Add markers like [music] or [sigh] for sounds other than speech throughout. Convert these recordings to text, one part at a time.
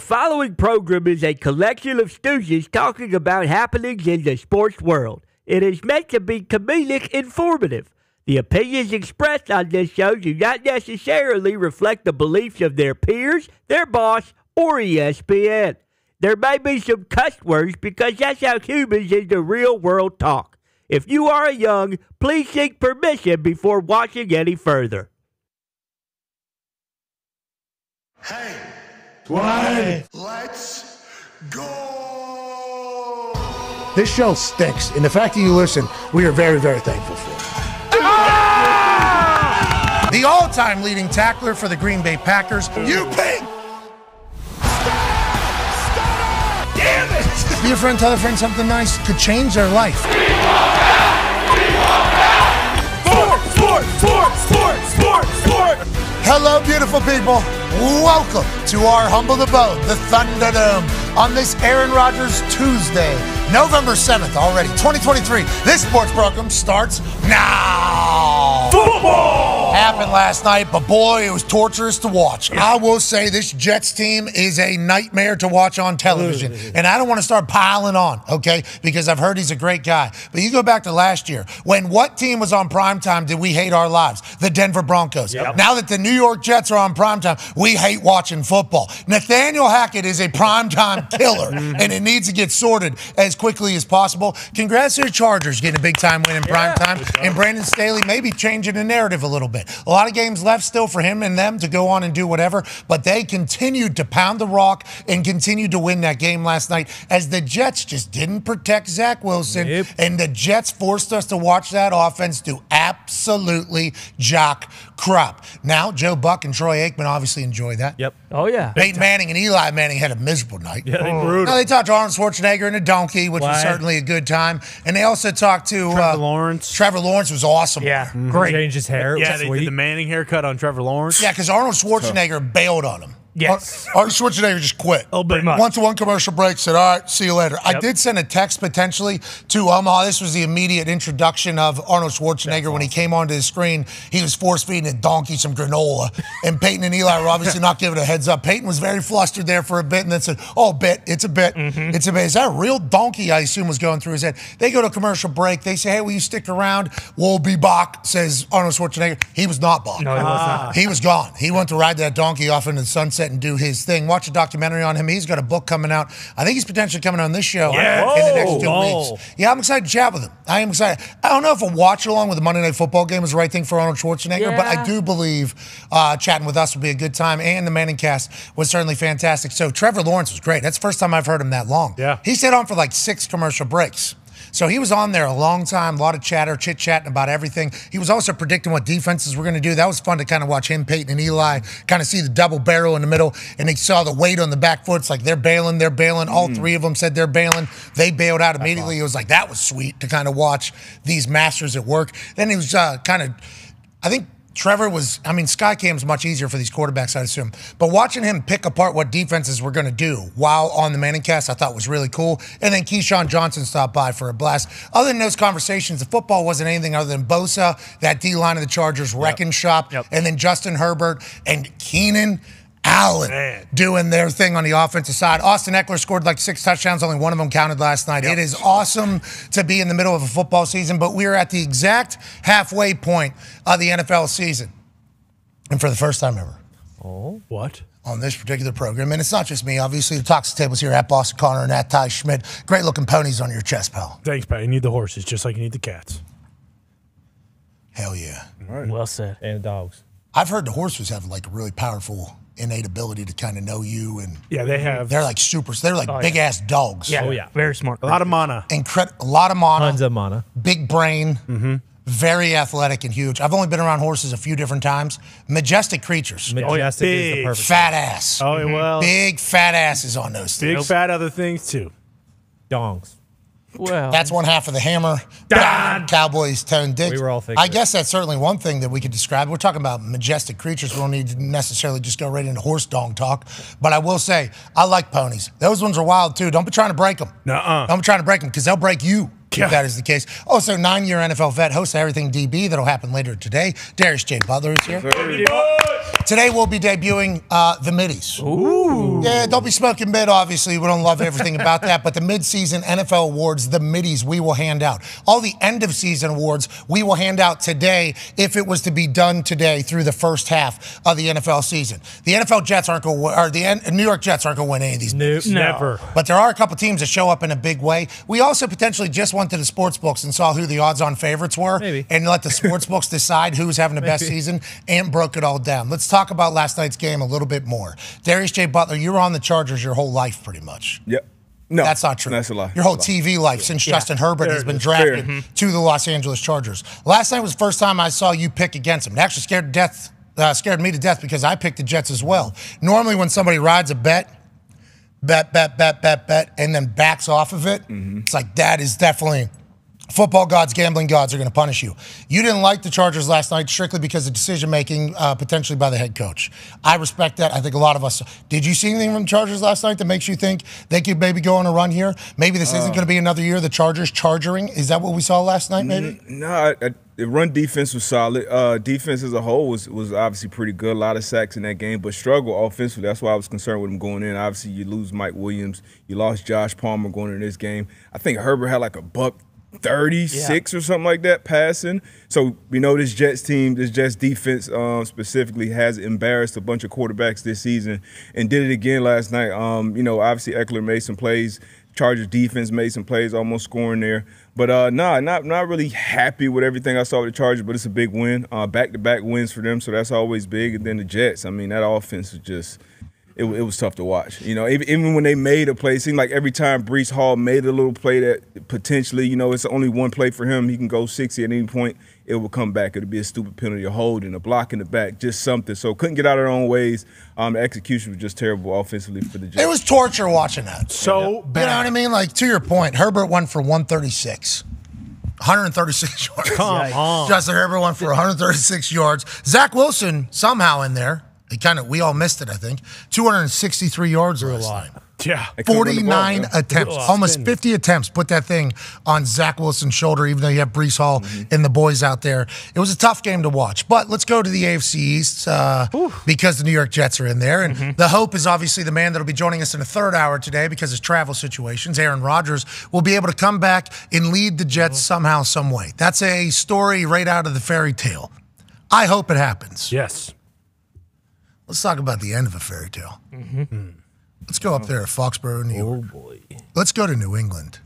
The following program is a collection of stooges talking about happenings in the sports world. It is meant to be comedic informative. The opinions expressed on this show do not necessarily reflect the beliefs of their peers, their boss, or ESPN. There may be some cuss words because that's how humans in the real world talk. If you are a young, please seek permission before watching any further. Hey, Why? let's go! This show stinks, and the fact that you listen, we are very, very thankful for. The all-time leading tackler for the Green Bay Packers, You pig! Damn it! Be a friend, tell a friend something nice could change their life. Sport, sport, sport, sport, sport, sport! Hello, beautiful people. Welcome to our humble abode, the Thunderdome, on this Aaron Rodgers Tuesday, November 7th already, 2023. This sports program starts now. Football! Happened last night, but boy, it was torturous to watch. I will say this Jets team is a nightmare to watch on television. Mm-hmm. And I don't want to start piling on, okay? Because I've heard he's a great guy. But you go back to last year, when what team was on primetime did we hate our lives? The Denver Broncos. Now that the New York Jets are on primetime, we hate watching football. Nathaniel Hackett is a primetime [laughs] killer, mm-hmm. and it needs to get sorted as quickly as possible. Congrats to the Chargers getting a big time win in primetime. And Brandon Staley maybe changing the narrative a little bit. A lot of games left still for him and them to go on and do whatever, but they continued to pound the rock and continued to win that game last night as the Jets just didn't protect Zach Wilson. Yep. And the Jets forced us to watch that offense do absolutely jock crap. Now, Joe Buck and Troy Aikman obviously enjoy that. Yep. Oh, yeah. Peyton Manning and Eli Manning had a miserable night. Yeah, they brutal. No, they talked to Arnold Schwarzenegger and a donkey, which was certainly a good time. And they also talked to Trevor uh, Lawrence. Trevor Lawrence was awesome. Yeah, Mm-hmm. great. Changed his hair. Yeah, they sweet. did the Manning haircut on Trevor Lawrence. Yeah, because Arnold Schwarzenegger bailed on him. Yes. Ar- Arnold Schwarzenegger just quit. bit. much. Once one commercial break, said, "All right, see you later." I did send a text potentially to Omaha. This was the immediate introduction of Arnold Schwarzenegger when he came onto the screen. He was force feeding a donkey some granola, and Peyton and Eli were obviously [laughs] not giving a heads up. Peyton was very flustered there for a bit, and then said, "Oh, bit, it's a bit, Mm-hmm. it's a bit." Is that a real donkey? I assume was going through his head. They go to commercial break. They say, "Hey, will you stick around?" We'll be back," says Arnold Schwarzenegger. He was not back. No, he was not. He was gone. He went to ride that donkey off into the sunset and do his thing. Watch a documentary on him. He's got a book coming out. I think he's potentially coming on this show Yeah. in the next two Whoa. weeks. Yeah, I'm excited to chat with him. I am excited. I don't know if a watch along with the Monday Night Football game is the right thing for Arnold Schwarzenegger, but I do believe uh, chatting with us will be a good time. And the Manning cast was certainly fantastic. So Trevor Lawrence was great. That's the first time I've heard him that long. Yeah. He stayed on for like six commercial breaks. So he was on there a long time, a lot of chatter, chit chatting about everything. He was also predicting what defenses were going to do. That was fun to kind of watch him, Peyton, and Eli kind of see the double barrel in the middle, and they saw the weight on the back foot. It's like they're bailing, they're bailing. All three of them said they're bailing. They bailed out immediately. It was like that was sweet to kind of watch these masters at work. Then he was uh, kind of, I think. Trevor was, I mean, Skycam's much easier for these quarterbacks, I assume. But watching him pick apart what defenses were going to do while on the Manning cast, I thought was really cool. And then Keyshawn Johnson stopped by for a blast. Other than those conversations, the football wasn't anything other than Bosa, that D line of the Chargers wrecking shop, Yep. and then Justin Herbert and Keenan. Allen Man. doing their thing on the offensive side. Austin Ekeler scored like six touchdowns. Only one of them counted last night. It is awesome to be in the middle of a football season, but we are at the exact halfway point of the NFL season. And for the first time ever Oh. What? on this particular program, and it's not just me, obviously, the Toxic Table's here at Boston Connor and at Ty Schmidt. Great looking ponies on your chest, pal. Thanks, pal. You need the horses just like you need the cats. Hell yeah. Well said. and dogs. I've heard the horses have like a really powerful innate ability to kind of know you, and Yeah, they have they're like super, they're like oh, big ass dogs. Yeah. Oh, yeah. Very smart. a lot of mana. Incredible, a lot of mana. Tons of mana. big brain, mm-hmm. very athletic and huge. I've only been around horses a few different times. Majestic creatures, oh, oh, Majestic is the Big. perfect. fat ass, Oh, mm-hmm. well, big, big fat asses on those things. Big fat other things too. dongs. Well, That's one half of the hammer. Cowboys tone dicks. We were all thinking I guess that's certainly one thing that we could describe. We're talking about majestic creatures. We don't need to necessarily just go right into horse dong talk. But I will say, I like ponies. Those ones are wild too. Don't be trying to break them. Nuh-uh. Don't be trying to break them because they'll break you. Yeah. If that is the case. Also, nine year NFL vet, host of Everything DB. That'll happen later today. Darius J. Butler is here. today we'll be debuting uh, the middies. Ooh. Yeah, don't be smoking mid, obviously. We don't love everything about that. But the mid-season NFL awards, the middies, we will hand out. All the end-of-season awards, we will hand out today if it was to be done today through the first half of the NFL season. The NFL Jets aren't going to, or the N- New York Jets aren't going to win any of these. No, never. But there are a couple teams that show up in a big way. We also potentially just went to the sports books and saw who the odds-on favorites were, Maybe. and let the sports books [laughs] decide who's having the best season, and broke it all down. Let's talk about last night's game a little bit more. Darius J. Butler, you were on the Chargers your whole life, pretty much. Yep. No, That's not true. That's a lie. Your whole That's a lie. TV life since Justin Herbert There has been drafted Fair. to the Los Angeles Chargers. Last night was the first time I saw you pick against him. It actually scared death, uh, scared me to death because I picked the Jets as well. Normally, when somebody rides a bet, bet, bet, bet, bet, bet, and then backs off of it, it's like that is definitely football gods, gambling gods are going to punish you. You didn't like the Chargers last night strictly because of decision making, uh, potentially by the head coach. I respect that. I think a lot of us. Did you see anything from the Chargers last night that makes you think they could maybe go on a run here? Maybe this isn't going to be another year. The Chargers charging. Is that what we saw last night? Maybe. No, I, I, the run defense was solid. Uh, defense as a whole was was obviously pretty good. A lot of sacks in that game, but struggle offensively. That's why I was concerned with them going in. Obviously, you lose Mike Williams. You lost Josh Palmer going into this game. I think Herbert had like a buck. 36 or something like that passing. So we know this Jets team, this Jets defense um, specifically has embarrassed a bunch of quarterbacks this season and did it again last night. Um, you know, obviously Ekeler made some plays. Chargers defense made some plays, almost scoring there. But uh, nah, not not really happy with everything I saw with the Chargers. But it's a big win, back to back wins for them, so that's always big. And then the Jets, I mean, that offense was just. It, it was tough to watch, you know. Even, even when they made a play, it seemed like every time Breece Hall made a little play that potentially, you know, it's only one play for him. He can go 60 at any point. It will come back. It'll be a stupid penalty, a holding, a block in the back, just something. So couldn't get out of their own ways. Um, the execution was just terrible offensively for the Jets. It was torture watching that. So You bad. know what I mean? Like to your point, Herbert went for 136. 136 yards. Come on. Justin Herbert went for 136 yards. Zach Wilson somehow in there. He kind of we all missed it, I think. 263 yards last night. Yeah. They couldn't run the ball, 49 yeah. attempts, Ugh. almost Spin. 50 attempts. Put that thing on Zach Wilson's shoulder, even though you have Breece Hall Mm-hmm. and the boys out there. It was a tough game to watch. But let's go to the AFC East uh, because the New York Jets are in there. And Mm-hmm. the hope is obviously the man that'll be joining us in the third hour today because of travel situations. Aaron Rodgers will be able to come back and lead the Jets Mm-hmm. somehow, some way. That's a story right out of the fairy tale. I hope it happens. Yes. Let's talk about the end of a fairy tale. Let's go up oh. there at Foxborough, New oh, York. Oh boy. Let's go to New England.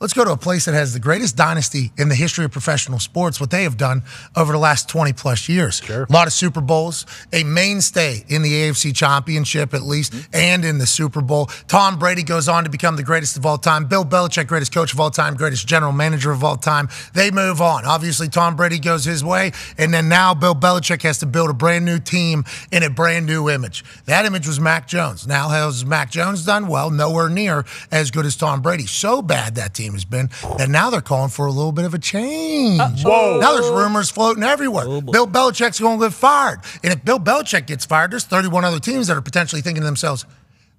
Let's go to a place that has the greatest dynasty in the history of professional sports, what they have done over the last 20 plus years. Sure. A lot of Super Bowls, a mainstay in the AFC Championship, at least, and in the Super Bowl. Tom Brady goes on to become the greatest of all time. Bill Belichick, greatest coach of all time, greatest general manager of all time. They move on. Obviously, Tom Brady goes his way, and then now Bill Belichick has to build a brand new team in a brand new image. That image was Mac Jones. Now, has Mac Jones done? Well, nowhere near as good as Tom Brady. So bad that team has been And now they're calling for a little bit of a change. Whoa. Now there's rumors floating everywhere. Oh, Bill Belichick's going to get fired. And if Bill Belichick gets fired, there's 31 other teams that are potentially thinking to themselves,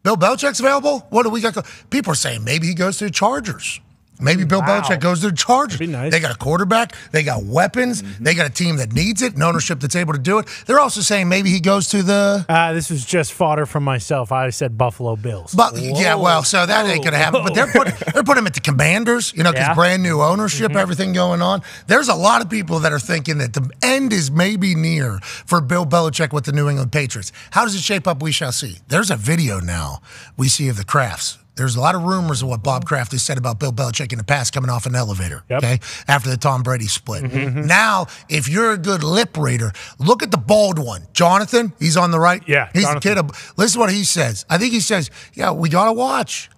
Bill Belichick's available? What do we got? go-" People are saying maybe he goes to the Chargers. Maybe Bill Belichick goes to the Chargers. Nice. They got a quarterback. They got weapons. They got a team that needs it, an ownership that's able to do it. They're also saying maybe he goes to the Uh, this was just fodder from myself. I said Buffalo Bills. But yeah, well, so that ain't gonna happen. But they're putting they're putting him at the Commanders, you know, because Yeah. brand new ownership, everything going on. There's a lot of people that are thinking that the end is maybe near for Bill Belichick with the New England Patriots. How does it shape up? We shall see. There's a video now we see of the Krafts. There's a lot of rumors of what Bob Kraft has said about Bill Belichick in the past coming off an elevator. Yep. Okay, after the Tom Brady split. Mm-hmm, mm-hmm. Now, if you're a good lip reader, look at the bald one, Jonathan. He's on the right. Yeah, he's Jonathan. the kid. Listen to what he says. I think he says, "Yeah, we gotta watch."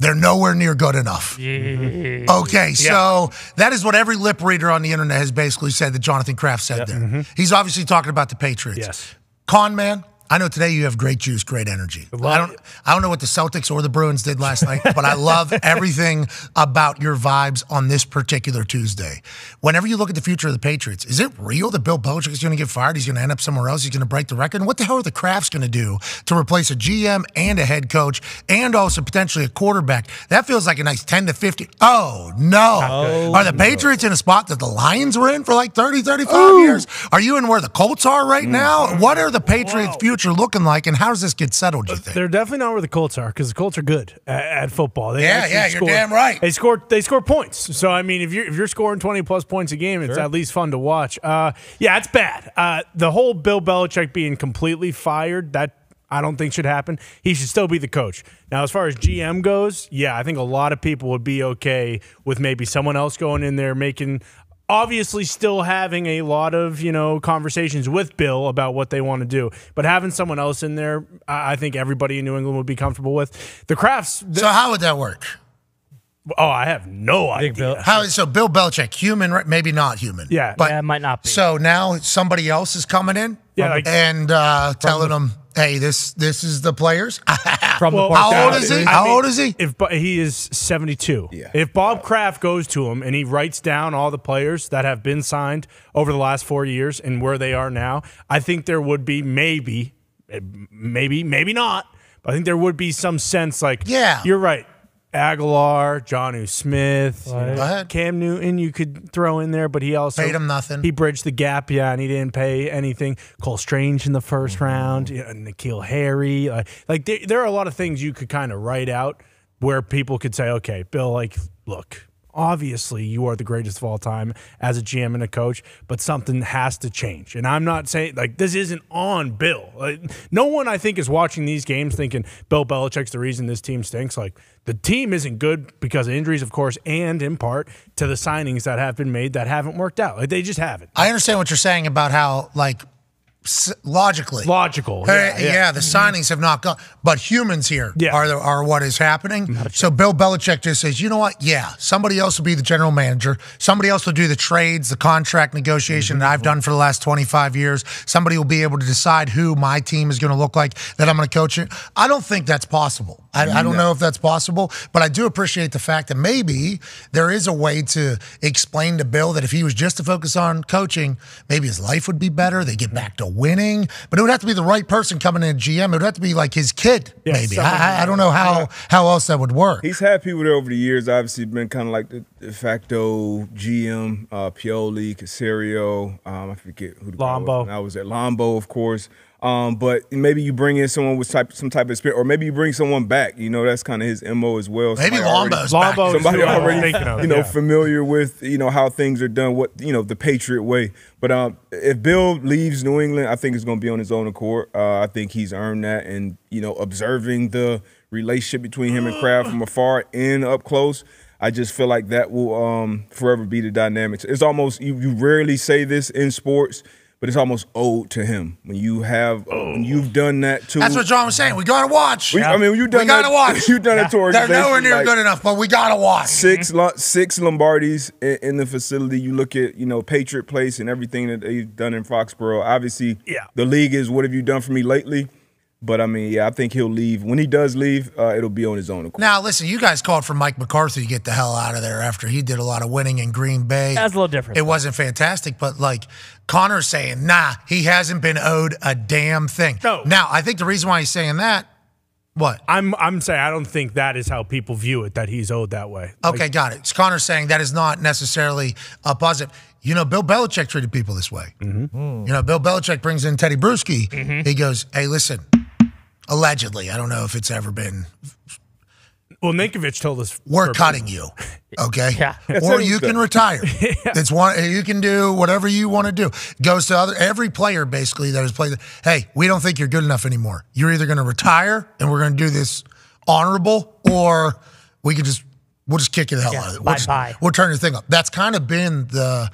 They're nowhere near good enough. Okay, so that is what every lip reader on the internet has basically said that Jonathan Kraft said there. Mm-hmm. He's obviously talking about the Patriots. Yes. Con man, I know today you have great juice, great energy. I don't I don't know what the Celtics or the Bruins did last night, but I love [laughs] everything about your vibes on this particular Tuesday. Whenever you look at the future of the Patriots, is it real that Bill Belichick is going to get fired? He's going to end up somewhere else. He's going to break the record. And what the hell are the Krafts going to do to replace a GM and a head coach and also potentially a quarterback? That feels like a nice 10 to 50. Oh, no. are the Patriots in a spot that the Lions were in for like 30, 35 years? Are you in where the Colts are right now? What are the Patriots' future looking like, and how does this get settled, do you think? They're definitely not where the Colts are because the Colts are good at, at football. They Yeah, actually yeah, you're score- damn right. They score they score points. So I mean, if you're if you're scoring twenty plus points a game, it's at least fun to watch. Uh, yeah, it's bad. Uh, the whole Bill Belichick being completely fired that. I don't think should happen. He should still be the coach. Now, as far as GM goes, yeah, I think a lot of people would be okay with maybe someone else going in there making obviously still having a lot of you know conversations with bill about what they want to do but having someone else in there i I think everybody in new england would be comfortable with the Krafts th- so how would that work? oh i have no idea Bill- How so? Bill Belichick, human, right? maybe not human. Yeah. but Yeah, it might not be. So now somebody else is coming in, Yeah, like- and uh, telling them, "Hey, this this is the players." [laughs] From the Well, park How old is he? I How mean, old is he? If he is 72. Yeah. If Bob Kraft goes to him and he writes down all the players that have been signed over the last 4 years and where they are now, I think there would be maybe eh, maybe maybe not, but I think there would be some sense like Yeah. You're right. Agholor, Jonnu Smith, you know, Go ahead. Cam Newton, you could throw in there, but he also Paid him nothing. He bridged the gap, yeah, and he didn't pay anything. Cole Strange in the 1st Mm-hmm. round, you know, N'Keal Harry, like, like there, there are a lot of things you could kind of write out where people could say, okay, Bill, like, look, obviously you are the greatest of all time as a GM and a coach, but something has to change. And I'm not saying like this isn't on Bill. Like, no one I think is watching these games thinking Bill Belichick's the reason this team stinks. Like the team isn't good because of injuries, of course, and in part to the signings that have been made that haven't worked out. Like they just haven't. I understand what you're saying about how, like, logically, Logical. Hey, Yeah, yeah, yeah. the signings have not gone, but humans here Yeah. are the, are what is happening. So Bill Belichick just says, you know what? Yeah, somebody else will be the general manager. Somebody else will do the trades, the contract negotiation that I've done for the last 25 years. Somebody will be able to decide who my team is going to look like that I'm going to coach it. I don't think that's possible. I, I don't know if that's possible, but I do appreciate the fact that maybe there is a way to explain to Bill that if he was just to focus on coaching, maybe his life would be better. They get back to winning, but it would have to be the right person coming in GM. It would have to be like his kid, Yeah, maybe. I, I- I don't know how how else that would work. He's had people there over the years. Obviously, been kind of like the de facto GM, uh, Pioli, Caserio. Um, I forget who the guy Lombo. I was at Lombo, of course. Um, but maybe you bring in someone with type, some type of experience, or maybe you bring someone back. You know, that's kind of his mo as well. Maybe Somebody already- Lombo's back. Lombo somebody who already thinking of, you know yeah. familiar with you know how things are done what you know the patriot way but um if bill leaves new england i think it's going to be on his own accord uh, i think he's earned that and you know observing the relationship between him and kraft from afar and up close I just feel like that will um, forever be the dynamics. It's almost you, you rarely say this in sports, but it's almost owed to him when you have when oh. you've done that too. That's what John was saying. We got to watch. We- I mean, you've done we got to that- watch. [laughs] you've done it to They're nowhere near like- good enough, but we got to watch. six Lo- six Lombardis in, in the facility. You look at you know Patriot Place and everything that they've done in Foxborough. Obviously, Yeah. the league is what have you done for me lately? But I mean, yeah, I think he'll leave. When he does leave, uh, it'll be on his own accord. Now, listen, you guys called for Mike McCarthy to get the hell out of there after he did a lot of winning in Green Bay. That's a little different. It wasn't fantastic, but like Connor's saying, nah, he hasn't been owed a damn thing. No. Now, I think the reason why he's saying that, what? I'm I'm saying I don't think that is how people view it that he's owed that way. Okay, got it. It's Connor saying that is not necessarily a positive. You know, Bill Belichick treated people this way. Mm-hmm. You know, Bill Belichick brings in Teddy Bruschi. Mm-hmm. He goes, hey, listen, allegedly, I don't know if it's ever been, Well, Ninkovich told us we're for- cutting you. Okay. Yeah. [laughs] Or you can retire. [laughs] It's one you can do whatever you want to do. Goes to other every player basically that has played. Hey, we don't think you're good enough anymore. You're either going to retire and we're going to do this honorable, or we could just we'll just kick you the hell Yeah, out of it. We'll, just- bye-bye. we'll turn your thing up. That's kind of been the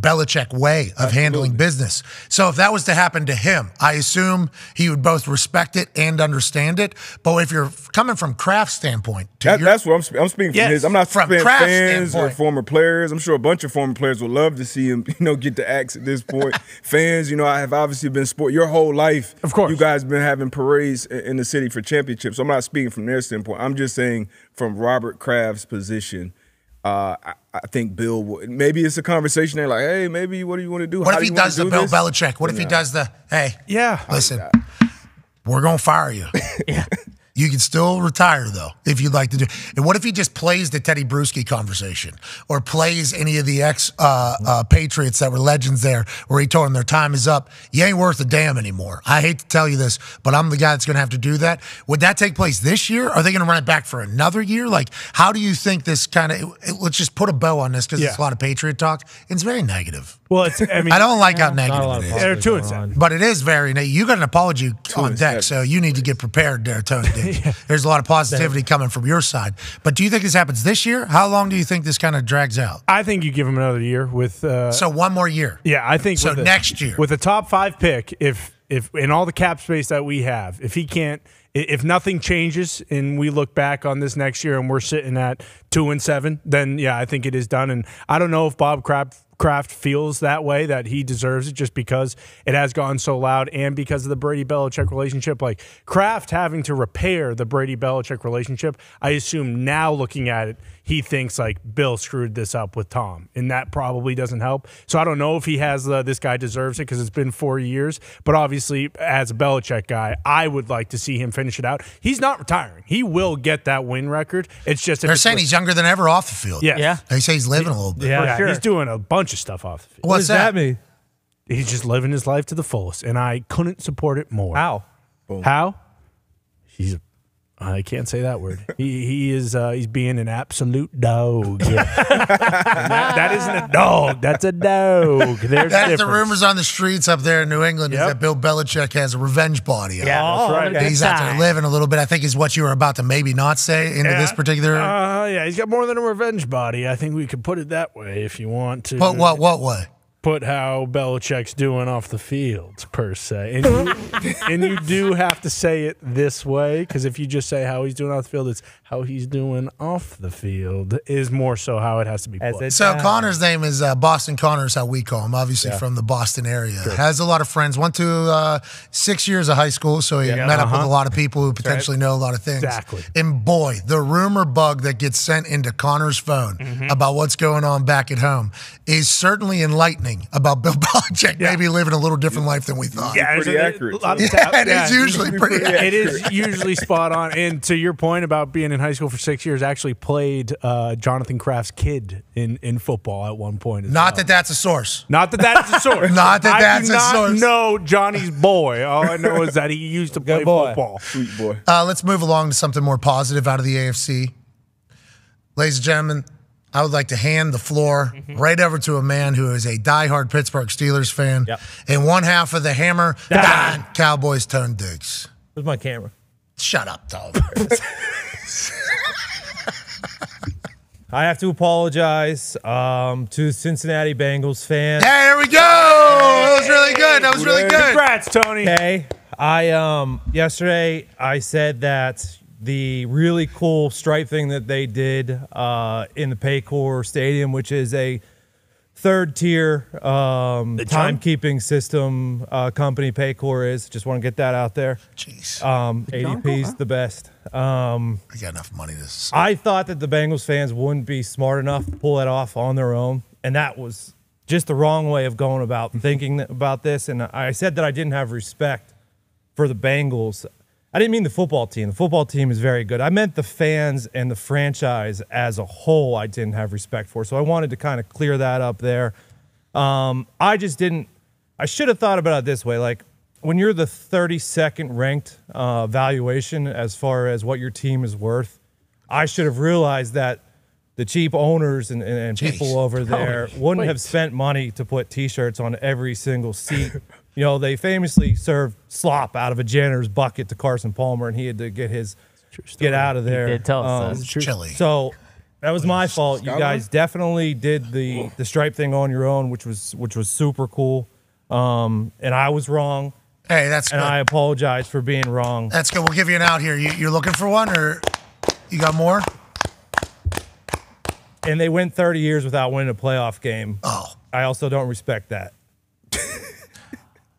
Belichick way of handling business. So if that was to happen to him, I assume he would both respect it and understand it. But if you're coming from Kraft's standpoint, That, your- that's what I'm. sp- I'm speaking from his. I'm not From fans or former players. I'm sure a bunch of former players would love to see him, [laughs] you know, get the axe at this point. [laughs] fans, you know, I have obviously been sport your whole life. Of course. you guys have been having parades in the city for championships. So I'm not speaking from their standpoint. I'm just saying from Robert Kraft's position. Uh, I, I think Bill. Would, maybe it's a conversation. They're like, hey, maybe what do you want to do? what How if he you wanna does the do Bill this? Belichick? What if he does the hey? Yeah. Listen, we're gonna fire you. [laughs] yeah. You can still retire though if you'd like to do. And what if he just plays the Teddy Bruschi conversation, or plays any of the ex uh, uh, Patriots that were legends there, where he told them their time is up. You ain't worth a damn anymore. I hate to tell you this, but I'm the guy that's going to have to do that. Would that take place this year? Are they going to run it back for another year? Like, how do you think this kind of? Let's just put a bow on this because it's a lot of Patriot talk. It's very negative. Well, it's. I mean, [laughs] I don't like how negative lot it of is. They're positive two and seven. But it is very. You got an apology on deck, seven. so you need to get prepared there, Tony. [laughs] D. There's a lot of positivity coming from your side. But do you think this happens this year? How long do you think this kind of drags out? I think you give him another year with. Uh, So one more year. Yeah, I think So with a- next year. with a top five pick, if if in all the cap space that we have, if he can't, if nothing changes and we look back on this next year and we're sitting at two and seven, then yeah, I think it is done. And I don't know if Bob Kraft. Kraft feels that way that he deserves it just because it has gone so loud and because of the Brady Belichick relationship. Like Kraft having to repair the Brady Belichick relationship, I assume now looking at it, he thinks like Bill screwed this up with Tom, and that probably doesn't help. So I don't know if he has uh, this guy deserves it because it's been four years. But obviously, as a Belichick guy, I would like to see him finish it out. He's not retiring; he will get that win record. It's just They're it's saying with- he's younger than ever off the field. Yes. Yeah. They say he's living a little bit. Yeah, yeah, sure. he's doing a bunch of stuff off the field. What What's does that, that? mean? He's just living his life to the fullest, and I couldn't support it more. How? How? He's. I can't say that word. He he is. Uh, he's being an absolute dog. [laughs] that, that isn't a dog. That's a dog. There's That's the rumors on the streets up there in New England Yep. is that Bill Belichick has a revenge body. out. Yeah, that's right. having a good He's out there living a little bit. I think is what you were about to maybe not say into this particular. Uh, yeah, he's got more than a revenge body. I think we could put it that way if you want to. what what what what? Put how Belichick's doing off the field per se, and you, [laughs] and you do have to say it this way because if you just say how he's doing off the field, it's how he's doing off the field is more so how it has to be As put. So Yeah. Connor's name is uh, Boston Connor is how we call him. Obviously from the Boston area. Has a lot of friends. Went to uh, six years of high school, so he met up with a lot of people who potentially know a lot of things. Exactly. And boy, the rumor bug that gets sent into Connor's phone about what's going on back at home is certainly enlightening about Bill [laughs] Belichick maybe living a little different life than we thought. yeah, pretty there's accurate, a lot Yeah, tap- [laughs] it is yeah. usually pretty. pretty accurate. [laughs] It is usually spot on. And to your point about being in high school for six years, actually played uh, Jonathan Kraft's kid in, in football at one point. Not well. that that's a source. Not that that's a source. Not that I that's do a not source. No, Johnny's boy. All I know is that he used to play boy. football. Sweet boy. Uh, let's move along to something more positive out of the AFC. Ladies and gentlemen, I would like to hand the floor right over to a man who is a diehard Pittsburgh Steelers fan Yep. and one half of the Hammer Dahn Cowboys Tone Digs. Where's my camera? Shut up, Tom. [laughs] I have to apologize um, to Cincinnati Bengals fans. hey, there we go. That was really good. That was really good. Congrats, Tony. Hey, I um yesterday I said that the really cool stripe thing that they did uh, in the Paycor Stadium, which is a third tier um, timekeeping system uh, company Paycor is. Just want to get that out there. Jeez, Um, ADP's the best. Um, I got enough money to. s- I thought that the Bengals fans wouldn't be smart enough to pull that off on their own, and that was just the wrong way of going about thinking [laughs] about this. And I said that I didn't have respect for the Bengals. I didn't mean the football team. The football team is very good. I meant the fans and the franchise as a whole. I didn't have respect for. So I wanted to kind of clear that up there. Um, I just didn't. I should have thought about it this way: like when you're the 32nd ranked uh, valuation as far as what your team is worth, I should have realized that the cheap owners and, and, and people over there wouldn't have spent money to put T-shirts on every single seat. [laughs] you know, they famously served slop out of a janitor's bucket to Carson Palmer, and he had to get his get out of there. did tell us Um, that. It's so That was my fault. You guys definitely did the the stripe thing on your own, which was which was super cool. Um, and I was wrong, Hey, that's and good. I apologize for being wrong. That's good. We'll give you an out here. You, you're looking for one, or you got more? And they went 30 years without winning a playoff game. Oh, I also don't respect that. [laughs]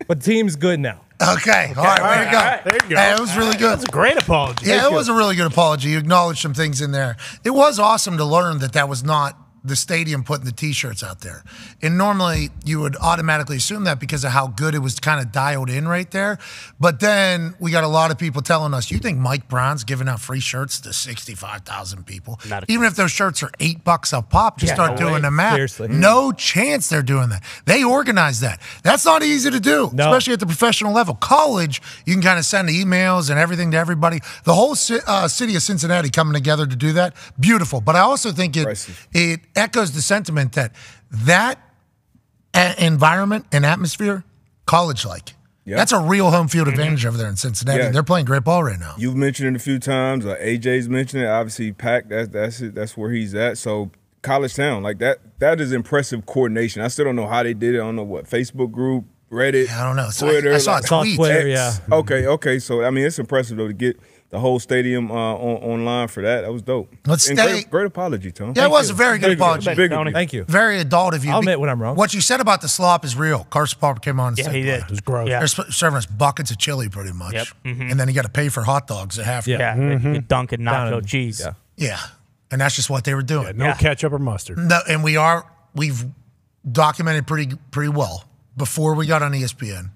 but the team's good now. okay. All right, way to go. all right, there you go. Hey, it was really good. That's a great apology. Yeah, it was a really good apology. You acknowledged some things in there. It was awesome to learn that that was not the stadium putting the T-shirts out there. And normally you would automatically assume that because of how good it was kind of dialed in right there. But then we got a lot of people telling us, "You think Mike Brown's giving out free shirts to sixty-five thousand people? Not a Even if those shirts are eight bucks a pop, just Yeah, start no doing way. the math. Seriously. no chance they're doing that. They organize that. That's not easy to do, No. especially at the professional level. College, you can kind of send emails and everything to everybody. The whole uh, city of Cincinnati coming together to do that, beautiful. But I also think it it echoes the sentiment that that a- environment and atmosphere, college like. Yeah. That's a real home field advantage over there in Cincinnati. Yeah. They're playing great ball right now. You've mentioned it a few times. Uh, AJ's mentioned it. Obviously, Pack. That's that's it. That's where he's at. So college town, like that. That is impressive coordination. I still don't know how they did it. I don't know what Facebook group, Reddit. I don't know. So I- Twitter. I saw a like- Saw tweet. Twitter, yeah. Okay, okay. So I mean, it's impressive though to get the whole stadium uh, on online for that. That was dope. Let's And stay- Great, great apology, Tom. Yeah, it was a very good Big- apology. big- Tony. Thank you. Very adult of you. I'll admit when I'm wrong. What you said about the slop is real. Carson Palmer came on and Yeah, said he did. "Boy, It was gross. Yeah. They're sp- serving us buckets of chili pretty much. Yep. Mhm. And then you got to pay for hot dogs at half. Yeah. Yeah, you dunk and nacho in- cheese. yeah. Yeah. And that's just what they were doing. No Yeah. ketchup or mustard. No, and we are we've documented pretty pretty well before we got on ESPN.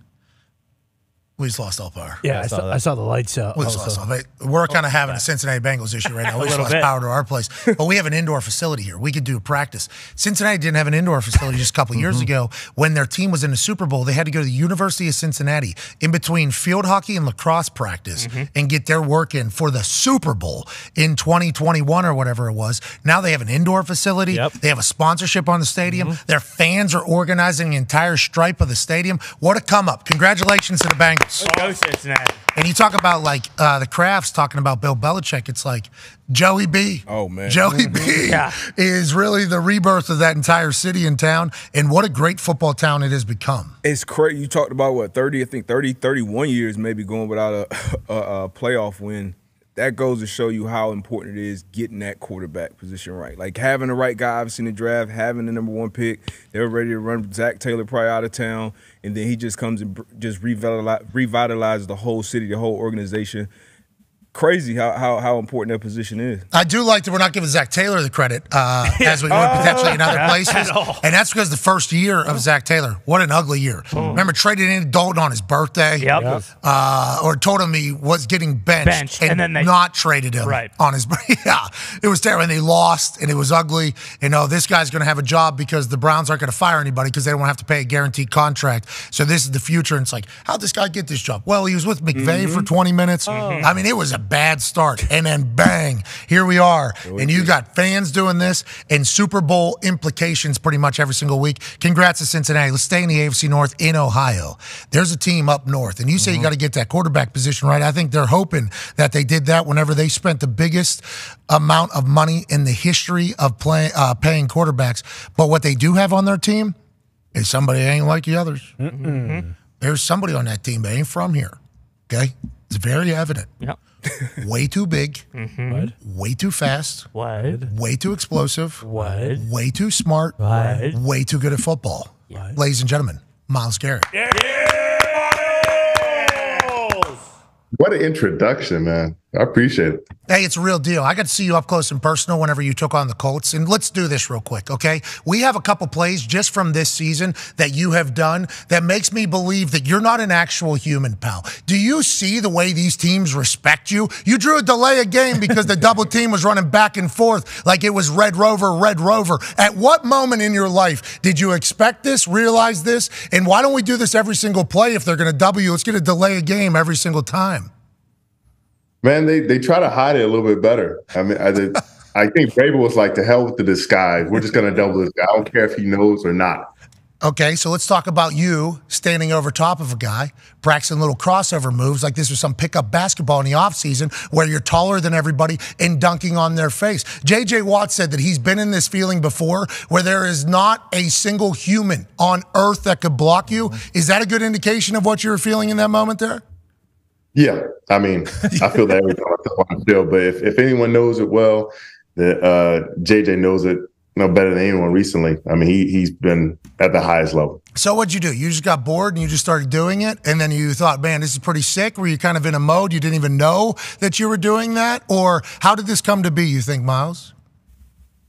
We just lost all power. Yeah, I, saw, I saw the lights out. We just lost all. But we're kind of having a Cincinnati Bengals issue right [laughs] now. We just lost bit. power to our place, [laughs] but we have an indoor facility here. We could do practice. Cincinnati didn't have an indoor facility just a couple Mm-hmm. years ago. When their team was in the Super Bowl, they had to go to the University of Cincinnati in between field hockey and lacrosse practice Mm-hmm. and get their work in for the Super Bowl in 2021 or whatever it was. Now they have an indoor facility. Yep. They have a sponsorship on the stadium. Mm-hmm. Their fans are organizing the entire stripe of the stadium. What a come up! Congratulations to the Bengals. Go Cincinnati. And you talk about like uh, the Krafts talking about Bill Belichick. It's like Joey B. Oh, man. Joey B. [laughs] Yeah. is really the rebirth of that entire city and town. And what a great football town it has become. It's crazy. You talked about what 30, I think 30, 31 years maybe going without a, [laughs] a, a playoff win. That goes to show you how important it is getting that quarterback position right. Like having the right guy, obviously in the draft, having the number one pick. They're ready to run Zac Taylor probably out of town, and then he just comes and just revitalizes the whole city, the whole organization. Crazy how, how how important that position is. I do like that we're not giving Zac Taylor the credit uh, [laughs] as we would potentially in other places. [laughs] And that's because the first year of Zac Taylor, what an ugly year. Remember, traded in Dalton on his birthday. Yep. uh, or told him he was getting benched, Benched, and, and then they- not traded him Right. on his. Birthday. [laughs] Yeah, it was terrible. And they lost, and it was ugly. And oh, this guy's going to have a job because the Browns aren't going to fire anybody because they don't have to pay a guaranteed contract. So this is the future. And it's like, how'd this guy get this job? Well, he was with McVay for 20 minutes. I mean, it was a bad start, and then bang, here we are. And you got fans doing this, and Super Bowl implications pretty much every single week. Congrats to Cincinnati. Let's stay in the AFC North in Ohio. There's a team up north, and you say you got to get that quarterback position right. I think they're hoping that they did that whenever they spent the biggest amount of money in the history of play, uh, paying quarterbacks. But what they do have on their team is somebody ain't like the others. There's somebody on that team that ain't from here. Okay, it's very evident. Yep. [laughs] Way too big, mm-hmm. What? way too fast, What? way too explosive, What? way too smart, What? way too good at football. Ladies and gentlemen, Myles Garrett. What an introduction, man. I appreciate it. Hey, it's a real deal. I got to see you up close and personal whenever you took on the Colts. And let's do this real quick, okay? We have a couple plays just from this season that you have done that makes me believe that you're not an actual human, pal. Do you see the way these teams respect you? You drew a delay a game because the double [laughs] team was running back and forth like it was Red Rover, Red Rover. At what moment in your life did you expect this, realize this? And why don't we do this every single play if they're going to double you? Let's get a delay a game every single time. Man, they, they try to hide it a little bit better. I mean, I, did, I think Vrabel was like, to hell with the disguise. We're just going to double this guy. I don't care if he knows or not. Okay, so let's talk about you standing over top of a guy, practicing little crossover moves like this was some pickup basketball in the offseason where you're taller than everybody and dunking on their face. JJ Watt said that he's been in this feeling before where there is not a single human on earth that could block you. Is that a good indication of what you were feeling in that moment there? Yeah, I mean, I feel that every time I on the. But if, if anyone knows it well, that uh, JJ knows it no better than anyone recently. I mean, he he's been at the highest level. So what'd you do? You just got bored and you just started doing it, and then you thought, "Man, this is pretty sick." Were you kind of in a mode you didn't even know that you were doing that, or how did this come to be? You think, Myles?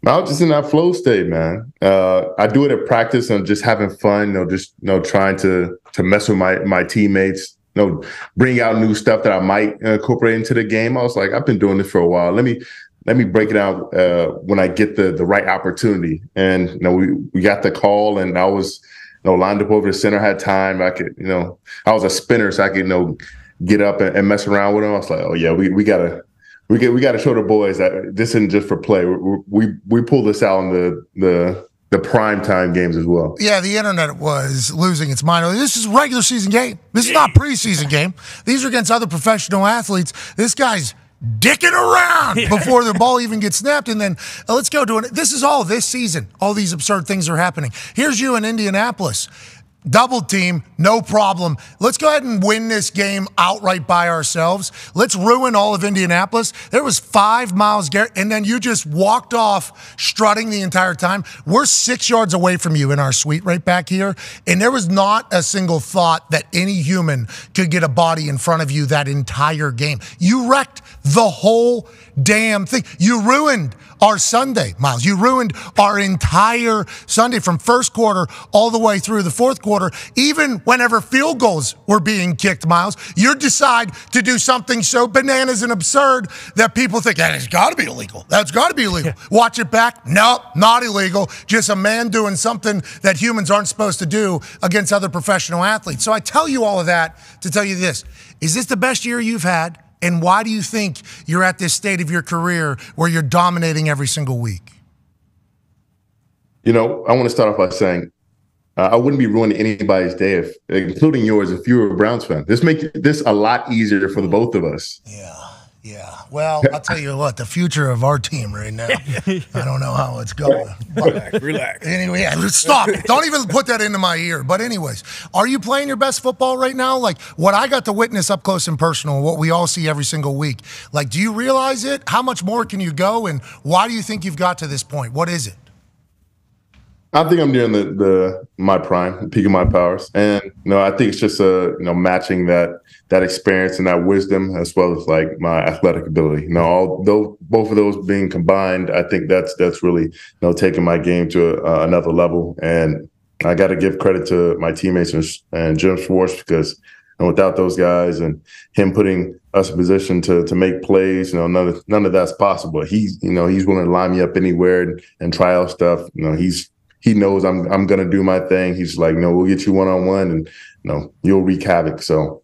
I was just in that flow state, man. Uh, I do it at practice and just having fun, you know, just you know, trying to to mess with my my teammates, you know, bring out new stuff that I might incorporate into the game. I was like, I've been doing this for a while. Let me let me break it out uh, when I get the the right opportunity. And you know, we we got the call, and I was you know lined up over the center, had time. I could, you know, I was a spinner, so I could you know get up and, and mess around with them. I was like, oh yeah, we we gotta. We get we got to show the boys that this isn't just for play. We we, we pull this out in the the the prime time games as well. Yeah, the internet was losing its mind. This is a regular season game. This is not preseason game. These are against other professional athletes. This guy's dicking around before the ball even gets snapped. And then uh, let's go to it. This is all this season. All these absurd things are happening. Here's you in Indianapolis. Double team, no problem. Let's go ahead and win this game outright by ourselves. Let's ruin all of Indianapolis. There was five miles, Garrett, and then you just walked off strutting the entire time. We're six yards away from you in our suite right back here, and there was not a single thought that any human could get a body in front of you that entire game. You wrecked the whole damn thing. You ruined our Sunday, Myles. You ruined our entire Sunday from first quarter all the way through the fourth quarter. Even whenever field goals were being kicked, Myles, you decide to do something so bananas and absurd that people think that has got to be illegal. That's got to be illegal. Watch it back. Nope, not illegal. Just a man doing something that humans aren't supposed to do against other professional athletes. So I tell you all of that to tell you this. Is this the best year you've had? And why do you think you're at this state of your career where you're dominating every single week? You know, I want to start off by saying uh, I wouldn't be ruining anybody's day, if, including yours, if you were a Browns fan. This makes this a lot easier for the both of us. Yeah. Yeah. Well, I'll tell you what, the future of our team right now, [laughs] I don't know how it's going. Relax, relax. [laughs] Anyway, yeah, stop. Don't even put that into my ear. But, anyways, are you playing your best football right now? Like what I got to witness up close and personal, what we all see every single week. Like, do you realize it? How much more can you go? And why do you think you've got to this point? What is it? I think I'm nearing the, the my prime, peak of my powers, and you know I think it's just a you know matching that that experience and that wisdom as well as like my athletic ability. You know, all those both of those being combined, I think that's that's really you know taking my game to uh, another level. And I got to give credit to my teammates and, and Jim Schwartz because and without those guys and him putting us in position to to make plays, you know, none of none of that's possible. He's you know he's willing to line me up anywhere and, and try out stuff. You know, he's he knows I'm I'm gonna do my thing. He's like, no, we'll get you one on one, and you know, you'll wreak havoc. So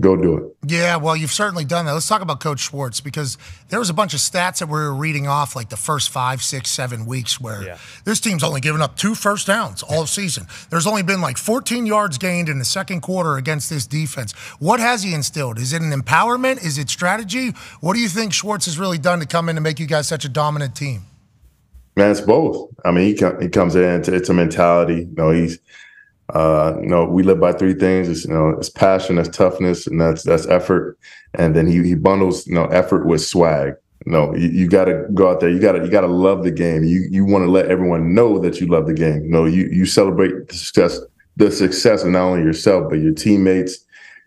go do it. Yeah, well, you've certainly done that. Let's talk about Coach Schwartz because there was a bunch of stats that we were reading off like the first five, six, seven weeks where yeah. this team's only given up two first downs all season. There's only been like 14 yards gained in the second quarter against this defense. What has he instilled? Is it an empowerment? Is it strategy? What do you think Schwartz has really done to come in and make you guys such a dominant team? Man, it's both. I mean, he com- he comes in. It's, it's a mentality. You know, he's uh, you know, we live by three things. It's you know, it's passion, that's toughness, and that's that's effort. And then he he bundles you know effort with swag. Know, you, you got to go out there. You got to you got to love the game. You you want to let everyone know that you love the game. You know, you you celebrate the success the success of not only yourself but your teammates.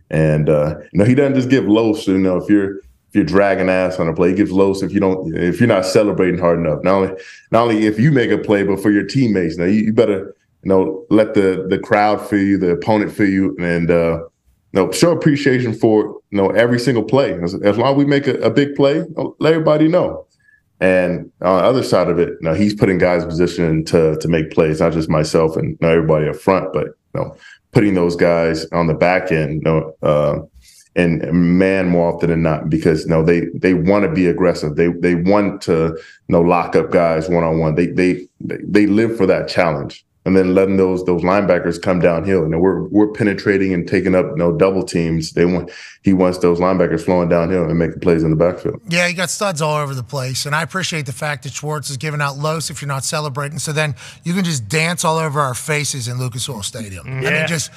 And uh, you know, he doesn't just give loafs. You know, if you're you're dragging ass on a play. He gives lows if you don't if you're not celebrating hard enough. Not only not only if you make a play, but for your teammates. Now you, you better you know let the the crowd feel you, the opponent feel you, and uh, you know show appreciation for you know every single play. As, as long as we make a, a big play, let everybody know. And on the other side of it, you he's putting guys in position to to make plays, not just myself and you know, everybody up front, but you know, putting those guys on the back end, you know, uh, and man more often than not because you know they they want to be aggressive. They they want to you know lock up guys one on one. They they they live for that challenge. and then letting those those linebackers come downhill. And we're we're penetrating and taking up you know double teams. They want he wants those linebackers flowing downhill and making plays in the backfield. Yeah, you got studs all over the place, and I appreciate the fact that Schwartz is giving out los if you're not celebrating. So then you can just dance all over our faces in Lucas Oil Stadium. I mean, just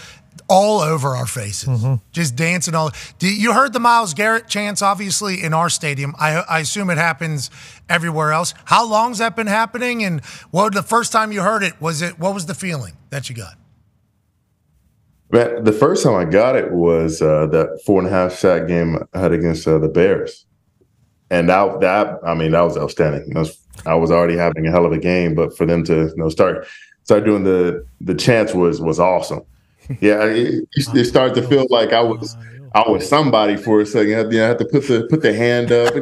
all over our faces, just dancing all. You heard the Myles Garrett chants? Obviously, in our stadium. I, I assume it happens everywhere else. How long's that been happening? And what the first time you heard it was it? What was the feeling that you got? Man, the first time I got it was uh, that four and a half sack game I had against uh, the Bears, and that that I mean that was outstanding. I was, I was already having a hell of a game, but for them to you know start start doing the the chants was was awesome. Yeah, it, it started to feel like I was I was somebody for a second. I you know, I had to put the put the hand up.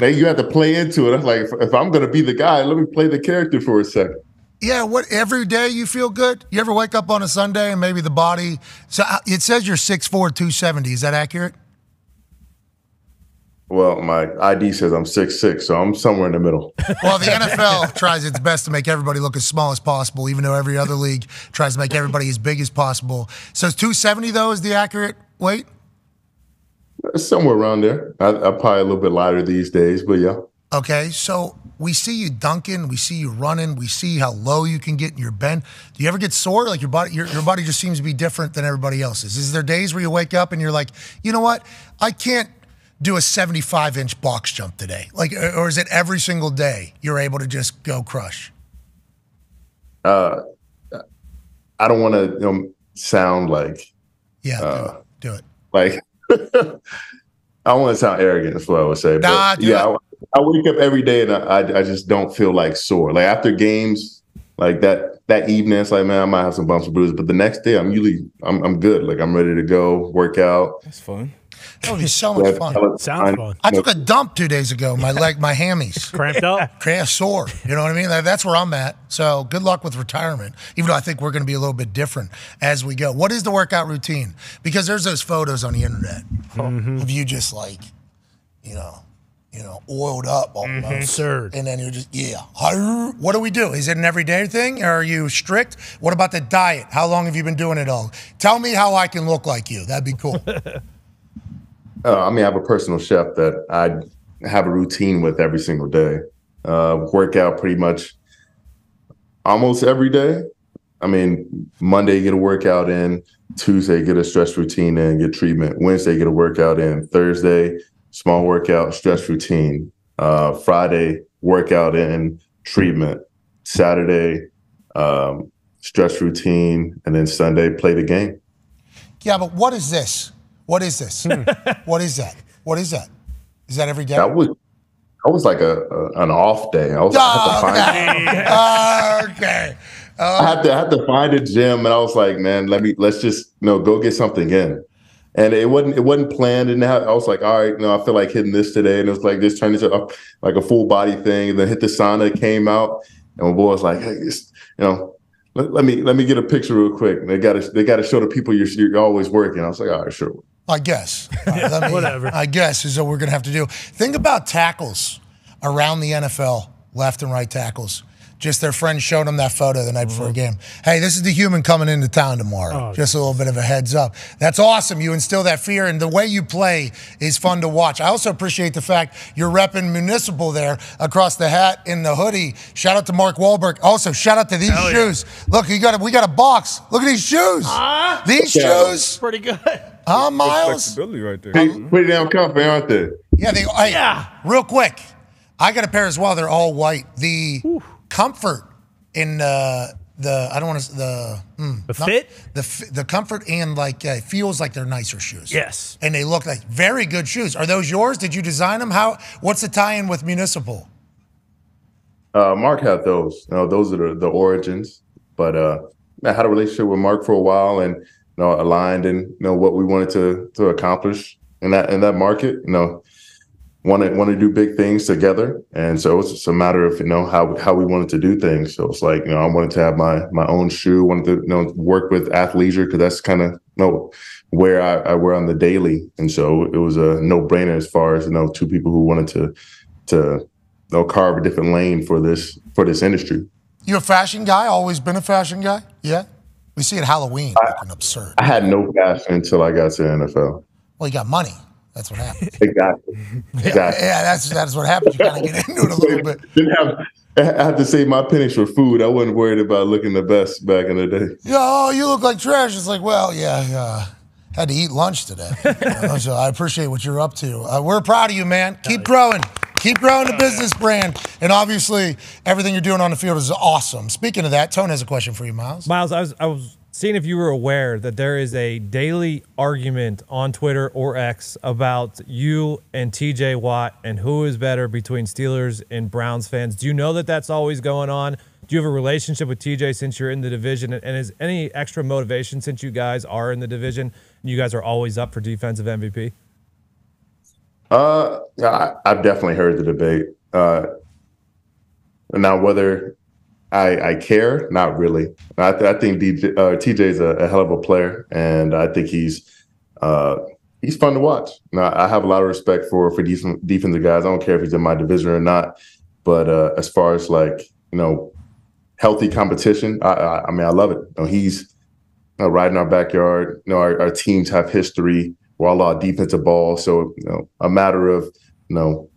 Then you had to play into it. I'm like, if, if I'm going to be the guy, let me play the character for a second. Yeah, what every day you feel good? You ever wake up on a Sunday and maybe the body so uh, it says you're 6'4, 270. Is that accurate? Well, my ID says I'm six six, so I'm somewhere in the middle. Well, the NFL [laughs] tries its best to make everybody look as small as possible, even though every other league tries to make everybody as big as possible. So 270 though is the accurate weight? somewhere around there. I, I'm probably a little bit lighter these days, but yeah. Okay, so we see you dunking, we see you running, we see how low you can get in your bend. Do you ever get sore? Like your body, your, your body just seems to be different than everybody else's. Is there days where you wake up and you're like, you know what, I can't do a 75 inch box jump today? Like, or is it every single day you're able to just go crush? Uh, I don't want to you know, sound like Yeah, Uh, do, it. do it. like [laughs] I don't want to sound arrogant. That's what I would say. Nah, but yeah. I, I wake up every day and I, I just don't feel like sore. Like after games, like that that evening, it's like man, I might have some bumps and bruises, but the next day, I'm usually I'm I'm good. Like I'm ready to go work out. That's fun. That would be so much fun. Sounds fun. I took a dump two days ago. My leg, my hammies. [laughs] Cramped up. [laughs] Crash sore. You know what I mean? That's where I'm at. So good luck with retirement. Even though I think we're going to be a little bit different as we go. What is the workout routine? Because there's those photos on the internet oh. mm-hmm. of you just like, you know, you know, oiled up almost. Mm-hmm. Absurd. And then you're just yeah. [laughs] What do we do? Is it an everyday thing? Or are you strict? What about the diet? How long have you been doing it all? Tell me how I can look like you. That'd be cool. Uh, I mean, I have a personal chef that I have a routine with every single day. Uh, work out pretty much almost every day. I mean, Monday get a workout in, Tuesday get a stress routine in, get treatment. Wednesday get a workout in, Thursday small workout, stress routine. Uh, Friday workout in, treatment. Saturday um, stress routine, and then Sunday play the game. yeah, but what is this? What is this? [laughs] what is that? What is that? Is that every day? That was that was like a, a an off day. I was I had to oh, find Oh, okay. [laughs] okay. I had to I had to find a gym, and I was like, man, let me let's just you know go get something in. And it wasn't it wasn't planned, and I was like, all right, you know, I feel like hitting this today, and it was like this turned into a, like a full body thing. And then hit the sauna, came out, and my boy was like, hey, this, you know, let, let me let me get a picture real quick. And they got to they got to show the people you're you're always working. I was like, all right, sure. I guess. [laughs] Let me- whatever. I guess is what we're going to have to do. Think about tackles around the NFL, left and right tackles. Just their friend showed them that photo the night before a game. Hey, this is the human coming into town tomorrow. Oh, Just a little bit of a heads up. That's awesome. You instill that fear, and the way you play is fun to watch. I also appreciate the fact you're repping municipal there across the hat in the hoodie. Shout out to Mark Wahlberg. Also, shout out to these Hell yeah. shoes. Look, you got a, we got a box. Look at these shoes. these shoes. Pretty good. Huh, Myles? Flexibility right there. Pretty, pretty damn comfy, aren't they? Yeah, they. Hey, Real quick, I got a pair as well. They're all white. The comfort in uh, the I don't want to the mm, The not- fit? the the comfort and like uh, it feels like they're nicer shoes. Yes. and they look like very good shoes. Are those yours? Did you design them? How? What's the tie-in with Municipal? Uh, Mark had those. You know, those are the, the origins. But uh, I had a relationship with Mark for a while, and you know, aligned and you know what we wanted to to accomplish in that in that market. You know, want to want to do big things together, and so it's just a matter of you know how how we wanted to do things. So it's like you know, I wanted to have my my own shoe. Wanted to you know work with athleisure because that's kind of you know where I, I wear on the daily, and so it was a no brainer as far as you know two people who wanted to to you know, carve a different lane for this for this industry. You're a fashion guy? Always been a fashion guy? Yeah. We see it Halloween, looking absurd. I had no passion until I got to the NFL. Well, you got money. That's what happens. [laughs] Exactly. [laughs] Yeah, Exactly. yeah, that's that's what happens. You kind of get [laughs] into it a little bit. Didn't have, I had to save my pennies for food. I wasn't worried about looking the best back in the day. Yeah, oh, you look like trash. It's like, well, yeah, yeah. Had to eat lunch today. You know, so I appreciate what you're up to. Uh, we're proud of you, man. Keep growing. Keep growing the business brand. And obviously, everything you're doing on the field is awesome. Speaking of that, Tone has a question for you, Myles. Myles, I was I was seeing if you were aware that there is a daily argument on Twitter or X about you and TJ Watt and who is better between Steelers and Browns fans. Do you know that that's always going on? Do you have a relationship with TJ since you're in the division? And is any extra motivation since you guys are in the division and you guys are always up for defensive MVP? Uh, I, I've definitely heard the debate. Uh, now, whether I, I care, not really. I, th- I think DJ, uh, TJ is a, a hell of a player, and I think he's uh, he's fun to watch. Now, I have a lot of respect for for def- defensive guys. I don't care if he's in my division or not. But uh, as far as like you know, healthy competition, I, I, I mean, I love it. You know, he's uh, right in our backyard. You know, our, our teams have history. We're all our defensive ball, so you know, a matter of you know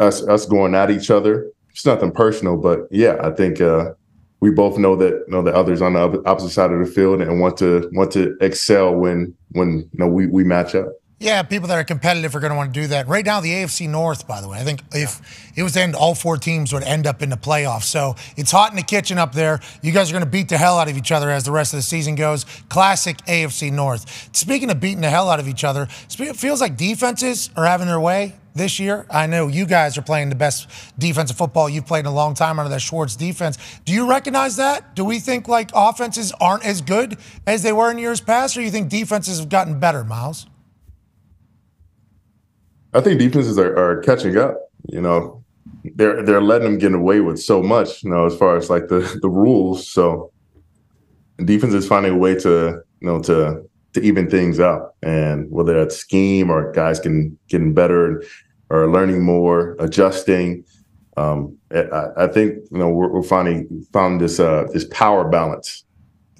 us us going at each other. It's nothing personal, but yeah, I think uh, we both know that you know the others on the opposite side of the field and want to want to excel when when you know we we match up. Yeah, people that are competitive are going to want to do that. Right now, the AFC North, by the way, I think if it was to end, all four teams would end up in the playoffs. So it's hot in the kitchen up there. You guys are going to beat the hell out of each other as the rest of the season goes. Classic AFC North. Speaking of beating the hell out of each other, it feels like defenses are having their way this year. I know you guys are playing the best defensive football you've played in a long time under that Schwartz defense. Do you recognize that? Do we think like offenses aren't as good as they were in years past, or you think defenses have gotten better, Myles? I think defenses are, are catching up. You know, they're they're letting them get away with so much. You know, as far as like the the rules. So defense is finding a way to you know to to even things out, and whether that's scheme or guys can getting better or learning more, adjusting. Um, I, I think you know we're, we're finding found this uh, this power balance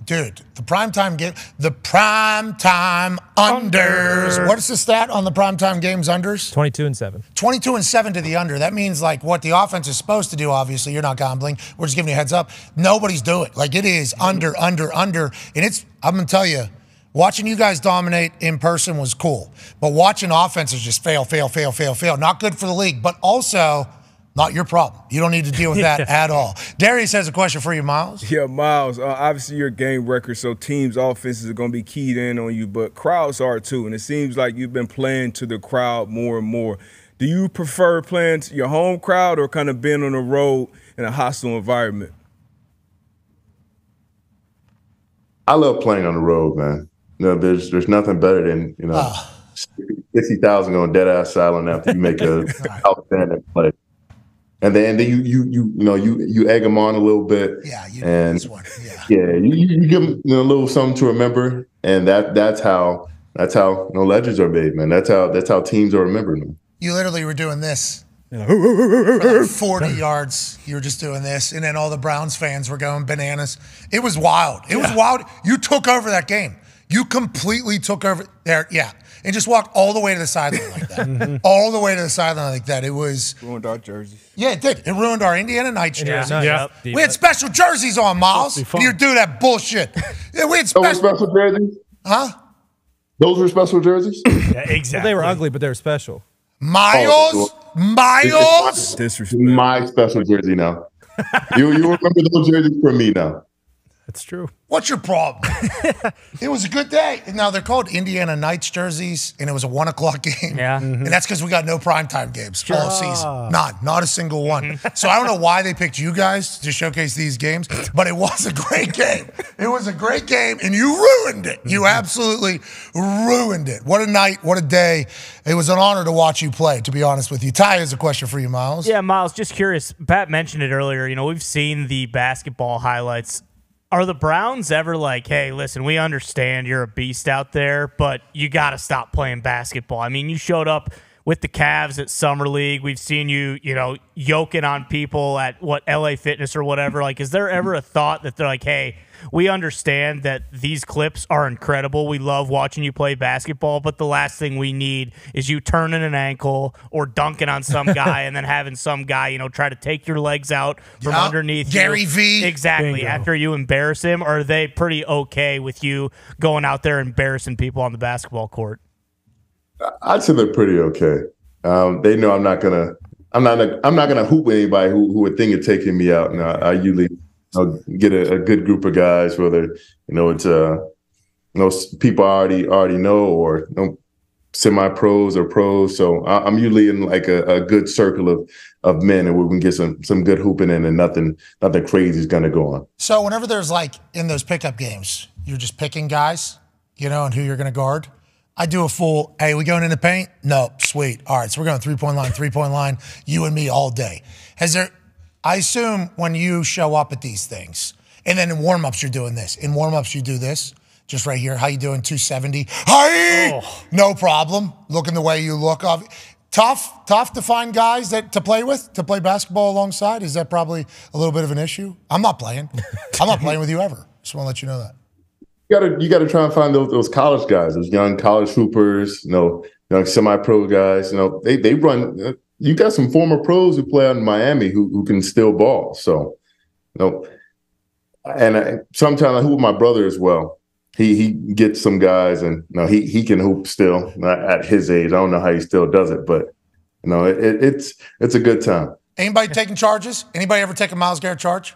Dude, the primetime game, the primetime unders. What's the stat on the primetime games unders? 22 and 7. 22 and 7 to the under. That means like what the offense is supposed to do, obviously. You're not gambling. We're just giving you a heads up. Nobody's doing it. Like it is under, under, under. And it's, I'm going to tell you, watching you guys dominate in person was cool. But watching offenses just fail, fail, fail, fail, fail. Not good for the league, but also not your problem. You don't need to deal with that [laughs] at all. Darius has a question for you, Myles. Yeah, Myles. Uh, obviously, your game record, so teams' offenses are going to be keyed in on you, but crowds are too. And it seems like you've been playing to the crowd more and more. Do you prefer playing to your home crowd or kind of being on the road in a hostile environment? I love playing on the road, man. You know, there's there's nothing better than you know sixty thousand going dead ass silent after you make a [laughs] outstanding play, and then and then you you you you know you you egg them on a little bit. Yeah, you and this one. Yeah. [laughs] yeah, you, you you give them you know, a little something to remember, and that that's how that's how you know, legends are made, man. That's how that's how teams are remembered, man. You literally were doing this. For like [laughs] 40 yards, you were just doing this, and then all the Browns fans were going bananas. It was wild. It was wild. You took over that game. You completely took over there, yeah, and just walked all the way to the sideline like that, [laughs] mm-hmm. all the way to the sideline like that. It was, Ruined our jerseys. yeah, it did. It ruined our Indiana Knights Indiana jersey. Knights, Yeah. yep. We had special jerseys on, Myles. Supposed to be And you do that bullshit. [laughs] Yeah, we had Those special, special jerseys. huh? Those were special jerseys. Yeah, exactly. Well, they were ugly, but they were special. Myles, oh, Myles. Disrespect. My special jersey now. you you remember those jerseys from me now. That's true. What's your problem? [laughs] it was a good day. Now they're called Indiana Knights jerseys, and it was a one o'clock [laughs] game. Yeah. and mm-hmm. that's because we got no primetime games all season. None, not a single one. [laughs] so I don't know why they picked you guys to showcase these games, but it was a great game. It was a great game, and you ruined it. You mm-hmm. absolutely ruined it. What a night! What a day! It was an honor to watch you play. To be honest with you, Ty has a question for you, Myles. Yeah, Myles, just curious. Pat mentioned it earlier. You know, we've seen the basketball highlights. Are the Browns ever like, hey, listen, we understand you're a beast out there, but you got to stop playing basketball? I mean, you showed up with the Cavs at Summer League. We've seen you, you know, yoking on people at what LA Fitness or whatever. Like, is there ever a thought that they're like, hey, we understand that these clips are incredible. We love watching you play basketball, but the last thing we need is you turning an ankle or dunking on some [laughs] guy and then having some guy, you know, try to take your legs out from Yeah, underneath Gary you. V. Exactly. Bingo. After you embarrass him, or are they pretty okay with you going out there embarrassing people on the basketball court? I'd say they're pretty okay. Um, they know I'm not gonna. I'm not. I'm not gonna hoop with anybody who, who would think of taking me out. And I, I usually I'll get a, a good group of guys, whether you know it's uh, you know people I already already know or you know, semi pros or pros. So I, I'm usually in like a, a good circle of of men, and we can get some some good hooping in, and nothing nothing crazy is gonna go on. So whenever there's like in those pickup games, you're just picking guys, you know, and who you're to guard. I do a full, hey, we going in the paint? No, sweet. All right, so we're going three point line, three point line, you and me all day. Has there, I assume when you show up at these things, and then in warm ups, you're doing this. In warm ups, you do this, just right here. How you doing? 270. Hi! No problem. Looking the way you look. Tough, tough to find guys that to play with, to play basketball alongside. Is that probably a little bit of an issue? I'm not playing. I'm not playing with you ever. Just want to let you know that. You gotta you gotta try and find those those college guys, those young college hoopers, you know, young semi pro guys. You know, they they run. You got some former pros who play out in Miami who who can still ball. So, you know, and I, sometimes I hoop my brother as well. He he gets some guys, and you know, he he can hoop still at his age. I don't know how he still does it, but you know, it, it, it's it's a good time. Anybody taking charges? Anybody ever take a Myles Garrett charge?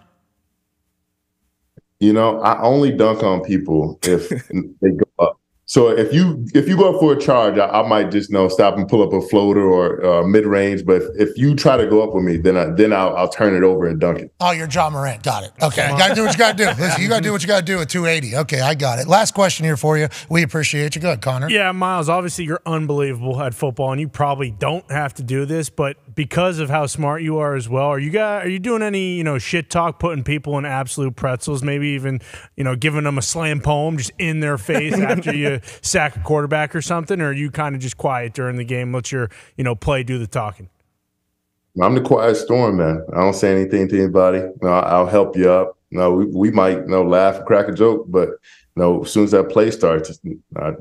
You know, I only dunk on people if [laughs] they go up. So if you if you go up for a charge, I, I might just you know stop and pull up a floater or uh, mid range. But if if, you try to go up with me, then I, then I'll, I'll turn it over and dunk it. Oh, you're Ja Morant. Got it. Okay. You got to do what you got to do. [laughs] Listen, you got to do what you got to do at 280. Okay, I got it. Last question here for you. We appreciate you. Go ahead, Connor. Yeah, Myles, obviously you're unbelievable at football and you probably don't have to do this, but because of how smart you are as well, are you guys are you doing any, you know, shit talk putting people in absolute pretzels, maybe even, you know, giving them a slam poem just in their face after you [laughs] sack a quarterback or something, or are you kind of just quiet during the game, let your, you know, play do the talking? I'm the quiet storm, man. I don't say anything to anybody. You know, I'll help you up. No, we, we might you know laugh, crack a joke, but you know, as soon as that play starts, I,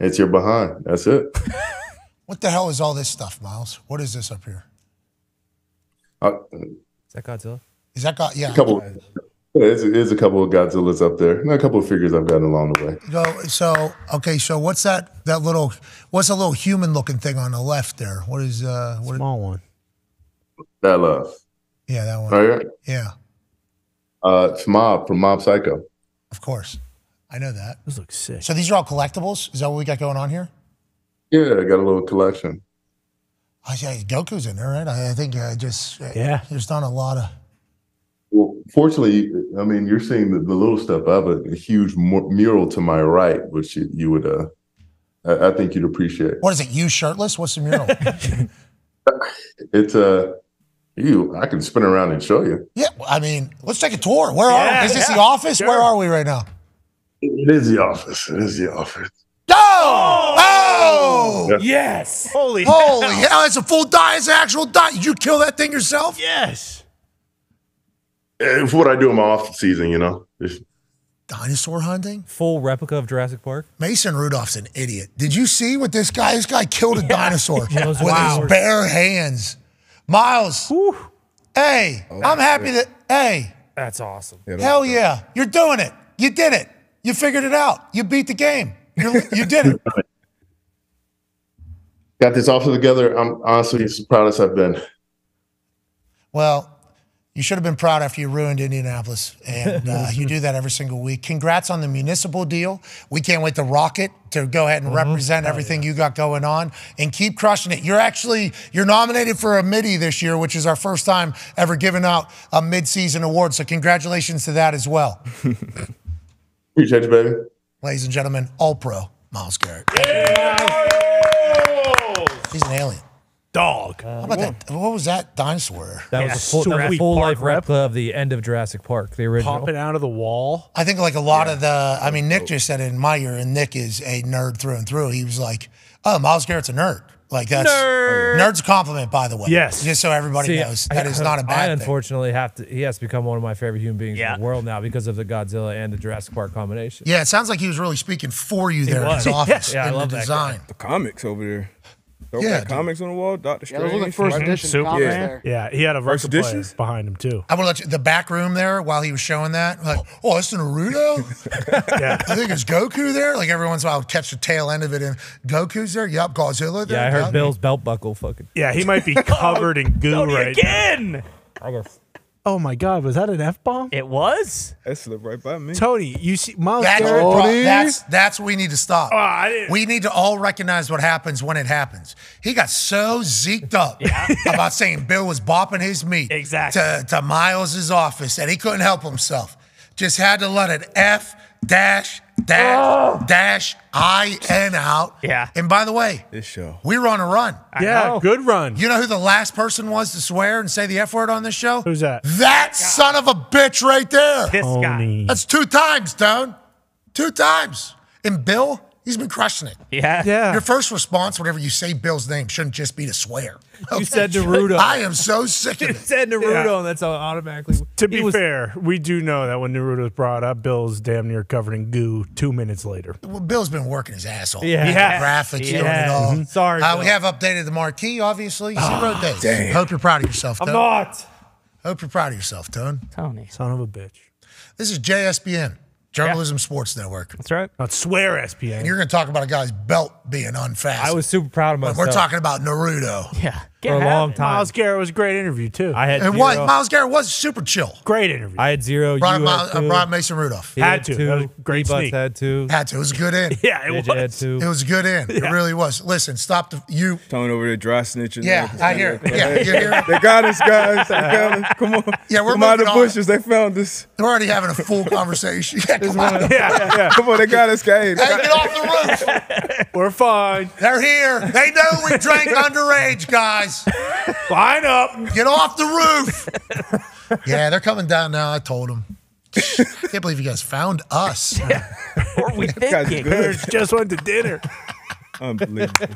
it's your behind. That's it. [laughs] What the hell is all this stuff, Myles? What is this up here? Uh, Is that Godzilla? Is that God? yeah? a couple. There's, there's a couple of Godzillas up there, and a couple of figures I've gotten along the way. No, so okay, so what's that? That little what's a little human looking thing on the left there? What is uh? What? Small one. That love. Yeah, that one. Right here. Yeah, Uh, it's Mob from Mob Psycho. of course. I know that. This looks sick. So these are all collectibles. Is that what we got going on here? Yeah, I got a little collection. I say Goku's in there, right? I, I think I just Yeah. There's not a lot of. Well, fortunately, I mean, you're seeing the, the little stuff. I have a, a huge mu- mural to my right, which you, you would, uh, I, I think you'd appreciate. What is it? You shirtless? What's the mural? [laughs] It's uh, you. I can spin around and show you. yeah, I mean, let's take a tour. Where Yeah, are? Is this yeah, the office? sure. Where are we right now? It is the office. It is the office. Oh! Oh! Yes. Holy Holy hell. hell! It's a full die. It's an actual die. Did you kill that thing yourself? Yes. It's what I do in my off season. You know. Just- Dinosaur hunting? Full replica of Jurassic Park. Mason Rudolph's an idiot. Did you see what this guy? This guy killed a dinosaur [laughs] with Those his bare hands. Myles, hey, I'm happy that. Hey, That's awesome. hell yeah, you're doing it. You did it. You figured it out. You beat the game. You're, you did it. [laughs] got this office together. I'm honestly as proud as I've been. Well, you should have been proud after you ruined Indianapolis, and uh, you do that every single week. Congrats on the municipal deal. We can't wait to rock it to go ahead and Mm-hmm. represent everything you got going on, and keep crushing it. You're actually you're nominated for a midi this year, which is our first time ever giving out a mid-season award. So congratulations to that as well, [laughs] Appreciate you, baby. Ladies and gentlemen. All pro Myles Garrett. Yeah. He's an alien. Dog. How about that? What was that dinosaur? That Yeah, was a full, that was a full life park rep. replica of the end of Jurassic Park, the original. Popping out of the wall. I think like a lot of the, I mean, Nick just said it in my year, and Nick is a nerd through and through. He was like, "Oh, Myles Garrett's a nerd." Like that's nerd's a compliment, by the way. Yes. just so everybody See, knows that I- is not a bad thing. unfortunately have to. He has become one of my favorite human beings Yeah. in the world now because of the Godzilla and the Jurassic Park combination. Yeah, it sounds like he was really speaking for you there in was. his [laughs] office Yeah, I in the love that guy. design. The comics over there. Throw Yeah, yeah, dude. comics on the wall. Doctor Yeah, Strange. those are the first edition Superman? comics Yeah. there. Yeah, he had a First vertical player behind him too. I want to let you, the back room there while he was showing that. Like, oh, it's Naruto. [laughs] Yeah. I think it's Goku there. Like every once in a while, I'll catch the tail end of it, and Goku's there. Yep, Godzilla there. Yeah, I heard Yep. Bill's belt buckle fucking. Yeah, he might be [laughs] covered in goo Tony right now. again. Oh my God, was that an f bomb? It was. That slipped right by me. Tony, you see Myles That's, Garrett. pro- Tony. that's that's what we need to stop. Oh, I didn't- we need to all recognize what happens when it happens. He got so zeked up [laughs] about saying Bill was bopping his meat Exactly. to, to Myles's office and he couldn't help himself. Just had to let it F dash dash oh. dash I N out. Yeah. And by the way, This show. we were on a run. yeah, know. good run. You know who the last person was to swear and say the F word on this show? Who's that? That son of a bitch right there. This guy. That's two times, Stone. Two times. And Bill, he's been crushing it. Yeah. Yeah. Your first response, whenever you say Bill's name, shouldn't just be to swear. You said Naruto. I am so sick of it. You said Naruto, Yeah. and that's automatically. To be was- fair, we do know that when Naruto was brought up, Bill's damn near covered in goo two minutes later. Well, Bill's been working his ass off. Yeah. The He has. graphics, He doing it has. all. Mhm. Sorry, Uh, Bill. we have updated the marquee, obviously. Zero days. Hope you're proud of yourself, I'm not. Hope you're proud of yourself, Tone. Tony. Son of a bitch. This is JSBN, Journalism Sports Network. That's right. Not swear SPN. And you're going to talk about a guy's belt being unfastened. I was super proud of When myself. We're talking about Naruto. Yeah. For a long time. Myles Garrett was a great interview too. I had And what? Myles Garrett was super chill. great interview. I had zero. Brought, you Myles, had uh, two. brought Mason Rudolph. He Had to. two. That was a great D-Butts sneak. had two. Had to. It was a good in. [laughs] yeah, it JJ had was. It was a good in. It really was. Listen, stop the you. Tony over there dry snitching. Yeah, I hear it. Yeah, you hear it. They got us, guys. Got us. Come on. Yeah, we're Come out of moving the on. bushes. They found us. We're already having a full conversation. [laughs] Yeah, come on. Yeah, yeah. Come on, they got us, guys. Hey, get off the roof. We're fine. They're here. They know we drank [laughs] underage, guys. Line up. Get off the roof. yeah, they're coming down now. I told them. I Can't believe you guys found us. What were we thinking? Just went to dinner. Unbelievable.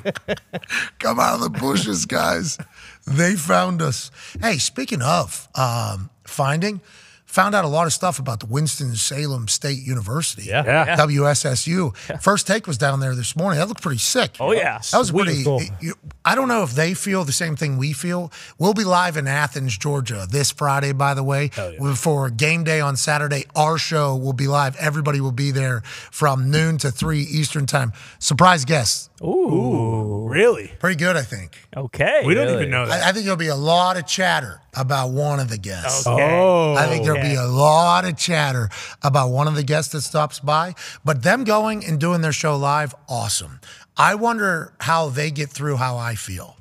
Come out of the bushes, guys. They found us. Hey, speaking of um, finding, found out a lot of stuff about the Winston-Salem State University. Yeah. Yeah. WSSU. First take was down there this morning. That looked pretty sick. Oh, yeah. That was Sweet. pretty. Cool. you- I don't know if they feel the same thing we feel. We'll be live in Athens, Georgia this Friday, by the way, for game day on Saturday. Our show will be live. Everybody will be there from noon to 3 Eastern time. Surprise guests. Ooh, really? Pretty good, I think. Okay. We don't Really? even know that. I, I think there'll be a lot of chatter about one of the guests. Okay. Oh. I think there'll be a lot of chatter about one of the guests that stops by, but them going and doing their show live, awesome. I wonder how they get through how I feel.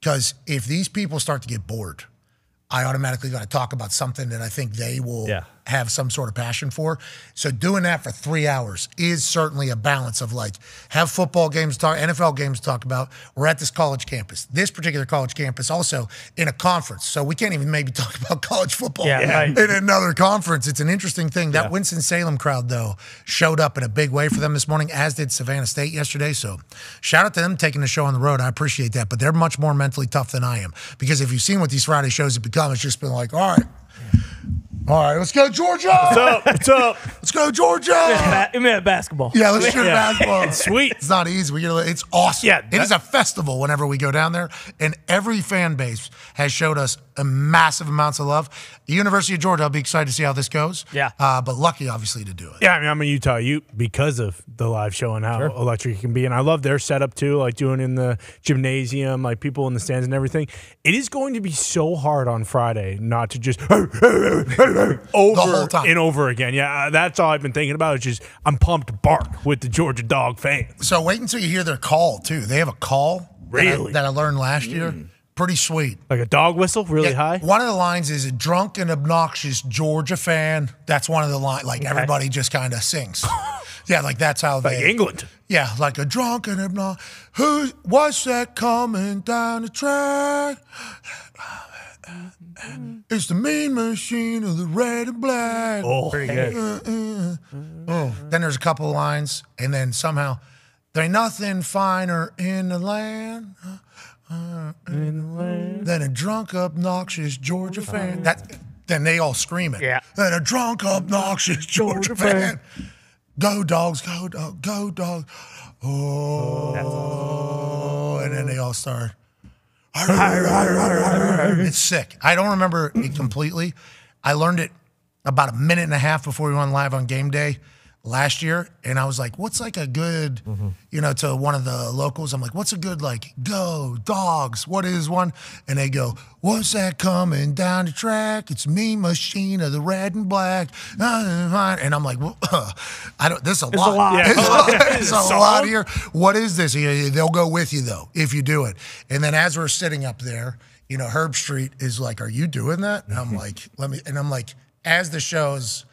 Because if these people start to get bored, I automatically got to talk about something that I think they will Yeah. Have some sort of passion for. So doing that for three hours is certainly a balance of like have football games talk, NFL games talk about. We're at this college campus, this particular college campus, also in a conference. So we can't even maybe [laughs] talk about college football Yeah, right. in another conference. It's an interesting thing. That Winston Salem crowd though showed up in a big way for them this morning, as did Savannah State yesterday. So shout out to them taking the show on the road. I appreciate that. But they're much more mentally tough than I am because if you've seen what these Friday shows have become, it's just been like, all right. All right, let's go, Georgia. What's up? What's up? Let's go, Georgia. Ba- I mean, basketball. Yeah, let's shoot Yeah. basketball. [laughs] It's sweet. It's not easy. We get a, it's awesome. Yeah, it is a festival whenever we go down there, and every fan base has showed us a massive amounts of love. The University of Georgia, I'll be excited to see how this goes. Yeah. uh, but lucky obviously to do it. Yeah, I mean, I'm a Utah Ute because of the live show and how electric it can be. And I love their setup too, like doing in the gymnasium, like people in the stands and everything. It is going to be so hard on Friday not to just [laughs] over whole time. and over again. Yeah, uh, that's all I've been thinking about. Is just I'm pumped to bark with the Georgia dog fans. So wait until you hear their call too. They have a call that I- Really? that I, learned last year. Pretty sweet. Like a dog whistle, really Yeah, high. One of the lines is a drunk and obnoxious Georgia fan. That's one of the lines. Like everybody just kind of sings. [laughs] yeah, like that's how Like they. England. Yeah, like a drunk and obnoxious. Who? What's that coming down the track? Mm-hmm. It's the mean machine of the red and black. Oh, Pretty good. Uh, uh, uh. Oh, then there's a couple of lines, and then somehow there ain't nothing finer in the land then a drunk, obnoxious Georgia fan. That then they all scream it. Yeah. Then a drunk, obnoxious Georgia fan. Go dogs, go dog, go dog. Oh, and then they all start. It's sick. I don't remember it completely. I learned it about a minute and a half before we went live on game day last year, and I was like, "What's like a good, you know?" To one of the locals, I'm like, "What's a good like go dogs? What is one?" And they go, "What's that coming down the track? It's me, machine of the red and black." [laughs] And I'm like, well, [laughs] "I don't. This is a lot. lot. It's a lot, [laughs] it's a lot here. What is this? They'll go with you though if you do it." And then as we're sitting up there, you know, Herbstreit is like, "Are you doing that?" And I'm mm-hmm. like, "Let me." And I'm like, as the show's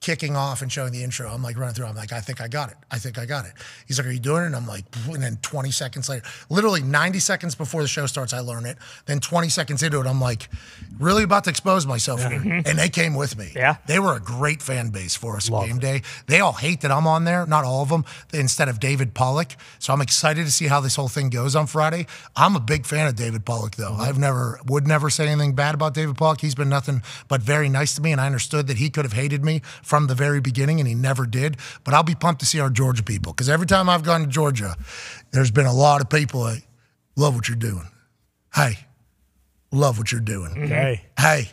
kicking off and showing the intro, I'm like running through. I'm like, I think I got it. I think I got it. He's like, Are you doing it? And I'm like, and then 20 seconds later, literally 90 seconds before the show starts, I learn it. Then 20 seconds into it, I'm like, really about to expose myself here. Mm-hmm. And they came with me. Yeah. They were a great fan base for us on game day. They all hate that I'm on there, not all of them, instead of David Pollack. So I'm excited to see how this whole thing goes on Friday. I'm a big fan of David Pollack, though. Mm-hmm. I've never, would never say anything bad about David Pollack. He's been nothing but very nice to me, and I understood that he could have hated me from the very beginning, and he never did. But I'll be pumped to see our Georgia people because every time I've gone to Georgia, there's been a lot of people that love what you're doing. Hey, love what you're doing. Mm-hmm. Hey. Hey,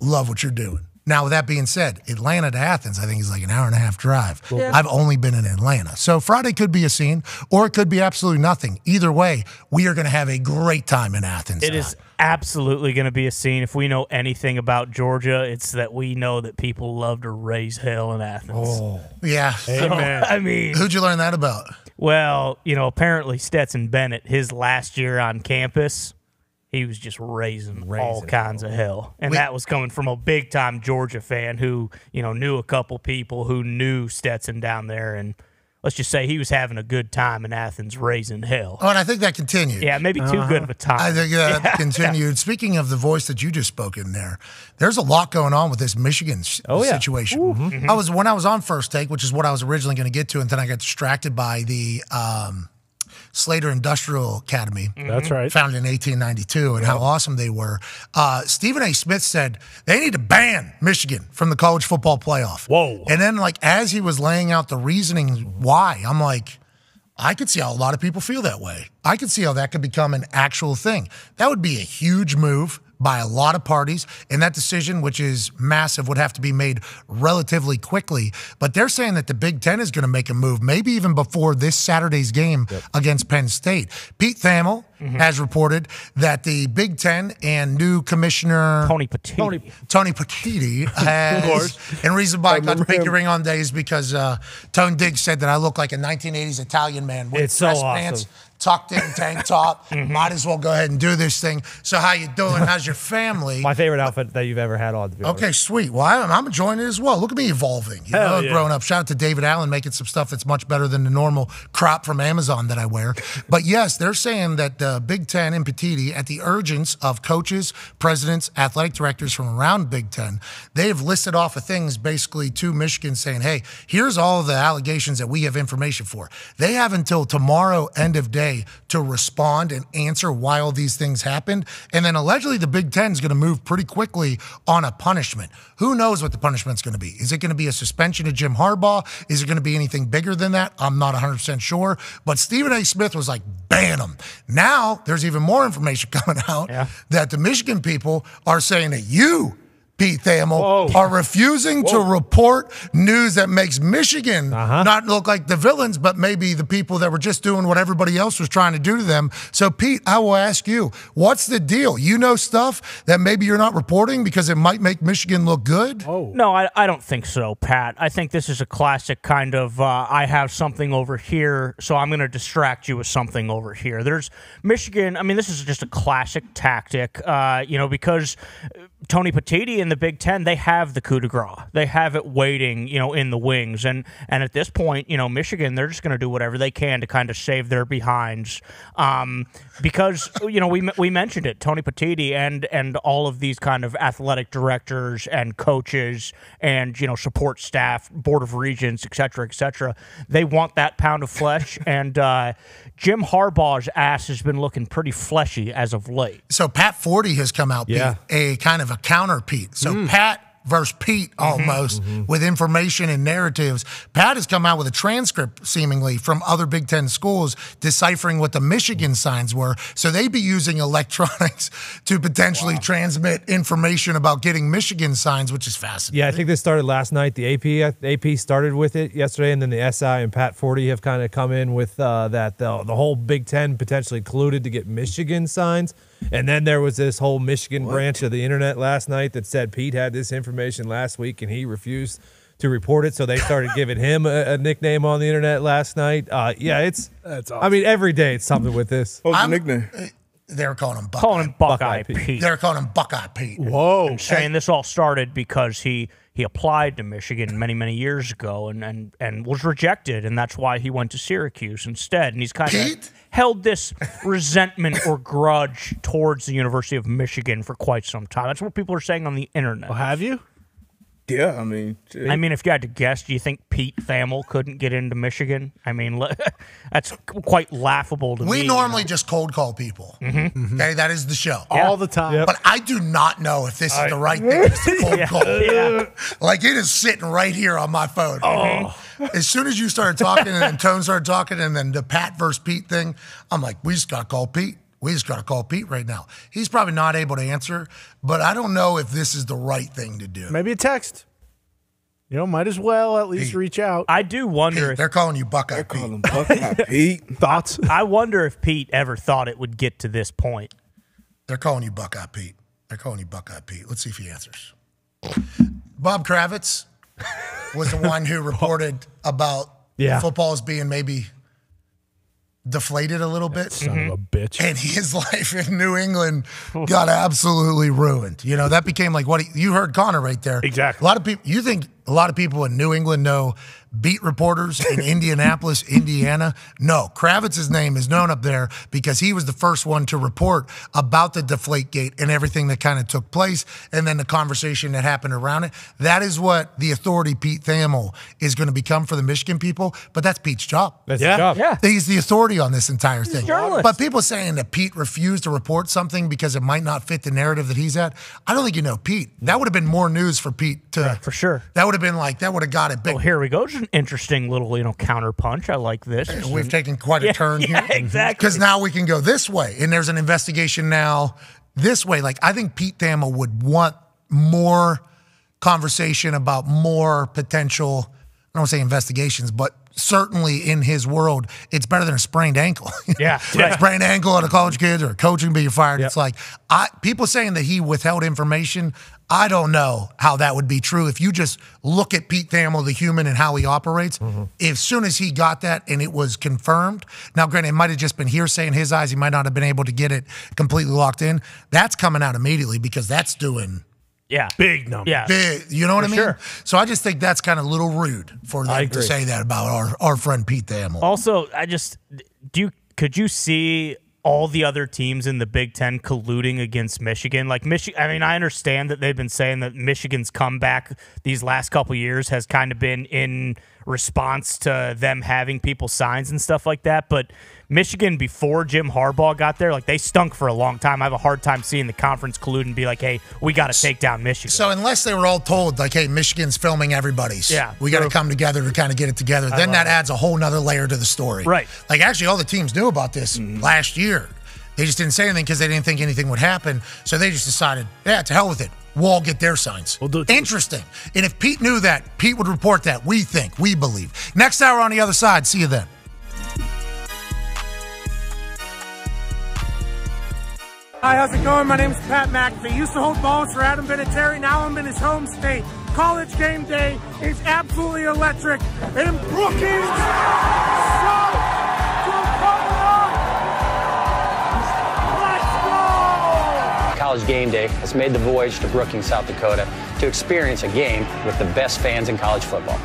love what you're doing. Now, with that being said, Atlanta to Athens, I think is like an hour and a half drive. I've only been in Atlanta. So Friday could be a scene or it could be absolutely nothing. Either way, we are going to have a great time in Athens. It is absolutely going to be a scene. If we know anything about Georgia, it's that we know that people love to raise hell in Athens. Oh, Yeah. So, I mean, Who'd you learn that about? well, you know, apparently Stetson Bennett, his last year on campus, he was just raising, all kinds of hell. And We- that was coming from a big time Georgia fan who, you know, knew a couple people who knew Stetson down there. And let's just say he was having a good time in Athens raising hell. Oh, and I think that continued. Yeah, maybe too good of a time. I think that [laughs] continued. Speaking of the voice that you just spoke in there, there's a lot going on with this Michigan Oh, yeah. situation. I was when I was on first take, which is what I was originally going to get to, and then I got distracted by the um, Slater Industrial Academy. That's right. Founded in 1892, and how awesome they were. Uh, Stephen A. Smith said they need to ban Michigan from the college football playoff. Whoa. And then, like, as he was laying out the reasoning why, I'm like, I could see how a lot of people feel that way. I could see how that could become an actual thing. That would be a huge move by a lot of parties, and that decision, which is massive, would have to be made relatively quickly. But they're saying that the Big Ten is going to make a move, maybe even before this Saturday's game against Penn State. Pete Thamel has reported that the Big Ten and new commissioner Tony Petitti. Tony [laughs] has, and reason why I got your ring on day is because uh, Tone Digs said that I look like a 1980s Italian man with It's so dress awesome. pants, tucked in tank top. [laughs] Mm-hmm. Might as well go ahead and do this thing. So how you doing? How's your family? My favorite outfit that you've ever had on. Honest. Okay, sweet. Well, I'm, I'm enjoying it as well. Look at me evolving. You know, yeah. growing up. Shout out to David Allen making some stuff that's much better than the normal crop from Amazon that I wear. But yes, they're saying that the Big Ten and Petitti, at the urgence of coaches, presidents, athletic directors from around Big Ten, they have listed off of things basically to Michigan saying, hey, here's all the allegations that we have information for. They have until tomorrow, end of day, to respond and answer why all these things happened. And then allegedly the Big Ten is going to move pretty quickly on a punishment. Who knows what the punishment's going to be? Is it going to be a suspension of Jim Harbaugh? Is it going to be anything bigger than that? I'm not 100% sure. But Stephen A. Smith was like, ban them. Now there's even more information [laughs] coming out that the Michigan people are saying that you, Pete Thamel, are refusing to report news that makes Michigan not look like the villains, but maybe the people that were just doing what everybody else was trying to do to them. So, Pete, I will ask you, what's the deal? You know stuff that maybe you're not reporting because it might make Michigan look good? No, I, I don't think so, Pat. I think this is a classic kind of uh, I have something over here, so I'm going to distract you with something over here. There's Michigan. I mean, this is just a classic tactic, uh, you know, because uh, Tony Petitti in the Big Ten, they have the coup de grace. They have it waiting, you know, in the wings. And and at this point, you know, Michigan, they're just going to do whatever they can to kind of save their behinds, um, because you know we we mentioned it, Tony Petitti and and all of these kind of athletic directors and coaches and you know support staff, board of regents, et cetera, et cetera. They want that pound of flesh, [laughs] and uh, Jim Harbaugh's ass has been looking pretty fleshy as of late. So Pat Forde has come out, Yeah. A kind of a counter Pete. So mm. Pat versus Pete mm-hmm. almost mm-hmm. with information and narratives. Pat has come out with a transcript seemingly from other Big Ten schools deciphering what the Michigan signs were. So they'd be using electronics [laughs] to potentially transmit information about getting Michigan signs, which is fascinating. Yeah, I think this started last night. The AP uh, AP started with it yesterday, and then the SI and Pat Forde have kind of come in with uh, that the, the whole Big Ten potentially colluded to get Michigan signs. And then there was this whole Michigan branch of the internet last night that said Pete had this information last week and he refused to report it. So they started [laughs] giving him a, a nickname on the internet last night. Uh, yeah, it's. That's I mean, every day it's something with this. What's the nickname? They're calling him Buckeye. Calling him Buckeye, Buckeye Pete. Pete. They're calling him Buckeye Pete. Whoa. saying this all started because he he applied to Michigan many many years ago and and and was rejected and that's why he went to Syracuse instead and he's kind of held this resentment or grudge towards the University of Michigan for quite some time. That's what people are saying on the internet. Well, have you? Yeah, I mean, shit. I mean, if you had to guess, do you think Pete Thamel couldn't get into Michigan? I mean, [laughs] that's quite laughable to me. We you normally know? just cold call people. Mm-hmm. Mm-hmm. Mm-hmm. Okay, that is the show. All the time. But I do not know if this is the right thing just to cold [laughs] call. Yeah. Like it is sitting right here on my phone. Oh. As soon as you started talking and then Tone started talking and then the Pat versus Pete thing, I'm like, we just gotta call Pete. We just gotta call Pete right now. He's probably not able to answer, but I don't know if this is the right thing to do. Maybe a text. You know, might as well at least reach out. I do wonder Pete, if they're calling you Buckeye Call Pete. him Buckeye [laughs] Pete. Thoughts? I wonder if Pete ever thought it would get to this point. They're calling you Buckeye Pete. They're calling you Buckeye Pete. Let's see if he answers. Bob Kravitz was the one who [laughs] reported about Yeah. football as being maybe deflated a little bit. Son of a mm-hmm. bitch. and his [laughs] life in New England got absolutely ruined. You know, that became like what he, you heard Connor right there. Exactly. A lot of people, you think a lot of people in New England know beat reporters in [laughs] Indianapolis, Indiana? No, Kravitz's name is known up there because he was the first one to report about the deflate gate and everything that kind of took place and then the conversation that happened around it. That is what the authority, Pete Thamel, is going to become for the Michigan people, but that's Pete's job. That's Yeah. the job. Yeah. He's the authority on this entire thing. But people saying that Pete refused to report something because it might not fit the narrative that he's at, I don't think you know Pete. That would have been more news for Pete to. For sure. That would have been like, that would have got it big. Well, here we go. An interesting little, you know, counter punch. I like this. We've taken quite a [laughs] Yeah, turn [laughs] yeah, here. exactly. Because now we can go this way, and there's an investigation now this way. Like, I think Pete Thamel would want more conversation about more potential, I don't want to say investigations, but certainly in his world, it's better than a sprained ankle. [laughs] Yeah, A right. sprained ankle at a college kid or a coach can be fired. It's like I people saying that he withheld information. I don't know how that would be true. If you just look at Pete Thamel, the human, and how he operates, mm-hmm. as soon as he got that and it was confirmed, now granted, it might have just been hearsay in his eyes. He might not have been able to get it completely locked in. That's coming out immediately because that's doing Yeah. Big number. Yeah. big. You know what I mean? sure. So I just think that's kind of a little rude for them to say that about our, our friend Pete Thamel. Also, I just do you could you see all the other teams in the Big Ten colluding against Michigan? Like Michigan, I mean, I understand that they've been saying that Michigan's comeback these last couple years has kind of been in response to them having people signs and stuff like that. But Michigan, before Jim Harbaugh got there, like they stunk for a long time. I have a hard time seeing the conference collude and be like, "Hey, we got to take down Michigan." So unless they were all told, like, hey, Michigan's filming everybody's. Yeah, We got to come together to kind of get it together. then that adds a whole nother layer to the story. Right. Like, actually, all the teams knew about this mm-hmm. last year. They just didn't say anything because they didn't think anything would happen. So they just decided, yeah, to hell with it. We'll all get their signs. We'll do it. Interesting. And if Pete knew that, Pete would report that. We think, we believe. Next hour on the other side. See you then. Hi, how's it going? My name is Pat McAfee. Used to hold balls for Adam Vinatieri. Now I'm in his home state. College game day is absolutely electric. in Brookings South College Game Day has made the voyage to Brookings, South Dakota to experience a game with the best fans in college football.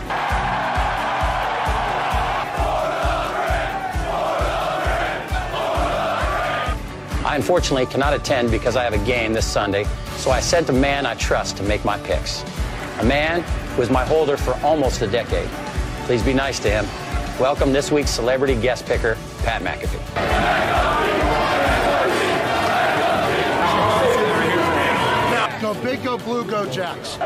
I unfortunately cannot attend because I have a game this Sunday, so I sent a man I trust to make my picks. A man who is my holder for almost a decade. Please be nice to him. Welcome this week's celebrity guest picker, Pat McAfee. Go big, go blue, go Jacks.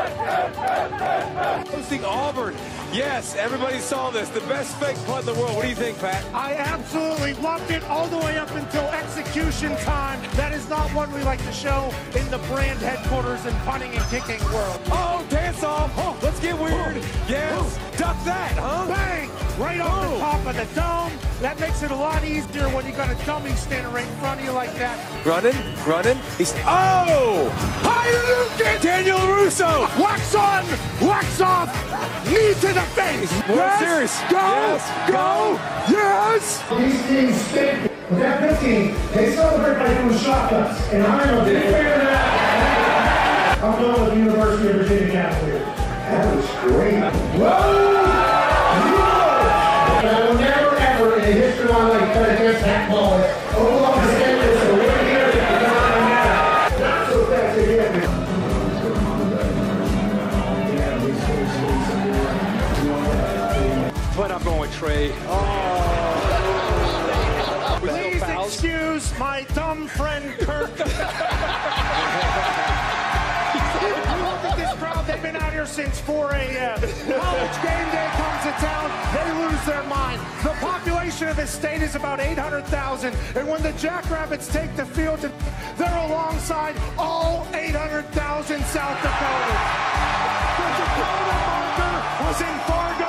Hosting Auburn. Yes, everybody saw this. The best fake punt in the world. What do you think, Pat? I absolutely loved it all the way up until execution time. That is not one we like to show in the brand headquarters and punting and kicking world. Oh, dance off. Oh, let's get weird. Yes. Duck that, huh? Bang! Right off the top of the dome. That makes it a lot easier when you got a dummy standing right in front of you like that. Running, running. He's oh, Hayukin! Daniel Russo. Wax on, wax off, knee to the face. More yes, serious. Go, Yes, go, yes. These teams stink. With that 15, they celebrate by doing shotguns. And I'm a big fan of that. I'm going with the University of Virginia Cavaliers. That was great. Whoa! And I will never, ever in the history of my life bet against that ball. Oklahoma Going with Please excuse my dumb friend Kirk. [laughs] look at this crowd, they've been out here since 4 a.m. College game day comes to town, they lose their mind. The population of this state is about 800,000, and when the Jackrabbits take the field, they're alongside all 800,000 South Dakotans. The Dakota marker was in Fargo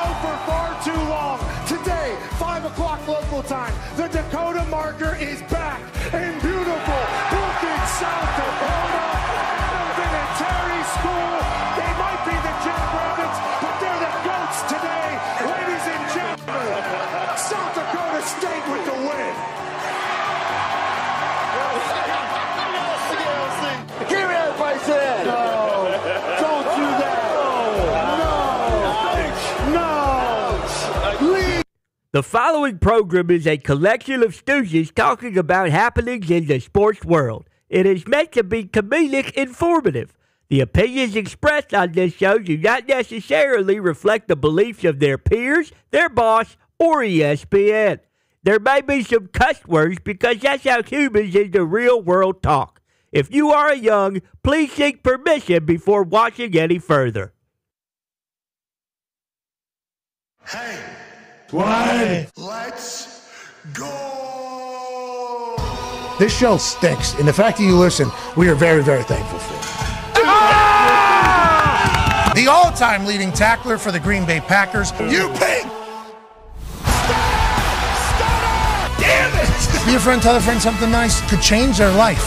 too long. Today, 5 o'clock local time, the Dakota marker is back in beautiful Brookings, South Dakota. The following program is a collection of stooges talking about happenings in the sports world. It is meant to be comedic informative. The opinions expressed on this show do not necessarily reflect the beliefs of their peers, their boss, or ESPN. There may be some cuss words because that's how humans in the real world talk. If you are a young, please seek permission before watching any further. Hey, what? Let's go. This show stinks, and the fact that you listen, we are very, very thankful for. Ah! The all-time leading tackler for the Green Bay Packers, you pig! Be a friend, tell a friend something nice could change their life.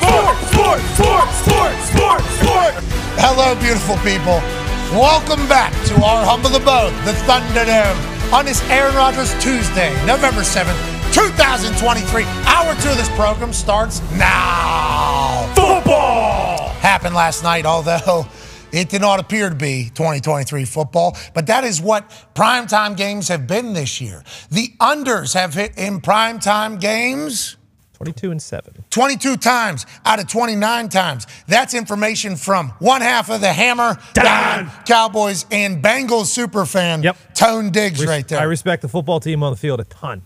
Sport, sport, sport, sport, sport, sport. Hello, beautiful people. Welcome back to our humble abode, the Thunderdome, on this Aaron Rodgers Tuesday, November 7th, 2023. Hour two of this program starts now. Football happened last night, although it did not appear to be 2023 football, but that is what primetime games have been this year. The unders have hit in primetime games. 22 and 7. 22 times out of 29 times. That's information from one half of the Hammer Dahn Cowboys and Bengals superfan Yep. Tone Digs Res- right there. I respect the football team on the field a ton.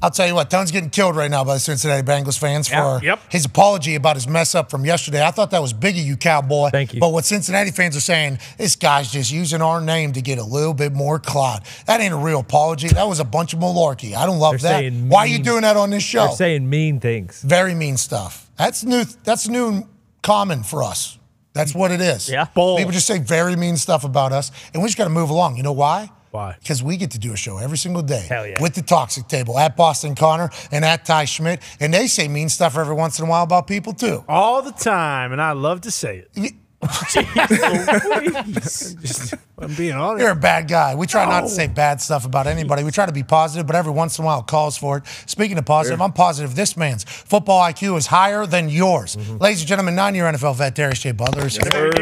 I'll tell you what, Tone's getting killed right now by the Cincinnati Bengals fans Yeah, for yep. his apology about his mess up from yesterday. I thought that was big of you, cowboy. Thank you. But what Cincinnati fans are saying, this guy's just using our name to get a little bit more clout. That ain't a real apology. That was a bunch of malarkey. I don't love They're that. saying Why are you doing that on this show? They're saying mean things. Very mean stuff. That's new. That's new and common for us. That's what it is. Yeah. People just say very mean stuff about us, and we just got to move along. You know why? Why? Because we get to do a show every single day yeah. with the Toxic Table at Boston Connor and at Ty Schmidt, and they say mean stuff every once in a while about people too. All the time, and I love to say it. Just, I'm being honest. You're a bad guy. We try not to say bad stuff about anybody. We try to be positive, but every once in a while it calls for it. Speaking of positive, I'm positive this man's football IQ is higher than yours. Ladies and gentlemen, nine year NFL vet Darius J. Butler. is here.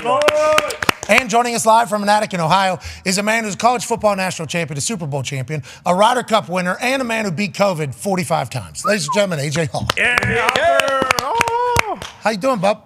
And joining us live from an attic in Ohio, is a man who's a college football national champion, a Super Bowl champion, a Ryder Cup winner, and a man who beat COVID 45 times. Ladies and gentlemen, AJ Hawk. How you doing, bub?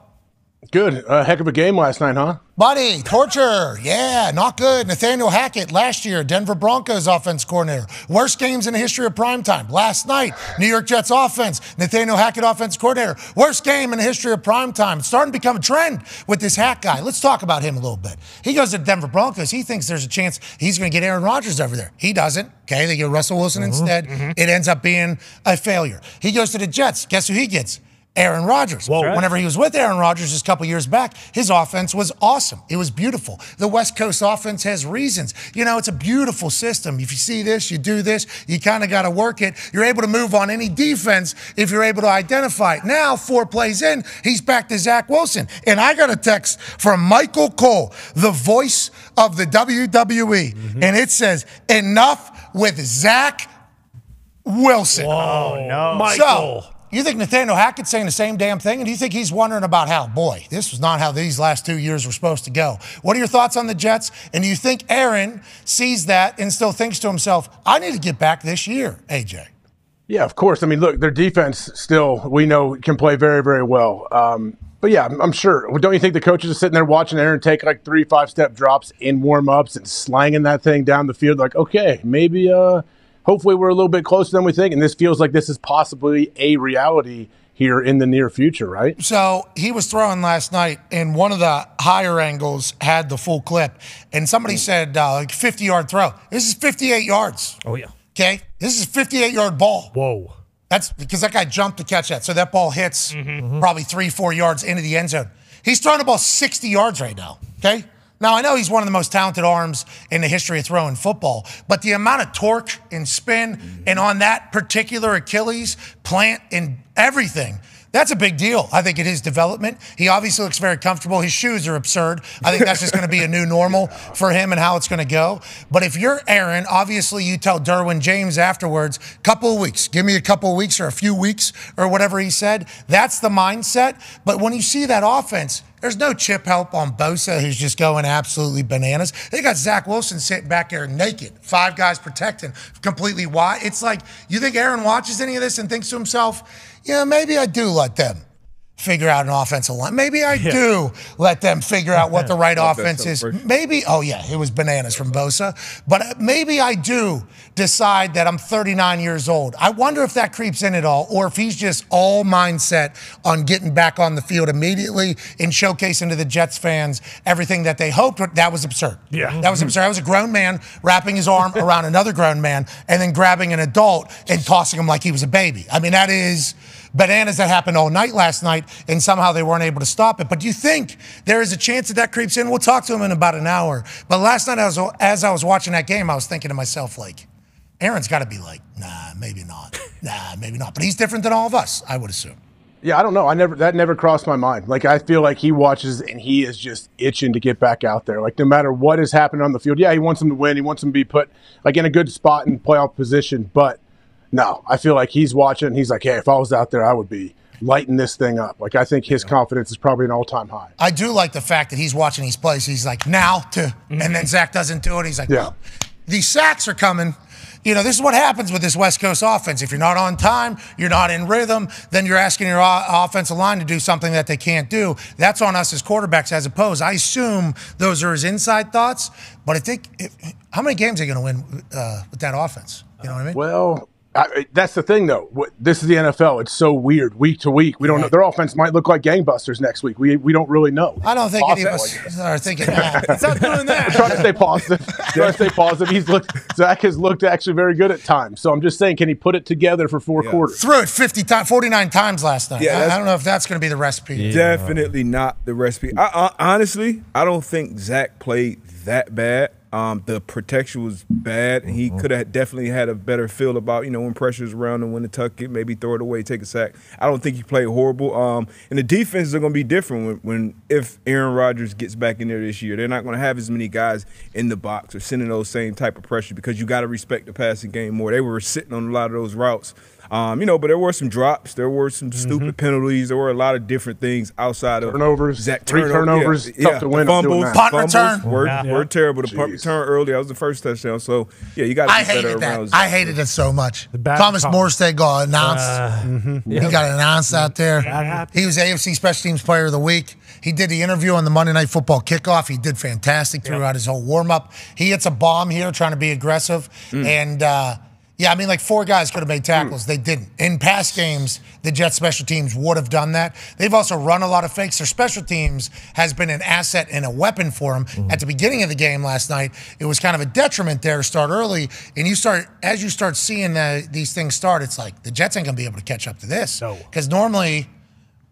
Good. A heck of a game last night, huh? Buddy, torture. Yeah, not good. Nathaniel Hackett last year, Denver Broncos offense coordinator. Worst games in the history of primetime. Last night, New York Jets offense, Nathaniel Hackett offense coordinator. Worst game in the history of primetime. It's starting to become a trend with this Hack guy. Let's talk about him a little bit. He goes to Denver Broncos. He thinks there's a chance he's going to get Aaron Rodgers over there. He doesn't. Okay, they get Russell Wilson mm-hmm, instead. Mm-hmm. It ends up being a failure. He goes to the Jets. Guess who he gets? Aaron Rodgers. Well, whenever he was with Aaron Rodgers just a couple years back, his offense was awesome. It was beautiful. The West Coast offense has reasons. You know, it's a beautiful system. If you see this, you do this, you kind of got to work it. You're able to move on any defense if you're able to identify it. Now, four plays in, he's back to Zach Wilson. And I got a text from Michael Cole, the voice of the WWE. And it says, enough with Zach Wilson. Oh no, So, you think Nathaniel Hackett's saying the same damn thing? And do you think he's wondering about how, boy, this was not how these last two years were supposed to go? What are your thoughts on the Jets? And do you think Aaron sees that and still thinks to himself, I need to get back this year, AJ? Yeah, of course. I mean, look, their defense still we know can play very, very well. Um, but yeah, I'm, I'm sure. Don't you think the coaches are sitting there watching Aaron take like three, five step drops in warm ups and slanging that thing down the field? Like, okay, maybe, uh, hopefully, we're a little bit closer than we think, and this feels like this is possibly a reality here in the near future, right? So he was throwing last night, and one of the higher angles had the full clip, and somebody said uh, like 50 yard throw. This is 58 yards. Oh yeah. Okay, this is 58 yard ball. Whoa. That's because that guy jumped to catch that. So that ball hits probably three, four yards into the end zone. He's throwing the ball 60 yards right now. Okay. Now, I know he's one of the most talented arms in the history of throwing football, but the amount of torque and spin and on that particular Achilles plant and everything, that's a big deal, I think, in his development. He obviously looks very comfortable. His shoes are absurd. I think that's just going to be a new normal [laughs] for him and how it's going to go. But if you're Aaron, obviously you tell Derwin James afterwards, couple of weeks, give me a couple of weeks or a few weeks or whatever he said. That's the mindset. But when you see that offense, there's no chip help on Bosa, who's just going absolutely bananas. They got Zach Wilson sitting back there naked, five guys protecting, completely wide. It's like, you think Aaron watches any of this and thinks to himself, yeah, maybe I do let them figure out an offensive line. Maybe I do let them figure out what the [laughs] right offense is. celebration. Maybe, oh yeah, it was bananas from Bosa. But uh, maybe I do decide that I'm 39 years old. I wonder if that creeps in at all, or if he's just all mindset on getting back on the field immediately and showcasing to the Jets fans everything that they hoped. That was absurd. Yeah. That was absurd. That was a grown man wrapping his arm around another grown man and then grabbing an adult and tossing him like he was a baby. I mean, that is bananas that happened all night last night, and somehow they weren't able to stop it. But do you think there is a chance that that creeps in? We'll talk to him in about an hour. But last night, I was, as I was watching that game, I was thinking to myself, like, Aaron's got to be like, nah, maybe not. [laughs] Nah, maybe not. But he's different than all of us, I would assume. Yeah, I don't know. I never that never crossed my mind. Like I feel like he watches and he is just itching to get back out there. Like no matter what is happening on the field, yeah, he wants him to win. He wants him to be put like in a good spot in playoff position. But no, I feel like he's watching. He's like, hey, if I was out there, I would be lighting this thing up. Like I think his confidence is probably an all time high. I do like the fact that he's watching these plays. He's like, now to, and then Zach doesn't do it. He's like, Yeah. these sacks are coming. You know, this is what happens with this West Coast offense. If you're not on time, you're not in rhythm, then you're asking your o- offensive line to do something that they can't do. That's on us as quarterbacks as opposed. I assume those are his inside thoughts, but I think, if, how many games are they going to win uh, with that offense? You know what I mean? Well, I, that's the thing, though. What- This is the NFL. It's so weird week to week. We don't know. Their offense might look like gangbusters next week. We, we don't really know. I don't think any of Possibly. us are thinking that. It's not doing that. [laughs] trying to stay positive. [laughs] trying to stay positive. He's looked. Zach has looked actually very good at times. So I'm just saying, can he put it together for four quarters? Threw it 50 times, 49 times last night. Yeah, I, I don't know if that's going to be the recipe. Definitely not the recipe. I, I honestly, I don't think Zach played that bad. Um, the protection was bad. He Mm-hmm. could have definitely had a better feel about you know when pressure's around and when to tuck it, maybe throw it away, take a sack. I don't think he played horrible. Um, and the defenses are going to be different when, when if Aaron Rodgers gets back in there this year. They're not going to have as many guys in the box or sending those same type of pressure because you got to respect the passing game more. They were sitting on a lot of those routes. Um, you know, but there were some drops. There were some stupid penalties. There were a lot of different things outside of Turnovers, Zach three turnovers, Yeah, tough yeah. to win Fumbles. Punt fumbles return. were, Yeah. were terrible. The punt return early. That was the first touchdown. So yeah, you got to I be better hated around. that. I hated it so much. bad Thomas call. Morstead got announced. Uh, He got announced out there. happened. He was AFC Special Teams Player of the Week. He did the interview on the Monday Night Football kickoff. He did fantastic throughout his whole warm up. He hits a bomb here, trying to be aggressive, and. uh yeah, I mean, like four guys could have made hmm. tackles. They didn't. In past games, the Jets special teams would have done that. They've also run a lot of fakes. Their special teams has been an asset and a weapon for them. Hmm. At the beginning of the game last night, it was kind of a detriment there to start early. And you start, as you start seeing the, these things start, it's like the Jets ain't going to be able to catch up to this. No. Because normally,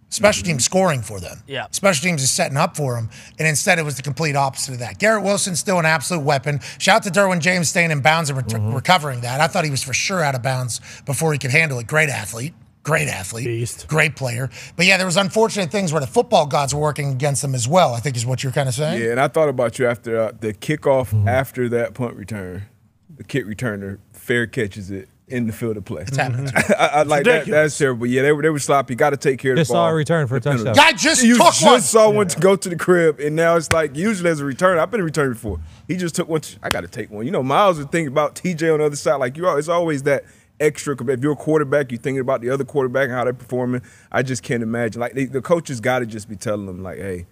special teams scoring for them. Yeah. Special teams is setting up for them. And instead, it was the complete opposite of that. Garrett Wilson's still an absolute weapon. Shout out to Derwin James staying in bounds and ret- recovering that. I thought he was for sure out of bounds before he could handle it. Great athlete. Great athlete. Beast. Great player. But yeah, there was unfortunate things where the football gods were working against them as well, I think is what you're kind of saying. Yeah, and I thought about you after uh, the kickoff after that punt return. The kick returner fair catches it in the field of play. It's happening. [laughs] I, I like that. That's terrible. Yeah, they were they were sloppy. Got to take care of Just the ball. saw a return for a touchdown. Guy just you took just one. saw one to go to the crib, and now it's like usually as a return. I've been a return before. He just took one. To, I got to take one. You know, Miles was thinking about TJ on the other side. Like you, are, it's always that extra. If you're a quarterback, you're thinking about the other quarterback and how they're performing. I just can't imagine. Like they, the coaches got to just be telling them, like, hey.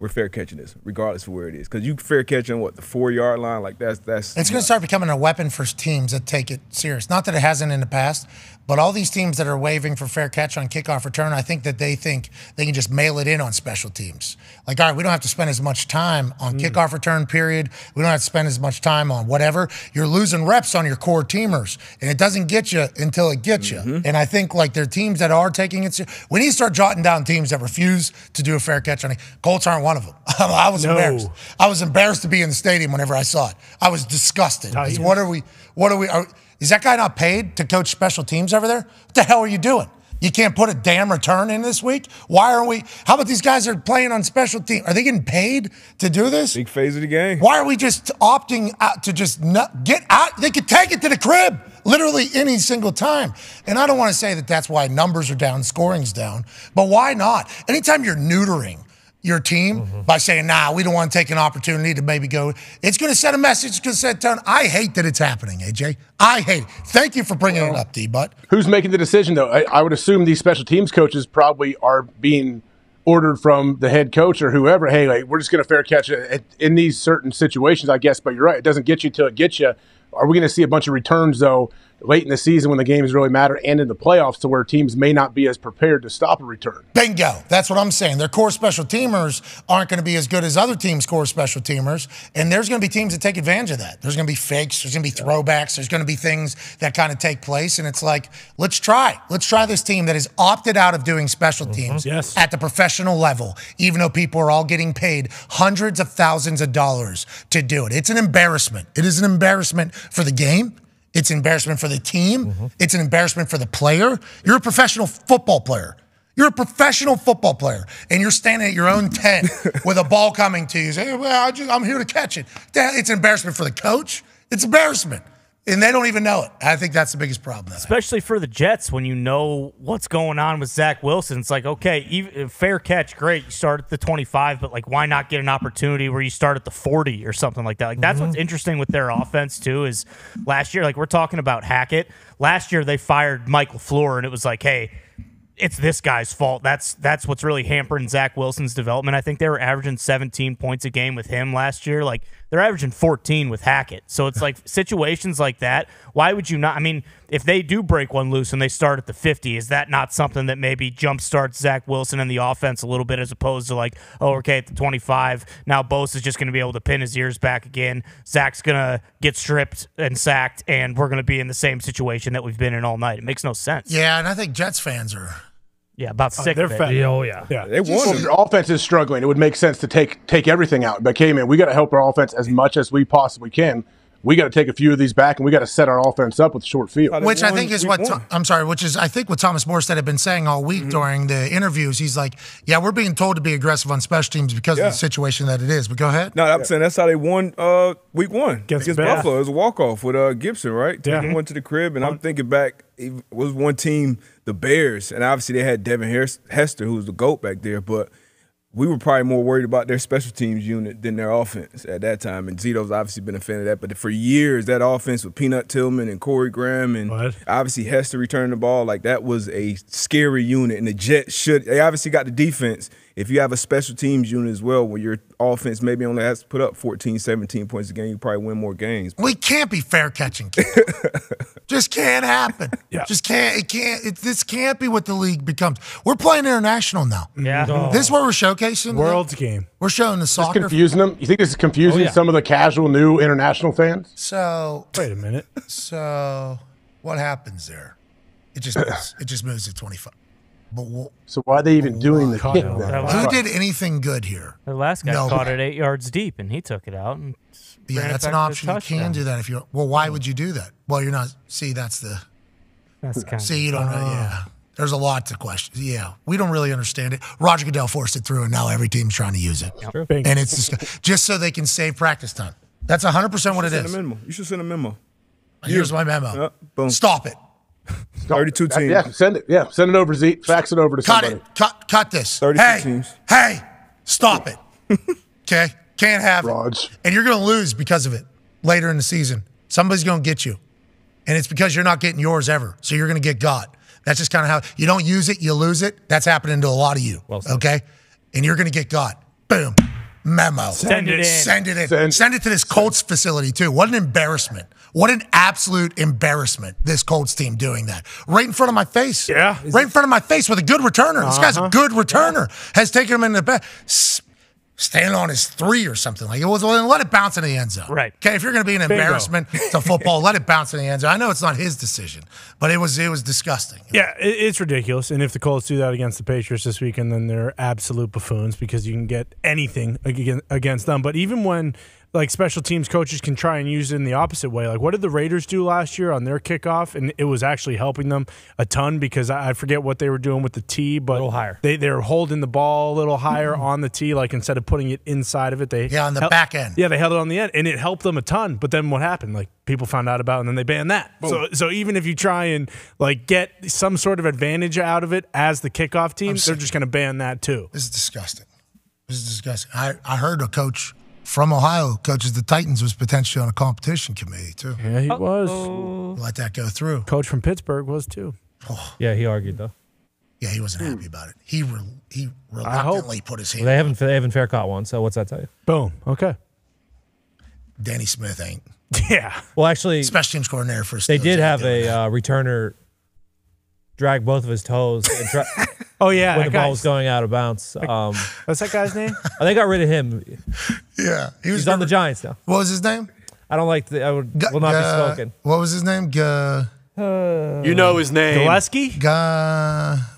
We're fair catching this, regardless of where it is, because you fair catching what the four yard line, like that's that's. It's going to start becoming a weapon for teams that take it serious. Not that it hasn't in the past, but all these teams that are waving for fair catch on kickoff return, I think that they think they can just mail it in on special teams. Like, all right, we don't have to spend as much time on hmm. kickoff return period. We don't have to spend as much time on whatever. You're losing reps on your core teamers, and it doesn't get you until it gets you. Mm-hmm. And I think like there are teams that are taking it. We need to start jotting down teams that refuse to do a fair catch on it. Colts aren't one of them. [laughs] I was No. embarrassed. I was embarrassed to be in the stadium whenever I saw it. I was disgusted. Oh, Said, what are we? What are we? Are, is that guy not paid to coach special teams over there? What the hell are you doing? You can't put a damn return in this week. Why aren't we? How about these guys are playing on special team? Are they getting paid to do this? big phase of the game. Why are we just opting out to just not get out? They could take it to the crib literally any single time. And I don't want to say that that's why numbers are down, scoring's down, but why not? Anytime you're neutering your team mm-hmm. by saying, nah, we don't want to take an opportunity to maybe go, it's going to set a message, it's going to set a tone. I hate that it's happening, AJ. I hate it. Thank you for bringing it up, D, but Who's making the decision though? I, I would assume these special teams coaches probably are being ordered from the head coach or whoever. Hey, like we're just going to fair catch it in these certain situations, I guess. But you're right; it doesn't get you till it gets you. Are we going to see a bunch of returns though late in the season when the games really matter and in the playoffs to where teams may not be as prepared to stop a return? Bingo. That's what I'm saying. Their core special teamers aren't going to be as good as other teams' core special teamers. And there's going to be teams that take advantage of that. There's going to be fakes. There's going to be throwbacks. There's going to be things that kind of take place. And it's like, let's try. Let's try this team that has opted out of doing special mm-hmm. teams Yes. at the professional level, even though people are all getting paid hundreds of thousands of dollars to do it. It's an embarrassment. It is an embarrassment for the game. It's an embarrassment for the team. Mm-hmm. It's an embarrassment for the player. You're a professional football player. You're a professional football player, and you're standing at your own tent [laughs] with a ball coming to you. You Say, "Well, I just, I'm here to catch it." It's an embarrassment for the coach. It's embarrassment, and they don't even know it. I think that's the biggest problem. especially for the Jets when you know what's going on with Zach Wilson. It's like, okay, even, uh, fair catch, great. You start at the 25, but like, why not get an opportunity where you start at the 40 or something like that? Like, that's what's mm-hmm. interesting with their offense, too, is last year, like, we're talking about Hackett. Last year, they fired Mike LaFleur, and it was like, hey, it's this guy's fault. That's that's what's really hampering Zach Wilson's development. I think they were averaging 17 points a game with him last year. Like they're averaging 14 with Hackett. So it's [laughs] like situations like that. Why would you not? I mean, if they do break one loose and they start at the 50, is that not something that maybe jumpstarts Zach Wilson and the offense a little bit as opposed to like, oh, okay, at the 25, now Bose is just going to be able to pin his ears back again. Zach's going to get stripped and sacked, and we're going to be in the same situation that we've been in all night. It makes no sense. Yeah, and I think Jets fans are Yeah, about Oh, they're of it. fed. Oh yeah. Yeah. They Well, won. if their offense is struggling, it would make sense to take take everything out. But hey, man, we got to help our offense as much as we possibly can. We got to take a few of these back, and we got to set our offense up with short field. Which I think is what one. I'm sorry, which is I think what Thomas Morstead had been saying all week Mm-hmm. during the interviews. He's like, "Yeah, we're being told to be aggressive on special teams because of the situation that it is." But go ahead. No, I'm saying that's how they won uh, week one Against against, Bears. Buffalo. It was a walk off with uh, Gipson, right? Yeah. Taking one to the crib, and I'm thinking back. It was one team, the Bears, and obviously they had Devin Hes- Hester, who was the goat back there, but. We were probably more worried about their special teams unit than their offense at that time. And Zito's obviously been a fan of that. But for years, that offense with Peanut Tillman and Corey Graham and What? obviously Hester returning the ball, like that was a scary unit. And the Jets should, they obviously got the defense. If you have a special teams unit as well, where your offense maybe only has to put up 14, 17 points a game, you probably win more games. We can't be fair catching. [laughs] Just can't happen. Yeah. Just can't. It can't. It, this can't be what the league becomes. We're playing international now. Yeah. This is what we're showcasing. World's game. We're showing the It's soccer. confusing them. You think this is confusing Oh, yeah. some of the casual new international fans? So, Wait a minute. so what happens there? It just [laughs] moves, it just moves to 25. But wh- So why are they even doing the Caught kick? it. then? who did anything good here? The last guy No. caught it eight yards deep, and he took it out. And Yeah, that's an back to a option. You can do that if you. Well, why hmm. would you do that? Well, you're not. See, that's the. That's kind See, you don't know. Yeah. There's a lot to question. Yeah, we don't really understand it. Roger Goodell forced it through, and now every team's trying to use it. Bingo. And it's just, just so they can save practice time. That's 100% what it is. Send a memo. You should send a memo. Here's my memo. Yeah, boom. Stop it. 32 That- teams. Yeah, send it. Yeah, send it over, Z. Fax it over to Cut somebody. it. Cut, cut this. 32 hey, teams. hey, stop it. [laughs] okay? Can't have Raj. it. And you're going to lose because of it later in the season. Somebody's going to get you. And it's because you're not getting yours ever. So you're going to get got. That's just kind of how you don't use it, you lose it. That's happening to a lot of you. Well said. okay? And you're going to get got. Boom. Memo. Send it in. Send it in. Send, Send- it to this Colts facility, too. What an embarrassment. What an absolute embarrassment, this Colts team doing that. Right in front of my face. Yeah. Right in front of my face with a good returner. This guy's a uh-huh. good returner. Has taken him in the back. Standing on his three or something like it was. Well, then let it bounce in the end zone. Right. Okay. If you're going to be an embarrassment to [laughs] football, let it bounce in the end zone. I know it's not his decision, but it was it was disgusting. Yeah, it's ridiculous. And if the Colts do that against the Patriots this weekend, then they're absolute buffoons because you can get anything against them. But even when like special teams coaches can try and use it in the opposite way, like what did the Raiders do last year on their kickoff? And it was actually helping them a ton because I, I forget what they were doing with the tee, but little higher. They they're holding the ball a little higher on the tee, like instead of putting it inside of it, they Yeah, on the hel- back end. Yeah, they held it on the end, and it helped them a ton. But then what happened? Like people found out about, it and then they banned that. So so even if you try and like get some sort of advantage out of it as the kickoff team, they're just going to ban that too. This is disgusting. This is disgusting. I, I heard a coach from Ohio coaches the Titans was potentially on a competition committee too. Yeah, he was. Let that go through. Coach from Pittsburgh was too. Yeah, he argued though. Yeah, he wasn't happy about it. He re, he reluctantly put his Well, hand. they haven't they haven't fair caught one. So what's that tell you? Boom. Okay. Danny Smith ain't [laughs] Yeah. Well, actually, special teams coordinator for. they did have a uh, returner drag both of his toes and tra- [laughs] Oh yeah. when the ball was going out of bounds. Um, What's that guy's name? [laughs] oh, they got rid of him. yeah, he was He's on the Giants now. What was his name? I don't like. The, I would G- will not be G- smoking. What was his name? G- Uh, you know his name. Gillespie. G-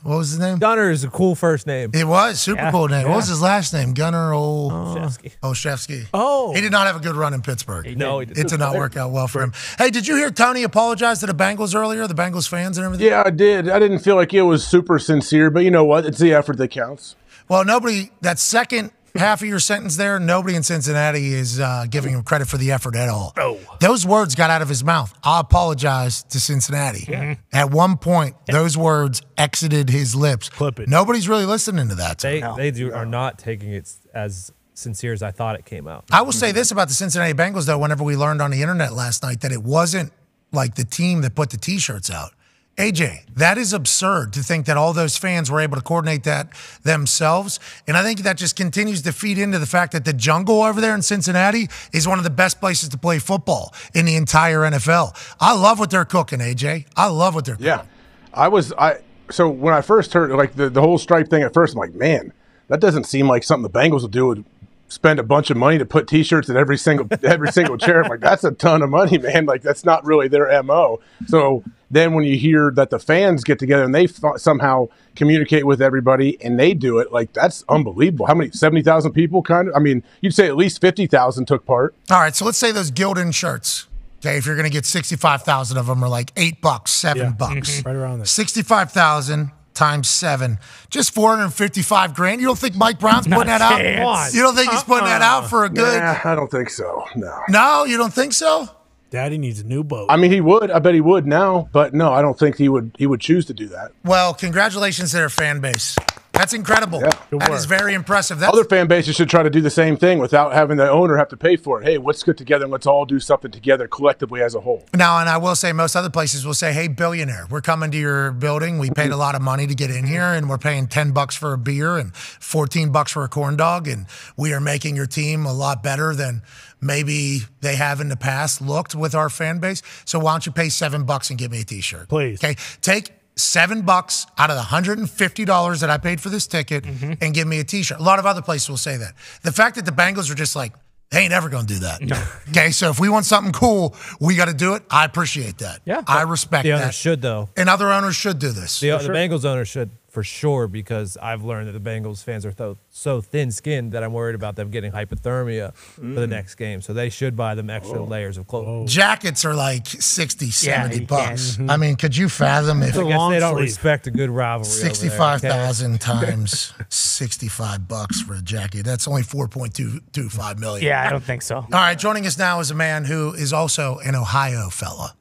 what was his name? Gunner is a cool first name. It was super Yeah, cool name. What was his last name? Gunner Ol- Shevsky. Oh, Olszewski. Oh. He did not have a good run in Pittsburgh. No, he did It did not work out well for him. Hey, did you hear Tony apologize to the Bengals earlier, the Bengals fans and everything? Yeah, I did. I didn't feel like it was super sincere, but you know what? It's the effort that counts. Well, nobody, that second half of your sentence there, nobody in Cincinnati is uh, giving him credit for the effort at all. Oh. Those words got out of his mouth. I apologize to Cincinnati. At one point, those words exited his lips. Clip it. Nobody's really listening to that. They Tom. they do are not taking it as sincere as I thought it came out. I will say this about the Cincinnati Bengals, though, whenever we learned on the internet last night that it wasn't like the team that put the t shirts out. AJ, that is absurd to think that all those fans were able to coordinate that themselves. And I think that just continues to feed into the fact that the jungle over there in Cincinnati is one of the best places to play football in the entire NFL. I love what they're cooking, AJ. I love what they're cooking. Yeah, I was. I so when I first heard like the, the whole stripe thing at first, I'm like, man, that doesn't seem like something the Bengals would do spend a bunch of money to put T-shirts in every single every single chair. I'm like, that's a ton of money, man. Like that's not really their mo. So then when you hear that the fans get together and they f- somehow communicate with everybody and they do it, like that's unbelievable. How many seventy thousand people? Kind of. I mean, you'd say at least fifty thousand took part. All right, so let's say those Gildan shirts. Okay, if you're going to get 65,000 of them are like 8 bucks, 7 bucks. Mm-hmm. Right around there. 65,000 times 7. Just 455 grand. You don't think Mike Brown's putting that out? chance. You don't think he's putting that out for a uh-uh. good Nah, I don't think so. No. No, you don't think so? Daddy needs a new boat. I mean, he would. I bet he would now, but no, I don't think he would. He would choose to do that. Well, congratulations to their fan base. That's incredible. That is very impressive. That's Other fan bases should try to do the same thing without having the owner have to pay for it. Hey, let's get together and let's all do something together collectively as a whole. Now, and I will say, most other places will say, "Hey, billionaire, we're coming to your building. We paid a lot of money to get in here, and we're paying ten bucks for a beer and fourteen bucks for a corn dog, and we are making your team a lot better than maybe they have in the past looked with our fan base. So why don't you pay seven bucks and give me a T-shirt, please? Okay, take." Seven bucks out of the hundred and fifty dollars that I paid for this ticket, mm-hmm. and give me a T-shirt. A lot of other places will say that. The fact that the Bengals are just like, they ain't ever gonna do that. [laughs] Okay, so if we want something cool, we got to do it. I appreciate that. Yeah, I respect The that. owners should though. And other owners should do this. The, uh, the Bengals owners should for sure because I've learned that the Bengals fans are so, so thin-skinned that I'm worried about them getting hypothermia for the Mm. next game. So they should buy them extra layers of clothing. Jackets are like 60, 70 you bucks. can. I mean, could you fathom if I guess they don't respect a good rivalry. over okay? 65,000 [laughs] times 65 bucks for a jacket? That's only 4.225 million. Yeah, I don't think so. All right, joining us now is a man who is also an Ohio fella.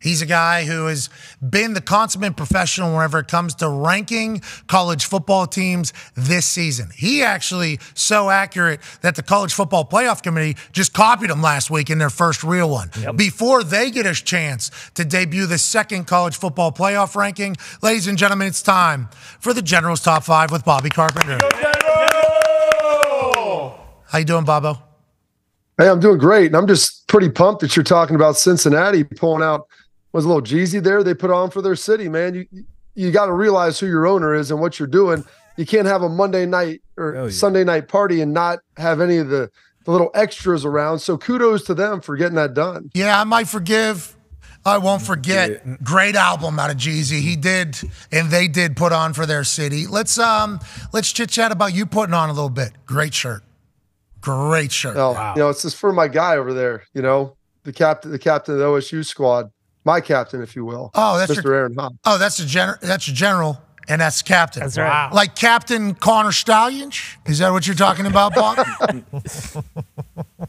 He's a guy who has been the consummate professional whenever it comes to ranking college football teams this season. He actually so accurate that the college football playoff committee just copied him last week in their first real one. Before they get a chance to debut the second college football playoff ranking, ladies and gentlemen, it's time for the General's Top 5 with Bobby Carpenter. How you doing, Bobo? Hey, I'm doing great. And I'm just pretty pumped that you're talking about Cincinnati pulling out was a little Jeezy there they put on for their city, man. You you got to realize who your owner is and what you're doing. You can't have a Monday night or Sunday night party and not have any of the, the little extras around. So kudos to them for getting that done. Yeah, I might forgive. I won't forget. Great album out of Jeezy. He did, and they did put on for their city. Let's um, let's chit chat about you putting on a little bit. Great shirt. Great shirt. Oh, You know, it's just for my guy over there, you know, the captain, the captain of the OSU squad, my captain, if you will. Oh, that's Mr. your- Aaron Hop. Oh, that's a general. That's your general, and that's captain. That's right. Wow. Like Captain Connor Stalions. Is that what you're talking about, Bob? [laughs]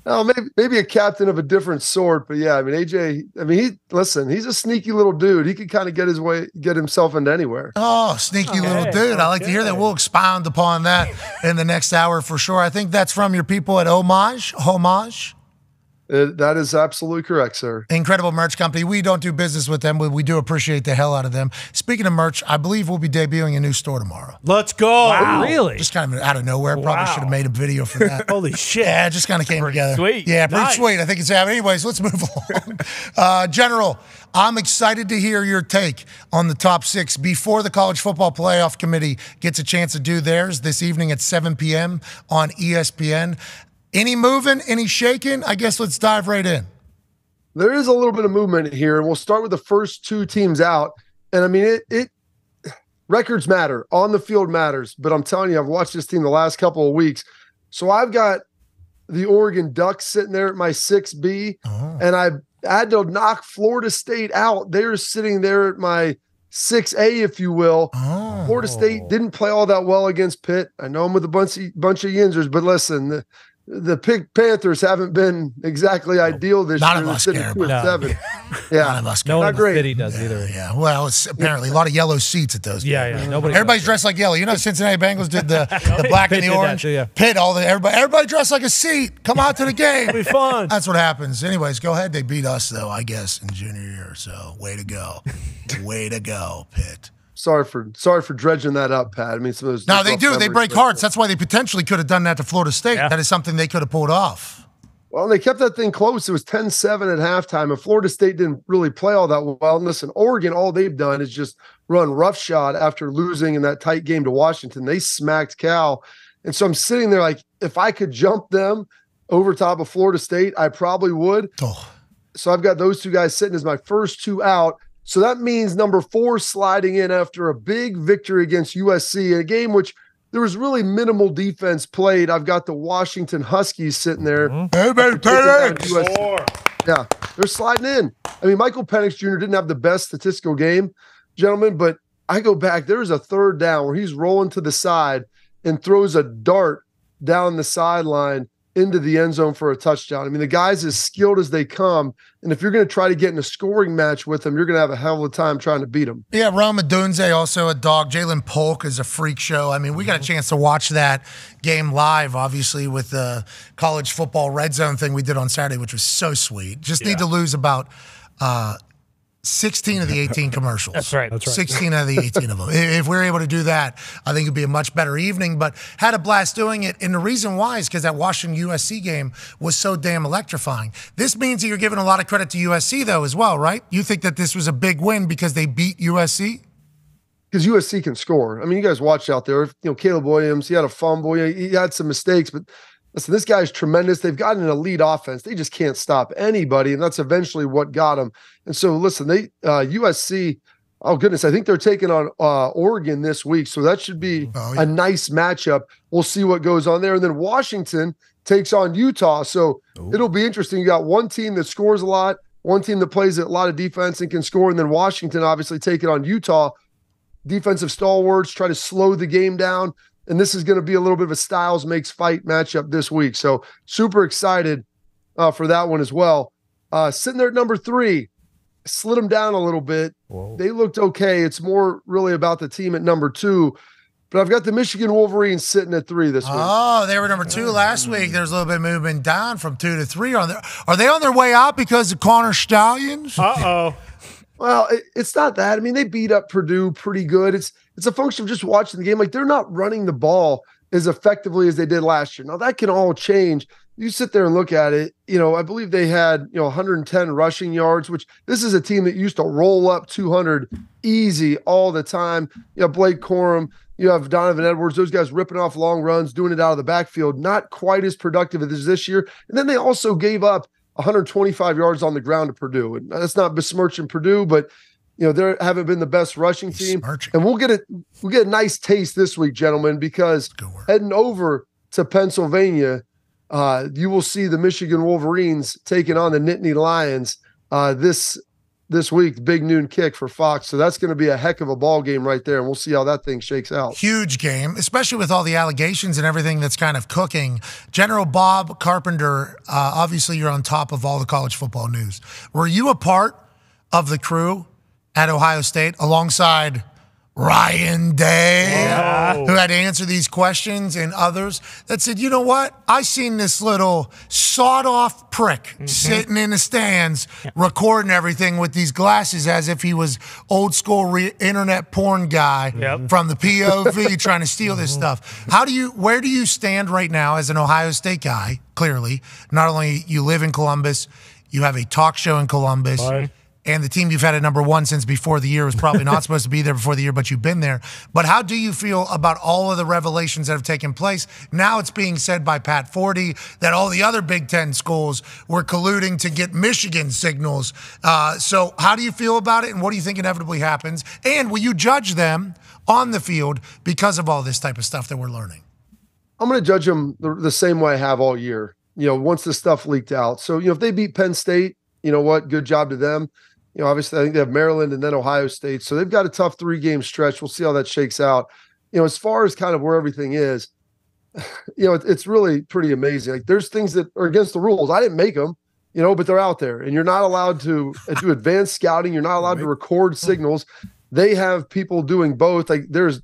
Oh, maybe maybe a captain of a different sort, but yeah, I mean AJ. I mean, he listen. He's a sneaky little dude. He could kind of get his way, get himself into anywhere. Oh, sneaky little dude. I like to hear that. We'll expound upon that in the next hour for sure. I think that's from your people at Homage. Homage. Uh, that is absolutely correct, sir. Incredible merch company. We don't do business with them, but we do appreciate the hell out of them. Speaking of merch, I believe we'll be debuting a new store tomorrow. Let's go. Wow. Just kind of out of nowhere. Probably Wow. should have made a video for that. [laughs] Holy shit. Yeah, it just kind of came together. sweet. Yeah, pretty Nice. sweet. I think it's happening. Anyways, let's move [laughs] along. Uh, General, I'm excited to hear your take on the top six before the College Football Playoff Committee gets a chance to do theirs this evening at 7 p.m. on E ESPN. Any moving? Any shaking? I guess let's dive right in. There is a little bit of movement here, and we'll start with the first two teams out. And I mean, it, it records matter, on the field matters. But I'm telling you, I've watched this team the last couple of weeks. So I've got the Oregon Ducks sitting there at my 6B, and I had to knock Florida State out. They're sitting there at my 6A, if you will. Florida State oh. didn't play all that well against Pitt. I know I'm with a bunch of, bunch of Yinzers, but listen, the, the Pitt Panthers haven't been exactly ideal this None year. of They're us care at two and about seven. [laughs] Yeah, None of us No care. one in the city does either. Yeah, well, it's apparently a lot of yellow seats at those. Yeah, games. yeah, nobody Everybody's dressed like yellow. You know, Cincinnati Bengals did the, [laughs] the black and the did that orange. too, yeah. Pitt, all the everybody, everybody dressed like a seat. Come out to the game. It'll be fun. That's what happens. Anyways, go ahead. They beat us though, I guess, in junior year. So way to go, way to go, Pitt. Sorry for sorry for dredging that up, Pat. I mean, some of those. No, they do. They break but- hearts. That's why they potentially could have done that to Florida State. That is something they could have pulled off. Well, they kept that thing close. It was 10 7 at halftime, and Florida State didn't really play all that well. And listen, Oregon, all they've done is just run roughshod after losing in that tight game to Washington. They smacked Cal. And so I'm sitting there like, if I could jump them over top of Florida State, I probably would. Oh. So I've got those two guys sitting as my first two out. So that means number four sliding in after a big victory against USC, in a game which there was really minimal defense played. I've got the Washington Huskies sitting there. Mm-hmm. Hey, baby, Taking Penix. Yeah, they're sliding in. I mean, Michael Penix Jr. didn't have the best statistical game, gentlemen, but I go back. There's a third down where he's rolling to the side and throws a dart down the sideline into the end zone for a touchdown. I mean, the guy's as skilled as they come. And if you're going to try to get in a scoring match with him, you're going to have a hell of a time trying to beat him. Yeah, Rome Odunze also a dog. Ja'Lynn Polk is a freak show. I mean, we got a chance to watch that game live, obviously, with the college football red zone thing we did on Saturday, which was so sweet. Just need to lose about uh, 16 of the 18 [laughs] commercials. That's right. That's right. 16 out of the 18 of them. If we're able to do that, I think it'd be a much better evening. But had a blast doing it. And the reason why is because that Washington USC game was so damn electrifying. This means that you're giving a lot of credit to USC, though, as well, right? You think that this was a big win because they beat USC? because USC can score. I mean, you guys watched out there. You know, Caleb Williams, he had a fumble. He, he had some mistakes, but listen, this guy's tremendous. They've got an elite offense. They just can't stop anybody, and that's eventually what got them. And so, listen, they uh, USC. Oh goodness, I think they're taking on uh, Oregon this week, so that should be a nice matchup. We'll see what goes on there, and then Washington takes on Utah. So it'll be interesting. You got one team that scores a lot, one team that plays a lot of defense and can score, and then Washington obviously taking on Utah defensive stalwarts, try to slow the game down. And this is going to be a little bit of a Styles makes fight matchup this week. So super excited uh, for that one as well. Uh, sitting there at number three, slid them down a little bit. They looked okay. It's more really about the team at number two. But I've got the Michigan Wolverines sitting at three this week. Oh, they were number two last week. There's a little bit of movement down from two to three. Are they, are they on their way out because of Connor Stalions? Uh oh. [laughs] Well, it, it's not that. I mean, they beat up Purdue pretty good. It's it's a function of just watching the game. Like they're not running the ball as effectively as they did last year. Now that can all change. You sit there and look at it. You know, I believe they had you know 110 rushing yards, which this is a team that used to roll up 200 easy all the time. You have Blake Corum, you have Donovan Edwards, those guys ripping off long runs, doing it out of the backfield. Not quite as productive as this year. And then they also gave up 125 yards on the ground to Purdue. And that's not besmirching Purdue, but you know, they haven't been the best rushing team. And we'll get it, we'll get a nice taste this week, gentlemen, because heading over to Pennsylvania, uh, you will see the Michigan Wolverines taking on the Nittany Lions uh, this this week, big noon kick for Fox. So that's going to be a heck of a ball game right there, and we'll see how that thing shakes out. Huge game, especially with all the allegations and everything that's kind of cooking. General Bob Carpenter, uh, obviously, you're on top of all the college football news. Were you a part of the crew at Ohio State alongside Ryan Day, who had to answer these questions, and others that said, you know what? I seen this little sawed off prick mm-hmm. sitting in the stands recording everything with these glasses as if he was old school re- internet porn guy from the POV [laughs] trying to steal this mm-hmm. stuff. How do you, where do you stand right now as an Ohio State guy? Clearly, not only you live in Columbus, you have a talk show in Columbus. Right. And the team you've had at number one since before the year was probably not [laughs] supposed to be there before the year, but you've been there. But how do you feel about all of the revelations that have taken place? Now it's being said by Pat Forde that all the other Big Ten schools were colluding to get Michigan signals. Uh, so how do you feel about it, and what do you think inevitably happens? And will you judge them on the field because of all this type of stuff that we're learning? I'm going to judge them the, the same way I have all year. You know, once the stuff leaked out. So, you know, if they beat Penn State, you know what? Good job to them. You know, obviously, I think they have Maryland and then Ohio State. So they've got a tough three game stretch. We'll see how that shakes out. You know, as far as kind of where everything is, [sighs] you know, it, it's really pretty amazing. Like there's things that are against the rules. I didn't make them, you know, but they're out there and you're not allowed to [laughs] do advanced scouting. You're not allowed to record signals. They have people doing both. Like there's,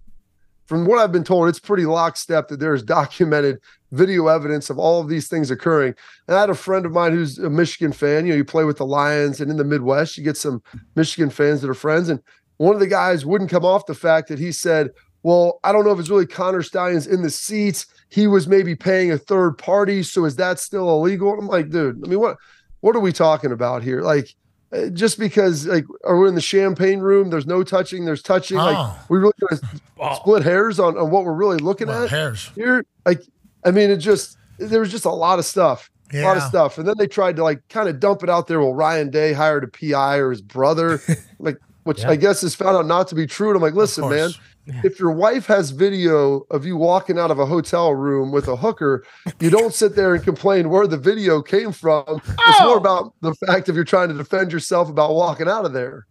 from what I've been told, it's pretty lockstep that there's documented video evidence of all of these things occurring. And I had a friend of mine who's a Michigan fan. You know, you play with the Lions, and in the Midwest, you get some Michigan fans that are friends. And one of the guys wouldn't come off the fact that he said, Well, I don't know if it's really Connor Stalions in the seats. He was maybe paying a third party. So is that still illegal? I'm like, dude, I mean, what what are we talking about here? Like, uh, just because like are we in the champagne room? There's no touching. There's touching. Oh. Like we really going to split hairs on, on what we're really looking Well, at hairs. here. Like I mean, it just there was just a lot of stuff. A lot of stuff. And then they tried to like kind of dump it out there. Well, Ryan Day hired a PI or his brother, [laughs] like which I guess is found out not to be true. And I'm like, listen, man, course. if your wife has video of you walking out of a hotel room with a hooker, you don't sit there and complain where the video came from. It's more oh! about the fact if you're trying to defend yourself about walking out of there.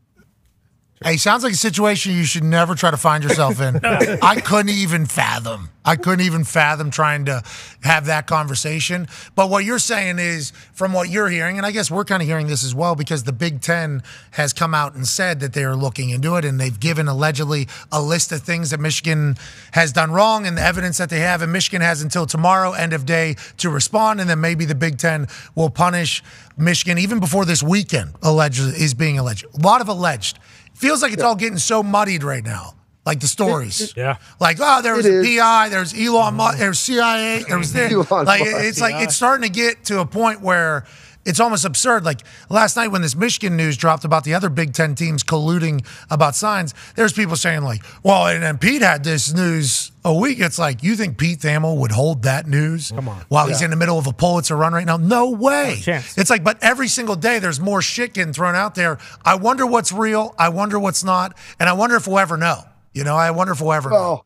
Hey, sounds like a situation you should never try to find yourself in. [laughs] I couldn't even fathom. I couldn't even fathom trying to have that conversation. But what you're saying is, from what you're hearing, and I guess we're kind of hearing this as well, because the Big Ten has come out and said that they are looking into it, and they've given allegedly a list of things that Michigan has done wrong and the evidence that they have. And Michigan has until tomorrow, end of day, to respond, and then maybe the Big Ten will punish Michigan even before this weekend. Alleged is being alleged. A lot of alleged. Feels like it's all getting so muddied right now. Like the stories. Yeah. Like, oh, there was It a is. PI, there's Elon Musk, there's CIA, there was this. [laughs] Elon like, Musk, it's like, it's starting to get to a point where it's almost absurd. Like last night when this Michigan news dropped about the other Big Ten teams colluding about signs, there's people saying like, well, and then Pete had this news a week. It's like, you think Pete Thamel would hold that news Come on. while he's in the middle of a Pulitzer run right now? No way. chance. It's like, but every single day there's more shit getting thrown out there. I wonder what's real. I wonder what's not. And I wonder if we'll ever know. You know, I wonder if we'll ever know.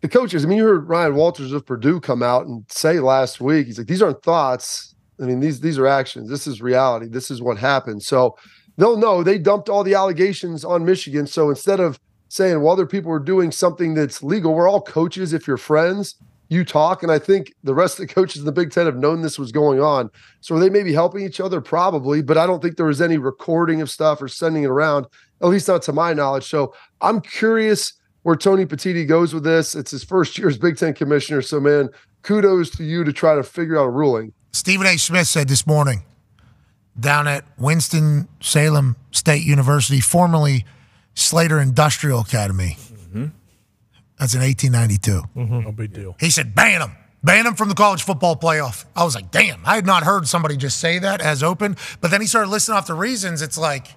The coaches, I mean, you heard Ryan Walters of Purdue come out and say last week, he's like, these aren't thoughts. I mean, these these are actions. This is reality. This is what happened. So they'll know they dumped all the allegations on Michigan. So instead of saying, well, other people are doing something that's legal, we're all coaches. If you're friends, you talk. And I think the rest of the coaches in the Big Ten have known this was going on. So they may be helping each other, probably, but I don't think there was any recording of stuff or sending it around, at least not to my knowledge. So I'm curious where Tony Petitti goes with this. It's his first year as Big Ten commissioner. So, man, kudos to you to try to figure out a ruling. Stephen A. Smith said this morning down at Winston-Salem State University, formerly Slater Industrial Academy. Mm-hmm. That's in 1892. Mm-hmm. No big deal. He said, ban them. Ban them from the college football playoff. I was like, damn, I had not heard somebody just say that as open. But then he started listing off the reasons. It's like,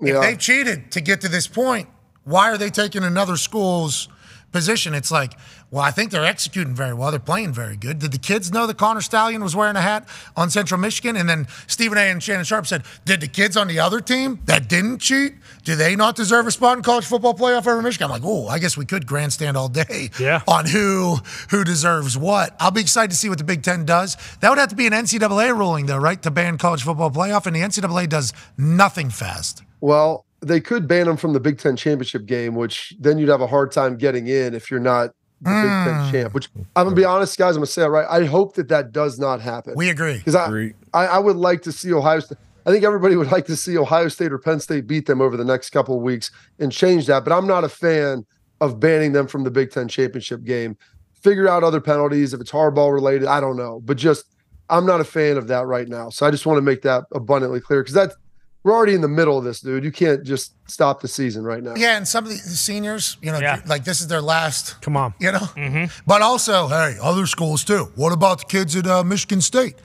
if they've cheated to get to this point, why are they taking another school's position? It's like, well, I think they're executing very well. They're playing very good. Did the kids know that Connor Stalion was wearing a hat on Central Michigan? And then Stephen A. and Shannon Sharpe said, did the kids on the other team that didn't cheat, do they not deserve a spot in college football playoff over Michigan? I'm like, oh, I guess we could grandstand all day Yeah. on who who deserves what. I'll be excited to see what the Big Ten does. That would have to be an NCAA ruling, though, right, to ban college football playoff, and the NCAA does nothing fast. Well, they could ban them from the Big Ten championship game, which then you'd have a hard time getting in if you're not the Big Ten hmm. champ. Which I'm gonna be honest, guys. I'm gonna say it right. I hope that that does not happen. We agree. because I, Agreed. I I would like to see Ohio State. I think everybody would like to see Ohio State or Penn State beat them over the next couple of weeks and change that. But I'm not a fan of banning them from the Big Ten championship game. Figure out other penalties if it's hardball related. I don't know, but just I'm not a fan of that right now. So I just want to make that abundantly clear because that's we're already in the middle of this, dude. You can't just stop the season right now. Yeah, and some of the, the seniors, you know, Yeah. like this is their last. Come on. You know, but also, hey, other schools too. What about the kids at uh, Michigan State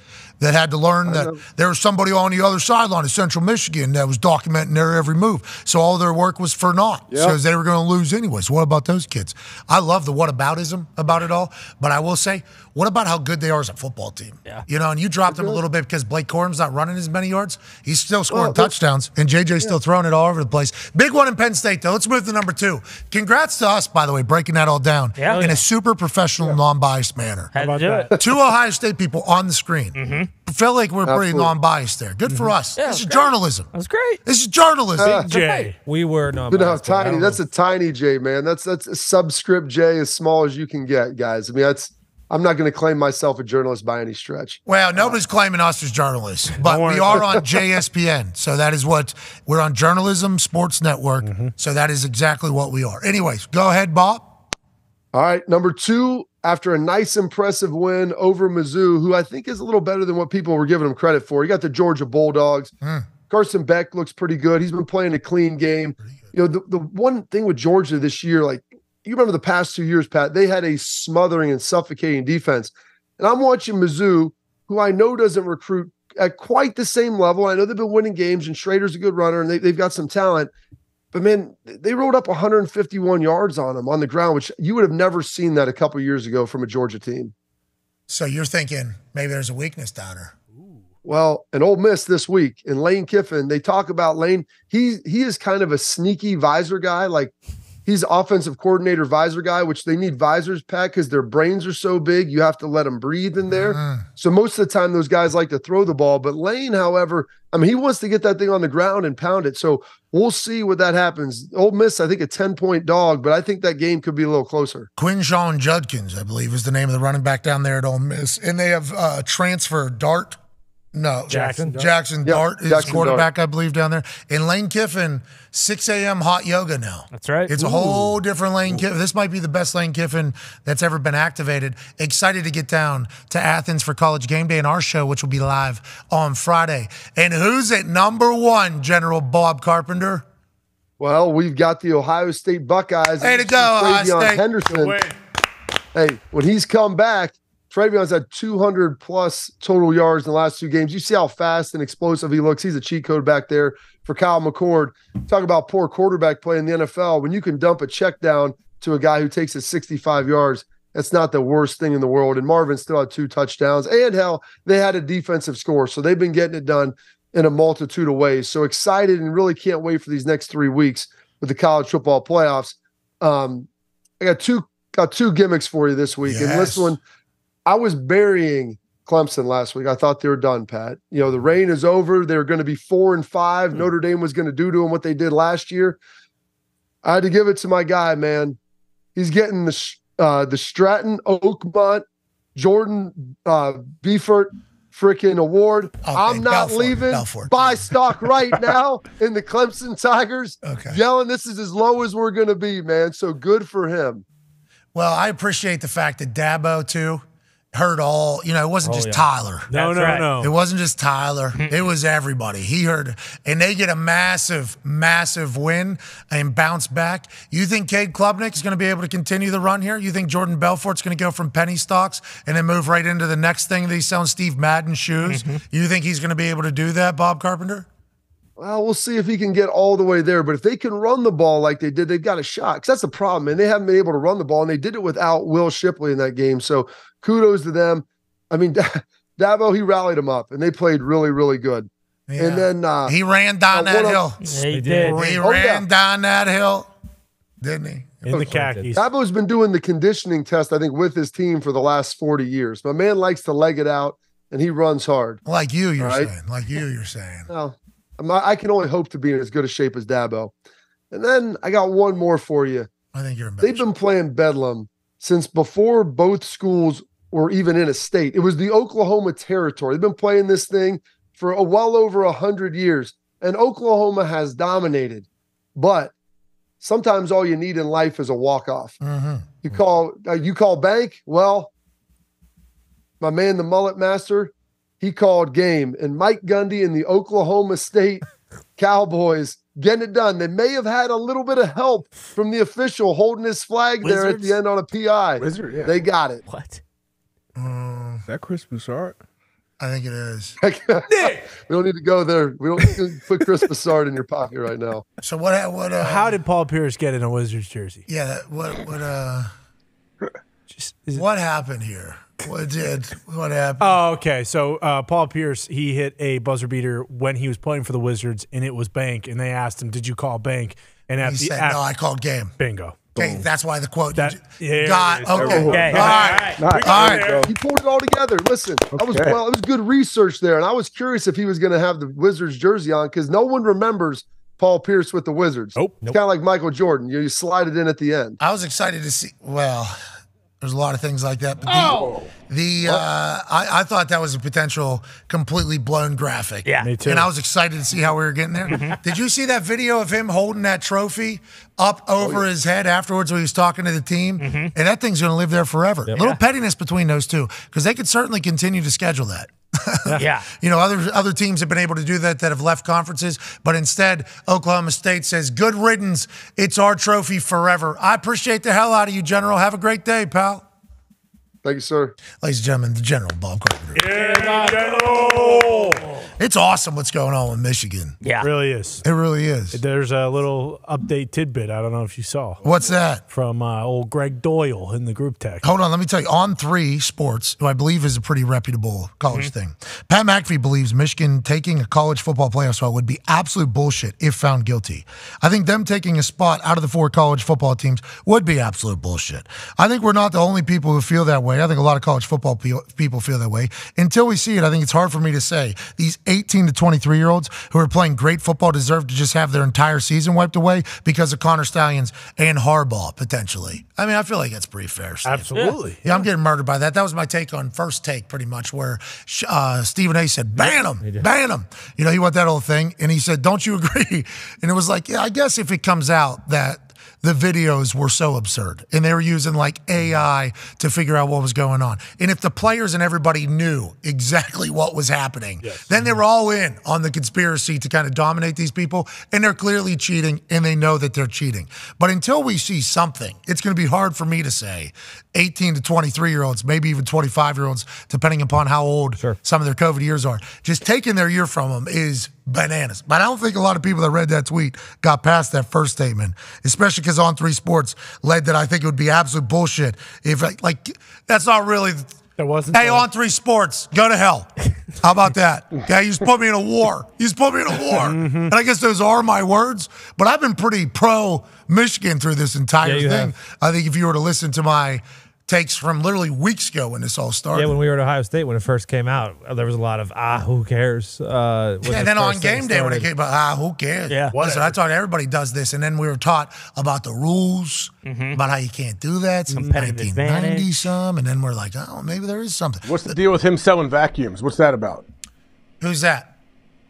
that had to learn that there was somebody on the other sideline of Central Michigan that was documenting their every move, so all their work was for naught, Yeah. because they were going to lose anyways. What about those kids? I love the whataboutism about it all, but I will say, what about how good they are as a football team? Yeah. You know, and you dropped them a little bit because Blake Corum's not running as many yards. He's still scoring Well, touchdowns, and JJ's still throwing it all over the place. Big one in Penn State, though. Let's move to number two. Congrats to us, by the way, breaking that all down Yeah. in a super professional, non-biased manner. Had to about do that? it. Two Ohio State people on the screen. I feel like we're pretty Absolutely. non-biased there. Good for mm-hmm. us. Yeah, this is great. journalism. That was great. This is journalism. Jay. We were not. You know, tiny. That's a tiny J, man. That's that's a subscript J as small as you can get, guys. I mean, that's. I'm not going to claim myself a journalist by any stretch. Well, nobody's claiming us as journalists, but we are on [laughs] JSPN. So that is what we're on Journalism Sports Network. Mm-hmm. So that is exactly what we are. Anyways, go ahead, Bob. All right, number two, after a nice, impressive win over Mizzou, who I think is a little better than what people were giving him credit for. You got the Georgia Bulldogs. Hmm. Carson Beck looks pretty good. He's been playing a clean game. You know, the, the one thing with Georgia this year, like you remember the past two years, Pat, they had a smothering and suffocating defense. And I'm watching Mizzou, who I know doesn't recruit at quite the same level. I know they've been winning games, and Schrader's a good runner, and they, they've got some talent. But man, they rolled up 151 yards on him on the ground, which you would have never seen that a couple years ago from a Georgia team. So you're thinking maybe there's a weakness down there. Well, an Ole Miss this week in Lane Kiffin, they talk about Lane. He he is kind of a sneaky visor guy. Like he's offensive coordinator visor guy, which they need visors, Pat, because their brains are so big. You have to let them breathe in there. Mm. So most of the time, those guys like to throw the ball. But Lane, however, I mean, he wants to get that thing on the ground and pound it. So we'll see what that happens. Ole Miss, I think, a 10 point dog, but I think that game could be a little closer. Quinshon Judkins, I believe, is the name of the running back down there at Ole Miss, and they have uh, transfer Dart. No, Jackson Dart. Jackson Yeah, Dart is Jackson quarterback, I believe, down there. And Lane Kiffin, 6 a.m. hot yoga now. That's right. It's a whole different Lane Kiffin. This might be the best Lane Kiffin that's ever been activated. Excited to get down to Athens for college game day and our show, which will be live on Friday. And who's at number one, General Bob Carpenter? Well, we've got the Ohio State Buckeyes. Way to go, Ohio State. Henderson. Hey, when he's come back, TreVeyon's had 200 plus total yards in the last two games. You see how fast and explosive he looks. He's a cheat code back there for Kyle McCord. Talk about poor quarterback play in the NFL. When you can dump a check down to a guy who takes it 65 yards, that's not the worst thing in the world. And Marvin still had two touchdowns. And hell, they had a defensive score. So they've been getting it done in a multitude of ways. So excited and really can't wait for these next three weeks with the college football playoffs. Um, I got two got two gimmicks for you this week. And this one, I was burying Clemson last week. I thought they were done, Pat. You know, the reign is over. They're going to be four and five. Notre Dame was going to do to them what they did last year. I had to give it to my guy, man. He's getting the uh, the Stratton Oakmont Jordan uh, Beefert freaking award. I'm not Belfort, leaving. Belfort. Buy stock right now [laughs] in the Clemson Tigers. Okay. Yelling, this is as low as we're going to be, man. So good for him. Well, I appreciate the fact that Dabo too heard all. You know, it wasn't Oh, just yeah. Tyler. No, That's no, right. no. It wasn't just Tyler. it was everybody. He heard, and they get a massive, massive win and bounce back. You think Cade Klubnik is going to be able to continue the run here? You think Jordan Belfort's going to go from penny stocks and then move right into the next thing that he's selling Steve Madden shoes? Mm-hmm. You think he's going to be able to do that, Bob Carpenter? Well, we'll see if he can get all the way there. But if they can run the ball like they did, they've got a shot. Because that's the problem, and they haven't been able to run the ball, and they did it without Will Shipley in that game. So kudos to them. I mean, [laughs] Dabo, he rallied them up, and they played really, really good. Yeah. And then uh, he ran down uh, that hill. of- He did. did. He Oh, ran yeah. down that hill, didn't he? In the khakis. Dabo's been doing the conditioning test, I think, with his team for the last 40 years. My man likes to leg it out, and he runs hard. Like you, you're Right. saying. Like you, you're saying. Well, I'm not, I can only hope to be in as good a shape as Dabo. And then I got one more for you. I think you're They've been playing Bedlam since before both schools were even in a state. It was the Oklahoma territory. They've been playing this thing for a well over a hundred years, and Oklahoma has dominated. But sometimes all you need in life is a walk off. hmm You call uh, you call bank. Well, my man, the mullet master, he called game, and Mike Gundy and the Oklahoma State [laughs] Cowboys getting it done. They may have had a little bit of help from the official holding his flag there at the end on a PI. Wizard, yeah. They got it. What? Is that Chris Broussard? I think it is. [laughs] we don't need to go there. We don't need to put Chris Broussard in your pocket right now. So what? What? Uh, How did Paul Pierce get in a Wizards jersey? Yeah. What? What? Uh. Just, is it- What happened here? What did? What happened? Oh, okay. So uh, Paul Pierce, he hit a buzzer beater when he was playing for the Wizards, and it was bank. And they asked him, "Did you call bank?" And at he the said, at- "No, I called game." bingo. Okay, that's why the quote. That- yeah, got it is. okay. Okay. All right. Nice. All right. He pulled it all together. Listen, I was well. It was good research there, and I was curious if he was going to have the Wizards jersey on because no one remembers Paul Pierce with the Wizards. Nope. It's kind of like Michael Jordan. You, you slide it in at the end. I was excited to see. Well, there's a lot of things like that. But the, the uh, I, I thought that was a potential completely blown graphic. Yeah. Me too. And I was excited to see how we were getting there. Did you see that video of him holding that trophy up over his head afterwards when he was talking to the team? And that thing's going to live there forever. A little pettiness between those two because they could certainly continue to schedule that. Yeah. You know, other other teams have been able to do that that have left conferences, but instead, Oklahoma State says, "Good riddance. It's our trophy forever." I appreciate the hell out of you, General. Have a great day, pal. Thank you, sir. Ladies and gentlemen, the General Bob Carpenter. Yeah, It's awesome what's going on with Michigan. Yeah. really is. It really is. There's a little update tidbit. I don't know if you saw What's that? from uh, old Greg Doyle in the group text. Hold on, let me tell you. On three sports, who I believe is a pretty reputable college Mm-hmm. thing. Pat McAfee believes Michigan taking a college football playoff spot would be absolute bullshit if found guilty. I think them taking a spot out of the four college football teams would be absolute bullshit. I think we're not the only people who feel that way. I think a lot of college football pe- people feel that way. Until we see it, I think it's hard for me to say these 18 to 23 year olds who are playing great football deserve to just have their entire season wiped away because of Connor Stalions and Harbaugh potentially. I mean, I feel like that's pretty fair. Steve. Absolutely. Yeah, I'm getting murdered by that. That was my take on first take, pretty much, where uh, Stephen A. said, "Ban him, ban him." You know, he went that whole thing, and he said, "Don't you [laughs] agree?" And it was like, yeah, I guess if it comes out that the videos were so absurd and they were using like AI to figure out what was going on, and if the players and everybody knew exactly [laughs] what was happening, then they were all in on the conspiracy to kind of dominate these people, and they're clearly cheating, and they know that they're cheating. But until we see something, it's going to be hard for me to say 18 to 23 year olds, maybe even 25 year olds, depending upon how old some of their COVID years are. Just taking their year from them is bananas. But I don't think a lot of people that read that tweet got past that first statement, especially because On Three Sports led that I think it would be absolute bullshit if, like, like that's not really. That wasn't. Hey, On Three Sports, go to hell. How about that? Okay, you just put me in a war. You just put me in a war. Mm-hmm. And I guess those are my words, but I've been pretty pro Michigan through this entire Yeah, thing. have. I think if you were to listen to my takes from literally weeks ago when this all started. Yeah, when we were at Ohio State when it first came out, there was a lot of ah, who cares? Uh, Yeah, and then on game day when it came out, ah, who cares? Yeah. Listen, I thought everybody does this, and then we were taught about the rules, Mm-hmm. about how you can't do that since Competitive 1990 advantage. some, and then we're like, oh, maybe there is something. What's the deal with him selling vacuums? What's that about? Who's that?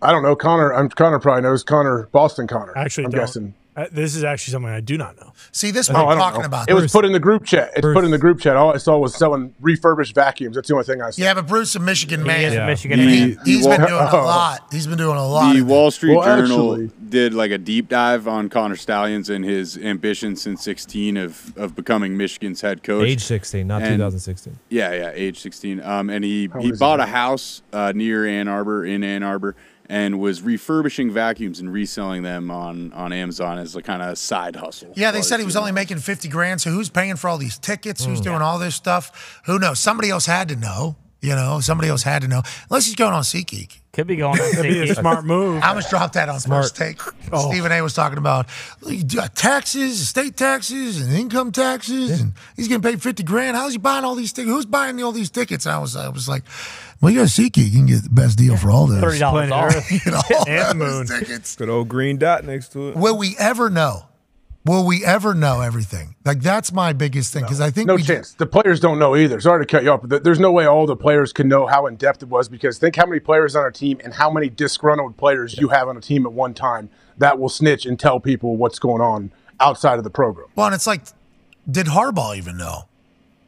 I don't know. Connor, I'm Connor probably knows Connor Boston Connor. Actually, I'm don't. guessing. Uh, this is actually something I do not know. See, this is Oh, what I I'm talking know. about. It was put in the group chat. It's put in the group chat. All I saw was selling refurbished vacuums. That's the only thing I saw. yeah, but Bruce, a Michigan man, is a Michigan he, man. He's The been doing a [laughs] lot. He's been doing a lot. The Wall Street Well, Journal actually- did like a deep dive on Connor Stalions and his ambition since 16 of, of becoming Michigan's head coach. age 16, not And- 2016. Yeah, yeah, age 16. Um, and he, How he bought he? a house uh, near Ann Arbor, in Ann Arbor, and was refurbishing vacuums and reselling them on, on Amazon as a kind of side hustle. Yeah, they said he was only making 50 grand. So who's paying for all these tickets? Mm. Who's doing all this stuff? Who knows? Somebody else had to know. You know, somebody else had to know. Unless he's going on SeatGeek. Could be going on Could be a smart move. I almost dropped that on first take. Oh. Stephen A was talking about uh, taxes, state taxes, and income taxes, and he's getting paid fifty grand. How's he buying all these tickets? Who's buying all these tickets? And I was, I was like, well, you got SeatGeek, you can get the best deal for all those. Thirty dollars off. Earth. [laughs] You know, [laughs] all And those moon. tickets. Good old green dot next to it. Will we ever know? Will we ever know everything? Like that's my biggest thing because I think No chance. The players don't know either. Sorry to cut you off, but th- there's no way all the players can know how in depth it was because think how many players on a team and how many disgruntled players you have on a team at one time that will snitch and tell people what's going on outside of the program. Well, and it's like, did Harbaugh even know?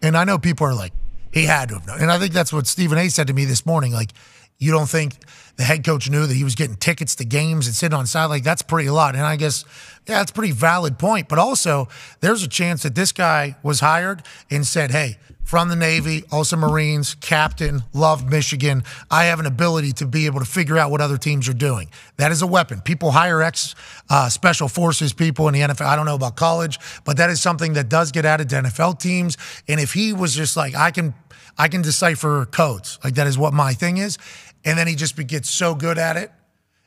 And I know people are like, he had to have known. And I think that's what Stephen A said to me this morning. Like, you don't think the head coach knew that he was getting tickets to games and sitting on side? Like, that's pretty a lot. And I guess, yeah, that's pretty valid point. But also, there's a chance that this guy was hired and said, hey, from the Navy, also Marines, captain, loved Michigan. I have an ability to be able to figure out what other teams are doing. That is a weapon. People hire ex uh, special forces people in the NFL. I don't know about college, but that is something that does get added to NFL teams. And if he was just like, I can, I can decipher codes, like that is what my thing is, and then he just gets so good at it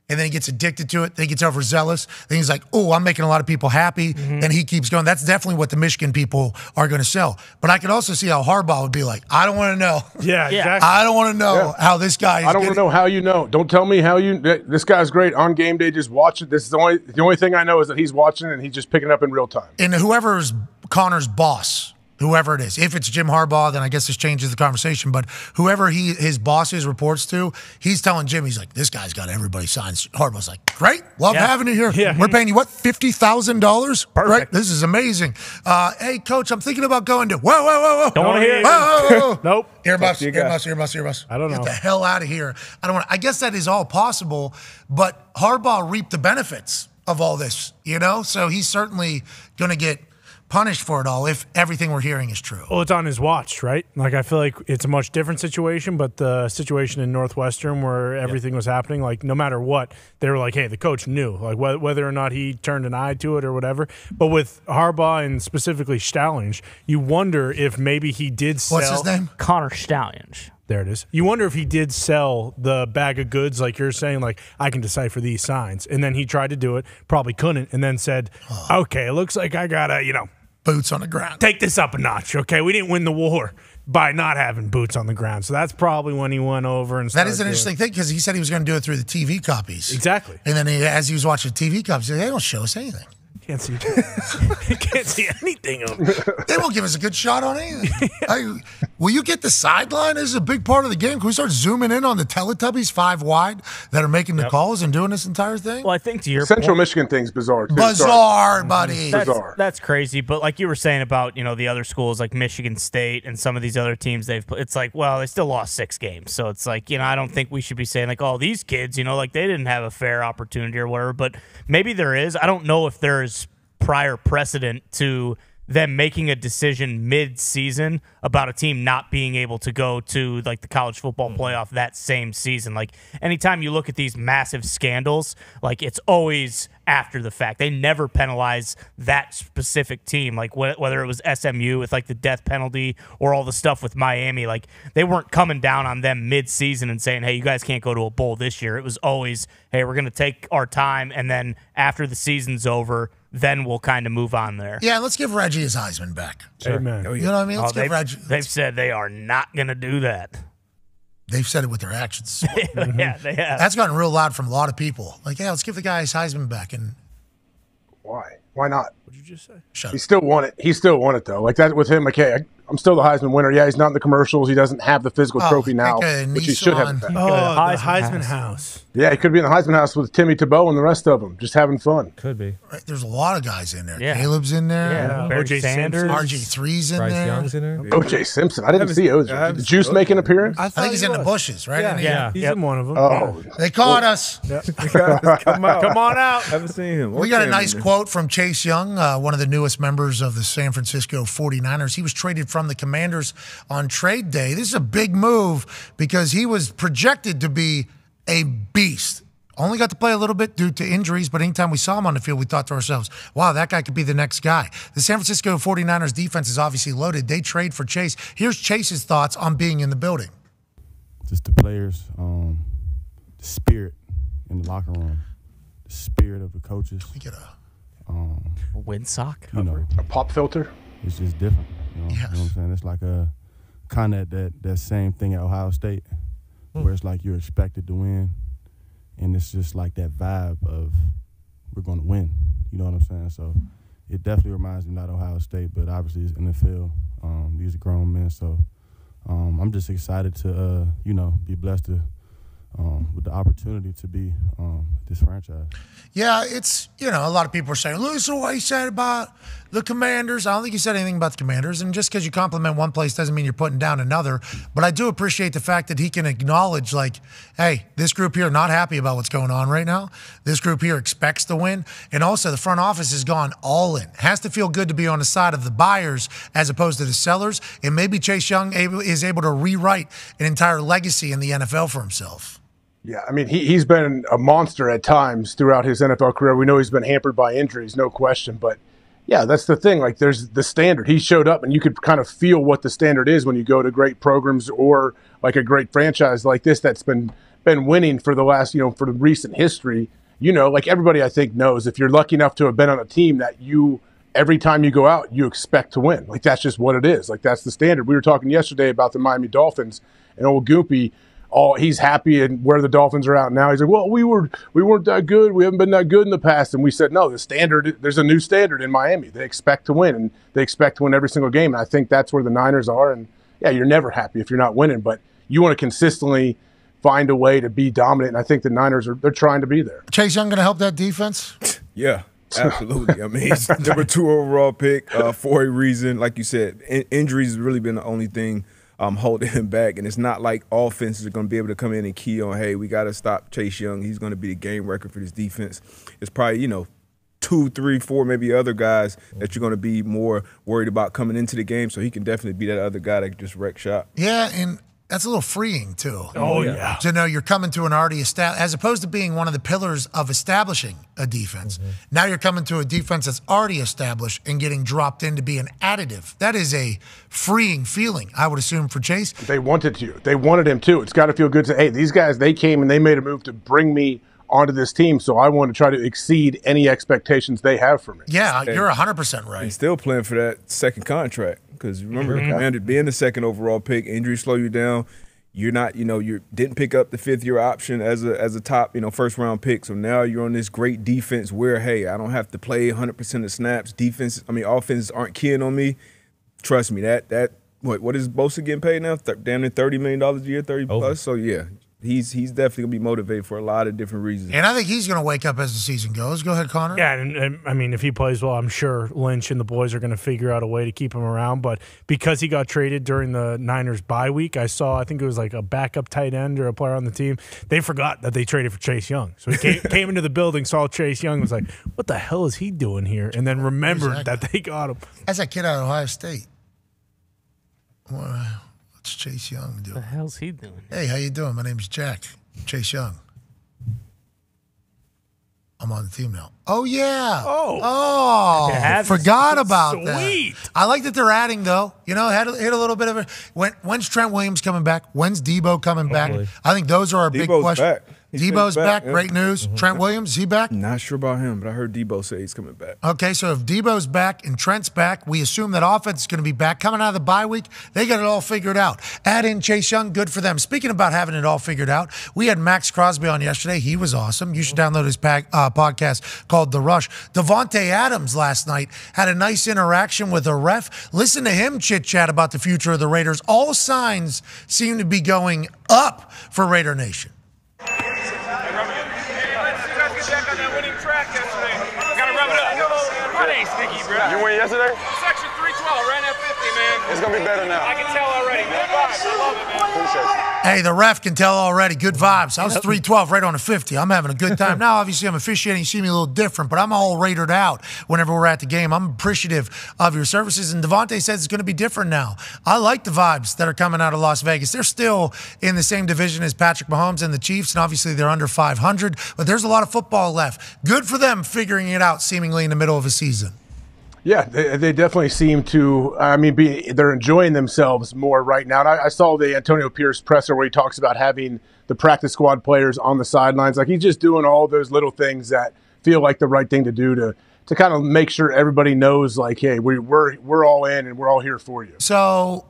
and then he gets addicted to it. Then he gets overzealous. Then he's like, "Oh, I'm making a lot of people happy," Mm-hmm. and he keeps going. That's definitely what the Michigan people are going to sell. But I could also see how Harbaugh would be like, "I don't want to know. Yeah, Yeah. [laughs] exactly. I don't want to know how this guy." Is I don't want to know how you know. Don't tell me how you. th- This guy's great on game day. Just watch it. This is the only the only thing I know is that he's watching and he's just picking it up in real time. And whoever's Connor's boss, whoever it is, if it's Jim Harbaugh, then I guess this changes the conversation. But whoever he his bosses reports to, he's telling Jim, he's like, "This guy's got everybody signed." Harbaugh's like, "Great, love Yeah. having you here. Yeah. We're paying you what fifty thousand dollars? Right? This is amazing. Uh, hey, coach, I'm thinking about going to. Whoa, whoa, whoa, whoa! Don't wanna hear it. Whoa, whoa, whoa. [laughs] Nope. Earmuffs, to earmuffs, earmuffs, earmuffs. I don't know. Get the hell out of here. I don't want. I guess that is all possible, but Harbaugh reaped the benefits of all this, you know. So he's certainly going to get punished for it all if everything we're hearing is true. Well, it's on his watch, right? Like I feel like it's a much different situation, but the situation in Northwestern where everything was happening, like no matter what, they were like, "Hey, the coach knew," like wh- whether or not he turned an eye to it or whatever. But with Harbaugh and specifically Stallings, you wonder if maybe he did sell. What's his name? Connor Stalions. There it is. You wonder if he did sell the bag of goods, like you're saying, like I can decipher these signs, and then he tried to do it, probably couldn't, and then said, "Okay, it looks like I gotta, you know, boots on the ground, take this up a notch." Okay, we didn't win the war by not having boots on the ground, so that's probably when he went over and. That started an interesting thing because he said he was going to do it through the TV copies. Exactly. And then he, as he was watching TV copies, he said, they don't show us anything. Can't see. [laughs] can't see anything of it. They won't give us a good shot on anything. [laughs] I- will you get the sideline? This is a big part of the game. Can we start zooming in on the Teletubbies five wide that are making the calls and doing this entire thing? Well, I think to your Central point, Michigan thing's bizarre. Too. Bizarre, Sorry. buddy. Mm-hmm. That's, Bizarre. that's crazy. But like you were saying about you know the other schools like Michigan State and some of these other teams they've it's like well they still lost six games. So it's like you know I don't think we should be saying like oh these kids you know like they didn't have a fair opportunity or whatever. But maybe there is. I don't know if there's prior precedent to them making a decision mid-season about a team not being able to go to like the college football hmm. playoff that same season. Like anytime you look at these massive scandals, like it's always after the fact. They never penalize that specific team, like wh- whether it was SMU with like the death penalty or all the stuff with Miami. Like they weren't coming down on them mid-season and saying, "Hey, you guys can't go to a bowl this year." It was always, "Hey, we're going to take our time, and then after the season's over." Then we'll kind of move on there. Yeah, let's give Reggie his Heisman back. Amen. You know what I mean? Let's Oh, give they've, Reggie. they've said they are not going to do that. They've said it with their actions. [laughs] yeah, they mm-hmm. have. That's gotten real loud from a lot of people. Like, yeah, let's give the guy his Heisman back. And Why? Why not? What'd you just say? Shut He still won it. He still won it though. Like that with him. Like, hey, I, I'm still the Heisman winner. Yeah, he's not in the commercials. He doesn't have the physical Oh, trophy now, a which he should have. Nissan. in fact. Oh, the Heisman Heisman, House. House. Yeah, he could be in the Heisman House with Timmy Tebow and the rest of them, just having fun. Could be. right, there's a lot of guys in there. Yeah. Caleb's in there. Yeah, Barry O.J. Sanders. RG3's in Bryce there. Young's in there. O.J. Simpson. I didn't haven't- see I OJ. haven't Did Juice seen make an appearance? I think he's in the bushes, right? Yeah, Yeah. he's Yep. in one of them. Oh, They caught us. [laughs] Come out. Come on out. [laughs] Haven't seen him. We got a nice quote from Chase Young, uh, one of the newest members of the San Francisco 49ers. He was traded from the Commanders on trade day. This is a big move because he was projected to be a beast. Only got to play a little bit due to injuries, but anytime we saw him on the field, we thought to ourselves, wow, that guy could be the next guy. The San Francisco 49ers defense is obviously loaded. They trade for Chase. Here's Chase's thoughts on being in the building. just the players, um, the spirit in the locker room, the spirit of the coaches. We get a Um, Windsock. you know, a pop filter. It's just different. You know, you know what I'm saying? It's like a kind of that that same thing at Ohio State, where it's like you're expected to win, and it's just like that vibe of we're going to win. You know what I'm saying? So it definitely reminds me not Ohio State, but obviously it's NFL. Um, these are grown men, so um, I'm just excited to uh, you know be blessed to. Um, with the opportunity to be um, this franchise. Yeah, it's you know a lot of people are saying, listen to what he said about the Commanders. I don't think he said anything about the Commanders, and just because you compliment one place doesn't mean you're putting down another. But I do appreciate the fact that he can acknowledge, like, hey, this group here not happy about what's going on right now. This group here expects to win, and also the front office has gone all in. Has to feel good to be on the side of the buyers as opposed to the sellers, and maybe Chase Young able, is able to rewrite an entire legacy in the NFL for himself. Yeah, I mean, he, he's been a monster at times throughout his NFL career. We know he's been hampered by injuries, no question. But yeah, that's the thing. Like, there's the standard. He showed up, and you could kind of feel what the standard is when you go to great programs or like a great franchise like this that's been been winning for the last, you know, for the recent history. You know, like everybody I think knows, if you're lucky enough to have been on a team that you every time you go out, you expect to win. Like that's just what it is. Like that's the standard. We were talking yesterday about the Miami Dolphins and old Goopy all he's happy and where the Dolphins are out now. He's like, well, we were we weren't that good. We haven't been that good in the past. And we said, no, the standard. There's a new standard in Miami. They expect to win, and they expect to win every single game. And I think that's where the Niners are. And yeah, you're never happy if you're not winning, but you want to consistently find a way to be dominant. And I think the Niners are they're trying to be there. Chase Young going to help that defense? [laughs] Yeah, absolutely. I mean, he's number two overall pick uh, for a reason. Like you said, in- injuries has really been the only thing um, holding him back. And it's not like offenses are going to be able to come in and key on, hey, we got to stop Chase Young. He's going to be the game record for this defense. It's probably, you know, two, three, four, maybe other guys that you're going to be more worried about coming into the game. So he can definitely be that other guy that just wreck shop. Yeah, and that's a little freeing too. Oh, yeah. To know you're coming to an already established, as opposed to being one of the pillars of establishing a defense. Mm-hmm. Now you're coming to a defense that's already established and getting dropped in to be an additive. That is a freeing feeling, I would assume, for Chase. They wanted to. They wanted him too. It's got to feel good to hey, these guys they came and they made a move to bring me onto this team, so I want to try to exceed any expectations they have for me. Yeah, Hey. you're 100% right. He's still playing for that second contract because remember, Mhm. Commander being the second overall pick, injuries slow you down. You're not, you know, you didn't pick up the fifth year option as a as a top, you know, first round pick. So now you're on this great defense where, hey, I don't have to play 100 percent of snaps. Defense, I mean, offenses aren't keying on me. Trust me, that that what what is Bosa getting paid now? Th- damn near 30 million dollars a year, 30 plus. So yeah, he's he's definitely gonna be motivated for a lot of different reasons. And I think he's going to wake up as the season goes. Go ahead, Connor. Yeah, and, and I mean, if he plays well, I'm sure Lynch and the boys are going to figure out a way to keep him around. But because he got traded during the Niners bye week, I saw I think it was like a backup tight end or a player on the team. They forgot that they traded for Chase Young, so he came, [laughs] came into the building, saw Chase Young, was like, "What the hell is he doing here?" And then remembered that they got him. That's that kid out of Ohio State. Well, what's Chase Young doing? the hell's he doing? Hey, how you doing? My name's Jack Chase Young. I'm on the team now. Oh yeah. Oh. Oh. That's forgot about sweet. that. I like that they're adding though. You know, had a, hit a little bit of a. When, when's Trent Williams coming back? When's Deebo coming back? I think those are our big questions. back. He said Deebo's he's back. yeah. Great news. Trent Williams, is he back? Not sure about him, but I heard Deebo say he's coming back. Okay, so if Deebo's back and Trent's back, we assume that offense is going to be back. Coming out of the bye week, they got it all figured out. Add in Chase Young, good for them. Speaking about having it all figured out, we had Maxx Crosby on yesterday. He was awesome. You should download his pack, uh, podcast called The Rush. Davante Adams last night had a nice interaction with a ref. Listen to him chit chat about the future of the Raiders. All signs seem to be going up for Raider Nation. You win yesterday? Section 312, ran that 50, man. It's gonna be better now. I can tell already. Good vibes. I love it, man. Appreciate you. Hey, the ref can tell already. Good vibes. I was 312 right on a 50. I'm having a good time. Now, obviously, I'm officiating. You see me a little different, but I'm all rated out whenever we're at the game. I'm appreciative of your services. And Davante says it's going to be different now. I like the vibes that are coming out of Las Vegas. They're still in the same division as Patrick Mahomes and the Chiefs, and obviously they're under 500, but there's a lot of football left. Good for them figuring it out seemingly in the middle of a season. Yeah, they, they definitely seem to. I mean, be they're enjoying themselves more right now. And I, I saw the Antonio Pierce presser where he talks about having the practice squad players on the sidelines. Like he's just doing all those little things that feel like the right thing to do to to kind of make sure everybody knows, like, hey, we, we're we're all in and we're all here for you. So,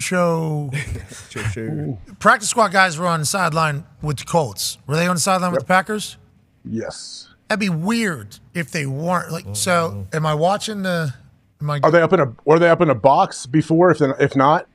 show [laughs] practice squad guys were on the sideline with the Colts. Were they on the sideline with the Packers? Yes. That'd be weird if they weren't. Like, so am I watching the? Am I? Are they up in a were they up in a box before? If if not,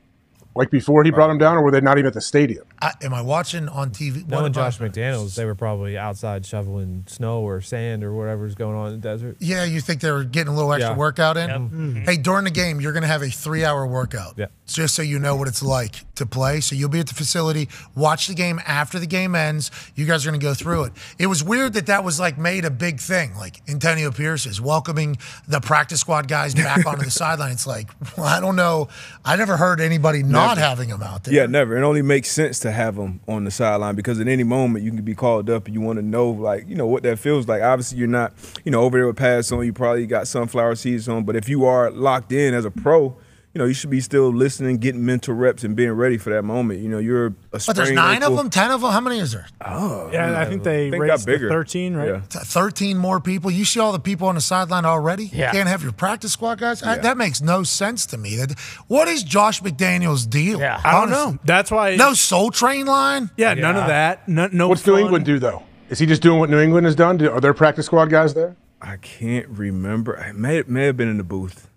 like before he brought them down, or were they not even at the stadium? I, am I watching on TV? Knowing What Josh about- McDaniels, they were probably outside shoveling snow or sand or whatever's going on in the desert. Yeah, you think they were getting a little extra Yeah. workout in? Yep. Mhm. Hey, during the game, you're going to have a three-hour workout. Yeah. Just so you know what it's like to play. So you'll be at the facility, watch the game after the game ends. You guys are going to go through it. It was weird that that was like made a big thing. Like Antonio Pierce is welcoming the practice squad guys back onto the [laughs] sideline. It's like, well, I don't know. I never heard anybody not Never. having them out there. Yeah, never. It only makes sense to have them on the sideline because at any moment you can be called up and you want to know, like, you know, what that feels like. Obviously, you're not, you know, over there with pads on. You probably got sunflower seeds on. But if you are locked in as a pro, you know, you should be still listening, getting mental reps, and being ready for that moment. You know, you're a But there's sprained nine of them, ten of them. How many is there? Oh, Yeah, I think they got raised to bigger. 13, right? Yeah. 13 more people. You see all the people on the sideline already? Yeah. You can't have your practice squad guys? I- that makes no sense to me. That, what is Josh McDaniels' deal? Yeah, I don't know. That's why. No Soul Train line? Yeah, none of that. No, no What's New. England do though? Is he just doing what New England has done? Do, are there practice squad guys there? I can't remember. I may may have been in the booth.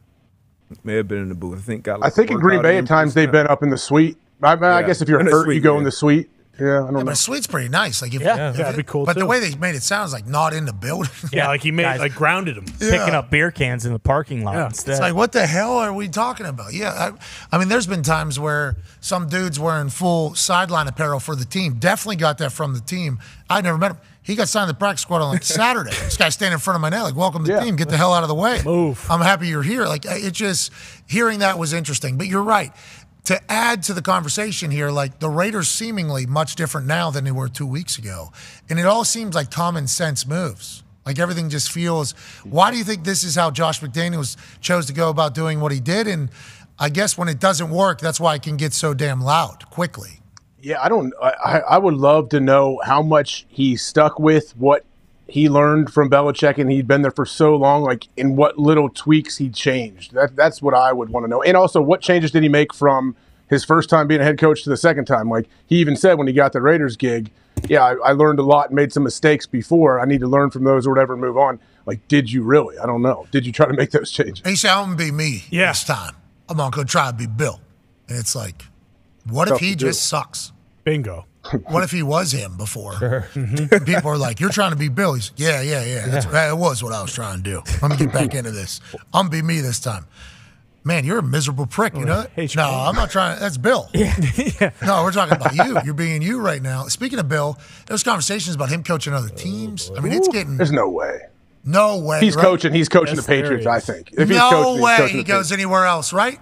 May have been in the booth. I think got. Like I think in Green Bay at times they've been up in the suite. I, I Yeah. guess if you're In the hurt, suite, you go yeah. in the suite. Yeah, I don't Yeah, know. but a suite's pretty nice. Like if, Yeah. if Yeah, it'd be cool, But the way they made it sound is like not in the building. Yeah, like he made Guys like grounded him. Picking up beer cans in the parking lot instead. It's like, what the hell are we talking about? Yeah, I, I mean, there's been times where some dudes wearing full sideline apparel for the team. Definitely got that from the team. I never met him. He got signed to the practice squad on like Saturday. [laughs] this guy's standing in front of my net, like, welcome to the team, get the hell out of the way. Move. I'm happy you're here. Like, it just, hearing that was interesting. But you're right. To add to the conversation here, like, the Raiders seemingly much different now than they were two weeks ago. And it all seems like common sense moves. Like, everything just feels, why do you think this is how Josh McDaniels chose to go about doing what he did? And I guess when it doesn't work, that's why it can get so damn loud quickly. Yeah, I don't. I, I I would love to know how much he stuck with what he learned from Belichick, and he'd been there for so long. Like, in what little tweaks he changed. That that's what I would want to know. And also, what changes did he make from his first time being a head coach to the second time? Like he even said when he got the Raiders gig, yeah, I, I learned a lot and made some mistakes before. I need to learn from those or whatever and move on. Like, did you really? I don't know. Did you try to make those [laughs] changes? He said, I'm going to be me this time. I'm not going to go try to be Bill. And it's like, what if he just sucks? Bingo. [laughs] What if he was him before? And People are like, "You're trying to be Bill." He's, "Yeah, yeah, yeah. That's, That was what I was trying to do. Let me get back into this. I'm gonna be me this time." Man, you're a miserable prick. You know? that? No, I'm not trying. That's Bill. [laughs] Yeah. No, we're talking about you. You're being you right now. Speaking of Bill, there's conversations about him coaching other teams. I mean, it's getting There's no way. no way. He's right? coaching. He's coaching the Patriots. I think. If he's no coaching, he's way coaching he the goes anywhere else, right?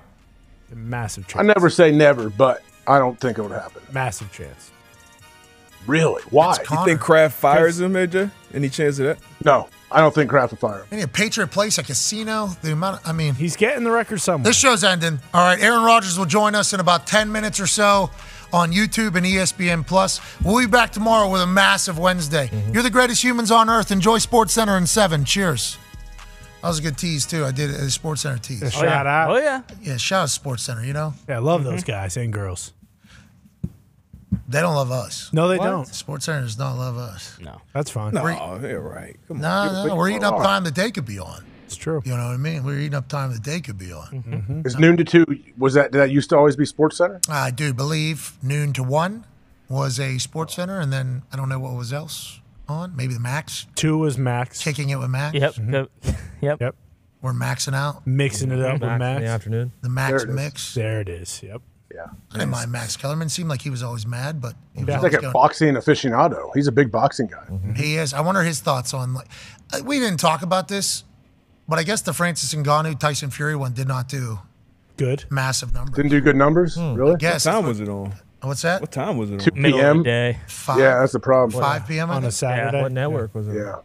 Massive I never say never, but I don't think it would happen. Massive chance. Really? Why? You think Kraft fires him, AJ? Any chance of that? No, I don't think Kraft will fire him. Any a Patriot place, a casino, the amount. Of, I mean, he's getting the record somewhere. This show's ending. All right, Aaron Rodgers will join us in about ten minutes or so on YouTube and E ESPN Plus. We'll be back tomorrow with a massive Wednesday. Mm-hmm. You're the greatest humans on earth. Enjoy Sports Center in seven. Cheers. That was a good tease too. I did a at Sports Center tease. Oh, yeah, shout out. Oh, yeah. Yeah, shout out Sports Center. You know, Yeah, I love mm-hmm. those guys and girls. They don't love us. No, they don't. Sports Center does not love us. No, that's fine. No, We're- you're right. Come No, on. no, we're eating up time that they could be on. It's true. You know what I mean? We're eating up time that they could be on. Mm-hmm. Is noon to two? Was that did that used to always be Sports Center? I do believe noon to one was a Sports Center, and then I don't know what was else on. Maybe the Max. Two was Max. Kicking it with Max. Yep. Yep. Yep. Yep. We're maxing out. Mixing it up with Max in Max. the afternoon. The Max There it is. mix. There it is. Yep. Yeah. I didn't mind Max Kellerman. Seemed like he was always mad, but he was He's always like a going- boxing aficionado. He's a big boxing guy. He is. I wonder his thoughts on like uh, we didn't talk about this, but I guess the Francis Ngannou Tyson Fury one did not do good massive numbers. Didn't do good numbers. Really? Guess What time was it on? What's that? What time was it on? 2 Middle of p.m. day. Five, Yeah, that's the problem. 5 p.m. I on a think? Saturday. What network was it? Yeah.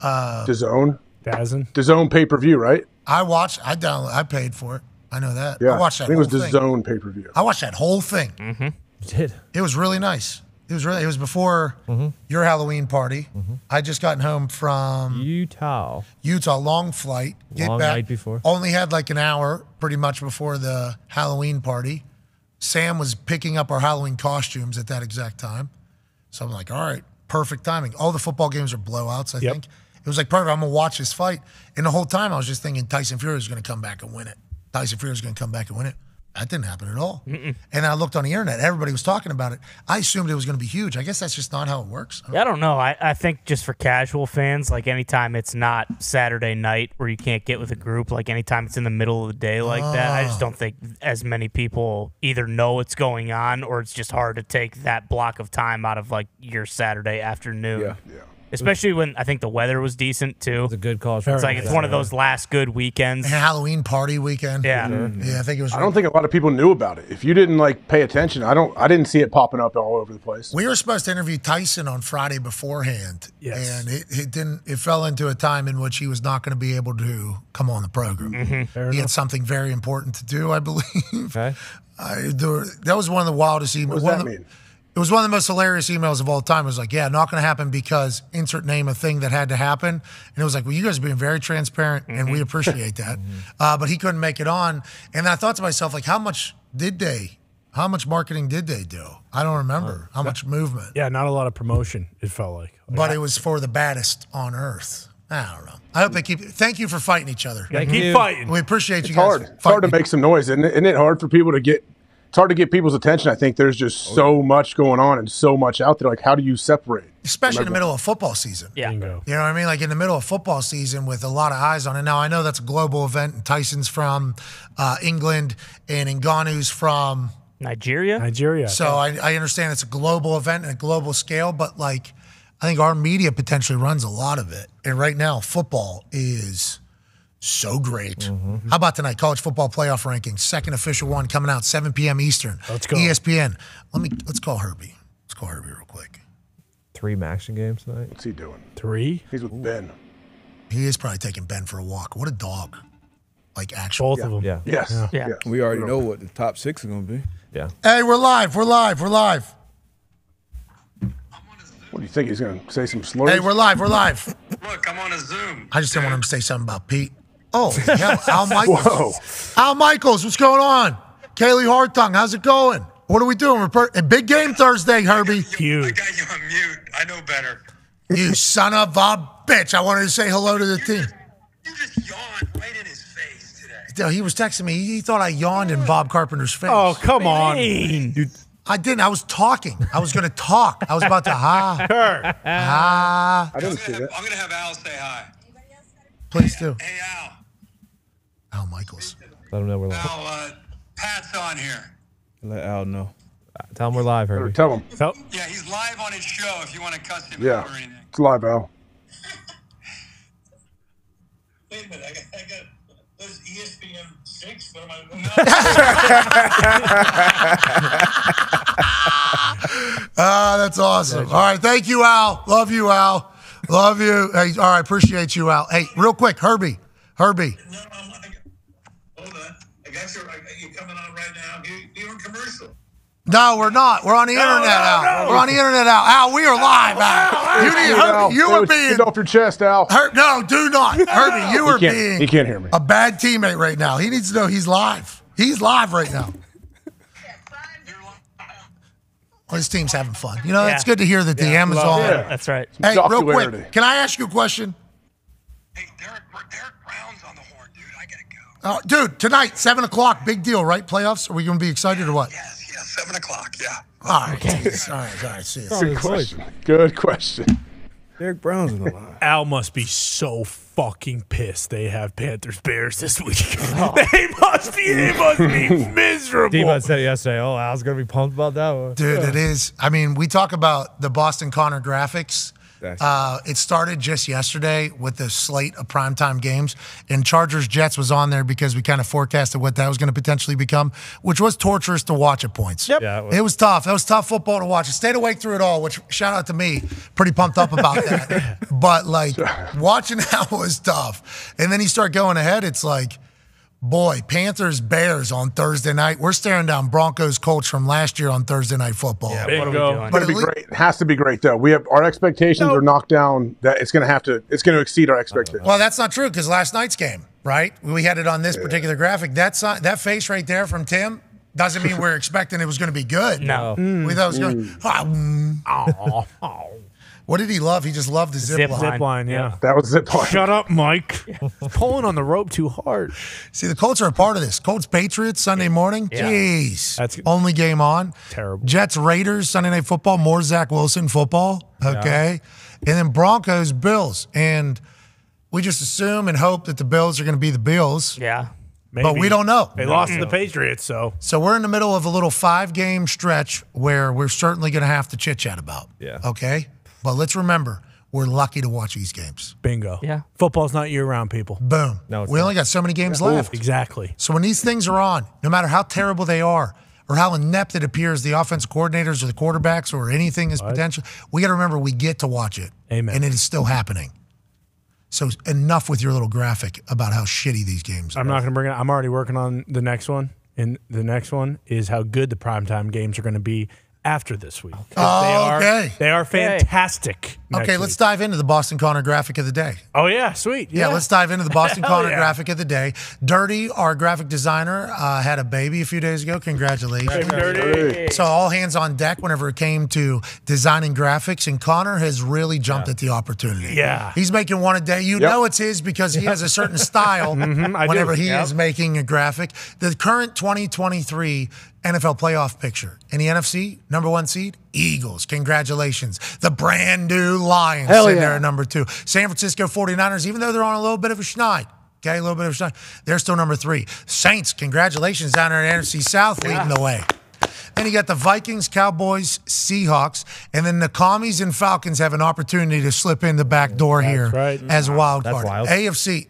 Uh, DAZN. Dazen. DAZN pay per view, right? I watched. I download. I paid for it. I know that. Yeah. I watched that. I think it was whole thing. DAZN pay per view. I watched that whole thing. Mm-hmm. Did. It was really nice. It was really. It was before your Halloween party. I just gotten home from Utah. Utah, long flight. Get Long back. night before. Only had like an hour, pretty much before the Halloween party. Sam was picking up our Halloween costumes at that exact time. So I'm like, all right, perfect timing. All the football games are blowouts. I Yep. think it was like perfect. I'm gonna watch this fight, and the whole time I was just thinking Tyson Fury is gonna come back and win it. Tyson Fury is gonna come back and win it. That didn't happen at all. And I looked on the internet. Everybody was talking about it. I assumed it was going to be huge. I guess that's just not how it works. Yeah, I don't know. I, I think just for casual fans, like anytime it's not Saturday night where you can't get with a group, like anytime it's in the middle of the day like that, I just Oh. don't think as many people either know what's going on or it's just hard to take that block of time out of like your Saturday afternoon. Yeah. Especially when I think the weather was decent too. It's a good call. It's like it's one of those last good weekends. And Halloween party weekend. Yeah. Yeah, I think it was. I don't think a lot of people knew about it. If you didn't like pay attention, I don't. I didn't see it popping up all over the place. We were supposed to interview Tyson on Friday beforehand, Yes. and it, it didn't. It fell into a time in which he was not going to be able to come on the program. Mm-hmm. He had something very important to do, I believe. Okay. [laughs] I, there, that was one of the wildest emails. What does one that of the- mean? It was one of the most hilarious emails of all time. It was like, yeah, not going to happen because insert name a thing that had to happen. And it was like, well, you guys are being very transparent, and we appreciate that. [laughs] Uh, but he couldn't make it on. And I thought to myself, like, how much did they? How much marketing did they do? I don't remember how much movement. Yeah, not a lot of promotion. It felt like. But it was for the baddest on earth. I don't know. I hope they keep. Thank you for fighting each other. Yeah, keep fighting. We appreciate It's you guys. hard. It's hard to make some noise, isn't it? Isn't it hard for people to get? It's hard to get people's attention. I think there's just so much going on and so much out there. Like, how do you separate? especially in the middle of football season. Yeah. Bingo. You know what I mean? Like in the middle of football season with a lot of eyes on it. Now I know that's a global event, and Tyson's from uh, England, and Ngannou's from Nigeria? Nigeria. So I, I understand it's a global event and a global scale, but like I think our media potentially runs a lot of it. And right now, football is so great. Mm-hmm. How about tonight? College football playoff rankings, second official one coming out 7 p.m. Eastern. Let's go. ESPN. Let me let's call Herbie. Let's call Herbie real quick. Three action games tonight. What's he doing? Three? He's with Ben. He is probably taking Ben for a walk. What a dog. Like actually. Both of them. Yeah. Yes. Yeah. yes. We already know what the top six are going to be. Yeah. Hey, we're live. We're live. We're live. What do you think? He's going to say some slurs? Hey, we're live. We're live. Look, I'm on a Zoom. I just didn't want him to say something about Pete. Oh, yeah, [laughs] Al Michaels. Whoa. Al Michaels, what's going on? Kaylee Hartung, how's it going? What are we doing? We're per- a big game Thursday, Herbie. I Huge. got you on mute. I know better. You son of a bitch. I wanted to say hello to the team. You just yawned right in his face today. Dude, He was texting me. He thought I yawned in Bob Carpenter's face. Oh, come on. I didn't. I was talking. I was going to talk. I was about to ha. [laughs] Kurt. Ha. I didn't see that. I'm gonna have Al say hi. Please do. Hey Al. Al Michaels. Let them know we're live. Al, uh, Pat's on here. Let Al know. Tell them we're live, Herbie. tell him. So, Yeah, he's live on his show. If you want to cuss him Yeah. out or anything. It's live, Al. [laughs] Wait a minute. I got. I got there's ESPN six. What am I? [laughs] Ah, that's awesome. All right. Thank you, Al. Love you, Al. Love you. Hey, all right. Appreciate you, Al. Hey, real quick, Herbie. Herbie. No, I'm, I, hold on. I got your. You coming on right now. You, you're in commercial. No, we're not. We're on the internet, Al. We're on the internet, Al. Al, we are live, Al. You need Al, Herbie. You get are it- being. Get off your chest, Al. Her, no, do not. Herbie, you are He being he can't hear me. a bad teammate right now. He needs to know he's live. He's live right now. Well, his team's having fun. You know, it's good to hear that the Amazon. Yeah. That's right. Hey, real quick, can I ask you a question? Hey, Derek. Derek Brown's on the horn, dude. I gotta go. Uh, dude, tonight, 7 o'clock, big deal, right? Playoffs? Are we going to be excited or what? Yes. Yes. Seven o'clock. Yeah. All right, Jesus. all right, all right, see you. Good question. Good question. Derek Brown's in the line. [laughs] Al must be so fucking pissed they have Panthers Bears this week. [laughs] [laughs] they must be. They must be miserable. Deebo said yesterday. Oh, Al's gonna be pumped about that one. Dude, it is. I mean, we talk about the Boston Connor graphics. That's- Uh, it started just yesterday with the slate of primetime games, and Chargers Jets was on there because we kind of forecasted what that was going to potentially become, which was torturous to watch at points. Yep. Yeah, it was. It was tough. That was tough football to watch. I stayed awake through it all, which shout out to me. Pretty pumped up about [laughs] that. but like watching [laughs] that was tough. And then you start going ahead, it's like, boy, Panthers Bears on Thursday night. We're staring down Broncos Colts from last year on Thursday night football. What are we Bingo. doing? But It's gonna be great. It has to be great though. We have our expectations are knocked down. That it's going to have to. It's going to exceed our expectations. Well, that's not true because last night's game, right? We had it on this particular graphic. That's not, that face right there from Tim doesn't mean [laughs] we're expecting it was going to be good. No. We thought it was going. Mm. Aw, aw. What did he love? He just loved the zip, Zip line. line. Zip line, yeah. That was zip line. Shut up, Mike. [laughs] Pulling on the rope too hard. See, the Colts are a part of this. Colts Patriots Sunday morning. Yeah. Jeez, That's- only game on. Terrible. Jets Raiders Sunday night football. More Zach Wilson football. Okay, and then Broncos Bills, and we just assume and hope that the Bills are going to be the Bills. Yeah. But we don't know. They lost to the Patriots, so So we're in the middle of a little five game stretch where we're certainly going to have to chit chat about. Yeah. Okay. But let's remember, we're lucky to watch these games. bingo. Yeah. Football's not year round, people. Boom. No, it's we not. only got so many games left. Exactly. So when these things are on, no matter how terrible they are or how inept it appears, the offense coordinators or the quarterbacks or anything is potential, we got to remember we get to watch it. Amen. And it is still happening. So enough with your little graphic about how shitty these games are. I'm not going to bring it. I'm already working on the next one. And the next one is how good the primetime games are going to be after this week. 'Cause they are, Okay. They are fantastic. next Okay, let's week. dive into the Boston Connor graphic of the day. Oh, yeah. Sweet. Yeah, Yeah. let's dive into the Boston [laughs] Hell Connor yeah. graphic of the day. Dirty, our graphic designer, uh, had a baby a few days ago. Congratulations. Dirty. So all hands on deck whenever it came to designing graphics, and Connor has really jumped at the opportunity. Yeah. he's making one a day. You Yep. know it's his because he has a certain [laughs] style Mm-hmm, I do. whenever he Yep. is making a graphic. The current 2023 NFL playoff picture in the NFC, number one seed, Eagles. Congratulations. The brand new Lions Hell sitting yeah. there at number two. San Francisco 49ers, even though they're on a little bit of a schneid. Okay, a little bit of a schneid. They're still number three. Saints, congratulations down there in NFC South leading the way. Then you got the Vikings, Cowboys, Seahawks, and then the Commies and Falcons have an opportunity to slip in the back door here right. as a wild That's card. AFC,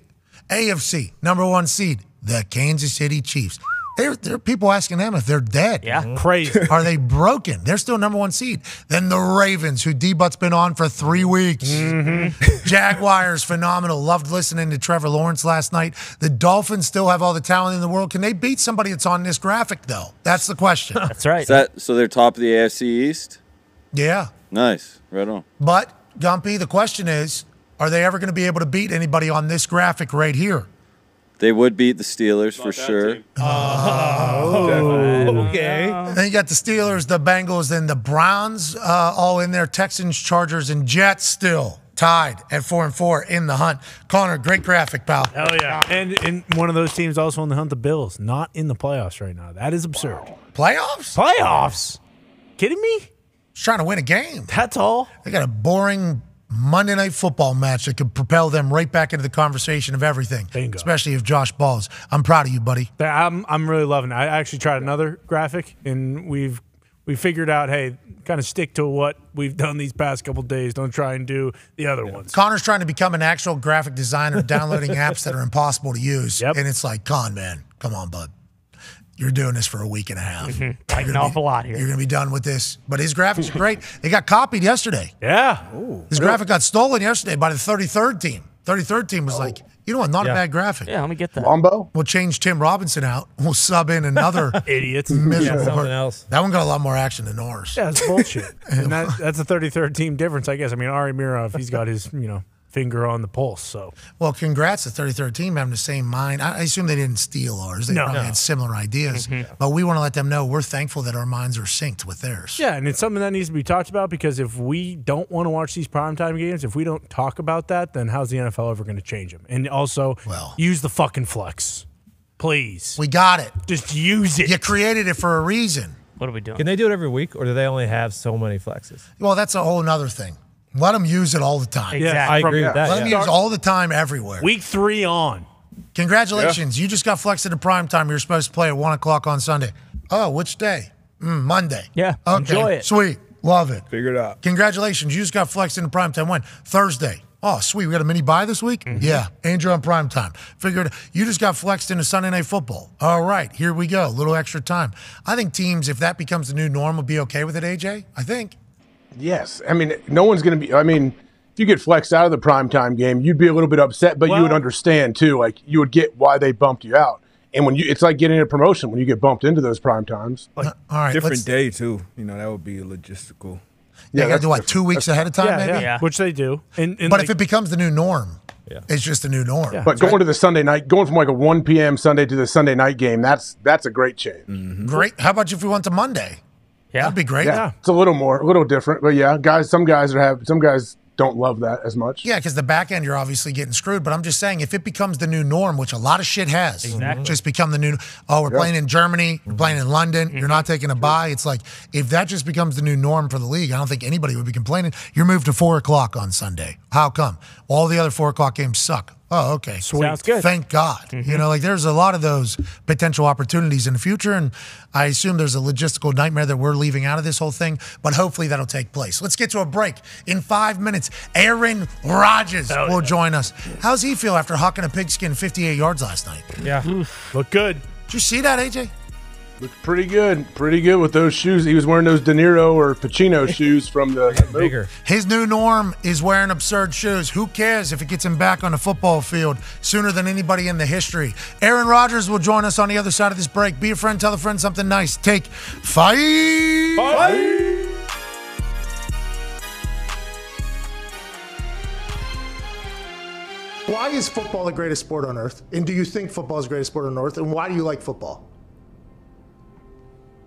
AFC, number one seed, the Kansas City Chiefs. There, there are people asking them if they're dead. Yeah. Mm-hmm. Crazy. [laughs] Are they broken? They're still number one seed. Then the Ravens, who D-But's been on for three weeks. Mm-hmm. [laughs] Jaguars, phenomenal. Loved listening to Trevor Lawrence last night. The Dolphins still have all the talent in the world. Can they beat somebody that's on this graphic, though? That's the question. [laughs] That's right. Is that so? They're top of the AFC East. yeah. Nice, right on. But, Gumpy, the question is, are they ever going to be able to beat anybody on this graphic right here? They would beat the Steelers for sure. Oh, okay. Then you got the Steelers, the Bengals, and the Browns uh, all in there. Texans, Chargers, and Jets still tied at four and four in the hunt. Connor, great graphic, pal. Hell yeah. And and one of those teams also in the hunt, the Bills, not in the playoffs right now. That is absurd. Playoffs? Playoffs? Kidding me? Just trying to win a game. That's all. They got a boring Monday night football match that could propel them right back into the conversation of everything. Bingo. Especially if Josh balls. I'm proud of you, buddy. I'm I'm really loving it. I actually tried another graphic and we've we figured out, hey, kind of stick to what we've done these past couple days. Don't try and do the other ones. Connor's trying to become an actual graphic designer, downloading [laughs] apps that are impossible to use. Yep. And it's like, Con, man, come on, bud. You're doing this for a week and a half. Mhm. Like an awful lot here. You're going to be done with this. But his graphics are great. They got copied yesterday. Yeah. His graphic got stolen yesterday by the 33rd team. 33rd team was like, you know what? Not Yeah. a bad graphic. Yeah, let me get that. Wombo? We'll change Tim Robinson out. [laughs] We'll sub in another [laughs] Idiots. miserable. Yeah, per- else. That one got a lot more action than ours. Yeah, it's bullshit. [laughs] and that, that's a 33rd team difference, I guess. I mean, Ari Meirov, he's got his, you know, finger on the pulse. So Well, congrats to 33rd team having the same mind. I I assume they didn't steal ours. They No. probably No. had similar ideas. Mm-hmm. But we want to let them know we're thankful that our minds are synced with theirs. Yeah, and it's something that needs to be talked about because if we don't want to watch these primetime games, if we don't talk about that, then how's the NFL ever going to change them? And also, use the fucking flex, please. We got it. Just use it. You created it for a reason. What are we doing? Can they do it every week, or do they only have so many flexes? Well, that's a whole nother thing. Let them use it all the time. Exactly. I agree with that, Let them yeah. use all the time everywhere. Week three on. Congratulations. You just got flexed to prime time. You're supposed to play at 1 o'clock on Sunday. Oh, which day? Mm, Monday. Yeah. Okay. enjoy it. Sweet. Love it. Figure it out. Congratulations. You just got flexed into prime time when? Thursday. Oh, sweet. We got a mini buy this week? Yeah. Andrew on prime time. Figured you just got flexed into Sunday night football. All right. Here we go. A little extra time. I think teams, if that becomes the new norm, will be okay with it, AJ. I think. Yes. I mean, no one's going to be. I mean, if you get flexed out of the primetime game, you'd be a little bit upset, but you would understand too. Like you would get why they bumped you out. And when you, it's like getting a promotion when you get bumped into those prime times. Like, all right. Different day too. You know that would be a logistical. Yeah, you got to do what, two weeks ahead of time, Yeah, maybe? yeah, which they do. And, and But like- if it becomes the new norm, it's just a new norm. But going to the Sunday night, going from like a 1 p.m. Sunday to the Sunday night game, that's that's a great change. Mm-hmm. Great. How about if we went to Monday? Yeah. That'd be great. Yeah, it's a little more, a little different, but yeah, guys, some guys are have, some guys don't love that as much. Yeah, because the back end you're obviously getting screwed. But I'm just saying, if it becomes the new norm, which a lot of shit has, Exactly. just become the new. Oh, we're playing in Germany, we're playing in London. Mm-hmm. You're not taking a bye. It's like if that just becomes the new norm for the league, I don't think anybody would be complaining. You're moved to four o'clock on Sunday. How come? All the other four o'clock games suck. Oh, okay. Sweet. Sounds good. Thank God. You mm-hmm. know, like there's a lot of those potential opportunities in the future, and I assume there's a logistical nightmare that we're leaving out of this whole thing, but hopefully that'll take place. Let's get to a break. In five minutes, Aaron Rodgers will join us. How's he feel after hucking a pigskin 58 yards last night? Yeah. Look good. Did you see that, AJ? Looked pretty good, pretty good with those shoes. He was wearing those De Niro or Pacino [laughs] shoes from the Bigger. His new norm is wearing absurd shoes. Who cares if it gets him back on the football field sooner than anybody in the history? Aaron Rodgers will join us on the other side of this break. Be a friend, tell a friend something nice. Take five. Why is football the greatest sport on earth? And do you think football is the greatest sport on earth? And why do you like football?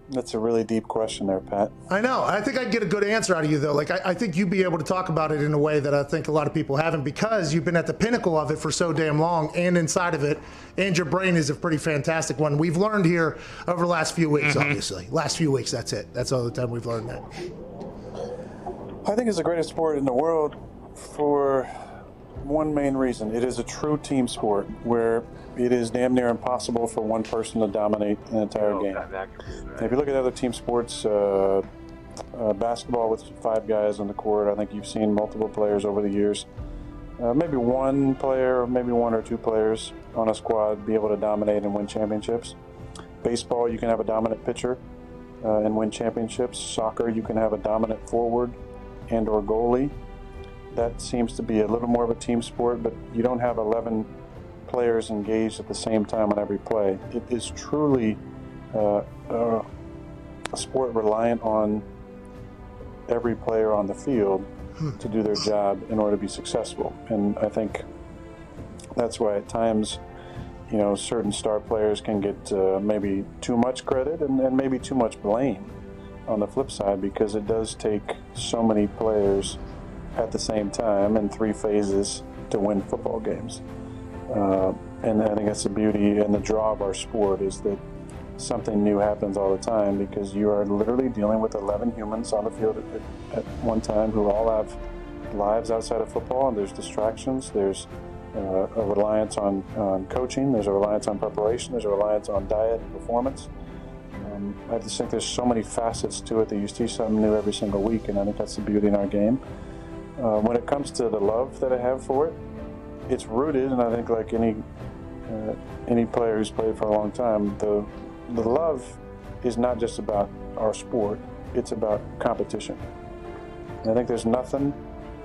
That's a really deep question there, Pat. I know. I think I'd get a good answer out of you, though. Like, I, I think you'd be able to talk about it in a way that I think a lot of people haven't because you've been at the pinnacle of it for so damn long and inside of it. And your brain is a pretty fantastic one. We've learned here over the last few weeks, mm-hmm. obviously. Last few weeks, that's it. That's all the time we've learned that. I think it's the greatest sport in the world for one main reason. It is a true team sport where it is damn near impossible for one person to dominate an entire game. And if you look at other team sports, uh, uh, basketball with five guys on the court, I think you've seen multiple players over the years. Uh, maybe one player, or maybe one or two players on a squad be able to dominate and win championships. Baseball, you can have a dominant pitcher uh, and win championships. Soccer, you can have a dominant forward and or goalie. That seems to be a little more of a team sport, but you don't have 11 players engaged at the same time on every play. It is truly uh, uh, a sport reliant on every player on the field to do their job in order to be successful. And I think that's why at times, you know, certain star players can get uh, maybe too much credit and, and maybe too much blame on the flip side because it does take so many players at the same time in three phases to win football games. Uh, and I think that's the beauty and the draw of our sport is that something new happens all the time because you are literally dealing with 11 humans on the field at, at one time who all have lives outside of football and there's distractions there's uh, a reliance on, on coaching there's a reliance on preparation there's a reliance on diet and performance um, i just think there's so many facets to it that you see something new every single week and i think that's the beauty in our game uh, when it comes to the love that i have for it it's rooted and i think like any uh, any player who's played for a long time the the love is not just about our sport, it's about competition. And I think there's nothing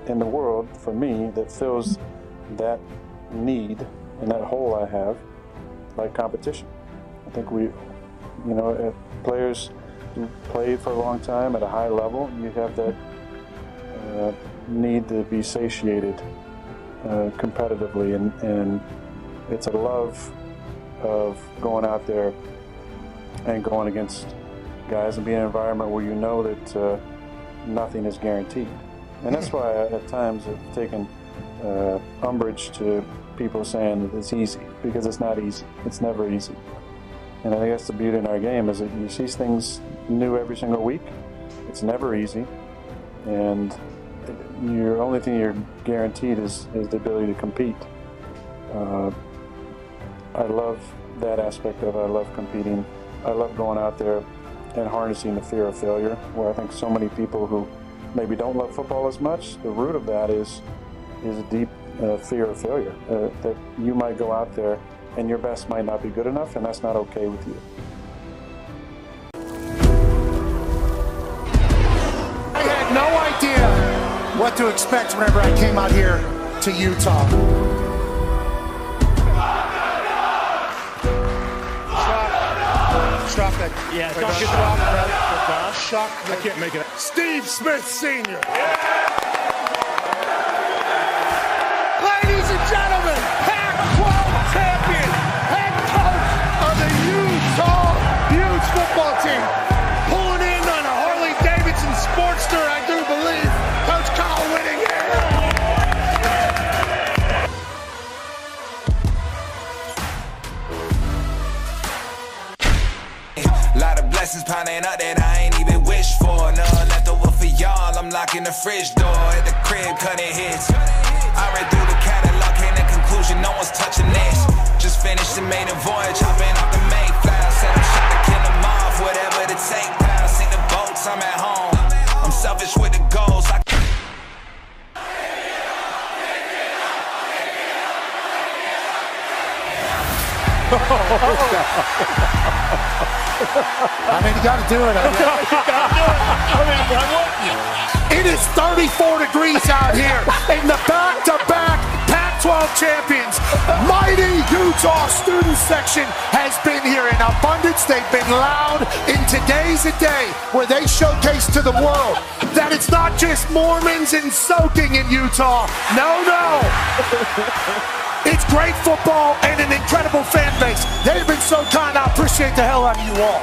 in the world for me that fills that need and that hole I have like competition. I think we, you know, if players played for a long time at a high level, you have that uh, need to be satiated uh, competitively, and, and it's a love of going out there and going against guys and being in an environment where you know that uh, nothing is guaranteed. And that's why I, at times I've taken uh, umbrage to people saying that it's easy because it's not easy. It's never easy. And I think that's the beauty in our game is that you see things new every single week. It's never easy, and your only thing you're guaranteed is, is the ability to compete. Uh, I love that aspect of it. I love competing. I love going out there and harnessing the fear of failure, where I think so many people who maybe don't love football as much, the root of that is is a deep uh, fear of failure. Uh, that you might go out there and your best might not be good enough, and that's not okay with you. What to expect whenever I came out here to Utah. Shock that. Yeah, Shock, shock. shock, that. shock I can't make it. Steve Smith Sr. Ladies the fridge door at the crib, cutting hits. I read through the catalog, came to conclusion no one's touching this. Just finished the maiden voyage, hopping off the Mayflower. Said I'm shot to kill them off, whatever the take the boats, I'm at home. I'm selfish with the goals. I [laughs] I mean, you got to [laughs] do it. I mean, it is 34 degrees out here in the back-to-back Pac-12 champions. Mighty Utah student section has been here in abundance. They've been loud in today's a day where they showcase to the world that it's not just Mormons and soaking in Utah. No, no. It's great football and an incredible fan base. They've been so kind. I appreciate the hell out of you all.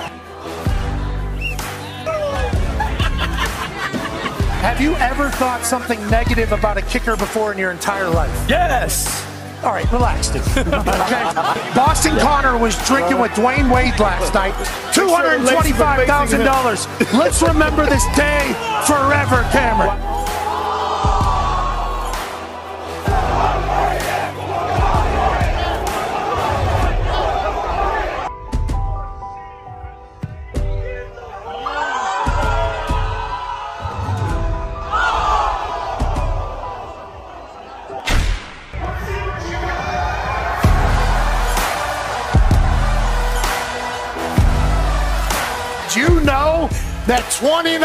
Have you ever thought something negative about a kicker before in your entire life? Yes. All right, relax, dude. Okay. Boston Connor was drinking with Dwyane Wade last night. Two hundred and twenty-five thousand dollars. Let's remember this day forever, Cameron. 29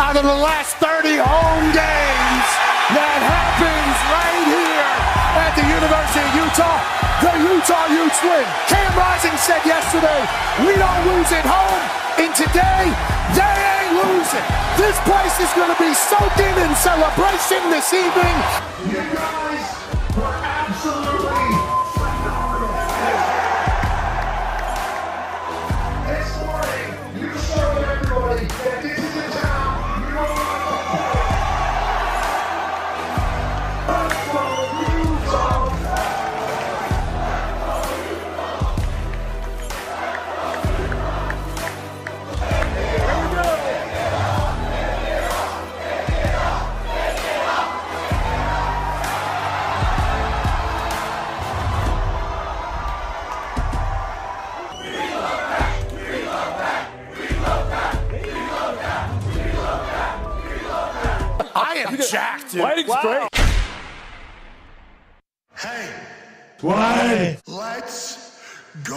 out of the last 30 home games that happens right here at the University of Utah, the Utah Utes win. Cam Rising said yesterday, we don't lose at home, and today, they ain't losing. This place is going to be soaking in celebration this evening. Dude. Lighting's Wow. great. Hey. Why? Let's go.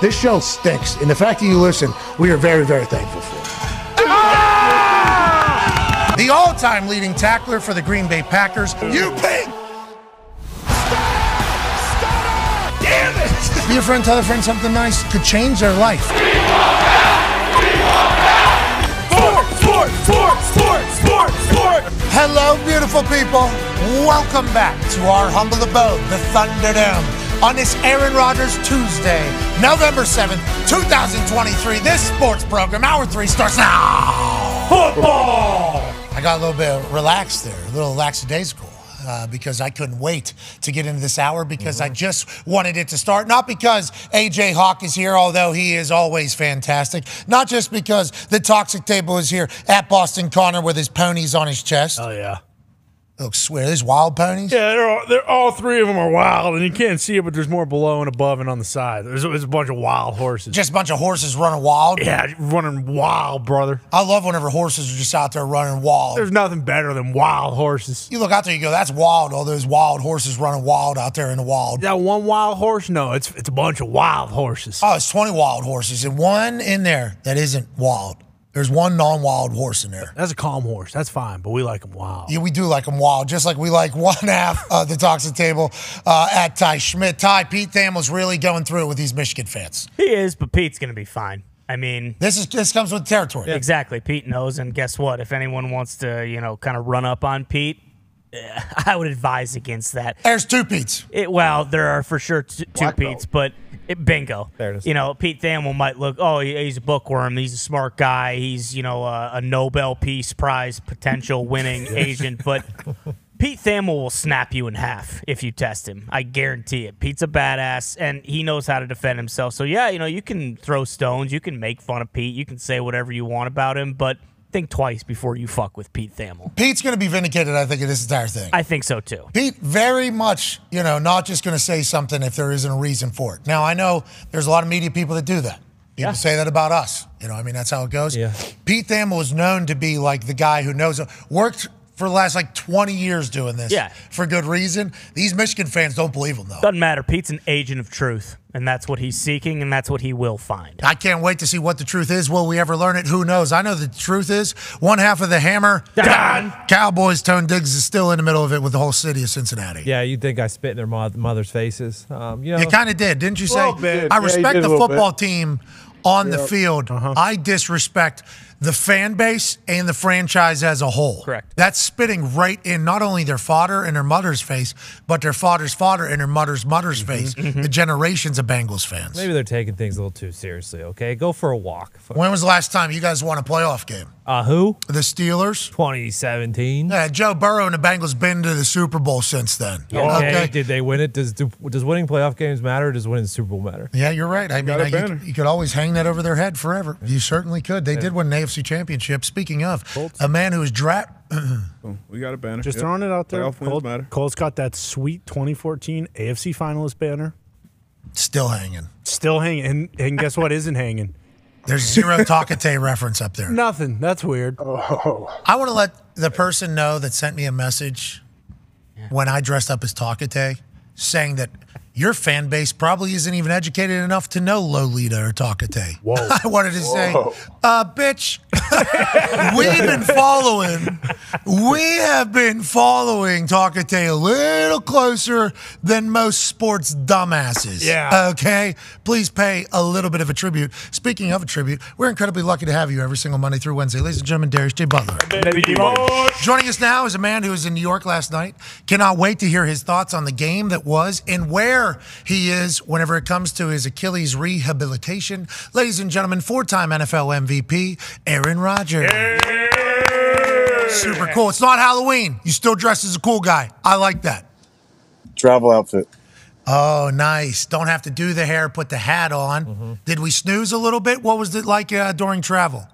This show stinks, and the fact that you listen, we are very, very thankful for. Ah! The all-time leading tackler for the Green Bay Packers. You pig! Damn it! Be a friend, tell a friend something nice could change their life. Sport, sport, sport, sport, sport, sport. Hello, beautiful people. Welcome back to our humble abode, the Thunderdome. On this Aaron Rodgers Tuesday, November 7th, 2023, this sports program, Hour 3, starts now. Football! I got a little bit relaxed there, a little lackadaisical. Uh, because I couldn't wait to get into this hour because I just wanted it to start. Not because AJ Hawk is here, although he is always fantastic. Not just because the toxic table is here at Boston Connor with his ponies on his chest. Oh yeah. Look, swear, there's wild ponies. Yeah, they're all, they're all three of them are wild, and you can't see it, but there's more below and above and on the side. There's, there's a bunch of wild horses. Just a bunch of horses running wild. Yeah, running wild, brother. I love whenever horses are just out there running wild. There's nothing better than wild horses. You look out there, you go, that's wild. All those wild horses running wild out there in the wild. That one wild horse? No, it's it's a bunch of wild horses. Oh, it's 20 wild horses and one in there that isn't wild. There's one non-wild horse in there. That's a calm horse. That's fine, but we like them wild. Yeah, we do like them wild, just like we like one [laughs] half of the toxic table uh, at Ty Schmidt. Ty, Pete Thamel's really going through it with these Michigan fans. He is, but Pete's going to be fine. I mean, this is this comes with territory. Exactly. Pete knows, and guess what? If anyone wants to, you know, kind of run up on Pete, eh, [laughs] I would advise against that. There's two Pete's. It, well, there are for sure t- two Black belt. Pete's, but it, bingo. There it is. You know, Pete Thamel might look, oh, he- he's a bookworm. He's a smart guy. He's, you know, a, a Nobel Peace Prize potential winning [laughs] agent. But Pete Thamel will snap you in half if you test him. I guarantee it. Pete's a badass, and he knows how to defend himself. So, yeah, you know, you can throw stones. You can make fun of Pete. You can say whatever you want about him, but think twice before you fuck with Pete Thamel. Pete's going to be vindicated, I think, in this entire thing. I think so, too. Pete very much, you know, not just going to say something if there isn't a reason for it. Now, I know there's a lot of media people that do that. People say that about us. You know, I mean, that's how it goes. Yeah. Pete Thamel is known to be like the guy who knows, worked for the last like 20 years doing this. Yeah. For good reason. These Michigan fans don't believe him, though. Doesn't matter. Pete's an agent of truth, and that's what he's seeking, and that's what he will find. I can't wait to see what the truth is. Will we ever learn it? Who knows? I know the truth is one half of the hammer. Done. Cowboys. Tone Digs is still in the middle of it with the whole city of Cincinnati. Yeah, you'd think I spit in their mother's faces. Um, you know, You kind of did, didn't you say? Bit. I respect did a the football bit. team on the Yep. field. I disrespect the fan base and the franchise as a whole. Correct. That's spitting right in not only their father and their mother's face, but their father's father and their mother's mother's face. The generations of Bengals fans. maybe they're taking things a little too seriously. Okay, go for a walk. When was the last time you guys won a playoff game? Uh, who? The Steelers. 2017. Yeah, Joe Burrow and the Bengals been to the Super Bowl since then. Okay. Did they win it? Does do, does winning playoff games matter? or Does winning the Super Bowl matter? Yeah, you're right. I mean, Got a I- you, could- you could always hang that over their head forever. You certainly could. They did win an AFC championship. Speaking of, a man who is was drafted. [clears throat] we got a banner. Just Yep. throwing it out there. Playoff wins Colt, matter. Colt's got that sweet 2014 AFC finalist banner. Still hanging. Still hanging. And, and guess what isn't hanging? There's zero Takate [laughs] reference up there. Nothing. That's weird. Oh. I want to let the person know that sent me a message when I dressed up as Takate saying that your fan base probably isn't even educated enough to know Lolita or Takate. Whoa. [laughs] I wanted to say, uh, bitch, [laughs] we've been following, we have been following Takate a little closer than most sports dumbasses. Yeah. Okay? Please pay a little bit of a tribute. Speaking of a tribute, we're incredibly lucky to have you every single Monday through Wednesday. Ladies and gentlemen, Darius J. Butler. Joining us now is a man who was in New York last night. Cannot wait to hear his thoughts on the game that was and where he is whenever it comes to his Achilles rehabilitation. Ladies and gentlemen, four time NFL MVP, Aaron Rodgers. Super cool. It's not Halloween. You still dress as a cool guy. I like that. Travel outfit. Oh, nice. Don't have to do the hair, put the hat on. Did we snooze a little bit? What was it like uh, during travel?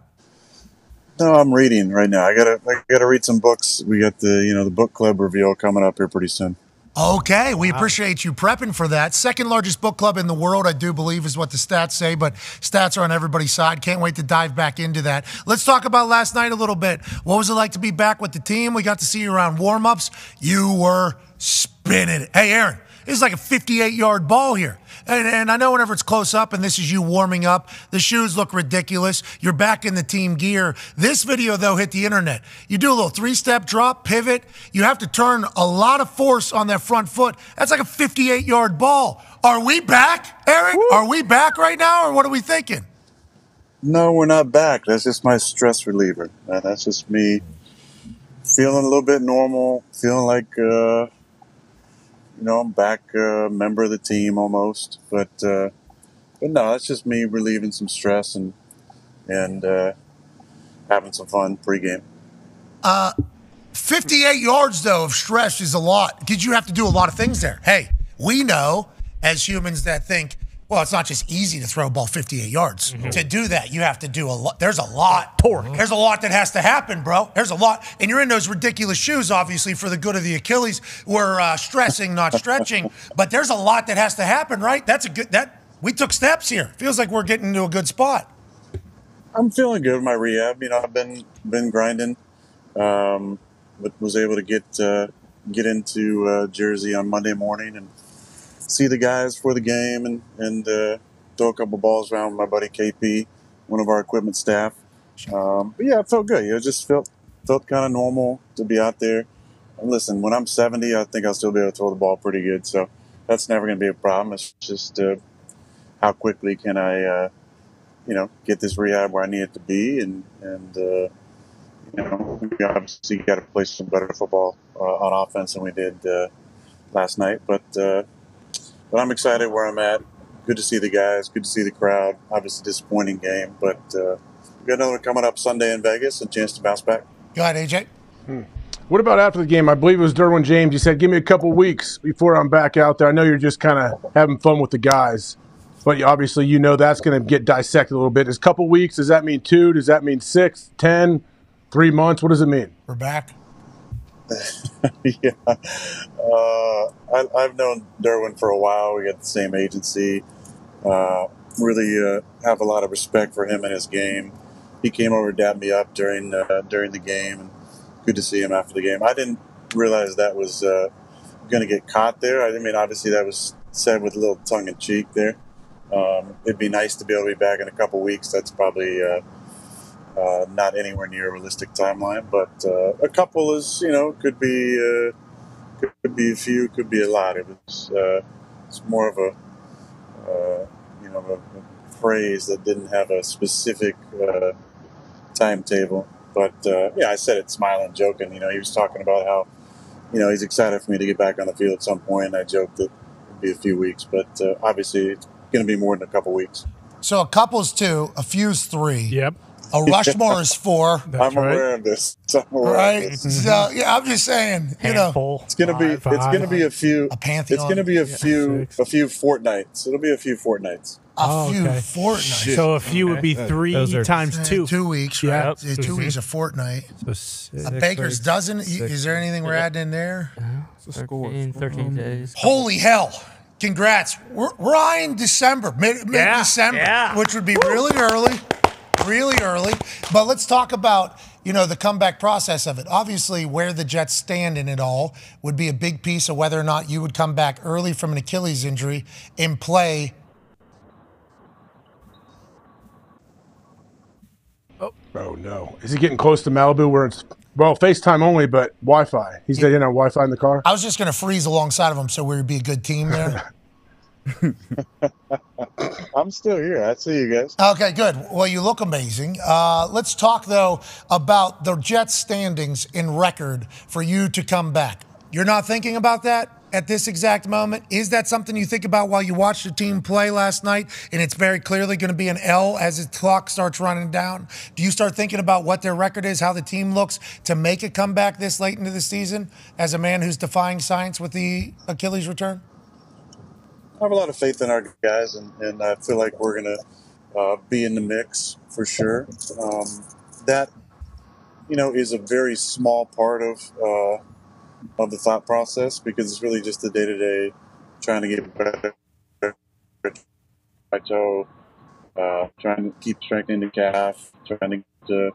No, I'm reading right now. I gotta I gotta read some books. We got the you know the book club reveal coming up here pretty soon. Okay, we appreciate you prepping for that. Second largest book club in the world, I do believe, is what the stats say, but stats are on everybody's side. Can't wait to dive back into that. Let's talk about last night a little bit. What was it like to be back with the team? We got to see you around warm ups. You were spinning. Hey, Aaron, this is like a 58 yard ball here. And, and I know whenever it's close up and this is you warming up, the shoes look ridiculous. You're back in the team gear. This video, though, hit the internet. You do a little three step drop, pivot. You have to turn a lot of force on that front foot. That's like a 58 yard ball. Are we back, Eric? Are we back right now, or what are we thinking? No, we're not back. That's just my stress reliever. Uh, that's just me feeling a little bit normal, feeling like uh, you know I'm back, uh, member of the team almost. But uh, but no, that's just me relieving some stress and and uh, having some fun pregame. Uh, 58 yards, though, of stress is a lot Did you have to do a lot of things there. Hey, we know as humans that think, well, it's not just easy to throw a ball 58 yards. To do that, you have to do a lot. There's a lot. Torque. There's a lot that has to happen, bro. There's a lot. And you're in those ridiculous shoes, obviously, for the good of the Achilles. We're uh, stressing, not stretching. [laughs] But there's a lot that has to happen, right? That's a good, that, we took steps here. Feels like we're getting to a good spot. I'm feeling good with my rehab. You know, I've been been grinding. Um, but was able to get uh, get into uh, Jersey on Monday morning and see the guys for the game and and uh, throw a couple balls around with my buddy KP, one of our equipment staff. Um, but yeah, it felt good. It just felt felt kind of normal to be out there. And listen, when I'm 70, I think I'll still be able to throw the ball pretty good. So that's never going to be a problem. It's just uh, how quickly can I, uh, you know, get this rehab where I need it to be, and and uh, you know, we obviously got to play some better football uh, on offense than we did uh, last night. But uh, but I'm excited where I'm at. Good to see the guys. Good to see the crowd. Obviously, disappointing game, but uh, we got another coming up Sunday in Vegas. A chance to bounce back. Go ahead, AJ. What about after the game? I believe it was Derwin James. You said, "Give me a couple weeks before I'm back out there." I know you're just kind of having fun with the guys, but you- obviously you know that's going to get dissected a little bit. Is a couple weeks? Does that mean two? Does that mean six, ten, three months? What does it mean? We're back. [laughs] yeah, uh, I, I've known Derwin for a while. We got the same agency. Uh, really uh, have a lot of respect for him and his game. He came over, dapped me up during uh, during the game, and good to see him after the game. I didn't realize that was uh, going to get caught there. I mean, obviously that was said with a little tongue in cheek there. Um, it'd be nice to be able to be back in a couple weeks. That's probably uh, not anywhere near a realistic timeline, but uh, a couple is you know could be uh, could, could be a few, could be a lot. It was uh, it's more of a uh, you know a, a phrase that didn't have a specific uh, timetable. But uh, yeah, I said it smiling, joking. You know, he was talking about how you know he's excited for me to get back on the field at some point. And I joked that it'd be a few weeks, but uh, obviously it's going to be more than a couple weeks. So a couple's two, a few's three. Yep. A Rushmore is four. I'm aware of this. [laughs] I'm aware of Right. this. So yeah, I'm just saying, you know, It's gonna be. It's gonna be a few. A pantheon. It's gonna be a few. A few fortnights. It'll be a few fortnights. a few fortnights. So a few would be three Those are- times two. Two weeks, Yeah. right? Uh, Two weeks a fortnight. So a baker's eight, dozen. six. Is there anything we're adding in there? 13, 13 days. Holy hell! Congrats. We're, we're eyeing December, mid mid December, yeah. which would be really early, really early. But let's talk about you know, the comeback process of it. Obviously, where the Jets stand in it all would be a big piece of whether or not you would come back early from an Achilles injury and play. Oh, oh no! Is he getting close to Malibu where it's well FaceTime only, but Wi-Fi? He's getting on uh, Wi-Fi in the car. I was just going to freeze alongside of him so we would be a good team there. [laughs] [laughs] I'm still here. I see you guys. Okay, good. Well, you look amazing. Uh, let's talk, though, about the Jets' standings in record for you to come back. You're not thinking about that at this exact moment? Is that something you think about while you watched the team play last night and it's very clearly going to be an L as the clock starts running down? Do you start thinking about what their record is, how the team looks to make a comeback this late into the season as a man who's defying science with the Achilles return? I have a lot of faith in our guys, and, and I feel like we're going to uh, be in the mix for sure. Um, that, you know, is a very small part of uh, of the thought process because it's really just the day to day trying to get better. My toe, uh, trying to keep strengthening the calf, trying to,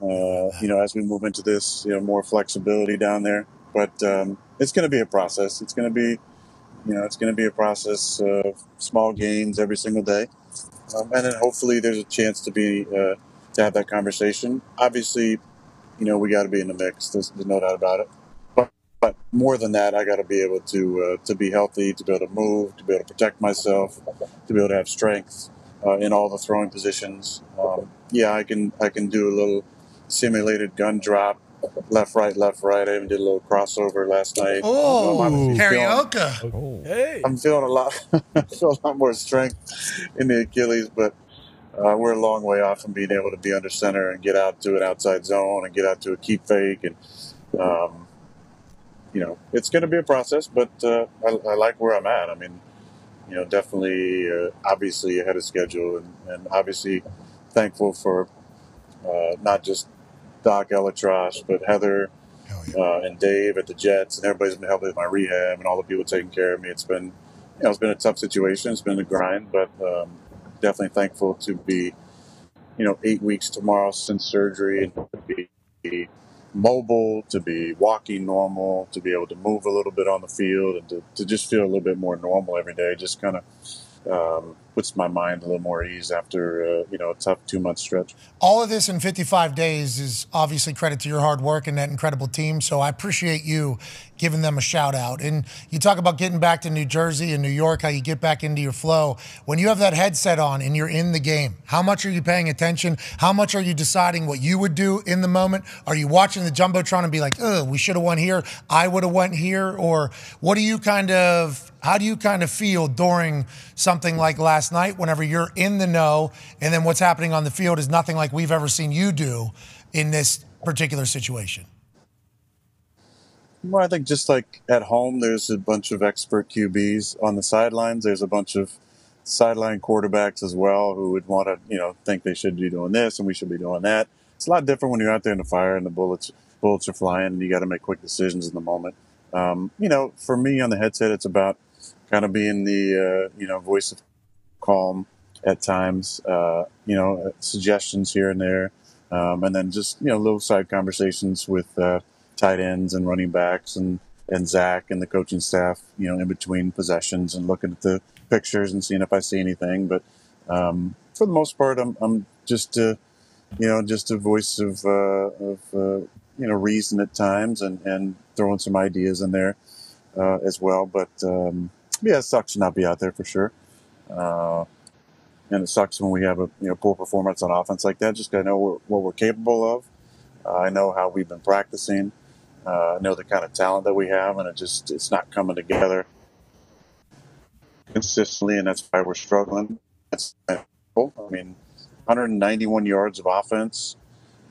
uh, you know, as we move into this, you know, more flexibility down there. But um, it's going to be a process. It's going to be you know, it's going to be a process of small gains every single day, um, and then hopefully there's a chance to be uh, to have that conversation. Obviously, you know, we got to be in the mix. There's, there's, no doubt about it. But but more than that, I got to be able to uh, to be healthy, to be able to move, to be able to protect myself, to be able to have strength uh, in all the throwing positions. Um, yeah, I can I can do a little simulated gun drop left, right, left, right. I even did a little crossover last night. Oh, I'm feeling- karaoke. Hey. I'm feeling a lot, [laughs] I feel a lot more strength in the Achilles, but uh, we're a long way off from being able to be under center and get out to an outside zone and get out to a keep fake. And, um, you know, it's going to be a process, but uh, I, I like where I'm at. I mean, you know, definitely, uh, obviously ahead of schedule and, and obviously thankful for uh, not just Doc ElAttrache, but Heather uh, and Dave at the Jets, and everybody's been helping with my rehab and all the people taking care of me. It's been, you know, it's been a tough situation. It's been a grind, but um, definitely thankful to be, you know, eight weeks tomorrow since surgery and to be mobile, to be walking normal, to be able to move a little bit on the field, and to, to just feel a little bit more normal every day. Just kind of um, puts my mind a little more ease after uh, you know a tough two month stretch. All of this in 55 days is obviously credit to your hard work and that incredible team. So I appreciate you giving them a shout out. And you talk about getting back to New Jersey and New York, how you get back into your flow. When you have that headset on and you're in the game, how much are you paying attention? How much are you deciding what you would do in the moment? Are you watching the jumbotron and be like, "Oh, we should have won here. I would have went here," or what do you kind of how do you kind of feel during something like last night whenever you're in the know and then what's happening on the field is nothing like we've ever seen you do in this particular situation? Well, I think just like at home, there's a bunch of expert QBs on the sidelines. There's a bunch of sideline quarterbacks as well who would want to, you know, think they should be doing this and we should be doing that. It's a lot different when you're out there in the fire and the bullets bullets are flying and you got to make quick decisions in the moment. Um, you know, for me on the headset, it's about kind of being the uh, you know voice of calm at times. Uh, you know, suggestions here and there, um, and then just you know little side conversations with uh, tight ends and running backs and and Zach and the coaching staff. You know, in between possessions and looking at the pictures and seeing if I see anything. But um, for the most part, I'm I'm just a, you know just a voice of uh, of uh, you know reason at times and and throwing some ideas in there uh, as well. But um, yeah, it sucks to not be out there for sure. Uh, and it sucks when we have a you know poor performance on offense like that. Just gotta know what, what we're capable of. Uh, I know how we've been practicing. Uh, I know the kind of talent that we have, and it just it's not coming together consistently, and that's why we're struggling. That's I mean, 191 yards of offense,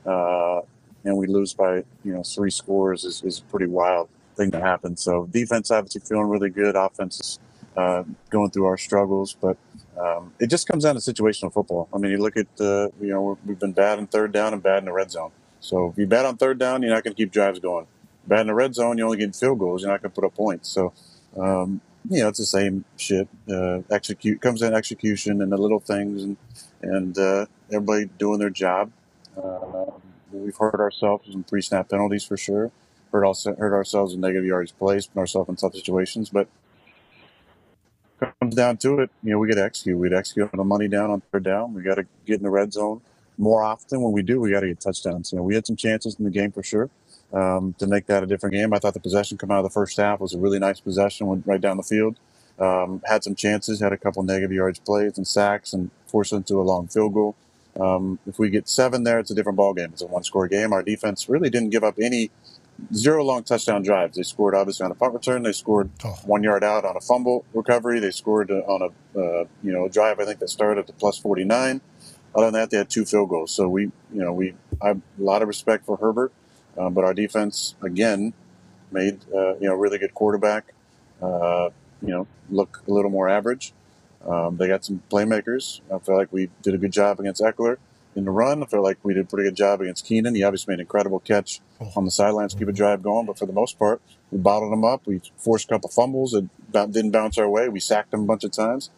uh, and we lose by you know three scores is, is a pretty wild thing to happen. So defense obviously feeling really good. Offense is uh, going through our struggles, but um, it just comes down to situational football. I mean, you look at uh, you know we've been bad in third down and bad in the red zone. So if you bad on third down, you're not going to keep drives going. Bad in the red zone, you only get field goals. You're not going to put up points. So um, you know it's the same shit. Uh, execute comes in execution and the little things and and uh, everybody doing their job. Uh, we've hurt ourselves in pre-snap penalties for sure. Hurt hurt ourselves in negative yardage plays, put ourselves in tough situations. But comes down to it, you know, we got to execute. We got to execute on the money down on third down. We got to get in the red zone more often. When we do, we got to get touchdowns. You know, we had some chances in the game for sure um, to make that a different game. I thought the possession coming out of the first half was a really nice possession, went right down the field. Um, had some chances, had a couple negative yards plays and sacks, and forced into a long field goal. Um, if we get seven there, it's a different ball game. It's a one-score game. Our defense really didn't give up any zero long touchdown drives. They scored obviously on a punt return. They scored one yard out on a fumble recovery. They scored uh, on a uh, you know drive I think that started at the plus forty nine. Other than that, they had two field goals. So we you know we I have a lot of respect for Herbert, uh, but our defense again made uh, you know really good quarterback. Uh, you know look a little more average. Um, they got some playmakers. I feel like we did a good job against Ekeler in the run. I feel like we did a pretty good job against Keenan. He obviously made an incredible catch on the sidelines to keep a drive going, but for the most part, we bottled him up. We forced a couple fumbles that didn't bounce our way. We sacked him a bunch of times.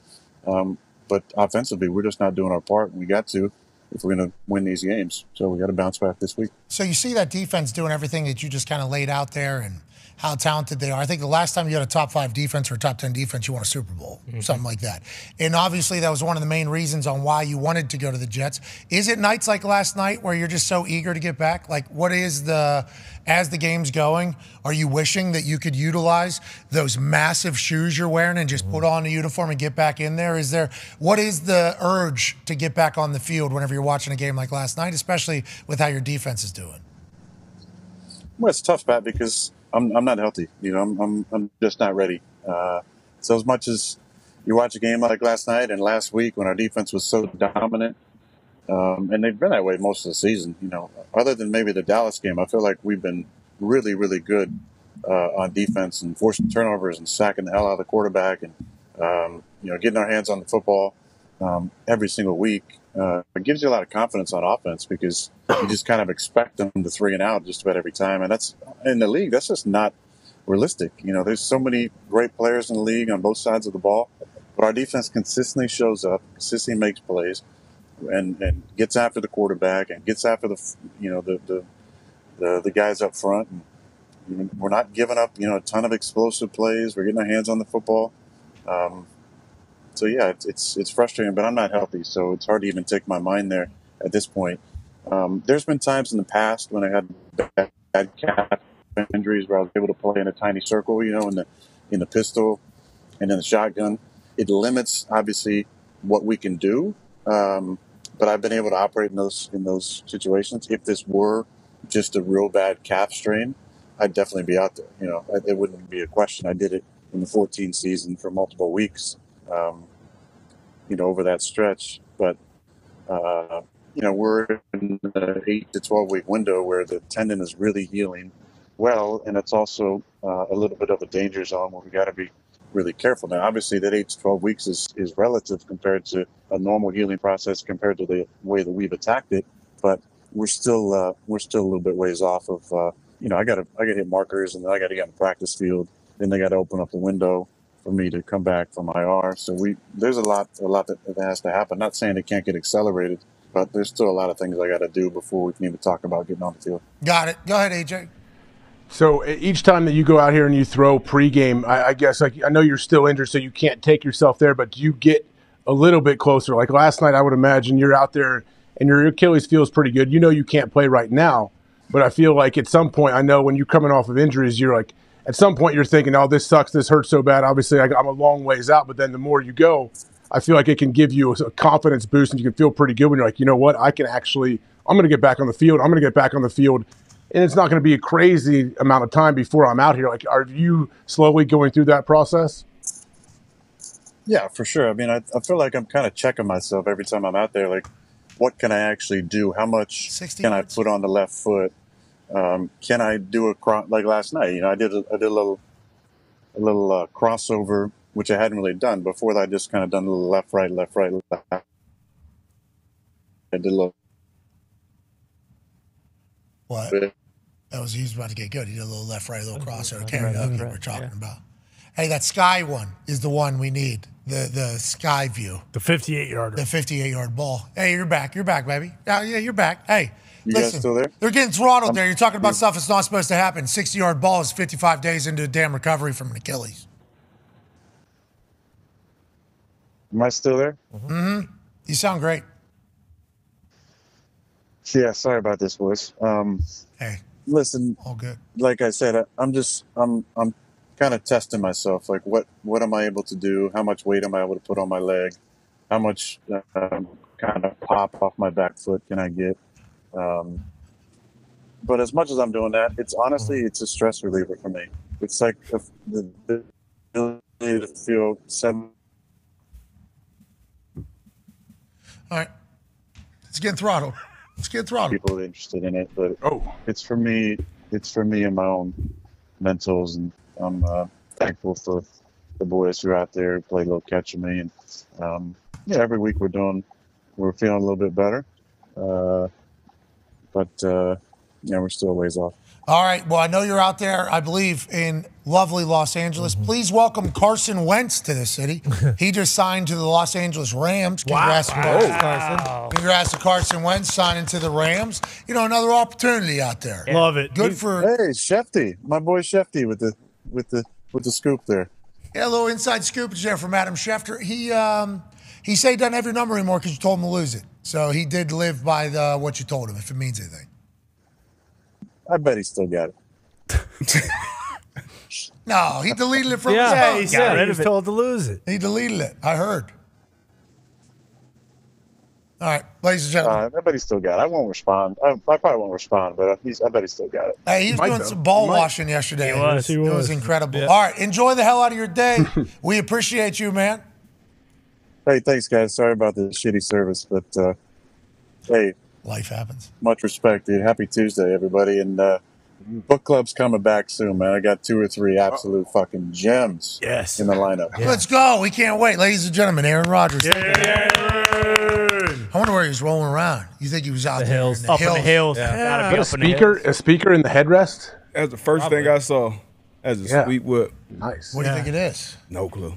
Um, but offensively, we're just not doing our part, and we got to if we're going to win these games. So we got to bounce back this week. So you see that defense doing everything that you just kind of laid out there and how talented they are. I think the last time you had a top five defense or a top 10 defense, you won a Super Bowl, mm-hmm. something like that. And obviously, that was one of the main reasons on why you wanted to go to the Jets. Is it nights like last night where you're just so eager to get back? Like, what is the, as the game's going, are you wishing that you could utilize those massive shoes you're wearing and just put on a uniform and get back in there? Is there, what is the urge to get back on the field whenever you're watching a game like last night, especially with how your defense is doing? Well, it's tough, Pat, because I'm, I'm not healthy. You know, I'm, I'm, I'm just not ready. Uh, so as much as you watch a game like last night and last week when our defense was so dominant, um, and they've been that way most of the season, you know, other than maybe the Dallas game, I feel like we've been really, really good uh, on defense and forcing turnovers and sacking the hell out of the quarterback and, um, you know, getting our hands on the football um, every single week. Uh, it gives you a lot of confidence on offense because you just kind of expect them to three and out just about every time. And that's in the league, that's just not realistic. You know, there's so many great players in the league on both sides of the ball, but our defense consistently shows up, consistently makes plays, and, and gets after the quarterback and gets after the you know the the the, the guys up front. And, we're not giving up you know a ton of explosive plays. We're getting our hands on the football. Um, so yeah, it's, it's it's frustrating, but I'm not healthy, so it's hard to even take my mind there at this point. Um, there's been times in the past when I had bad, bad calf injuries where I was able to play in a tiny circle, you know, in the in the pistol and in the shotgun. It limits obviously what we can do, um, but I've been able to operate in those in those situations. If this were just a real bad calf strain, I'd definitely be out there. You know, it wouldn't be a question. I did it in the 14 season for multiple weeks, um, you know, over that stretch. But uh, you know, we're in the eight to 12 week window where the tendon is really healing well, and it's also uh, a little bit of a danger zone where we got to be really careful. Now, obviously, that eight to 12 weeks is, is relative compared to a normal healing process compared to the way that we've attacked it, but we're still uh, we're still a little bit ways off of uh, you know I got to I got to hit markers and then I got to get in the practice field. Then they got to open up the window for me to come back from IR. So we there's a lot a lot that, that has to happen. Not saying it can't get accelerated, but there's still a lot of things I got to do before we can even talk about getting on the field. Got it. Go ahead, AJ. So each time that you go out here and you throw pregame, I, I guess like I know you're still injured, so you can't take yourself there. But do you get a little bit closer? Like last night, I would imagine you're out there and your Achilles feels pretty good. You know you can't play right now, but I feel like at some point, I know when you're coming off of injuries, you're like at some point you're thinking, "Oh, this sucks. This hurts so bad." Obviously, I, I'm a long ways out, but then the more you go, I feel like it can give you a confidence boost, and you can feel pretty good when you're like, you know what, I can actually, I'm going to get back on the field. I'm going to get back on the field and it's not going to be a crazy amount of time before I'm out here. Like, are you slowly going through that process? Yeah, for sure. I mean, I, I feel like I'm kind of checking myself every time I'm out there. Like, what can I actually do? How much can I put on the left foot? Um, can I do a cro- like last night? You know, I did a, I did a little a little uh, crossover, which I hadn't really done before. That I just kind of done a little left, right, left, right, left. I did a little. What? That was he was about to get good. He did a little left, right, a little crossover karaoke we're talking about. Hey, that sky one is the one we need. The the sky view. The 58 yarder. The 58 yard ball. Hey, you're back. You're back, baby. Yeah, yeah, you're back. Hey, You guys Listen, still there? They're getting throttled there. You're talking about stuff that's not supposed to happen. 60 yard ball is 55 days into a damn recovery from an Achilles. Am I still there? hmm You sound great. Yeah, sorry about this, boys. Um, hey, listen. All good. Like I said, I, I'm just I'm I'm kind of testing myself. Like, what what am I able to do? How much weight am I able to put on my leg? How much um, kind of pop off my back foot can I get? Um, but as much as I'm doing that, it's honestly it's a stress reliever for me. It's like the, the, the ability to feel seven. All right. Let's get throttled. Let's get throttled. people are interested in it, but oh, it's for me. It's for me and my own mentals, and I'm uh, thankful for the boys who are out there who play a little catch with me, and um, yeah, every week we're doing, we're feeling a little bit better, uh, but uh, yeah, we're still a ways off. All right. Well, I know you're out there, I believe, in lovely Los Angeles. Please welcome Carson Wentz to the city. [laughs] he just signed to the Los Angeles Rams. Congrats, to Carson. Wow. Congrats to Carson Wentz signing to the Rams. You know, another opportunity out there. Love it. Good for Hey, Shefty, my boy Shefty with the with the with the scoop there. Yeah, a little inside scoop there from Adam Schefter. He um, he said he doesn't have your number anymore because you told him to lose it. So he did live by the what you told him, if it means anything. I bet he still got it. [laughs] No, he deleted it from Yeah, his he phone. said he was told to lose it. He deleted it. I heard. All right, ladies and gentlemen. Uh, I bet he still got it. I won't respond. I, I probably won't respond, but he's, I bet he still got it. Hey, he was doing some ball washing yesterday. He was. It He was was. incredible. Yeah. All right, enjoy the hell out of your day. [laughs] we appreciate you, man. Hey, thanks, guys. Sorry about the shitty service, but uh, hey, life happens. Much respect, dude. Happy Tuesday, everybody, and uh, book club's coming back soon, man. I got two or three absolute fucking gems. Yes. in the lineup. Let's go. We can't wait. Ladies and gentlemen, Aaron Rodgers. I wonder where he was rolling around. You think he was out there in the Up in the hills. Yeah. Gotta be a up in the speaker, hills. a speaker in the headrest. That's the first thing I saw. As a Yeah. sweet whip. Nice. What do you think it is? No clue.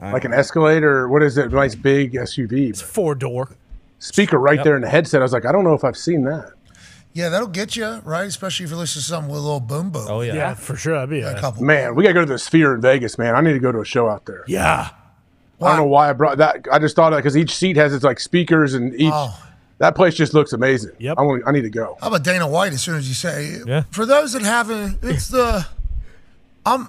Like an Escalade or what is it? Nice big SUV. It's four door. Speaker right Yep. there in the headset. I was like, I don't know if I've seen that. Yeah, that'll get you, right? Especially if you listen to something with a little boom boom. Oh, Yeah, yeah for sure. That'd be a a, couple. Man, we gotta go to the Sphere in Vegas, man. I need to go to a show out there. Yeah. I don't know why I brought that. I just thought because each seat has its like speakers and each. Oh. That place just looks amazing. Yep. I, want, I need to go. How about Dana White? As soon as you say, Yeah. For those that haven't, it's the. I'm,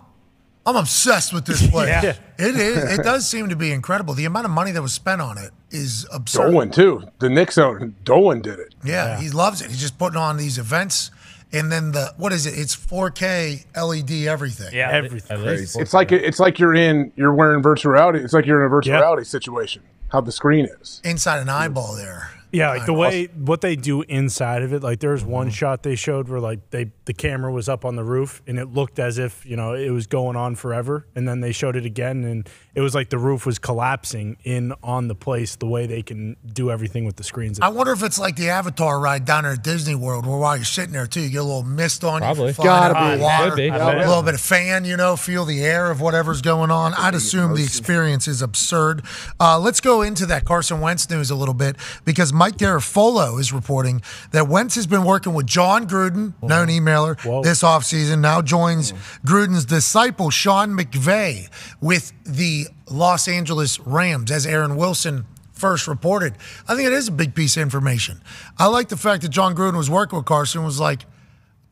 I'm obsessed with this [laughs] place. Yeah. It is. It does seem to be incredible. The amount of money that was spent on it is absurd. Dolan too. The Knicks owner Dolan did it. Yeah, he loves it. He's just putting on these events, and then the what is it? It's 4K LED E everything. Yeah, everything. It's like it's like you're in you're wearing virtual reality. It's like you're in a virtual reality situation. How the screen is. inside an eyeball there. Yeah, like the Fine. way what they do inside of it. Like there's one Mm-hmm. shot they showed where like they the camera was up on the roof and it looked as if you know it was going on forever. And then they showed it again and it was like the roof was collapsing in on the place. The way they can do everything with the screens. I wonder if it's like the Avatar ride down there at Disney World, where while you're sitting there too, you get a little mist on Probably. you, Gotta flying be. water, Could be. a I bet. little bit of fan, you know, feel the air of whatever's going on. I'd assume the experience is absurd. Uh, let's go into that Carson Wentz news a little bit because Mike Garafolo is reporting that Wentz has been working with Jon Gruden, known emailer, this offseason. Now joins Gruden's disciple Sean McVay with the Los Angeles Rams, as Aaron Wilson first reported. I think it is a big piece of information. I like the fact that Jon Gruden was working with Carson was like,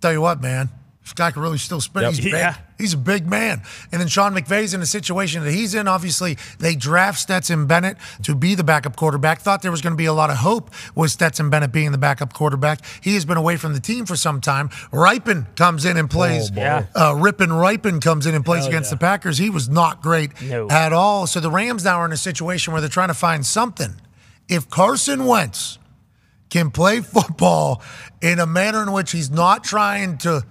tell you what, man, this guy can really still spin. Yep. He's big. Yeah. He's a big man. And then Sean McVay's in a situation that he's in. Obviously, they draft Stetson Bennett to be the backup quarterback. Thought there was going to be a lot of hope with Stetson Bennett being the backup quarterback. He has been away from the team for some time. Rypien comes in and plays. Oh, boy. Yeah. Uh, Rypien Rypien comes in and plays Hell against yeah. the Packers. He was not great No. at all. So the Rams now are in a situation where they're trying to find something. If Carson Wentz can play football in a manner in which he's not trying to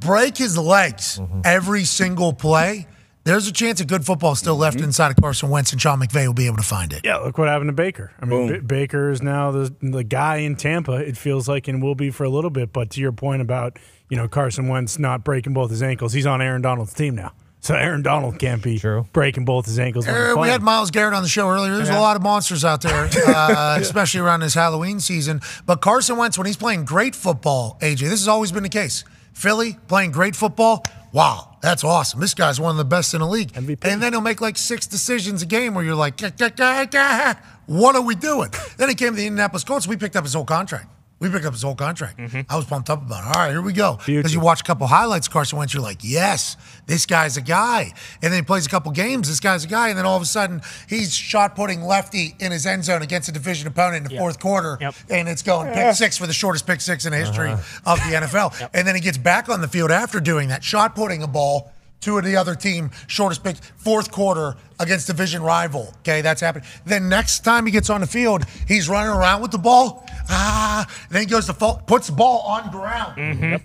break his legs every single play, there's a chance of good football still left inside of Carson Wentz, and Sean McVay will be able to find it. Yeah, look what happened to Baker. I mean, B- Baker is now the the guy in Tampa. It feels like, and will be for a little bit. But to your point about you know Carson Wentz not breaking both his ankles, he's on Aaron Donald's team now. So Aaron Donald can't be breaking both his ankles. when he's Uh, we had Myles Garrett on the show earlier. There's Yeah. a lot of monsters out there, [laughs] uh, especially around this Halloween season. But Carson Wentz, when he's playing great football, AJ, this has always been the case. Philly playing great football. Wow, that's awesome. This guy's one of the best in the league. And then he'll make like six decisions a game where you're like, "Gah, gah, gah, gah. what are we doing? Then he came to the Indianapolis Colts. We picked up his whole contract. We picked up his whole contract. Mm-hmm. I was pumped up about it. All right, here we go. Because you watch a couple highlights, of Carson Wentz, you're like, yes, this guy's a guy. And then he plays a couple games, this guy's a guy. And then all of a sudden, he's shot putting lefty in his end zone against a division opponent in the fourth quarter. And it's going pick six for the shortest pick six in the history uh-huh. of the NFL. And then he gets back on the field after doing that, shot putting a ball to the other team, shortest pick, fourth quarter against division rival. Okay, that's happening. Then next time he gets on the field, he's running around with the ball. Ah, then he goes to fall, puts the ball on ground.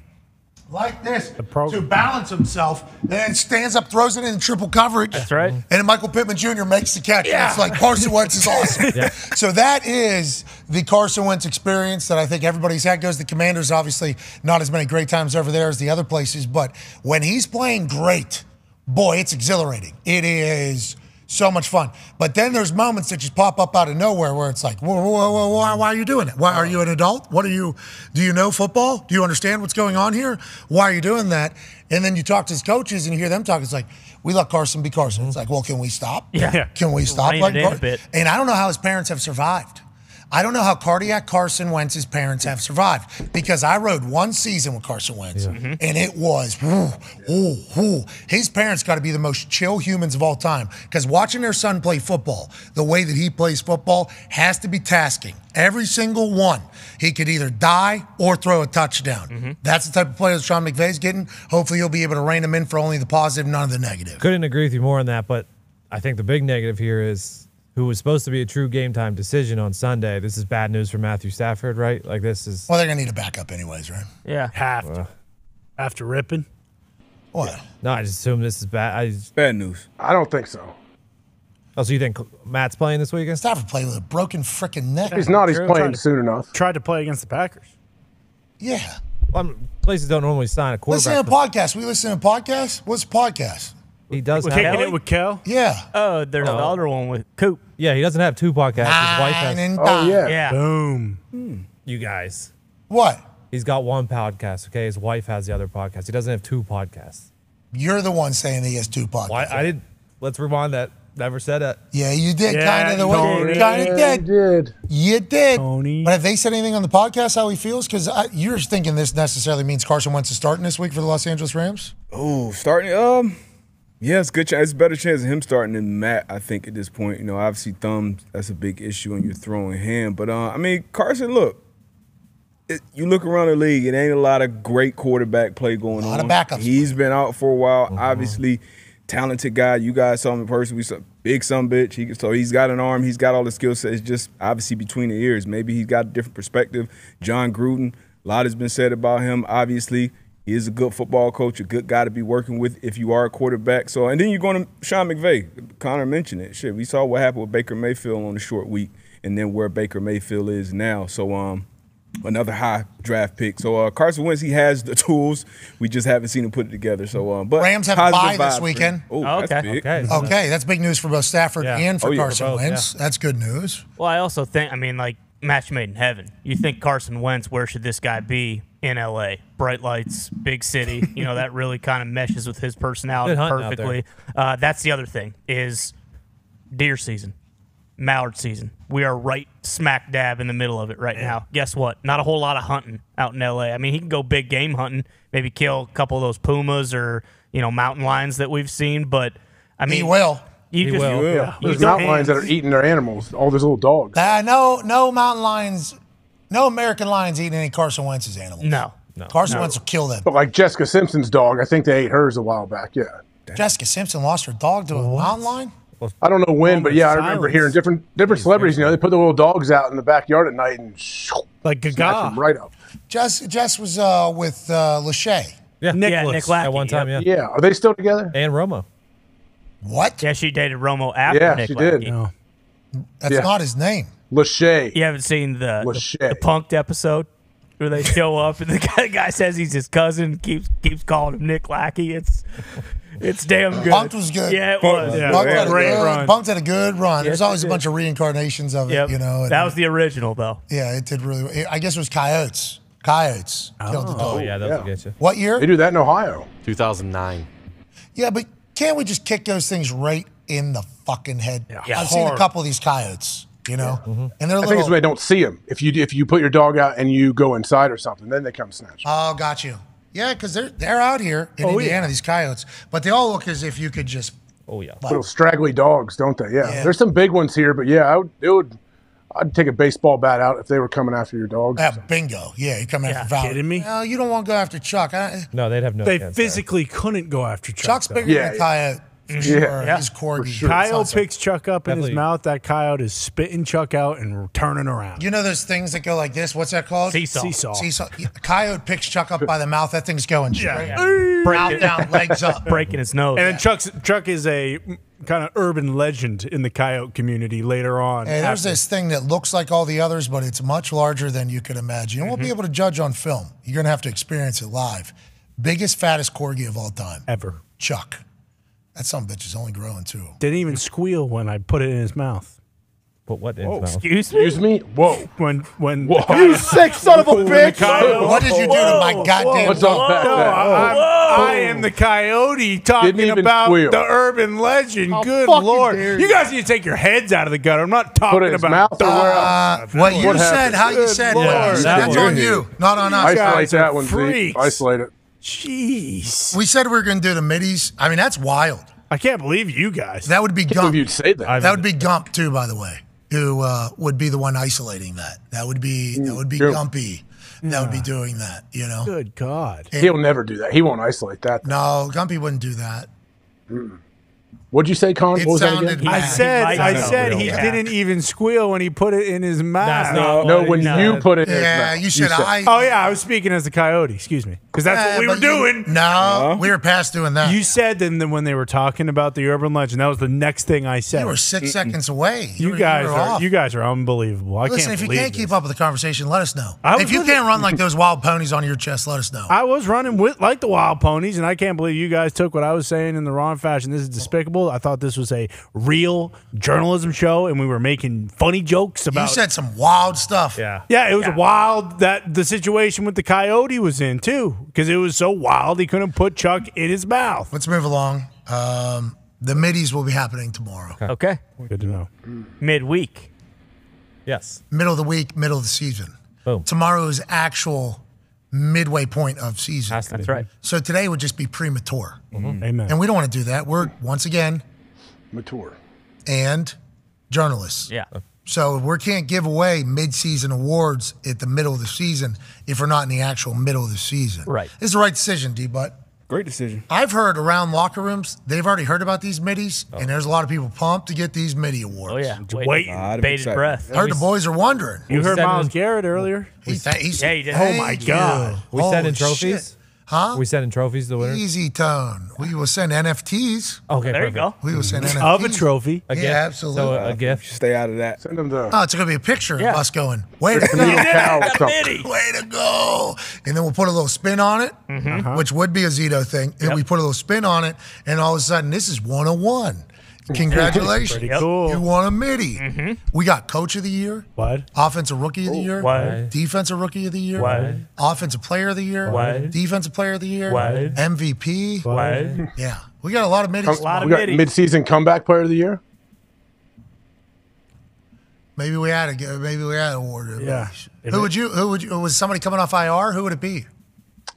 Like this to balance himself, then stands up, throws it in triple coverage. That's right. And then Michael Pittman Jr. makes the catch. And it's like Carson Wentz is awesome. [laughs] yeah. So that is the Carson Wentz experience that I think everybody's had. Goes the Commanders, obviously not as many great times over there as the other places, but when he's playing great, boy, it's exhilarating. It is so much fun. But then there's moments that just pop up out of nowhere where it's like, whoa, whoa, whoa, whoa, why, are you doing it? Why are you an adult? What are you? Do you know football? Do you understand what's going on here? Why are you doing that? And then you talk to his coaches and you hear them talk. It's like, we let Carson be Carson. It's like, well, can we stop? Yeah. Can we stop? Rein letting a Car- bit. And I don't know how his parents have survived. I don't know how cardiac Carson Wentz's parents have survived because I rode one season with Carson Wentz Mm-hmm. and it was, whew, whew, whew. his parents got to be the most chill humans of all time because watching their son play football the way that he plays football has to be tasking. Every single one, he could either die or throw a touchdown. Mm-hmm. That's the type of player that Sean McVay's getting. Hopefully, he'll be able to rein him in for only the positive, none of the negative. Couldn't agree with you more on that, but I think the big negative here is who was supposed to be a true game time decision on Sunday. This is bad news for Matthew Stafford, right? Like this is Well, they're gonna need a backup anyways, right? Yeah. Have to. After ripping. What? No, I just assume this is bad. I just, bad news. I don't think so. Oh, so you think Matt's playing this weekend? Stafford played with a broken freaking neck. He's not. He's Tried playing to- soon enough. Tried to play against the Packers. Yeah. Well, places don't normally sign a quarterback. Listen to quarterback. a podcast. We listen to a podcast. What's a podcast? He does We're have kicking it with Kel. Yeah. Oh, there's the other one with Coop. Yeah, he doesn't have two podcasts. His wife has. Nine and Oh dime. yeah. Yeah. Boom. You guys. What? He's got one podcast, okay? His wife has the other podcast. He doesn't have two podcasts. You're the one saying that he has two podcasts. Why I didn't. let's rewind that. Never said that. Yeah, you did Yeah, kind of the way Tony. you kind of Yeah, did. he did. You did. Tony. But have they said anything on the podcast how he feels? Because you're thinking this necessarily means Carson Wentz is starting this week for the Los Angeles Rams. Oh, starting. Um, yeah, it's a good chance. It's a better chance of him starting than Matt. I think at this point, you know, obviously thumb that's a big issue in your throwing hand. But uh, I mean, Carson, look, it, you look around the league, it ain't a lot of great quarterback play going on. A lot on. of backups. He's been out for a while. Obviously, talented guy. You guys saw him in person. We saw big some bitch. He, so he's got an arm. He's got all the skill sets. Just obviously between the ears. Maybe he's got a different perspective. Jon Gruden. A lot has been said about him. Obviously, he is a good football coach, a good guy to be working with if you are a quarterback. So, and then you're going to Sean McVay. Connor mentioned it. Shit, we saw what happened with Baker Mayfield on the short week, and then where Baker Mayfield is now. So, um, another high draft pick. So, uh, Carson Wentz, he has the [laughs] tools. We just haven't seen him put it together. So, um, but Rams have a positive bye this weekend. him. Oh, Oh, that's okay. big. Okay. Okay, that's big news for both Stafford Yeah. and for Oh, yeah, for Carson both, Wentz. That's good news. Well, I also think, I mean, like, match made in heaven. You think Carson Wentz, where should this guy be in LA? Bright lights, big city. You know, that really kind of meshes with his personality Good hunting out there. perfectly. Uh, that's the other thing is deer season, mallard season. We are right smack dab in the middle of it right now. Guess what? Not a whole lot of hunting out in LA. I mean, he can go big game hunting, maybe kill a couple of those pumas or, you know, mountain lions that we've seen, but I mean, he will. You He just, will. Yeah. You There's don't- mountain lions that are eating their animals. All those little dogs. Uh, no, no mountain lions, no American lions eating any Carson Wentz's animals. No. Carson Wentz will kill them. But like Jessica Simpson's dog, I think they ate hers a while back. Yeah. Jessica Simpson lost her dog to a mountain lion. I don't know when, but yeah, I remember hearing different different celebrities. You know, they put the little dogs out in the backyard at night and [laughs] Like snatch Gaga. them right up. Jess, Jess was uh, with uh, Lachey. Yeah. Nicholas. Yeah, Nick Lackey. At one time, yeah. Yeah, are they still together? And Romo. What? Yeah, she dated Romo after Yeah, Nick she did. No. That's Yeah. not his name. Lachey. You haven't seen the, the, the Punked episode where they show up and the [laughs] guy, guy says he's his cousin, keeps keeps calling him Nick Lackey. It's It's damn good. Punked was good. Yeah, it was. Yeah, Bunked, yeah, had a great good, run. Bunked had a good run. Yes, There's always a bunch of reincarnations of it, Yep. you know. and- that was the original though. yeah, it did really. Well. I guess it was coyotes. Coyotes killed the dog. Oh dog. yeah, that'll get you. What year? They do that in Ohio. 2009. Yeah, but can't we just kick those things right in the fucking head? Yeah, I've seen a couple of these coyotes, you know, mm-hmm. and they're I think it's they don't see them. If you if you put your dog out and you go inside or something, then they come snatch. Oh, got you. Yeah, because they're they're out here in Oh, Indiana. yeah. These coyotes, but they all look as if you could just. Oh yeah. Little straggly dogs, don't they? Yeah. Yeah. There's some big ones here, but yeah, I would. It would. I'd take a baseball bat out if they were coming after your dog. Yeah, bingo. Yeah, you come after Yeah, Val. kidding me? No, you don't want to go after Chuck. I, No, they'd have no they chance. physically couldn't go after Chuck. Chuck's though. bigger than a coyote. For Yeah. sure. Yeah. He's corgi. Kyle awesome. picks Chuck up in his mouth. That coyote is spitting Chuck out and turning around. You know those things that go like this? What's that called? Seesaw. Seesaw. Seesaw. Coyote picks Chuck up by the mouth. That thing's going straight. Yeah. Mouth down, legs up. Breaking his nose. And then Chuck's Chuck is a kind of urban legend in the coyote community later on. Hey, there's after- this thing that looks like all the others, but it's much larger than you could imagine. You won't Mm-hmm. be able to judge on film. You're going to have to experience it live. Biggest, fattest corgi of all time. ever. Chuck. That some bitch is only growing too. Didn't even squeal when I put it in his mouth. But what? Whoa. Excuse me. Excuse me. Whoa. When when Whoa. the You sick son of a bitch. What did you do to my goddamn What's dog? up, Pat? No, [laughs] I, I'm- I am the coyote talking even about squeal. the urban legend. How Good fucking lord, dare you you. guys need to take your heads out of the gutter. I'm not Put it talking in his about mouth or where Uh, else? what you What said, happened? how you said, what you Lord. said, That that's one. on you, not on us. guys Isolate are that one, freaks. Z. Isolate it. Jeez, We said we were going to do the middies. I mean, that's wild. I can't believe you guys. That would be Can't Gump. you'd say that. That would be Gump too, by the way, who uh, would be the one isolating that. That would be that would be True. Gumpy. That would be doing that. You know. Good God. He'll never do that. He won't isolate that. No, Gumpy wouldn't do that. What'd you say, Con? It What was that again? I said, might I said he Yeah. didn't even squeal when he put it in his mouth. That's not No, no, when he you put it in his Yeah, mouth. you said I. Oh yeah, I was speaking as the coyote. Excuse me, because that's Yeah, what we were but you- doing. No, we were past doing that. You said then when they were talking about the urban legend, that was the next thing I said. You were 6 seconds away. You were- guys were are off. you guys are unbelievable. I Listen, can't if you can't this. keep up with the conversation, let us know. I If you can't run like those wild ponies on your chest, let us know. I was running with like the wild ponies, and I can't believe you guys took what I was saying in the wrong fashion. This is despicable. I thought this was a real journalism show, and we were making funny jokes about. you said some wild stuff. Yeah. yeah, it was wild that the situation with the coyote was in too, because it was so wild he couldn't put Chuck in his mouth. Let's move along. Um, the middies will be happening tomorrow. Okay. Good to know. Midweek. Yes. Middle of the week, middle of the season. Boom. Tomorrow is actual midway point of season. Has to That's right. So today would just be premature. Amen. And we don't want to do that. We're, once again, Mature. and journalists. Yeah. So we can't give away mid-season awards at the middle of the season if we're not in the actual middle of the season. Right. This is the right decision, D. But Great decision. I've heard around locker rooms they've already heard about these middies, oh. and there's a lot of people pumped to get these midi awards. Oh yeah. Wait, waiting. Lot bated excitement. breath. I heard the boys are wondering. You heard Myles Garrett earlier. He th- he's, Yeah, he did. Oh, my you. God. We Holy sending shit. Trophies. Huh? We sending trophies to the winners. Easy tone. We will send NFTs. Okay. There you go. We will send NFTs. Of a trophy. A Yeah, gift. absolutely. So a, a gift. Stay out of that. Send them the Oh, it's going to be a picture Yeah. of us going, way to go. cow or something. Way to go. And then we'll put a little spin on it, Uh-huh. which would be a Zito thing. And we put a little spin on it, and all of a sudden, this is 101. [laughs] Congratulations. Pretty cool. You won a MIDI. Mm-hmm. We got Coach of the Year, What? Offensive Rookie of the Year, What? Defensive Rookie of the Year, What? Offensive Player of the Year, What? Defensive Player of the Year, What? MVP. What? Yeah, we got a lot of middies. A lot we got middies. mid-season comeback player of the year. Maybe we had a maybe we had an award. Yeah. Who would you? Who would you? Was somebody coming off IR? Who would it be?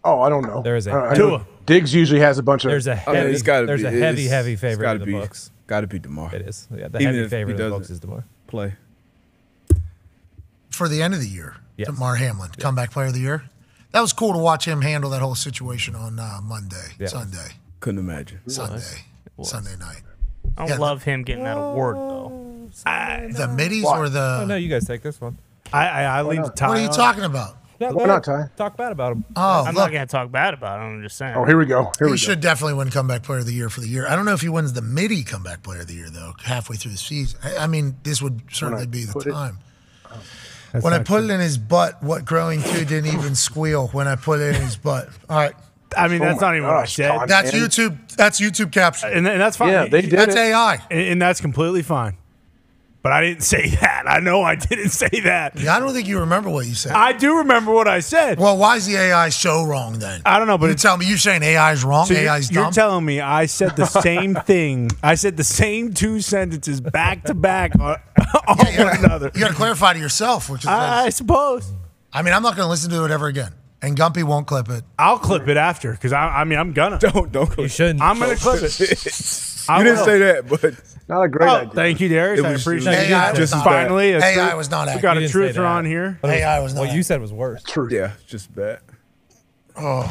Oh, I don't know. There is a Tua. Diggs usually has a bunch of. There's a oh, I mean, heavy. it's gotta there's be, a heavy, it's- heavy it's favorite gotta in the be, books. Got to be Damar. It is. Yeah, the Even heavy if he favorite the doesn't books is Demar. Play. for the end of the year. Yes. Mar Hamlin, comeback player of the year. That was cool to watch him handle that whole situation on uh, Monday, Yeah. Sunday, Couldn't imagine. Sunday, Sunday night. I Yeah, love him getting that award though. The middies or Oh the? no, you guys take this one. I I, I leave the tie. What are you on. talking about? Yeah, Why not, Ty? Talk bad about him. Oh, I'm look, not gonna talk bad about him. I'm just saying. Oh, here we go. Here he we should definitely win comeback player of the year for the year. I don't know if he wins the midi comeback player of the year though. Halfway through the season, I, I mean, this would certainly be the put it- time. That's when I put true. it in his butt, what growing two didn't even squeal when I put it in his butt. All right, I mean, Oh that's my not even what I said. Con- That's And- YouTube. That's YouTube caption. and, and that's fine. Yeah, they did That's it. AI. and, and that's completely fine. But I didn't say [laughs] that. I know I didn't say that. Yeah, I don't think you remember what you said. I do remember what I said. well, why is the AI so wrong then? I don't know, but you it's- tell me you're saying AI is wrong. So AI is you're telling me I said the [laughs] same thing. I said the same two sentences back to back on, [laughs] on Yeah, you one gotta- another. You got to clarify to yourself, which is. I, I suppose. I mean, I'm not going to listen to it ever again, and Gumpy won't clip it. I'll clip it after because I, I mean I'm gonna. [laughs] Don't don't. You shouldn't. I'm gonna clip it. [laughs] I you didn't will. say that, but Not a great Oh, idea. thank you, Darius. It I was- appreciate AI it. was just not. Finally, AI truth- was not We got You a didn't truther on here. But it AI was not What you said was worse. True. Yeah, just bad. Oh,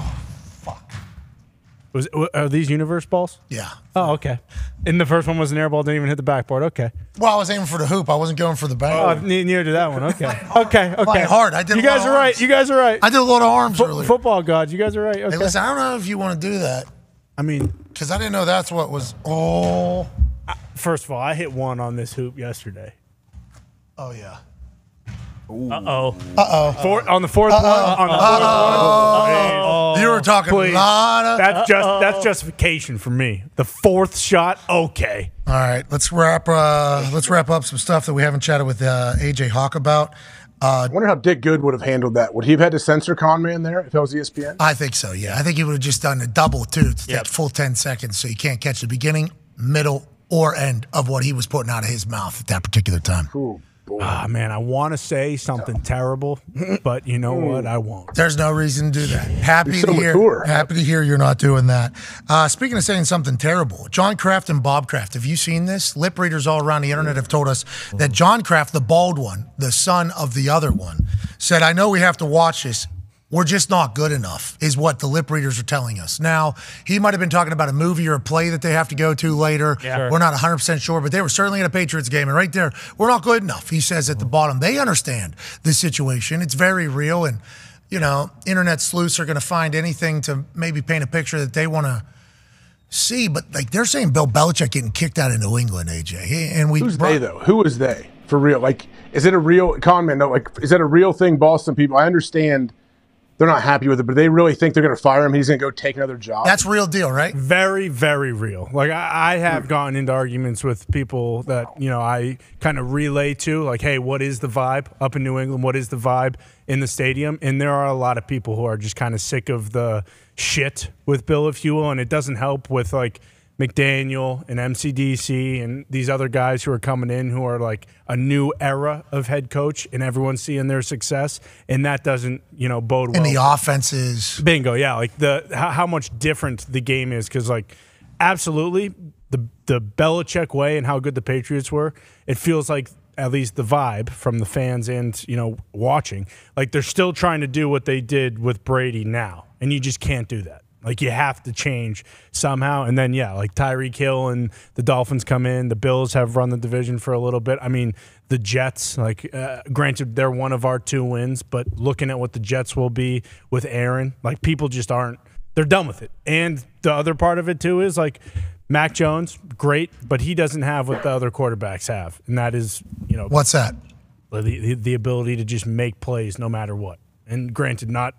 Was uh, are these universe balls? yeah. Oh, okay. And the first one was an air ball, didn't even hit the backboard. Okay. Well, I was aiming for the hoop. I wasn't going for the Oh, bang. ne- near to that one. Okay. [laughs] Okay. Okay. Playing hard. I did You a lot guys of are right. arms. You guys are right. I did a lot of arms Fo- earlier. football gods. You guys are right. Okay. Hey, listen, I don't know if you want to do that I mean, because I didn't know that's what was. Oh, first of all, I hit one on this hoop yesterday. oh yeah. Uh oh. Uh oh. Four, on the fourth one. On the fourth Uh-oh. one. You were talking Please. a lot of. That's just that's justification for me. The fourth shot, okay. All right, let's wrap. Uh, let's wrap up some stuff that we haven't chatted with uh, AJ Hawk about. Uh, I wonder how Dick Good would have handled that. Would he have had to censor Conman there if it was ESPN? I think so. Yeah, I think he would have just done a double too, that full ten seconds, so you can't catch the beginning, middle, or end of what he was putting out of his mouth at that particular time. Ah man, I want to say something terrible, but you know what? I won't. There's no reason to do that. Happy so to hear. mature. Happy to hear you're not doing that. Uh, speaking of saying something terrible, John Kraft and Bob Kraft. Have you seen this? Lip readers all around the internet have told us that John Kraft, the bald one, the son of the other one, said, "I know we have to watch this." We're just not good enough, is what the lip readers are telling us. Now, he might have been talking about a movie or a play that they have to go to later. Yeah. Sure. We're not 100% sure, but they were certainly at a Patriots game. And right there, we're not good enough, he says at the bottom. They understand the situation. It's very real. And, you know, internet sleuths are going to find anything to maybe paint a picture that they want to see. But, like, they're saying Bill Belichick getting kicked out of New England, AJ. And we Who's brought- they though? Who is they for real? Like, is it a real Conman? No, like, is that a real thing? Boston people, I understand they're not happy with it, but they really think they're going to fire him. He's going to go take another job. That's real deal, right? Very, very real. Like I, I have gotten into arguments with people that you know I kind of relay to, like, hey, what is the vibe up in New England? What is the vibe in the stadium? And there are a lot of people who are just kind of sick of the shit with Bill, if you will, and it doesn't help with like McDaniel and MCDC and these other guys who are coming in who are like a new era of head coach, and everyone's seeing their success, and that doesn't you know bode well. And the offenses. Bingo, yeah, like the how, how much different the game is because like absolutely the the Belichick way and how good the Patriots were. It feels like at least the vibe from the fans and you know watching like they're still trying to do what they did with Brady now, and you just can't do that. Like you have to change somehow, and then yeah, like Tyreek Hill and the Dolphins come in. The Bills have run the division for a little bit. I mean, the Jets, like uh, granted, they're one of our two wins, but looking at what the Jets will be with Aaron, like people just aren't. They're done with it. And the other part of it too is like Mac Jones, great, but he doesn't have what the other quarterbacks have, and that is you know What's that? the, the, the ability to just make plays no matter what. And granted, not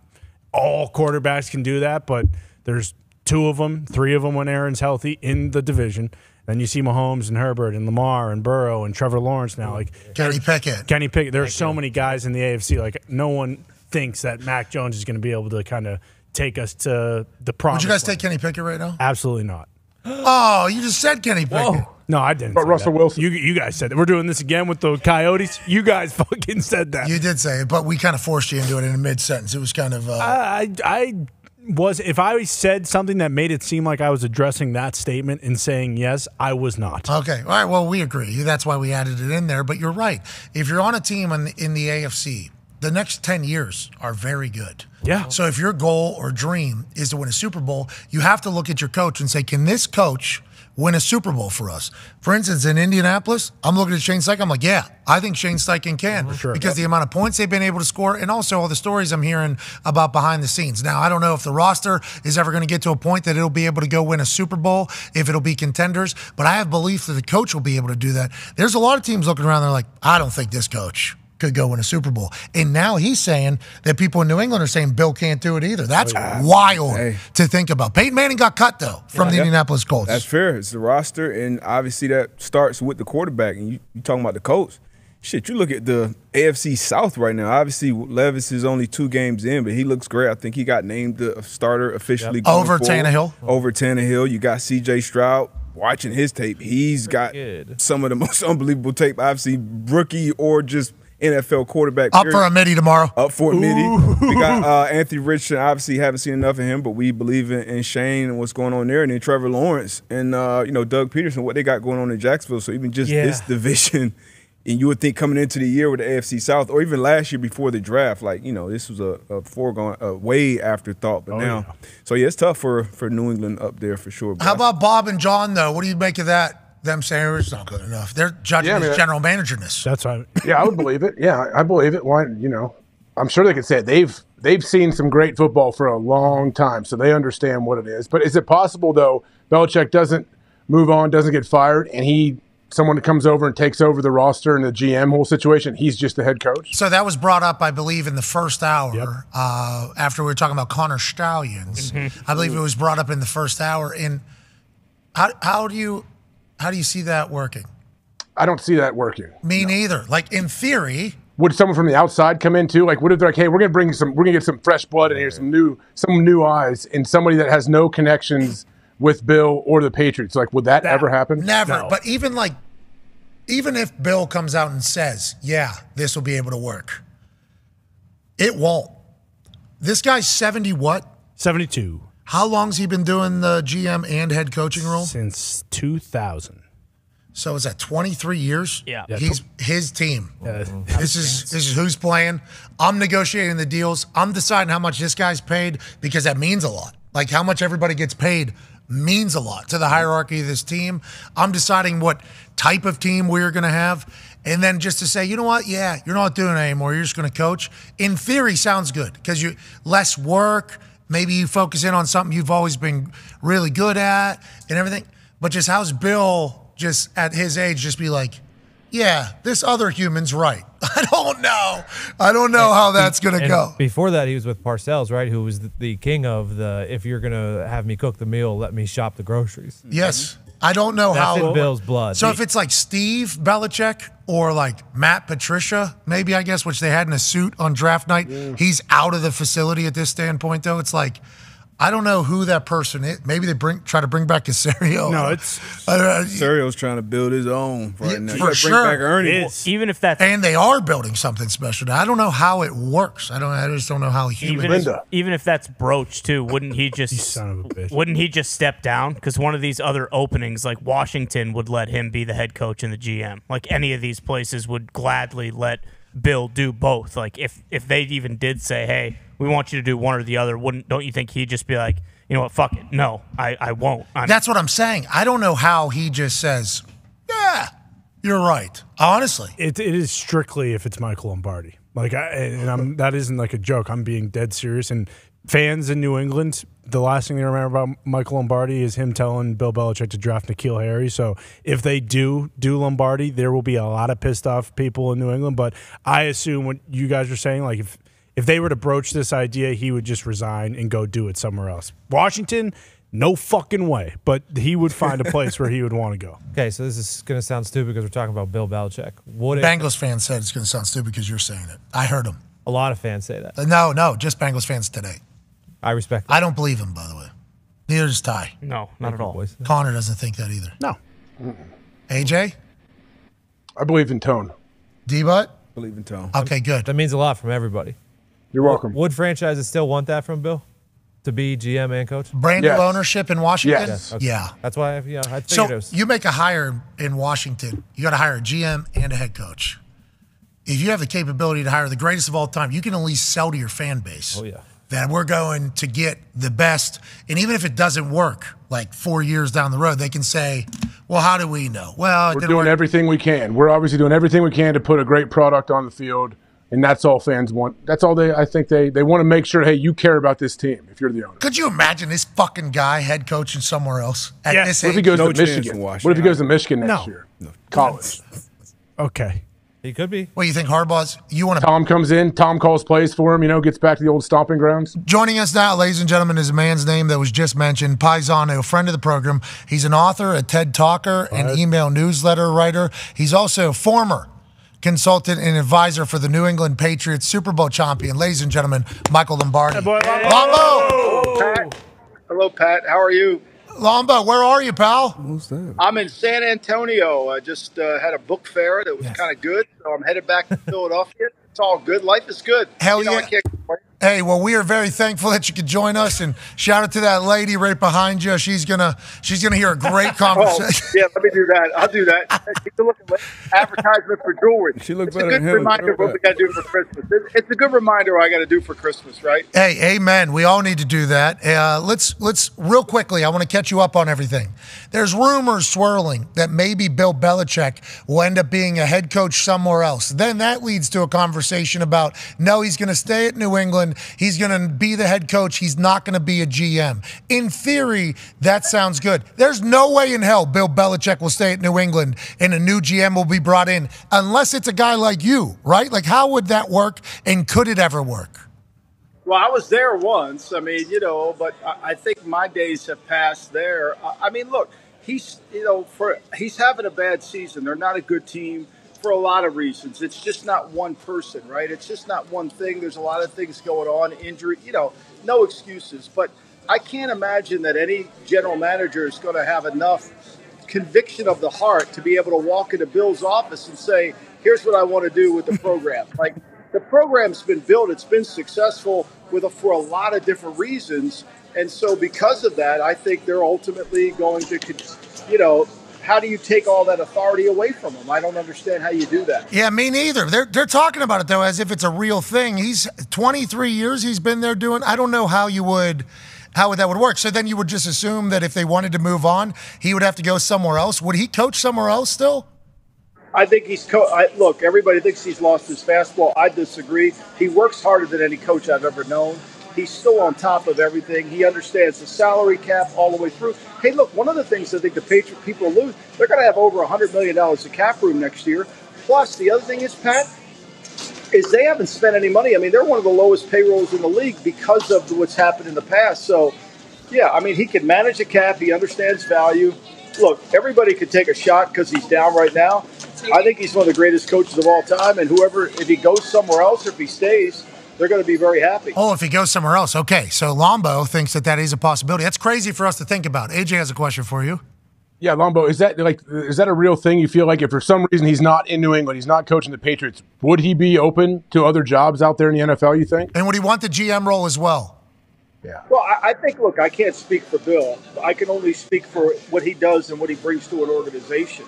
all quarterbacks can do that, but there's two of them, three of them when Aaron's healthy in the division. Then you see Mahomes and Herbert and Lamar and Burrow and Trevor Lawrence now. Like Kenny Pickett. Kenny Pickett. There are so many guys in the AFC. Like no one thinks that Mac Jones is going to be able to kind of take us to the promise. Would you guys take Kenny Pickett right now? Absolutely not. Oh, you just said Kenny Pickett. No, I didn't. But say Russell that. Wilson. You, you guys said that. We're doing this again with the Coyotes. You guys [laughs] fucking said that. You did say it, but we kind of forced you into it in a mid sentence. It was kind of. Uh, I, I was if I said something that made it seem like I was addressing that statement and saying yes, I was not. Okay. All right. Well, we agree. That's why we added it in there. But you're right. If you're on a team in the, in the AFC, the next 10 years are very good. Yeah. So if your goal or dream is to win a Super Bowl, you have to look at your coach and say, can this coach win a Super Bowl for us? For instance, in Indianapolis, I'm looking at Shane Steichen. I'm like, yeah, I think Shane Steichen can Sure. because the amount of points they've been able to score and also all the stories I'm hearing about behind the scenes. Now, I don't know if the roster is ever going to get to a point that it'll be able to go win a Super Bowl, if it'll be contenders, but I have belief that the coach will be able to do that. There's a lot of teams looking around, they're like, I don't think this coach could go win a Super Bowl. And now he's saying that people in New England are saying Bill can't do it either. That's oh, wild to think about. Peyton Manning got cut though from the Yeah. Indianapolis Colts. That's fair. It's the roster, and obviously that starts with the quarterback. And you, you talking about the coach? Shit, you look at the AFC South right now. Obviously, Levis is only two games in, but he looks great. I think he got named the starter officially going Over forward. Tannehill. Over Tannehill. You got C.J. Stroud. Watching his tape, he's got some of the [laughs] most unbelievable tape I've seen, rookie or just NFL quarterback. Up period. for a midi tomorrow. Up for a midi. We got uh, Anthony Richardson. Obviously, haven't seen enough of him, but we believe in, in Shane and what's going on there, and then Trevor Lawrence and uh, you know Doug Pederson, what they got going on in Jacksonville. So even just Yeah. this division, [laughs] and you would think coming into the year with the AFC South, or even last year before the draft, like you know this was a, a foregone, a way afterthought. But Oh, now, so yeah, it's tough for for New England up there for sure. How about Bob and John though? What do you make of that? Them saying it's not good enough. They're judging Yeah, I his general managerness. That's right. [laughs] yeah, I would believe it. Yeah, I believe it. Why, you know, I'm sure they could say it. They've they've seen some great football for a long time, so they understand what it is. But is it possible though? Belichick doesn't move on, doesn't get fired, and he someone that comes over and takes over the roster and the GM whole situation. He's just the head coach. So that was brought up, I believe, in the first hour uh, after we were talking about Connor Stalions. Mm-hmm. I believe it was brought up in the first hour. And how, how do you how do you see that working? I don't see that working. Me neither. Like in theory, Would someone from the outside come in too? Like, what if they're like, "Hey, we're gonna bring some, we're gonna get some fresh blood in here, some new, some new eyes, and somebody that has no connections with Bill or the Patriots"? Like, would that, ever happen? never. But even like, even if Bill comes out and says, "Yeah, this will be able to work," it won't. This guy's seventy. What? Seventy-two How long's he been doing the GM and head coaching role? since two thousand. So is that 23 years? Yeah. He's his team. Uh, [laughs] this is this is who's playing. I'm negotiating the deals. I'm deciding how much this guy's paid because that means a lot. Like how much everybody gets paid means a lot to the hierarchy of this team. I'm deciding what type of team we're going to have. And then just to say, you know what? Yeah, you're not doing it anymore. You're just going to coach. In theory, sounds good because you less work. Maybe you focus in on something you've always been really good at and everything. But just how's Bill just at his age just be like, yeah, this other human's right. [laughs] I don't know. I don't know how that's going to go. Before that, he was with Parcells, right? Who was the, the king of the if you're gonna have me cook the meal, let me shop the groceries. Yes. I don't know That's how. in Bill's blood. So if it's like Steve Belichick or like Matt Patricia, maybe I guess, which they had in a suit on draft night, he's out of the facility at this standpoint, though. It's like, I don't know who that person is. Maybe they bring try to bring back Caserio. No, [laughs] it's I don't know. Serio's trying to build his own right now. For sure. Bring back Ernie. Even if that's and they are building something special. Now, I don't know how it works. I don't. I just don't know how human. even if, even if that's broached too, wouldn't he just son of a bitch. wouldn't he just step down? Because one of these other openings, like Washington, would let him be the head coach and the GM. Like any of these places would gladly let Bill do both. Like if if they even did say, "Hey, we want you to do one or the other," wouldn't don't you think he'd just be like, you know what, fuck it, no, I I won't. I'm, That's what I'm saying. I don't know how he just says, "Yeah, you're right." Honestly, It, it is strictly if it's Michael Lombardi. Like, I, and I'm that isn't like a joke. I'm being dead serious. And fans in New England, the last thing they remember about Michael Lombardi is him telling Bill Belichick to draft N'Keal Harry. So if they do do Lombardi, there will be a lot of pissed off people in New England. But I assume what you guys are saying, like if if they were to broach this idea, he would just resign and go do it somewhere else. Washington, no fucking way. But he would find a place where he would want to go. [laughs] Okay, so this is gonna sound stupid because we're talking about Bill Belichick. What if Bengals fans said it's going to sound stupid because you're saying it. I heard them. a lot of fans say that? Uh, no, no, just Bengals fans today. I respect. I don't believe him, by the way. Neither does Ty. No, not at all. Connor doesn't think that either. No. AJ, I believe in tone. D Butt. Believe in tone. Okay, good. That means a lot from everybody. You're welcome. Would franchises still want that from Bill to be GM and coach? Brand new ownership in Washington. Yes. Okay. Yeah. That's why. Yeah, I figured So it was. you make a hire in Washington, you got to hire a GM and a head coach. If you have the capability to hire the greatest of all time, you can at least sell to your fan base. Oh yeah. That we're going to get the best, and even if it doesn't work, like four years down the road, they can say, "Well, how do we know?" Well, We're doing work. everything we can. We're obviously doing everything we can to put a great product on the field, and that's all fans want. That's all they. I think they they want to make sure. Hey, you care about this team if you're the owner. Could you imagine this fucking guy head coaching somewhere else at Yeah. this What if he goes No to Michigan? What if he goes to Michigan next No. year? College. Okay. He could be. Well, you think Harbaugh's? You want to? Tom comes in. Tom calls plays for him. You know, gets back to the old stomping grounds. Joining us now, ladies and gentlemen, is a man's name that was just mentioned, Paisano, a friend of the program. He's an author, a TED talker, an email newsletter writer. He's also a former consultant and advisor for the New England Patriots Super Bowl champion. Ladies and gentlemen, Michael Lombardi. Lombo! Pat. Hello, Pat. How are you? Lombo, where are you, pal? I'm in San Antonio. I just uh, had a book fair that was kind of good, so I'm headed back to [laughs] Philadelphia. It's all good. Life is good. Hell You know, I yeah. can't. Hey, well, we are very thankful that you could join us, and shout out to that lady right behind you. She's gonna, she's gonna hear a great [laughs] conversation. Oh, yeah, let me do that. I'll do that. [laughs] Take a look at advertisement for jewelry. She looked it's a better good than him. reminder of what we got to do for Christmas. It's- It's a good reminder what I got to do for Christmas, right? Hey, amen. We all need to do that. Uh, let's let's real quickly. I want to catch you up on everything. There's rumors swirling that maybe Bill Belichick will end up being a head coach somewhere else. Then that leads to a conversation about no, he's going to stay at New England. He's going to be the head coach. He's not going to be a GM. In theory, that sounds good. There's no way in hell Bill Belichick will stay at New England and a new GM will be brought in unless it's a guy like you, right? Like, how would that work? And could it ever work? Well, I was there once. I mean, you know, but I, think my days have passed there. I mean, look, he's you know, for he's having a bad season. They're not a good team for a lot of reasons. It's just not one person, right? It's just not one thing. There's a lot of things going on, injury, you know, no excuses. But I can't imagine that any general manager is going to have enough conviction of the heart to be able to walk into Bill's office and say, "Here's what I want to do with the [laughs] program." like the program's been built, it's been successful with a, for a lot of different reasons, and so because of that, I think they're ultimately going to, you know, how do you take all that authority away from him? I don't understand how you do that. Yeah, me neither. They're they're talking about it though as if it's a real thing. He's 23 years he's been there doing. I don't know how you would how would that would work. So then you would just assume that if they wanted to move on, he would have to go somewhere else. Would he coach somewhere else still? I think he's co- I, look. Everybody thinks he's lost his fastball. I disagree. He works harder than any coach I've ever known. He's still on top of everything. He understands the salary cap all the way through. Hey, look, one of the things I think the Patriot people lose, they're going to have over $100 million of cap room next year. Plus, the other thing is, Pat, is they haven't spent any money. I mean, they're one of the lowest payrolls in the league because of what's happened in the past. So, yeah, I mean, he can manage the cap. He understands value. Look, everybody could take a shot because he's down right now. I think he's one of the greatest coaches of all time. And whoever, if he goes somewhere else or if he stays, they're going to be very happy. Oh, if he goes somewhere else. Okay, so Lombo thinks that that is a possibility. That's crazy for us to think about. AJ has a question for you. Yeah, Lombo, is that like is that a real thing? You feel like if for some reason he's not in New England, he's not coaching the Patriots, would he be open to other jobs out there in the NFL? You think? And would he want the GM role as well? Yeah. Well, I, I think, look, I can't speak for Bill. I can only speak for what he does and what he brings to an organization.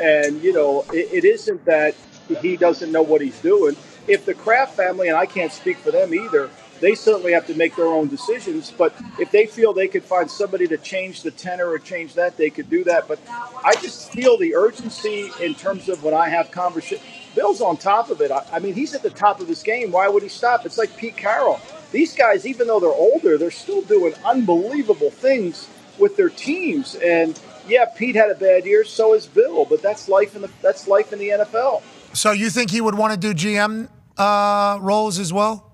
And, you know, it, it isn't that he doesn't know what he's doing. If the Kraft family, and I can't speak for them either, they certainly have to make their own decisions. But if they feel they could find somebody to change the tenor or change that, they could do that. But I just feel the urgency in terms of when I have conversations. Bill's on top of it. I, I mean, he's at the top of his game. Why would he stop? It's like Pete Carroll. These guys, even though they're older, they're still doing unbelievable things with their teams. And yeah, Pete had a bad year. So is Bill. But that's life in the that's life in the NFL. So you think he would want to do GM uh, roles as well?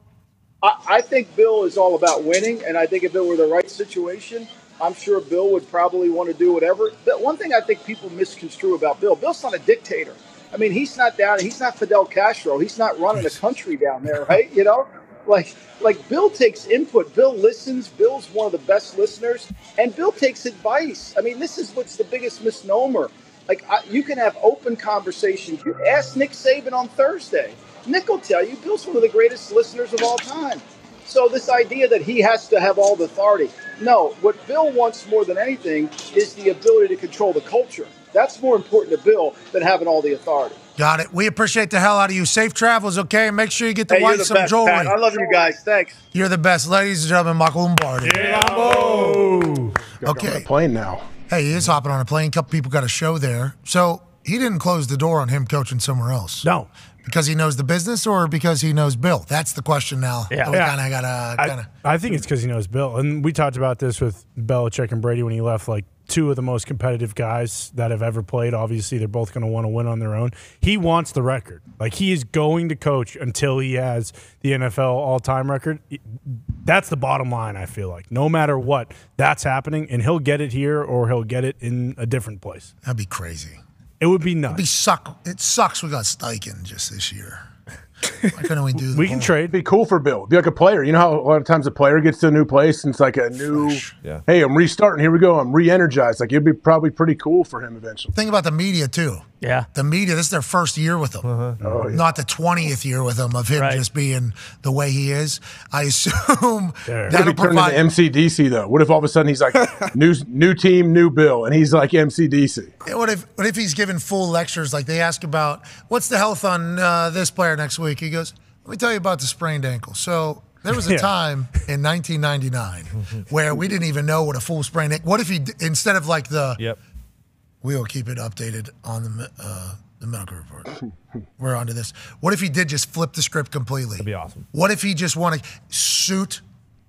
I, I think Bill is all about winning, and I think if it were the right situation, I'm sure Bill would probably want to do whatever. But one thing I think people misconstrue about Bill, Bill's not a dictator. I mean, he's not down. He's not Fidel Castro. He's not running a country down there, right? You know, like like Bill takes input. Bill listens. Bill's one of the best listeners, and Bill takes advice. I mean, this is what's the biggest misnomer. Like I, you can have open conversations. You ask Nick Saban on Thursday. Nick will tell you Bill's one of the greatest listeners of all time. So this idea that he has to have all the authority. No, what Bill wants more than anything is the ability to control the culture. That's more important to Bill than having all the authority. Got it. We appreciate the hell out of you. Safe travels, okay? And make sure you get the Hey, wife the some best, jewelry. Pat. I love you guys. Thanks. You're the best, ladies and gentlemen. Michael Lombardi. Okay. Plane now. Hey, he is mm-hmm. hopping on a plane. A couple people got a show there. So he didn't close the door on him coaching somewhere else. No. Because he knows the business or because he knows Bill? That's the question now. that we kind of got to kind of. I, I think it's because he knows Bill, and we talked about this with Belichick and Brady when he left like two of the most competitive guys that have ever played. Obviously, they're both going to want to win on their own. He wants the record. Like he is going to coach until he has the NFL all-time record. That's the bottom line. I feel like no matter what, that's happening, and he'll get it here or he'll get it in a different place. That'd be crazy. It would be nuts. It'd be suck. It sucks we got Steichen just this year. Why couldn't we do? that? We can trade. Be cool for Bill. Be like a player. You know how a lot of times a player gets to a new place and it's like a new. Yeah. Hey, I'm restarting. Here we go. I'm re-energized. Like it'd be probably pretty cool for him eventually. Think about the media too. Yeah. The media. This is their first year with him, Oh, yeah. not the twentieth year with him of him just being the way he is. I assume [laughs] That'll that'll be turned into MCDC though. What if all of a sudden he's like [laughs] new new team, new Bill, and he's like MCDC? What if what if he's giving full lectures? Like they ask about what's the health on uh, this player next week. He goes, "Let me tell you about the sprained ankle." So there was a [laughs] Yeah. time in 1999 where we didn't even know what a full sprained ankle. What if he instead of like the Yep. We'll keep it updated on the uh, the medical report. We're onto this. What if he did just flip the script completely? That'd be awesome. What if he just wanted suit,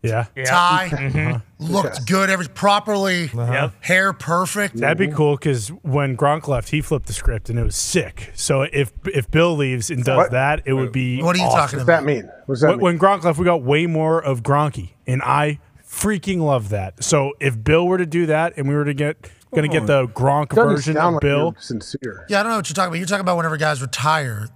Yeah. tie, Mhm. looked good, every properly, Yep. hair perfect? That'd be cool because when Gronk left, he flipped the script and it was sick. So if if Bill leaves and does What? that, it would be. What are you awesome. talking What does that mean? What does that when, mean? when Gronk left, we got way more of Gronky, and I freaking love that. So if Bill were to do that, and we were to get going to get the Gronk Doesn't version sound of like Bill. you're sincere. Yeah, I don't know what you're talking about. You're talking about whenever guys retire,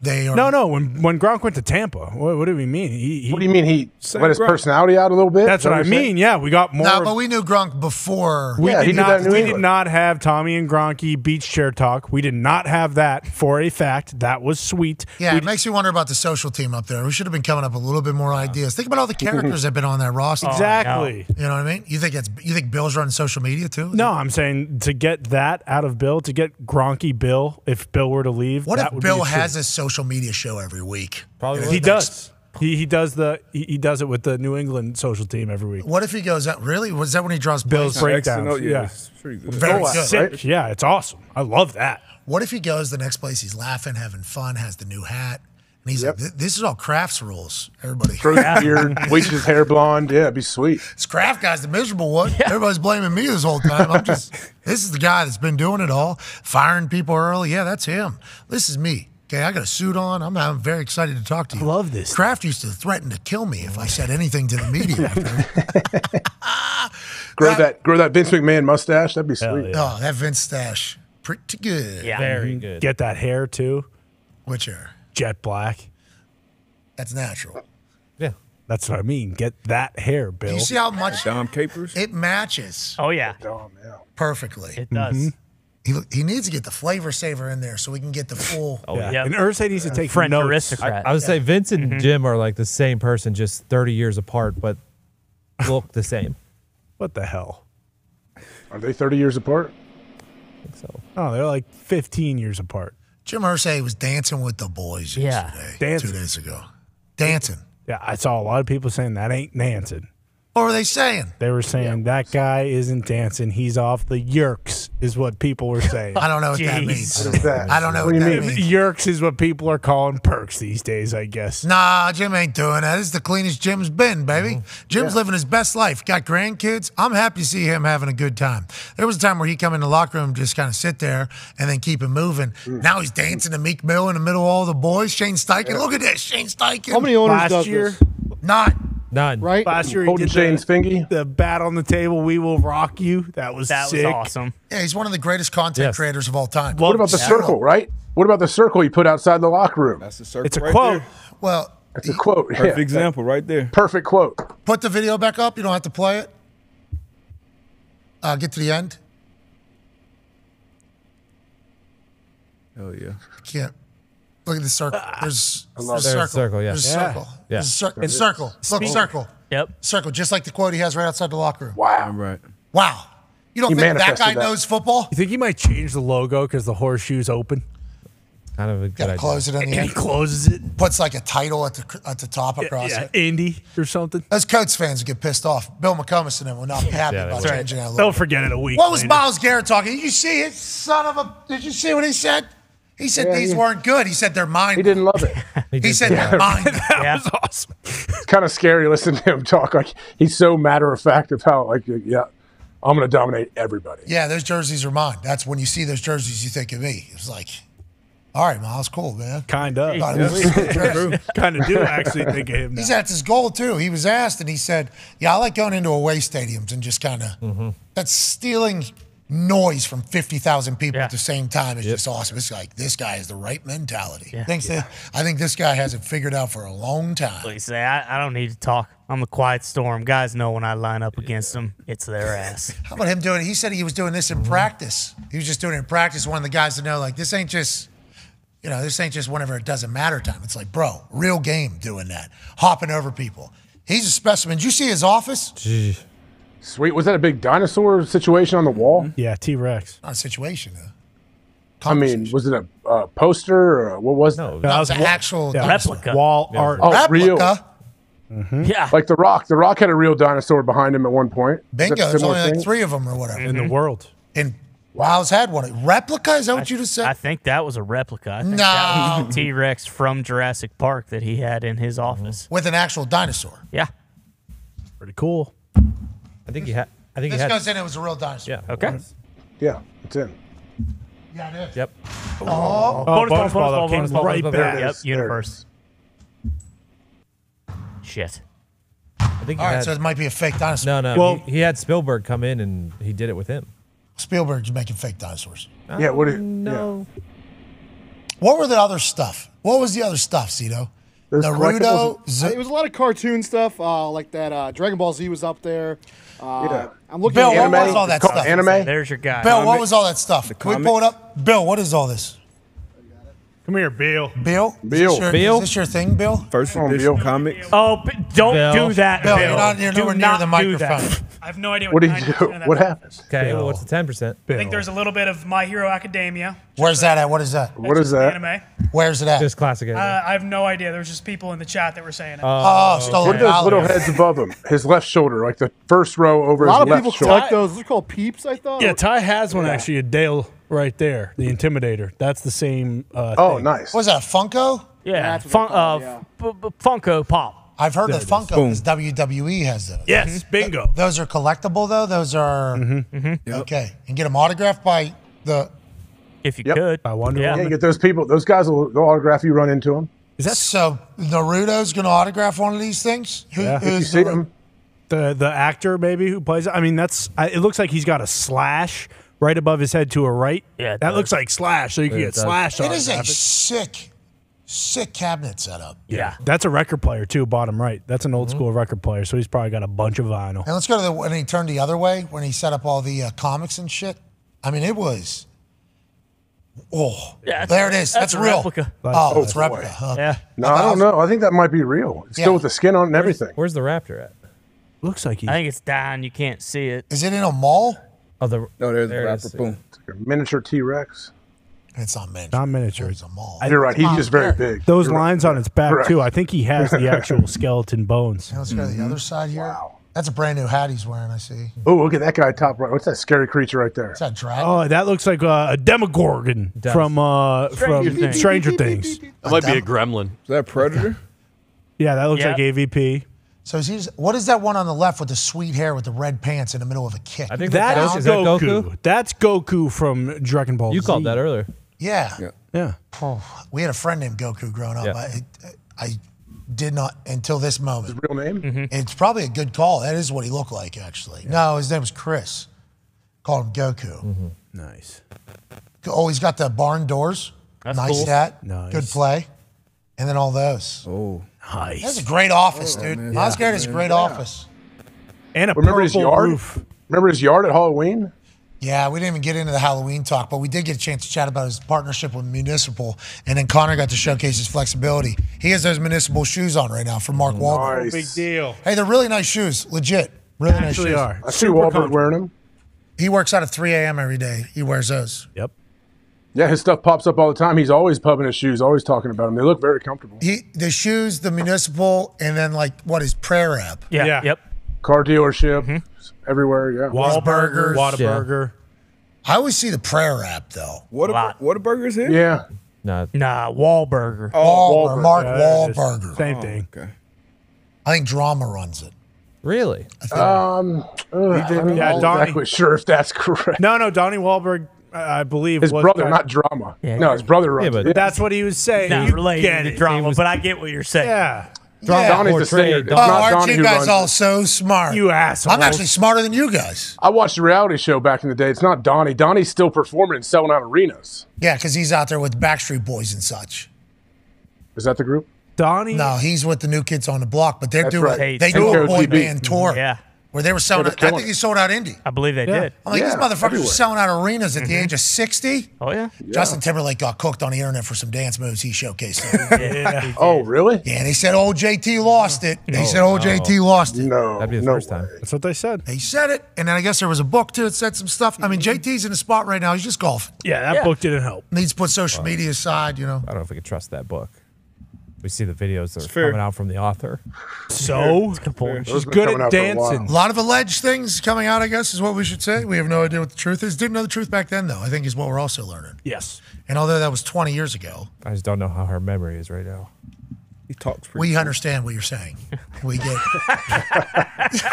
they are. No, no. When when Gronk went to Tampa, what, what do we mean? He, he, What do you mean he let his Gronk. personality out a little bit? That's Is that what I you're saying? mean. Yeah, we got more. No, of- but we knew Gronk before. We Yeah, he did did that not. in New We did not have Tommy and Gronky beach chair talk. We did not have that for a fact. That was sweet. Yeah, We it makes you wonder about the social team up there. We should have been coming up with a little bit more ideas. Think about all the [laughs] characters that have been on that roster. Oh, exactly. You know what I mean? You think it's you think Bill's running social media too? No, I'm saying to get that out of Bill, to get Gronky Bill, if Bill were to leave, What that if would Bill be a has a social media show every week? Probably He it's does. He, he does the he, he does it with the New England social team every week. What if he goes out? Really? Was that when he draws Bill's plays? breakdowns. oh, Yeah, yeah, it's pretty good. Very Oh, good. sick. Yeah, it's awesome. I love that. What if he goes the next place? He's laughing, having fun, has the new hat, and he's like, "This is all Kraft's rules, everybody." Grows a [laughs] beard, bleaches his hair blonde. Yeah, it'd be sweet. This Kraft guy's the miserable one. Everybody's blaming me this whole time. I'm just, [laughs] this is the guy that's been doing it all, firing people early. Yeah, that's him. This is me. Okay, I got a suit on. I'm, I'm very excited to talk to you. I love this. Kraft used to threaten to kill me if I said anything to the media. after. [laughs] Grow that, grow that Vince McMahon mustache. That'd be sweet. Oh, that Vince stash, pretty good. Yeah. Very mm-hmm. good. Get that hair too, Which hair? jet black. That's natural. Yeah. That's what I mean. Get that hair, Bill. You see how much Dom Capers. it matches Oh yeah, perfectly. it does. Mm-hmm. He, he needs to get the flavor saver in there so we can get the full. Oh, yeah. yeah. And Irsay needs to take French notes. aristocrat. I would say Vince and mm-hmm. Jim are like the same person, just 30 years apart, but look the same. What the hell? Are they 30 years apart? I think So Oh, they're like 15 years apart. Jim Irsay was dancing with the boys Yeah. yesterday, Dancing. two days ago. Dancing. Yeah, I saw a lot of people saying that ain't dancing. What were they saying? They were saying that guy isn't dancing. He's off the yerks, is what people were saying. [laughs] I don't know what that means. What is that? I don't know What what, do you that mean? means. yerks is what people are calling perks these days, I guess. Nah, Jim ain't doing that. This is the cleanest Jim's been, baby. Mm-hmm. Jim's living his best life. Got grandkids. I'm happy to see him having a good time. There was a time where he come in the locker room, just kind of sit there and then keep it moving. Mm. Now he's dancing to Meek Mill in the middle of all the boys. Shane Steichen. Look at this. Shane Steichen. How many owners Last does year, this? Not. None. Right? last year he Holding did Shane's the, fingy. the bat on the table. We will rock you. That was that sick. was awesome. Yeah, he's one of the greatest content Yes. creators of all time. Well, What about the Yeah. circle, right? What about the circle you put outside the locker room? That's the circle. It's a right quote. There. Well, That's a quote. Perfect Yeah. example right there. Perfect quote. put the video back up. You don't have to play it. Uh, get to the end. Oh yeah. Can't. Look at the circle. Ah, there's, there's a There's a circle. circle, yeah. There's a Yeah. circle. Yeah. There's a cir- it's circle. Look, circle. Yep. Circle. Just like the quote he has right outside the locker room. Wow. I'm right. Wow. You don't He think that manifested guy that. knows football? You think he might change the logo because the horseshoe's open? Kind of a good Gotta idea. close it on the And he end. closes it. Puts like a title at the at the top across Yeah, it. Indy or something. Those Colts fans would get pissed off. Bill McComas and them will not [laughs] be happy Yeah, they about would. changing that logo. They'll forget it a week. What was later. Myles Garrett talking? Did you see it? Son of a. Did you see what he said? He said Yeah, these he- weren't good. He said they're mine. He didn't love it. [laughs] He did said say they're mine. [laughs] That Yeah. was awesome. [laughs] It's kind of scary listening to him talk. Like he's so matter of fact of how like yeah, I'm going to dominate everybody. Yeah, those jerseys are mine. That's when you see those jerseys, you think of me. It's like, all right, Myles, cool, man. Kind of. Thought it kind of do actually think of him now. He's at his goal too. He was asked, and he said, "Yeah, I like going into away stadiums and just kind of mm-hmm. that's stealing noise from fifty thousand people at the same time is just awesome. It's like this guy has the right mentality. Thinks that I think this guy has it figured out for a long time. What do you say? I, I don't need to talk. I'm the quiet storm. Guys know when I line up against them, it's their ass. [laughs] How about him doing? It? He said he was doing this in practice. He was just doing it in practice. One of the guys to know, like this ain't just, you know, this ain't just whenever it doesn't matter time. It's like, bro, real game doing that, hopping over people. He's a specimen. Did you see his office? Sweet. Was that a big dinosaur situation on the wall? Yeah, T Rex. Not a situation. Though. I mean, was it a uh, poster or a- what was No, that? that was an actual yeah. dinosaur. Wall Yeah. art. Oh, real. Replica. Yeah. Like The Rock. The Rock had a real dinosaur behind him at one point. Bingo. There's similar only like three of them or whatever in the world. And Myles had one. Replica? Is that what you just said? I think that was a replica. I think No. that was the T Rex from Jurassic Park that he had in his office. With an actual dinosaur. Yeah. Pretty cool. I think he had. I think This he had. goes in. It was a real dinosaur. Yeah. Okay. Yeah, it's in. Yeah, it is. Yep. Oh, Oh, bonus bonus ball, ball, came ball, bonus ball, right bonus ball. back. Yep, There it universe. Shit. I think he All right, had, so it might be a fake dinosaur. no, no. Well- he, he had Spielberg come in and he did it with him. Spielberg's making fake dinosaurs. Yeah, what? It, No. What were the other stuff? What was the other stuff, Cito? Those Naruto. collectibles- Z- it was a lot of cartoon stuff, uh, like that. Uh, Dragon Ball Z was up there. Uh, Yeah. I'm looking. Bill, at what was all that stuff? anime? There's your guy. Bill, what was all that stuff? the Can we pull it up? Bill, what is all this? Come here, Bill. Bill? Is Bill. this your, Bill? Is this your thing, Bill? First Come on, edition Bill. comics. Oh, b- don't Bill. do that, Bill, Bill. you're not- you're Do nowhere near not the do that. microphone. I have no idea What what, did you do? What stuff happened? is. Okay. Bill. Well, what's the ten percent? Bill. I think there's a little bit of My Hero Academia. Where's that at? What is that? What is that? Anime. Where's it at? Just classic. anime. Uh, I have no idea. There was just people in the chat that were saying it. oh, stolen What are those little heads above him? His left shoulder, like the first row over his left shoulder. A lot his of left people shoulder. collect those. Those are called peeps. I thought. Yeah, Ty has one actually. A Dale right there, the Intimidator. That's the same. Uh, Oh, thing. nice. What was that, Funko? Yeah, That's fun, they call uh, it, yeah. f- b- b- Funko Pop. I've heard There that it is. Funko because WWE has those. Yes, bingo. Those are collectible though. Those are okay. And get them autographed by the. If you Yep. could. I Wonder Yeah. Yeah, you get those people. Those guys will they'll autograph you. Run into them. Is that so? Naruto's gonna autograph one of these things. Who, Yeah. If you who's see the- them, The the actor maybe who plays. it. I mean, that's. I, it looks like he's got a slash right above his head to a right. Yeah, that does. looks like slash. So you can It get does. slash. It is a autograph it. sick, sick cabinet setup. Yeah. That's a record player too. Bottom right. That's an Mm-hmm. old school record player. So he's probably got a bunch of vinyl. And let's go to the when he turned the other way when he set up all the uh, comics and shit. I mean, it was. Oh, Yeah, there it is. that's That's, a real. replica. Oh, Oh, it's boy. replica. huh? Yeah. no, I don't know. I think that might be real. It's Yeah. still with the skin on and everything. Where's the raptor at? Looks like he. I think it's down. You can't see it. Is it in a mall? Oh, the No, there's There the it rapper. Boom. A miniature T Rex. It's not miniature. Not miniature. It's a mall. You're right. He's just very big. Those You're right. lines on his back Correct. too. I think he has the actual [laughs] skeleton bones. Now let's go to the other side here. Wow. That's a brand new hat he's wearing. I see. Oh, look at that guy top right. What's that scary creature right there? Is that dragon? Oh, that looks like uh, a Demogorgon Does. from uh, Stranger from Things. Stranger Things. That might be a gremlin. Is that a Predator? Yeah, that looks Yeah. like AVP. So is he? What is that one on the left with the sweet hair with the red pants in the middle of a kick? I think That that's is is that Goku. Goku? That's Goku from Dragon Ball You Z. called that earlier. yeah. Yeah. Yeah. Oh, we had a friend named Goku growing up. Yeah. I, I did not until this moment. Real name? Mm-hmm. It's probably a good call. That is what he looked like, actually. No, his name was Chris. Called him Goku. Mm-hmm. Nice. Oh, he's got the barn doors. That's nice cool. stat. Nice. Good play. And then all those. Oh. Nice. That's a great office, Oh, dude. man. Oscar is a great office. And a Remember his purple yard? roof. Remember his yard at Halloween? Yeah, we didn't even get into the Halloween talk, but we did get a chance to chat about his partnership with Municipal. And then Connor got to showcase his flexibility. He has those Municipal shoes on right now from Mark Wahlberg. Nice. Big deal. Hey, they're really nice shoes. Legit. Really nice shoes. are. I see Super Wahlberg wearing them. He works out at 3 a.m. every day. He wears those. Yep. Yeah, his stuff pops up all the time. He's always pubbing his shoes, always talking about them. They look very comfortable. He the shoes, the municipal, and then like what is prayer app? Yeah. Yeah. Yep. Car dealership, Mm-hmm. everywhere. Yeah. Wahlburgers. Whataburger. I always see the prayer app though. What a, Lot. what a burger's here? Yeah. No, Nah, Wahlburger. Wahlberg, Wahlberg. Mark Yeah, it is. Wahlberger. Same Oh, thing. okay. I think Drama runs it. Really? Um, uh, I'm Yeah, not Donnie- exactly [laughs] sure if that's correct. No, no, Donnie Wahlberg, I I believe His was brother, kind- not drama. no, his brother runs. but it. That's what he was saying. Not You related get to it. drama, but I get what you're saying. Yeah. Yeah. Donnie's the singer. It's Oh, not aren't Donnie you guys all so smart? You assholes. I'm actually smarter than you guys. I watched a reality show back in the day. It's not Donnie. Donnie's still performing and selling out arenas. Yeah, because he's out there with Backstreet Boys and such. Is that the group? Donnie? No, he's with the new kids on the block, but they're That's doing right. they do a boy TB. band tour. Yeah. Where they were selling out, I think he sold out Indy. I believe they did. I'm like, these motherfuckers are everywhere. selling out arenas at the mm-hmm. age of 60. Oh yeah. Justin Timberlake got cooked on the internet for some dance moves he showcased. [laughs] Yeah. Oh, really? yeah, they said old JT lost it. They said old JT lost it. No. That'd be the no first time. That's what they said. He said it, and then I guess there was a book too that said some stuff. I mean, JT's in the spot right now. He's just golfing. Yeah, that Yeah. book didn't help. Needs to put social media aside, you know. I don't know if we could trust that book. We see the videos that are fair. coming out from the author. So she's good at out for a dancing. A lot of alleged things coming out, I guess, is what we should say. We have no idea what the truth is. Didn't know the truth back then, though. I think is what we're also learning. Yes. And although that was 20 years ago, I just don't know how her memory is right now. He talks pretty. we understand what you're saying. We get [laughs]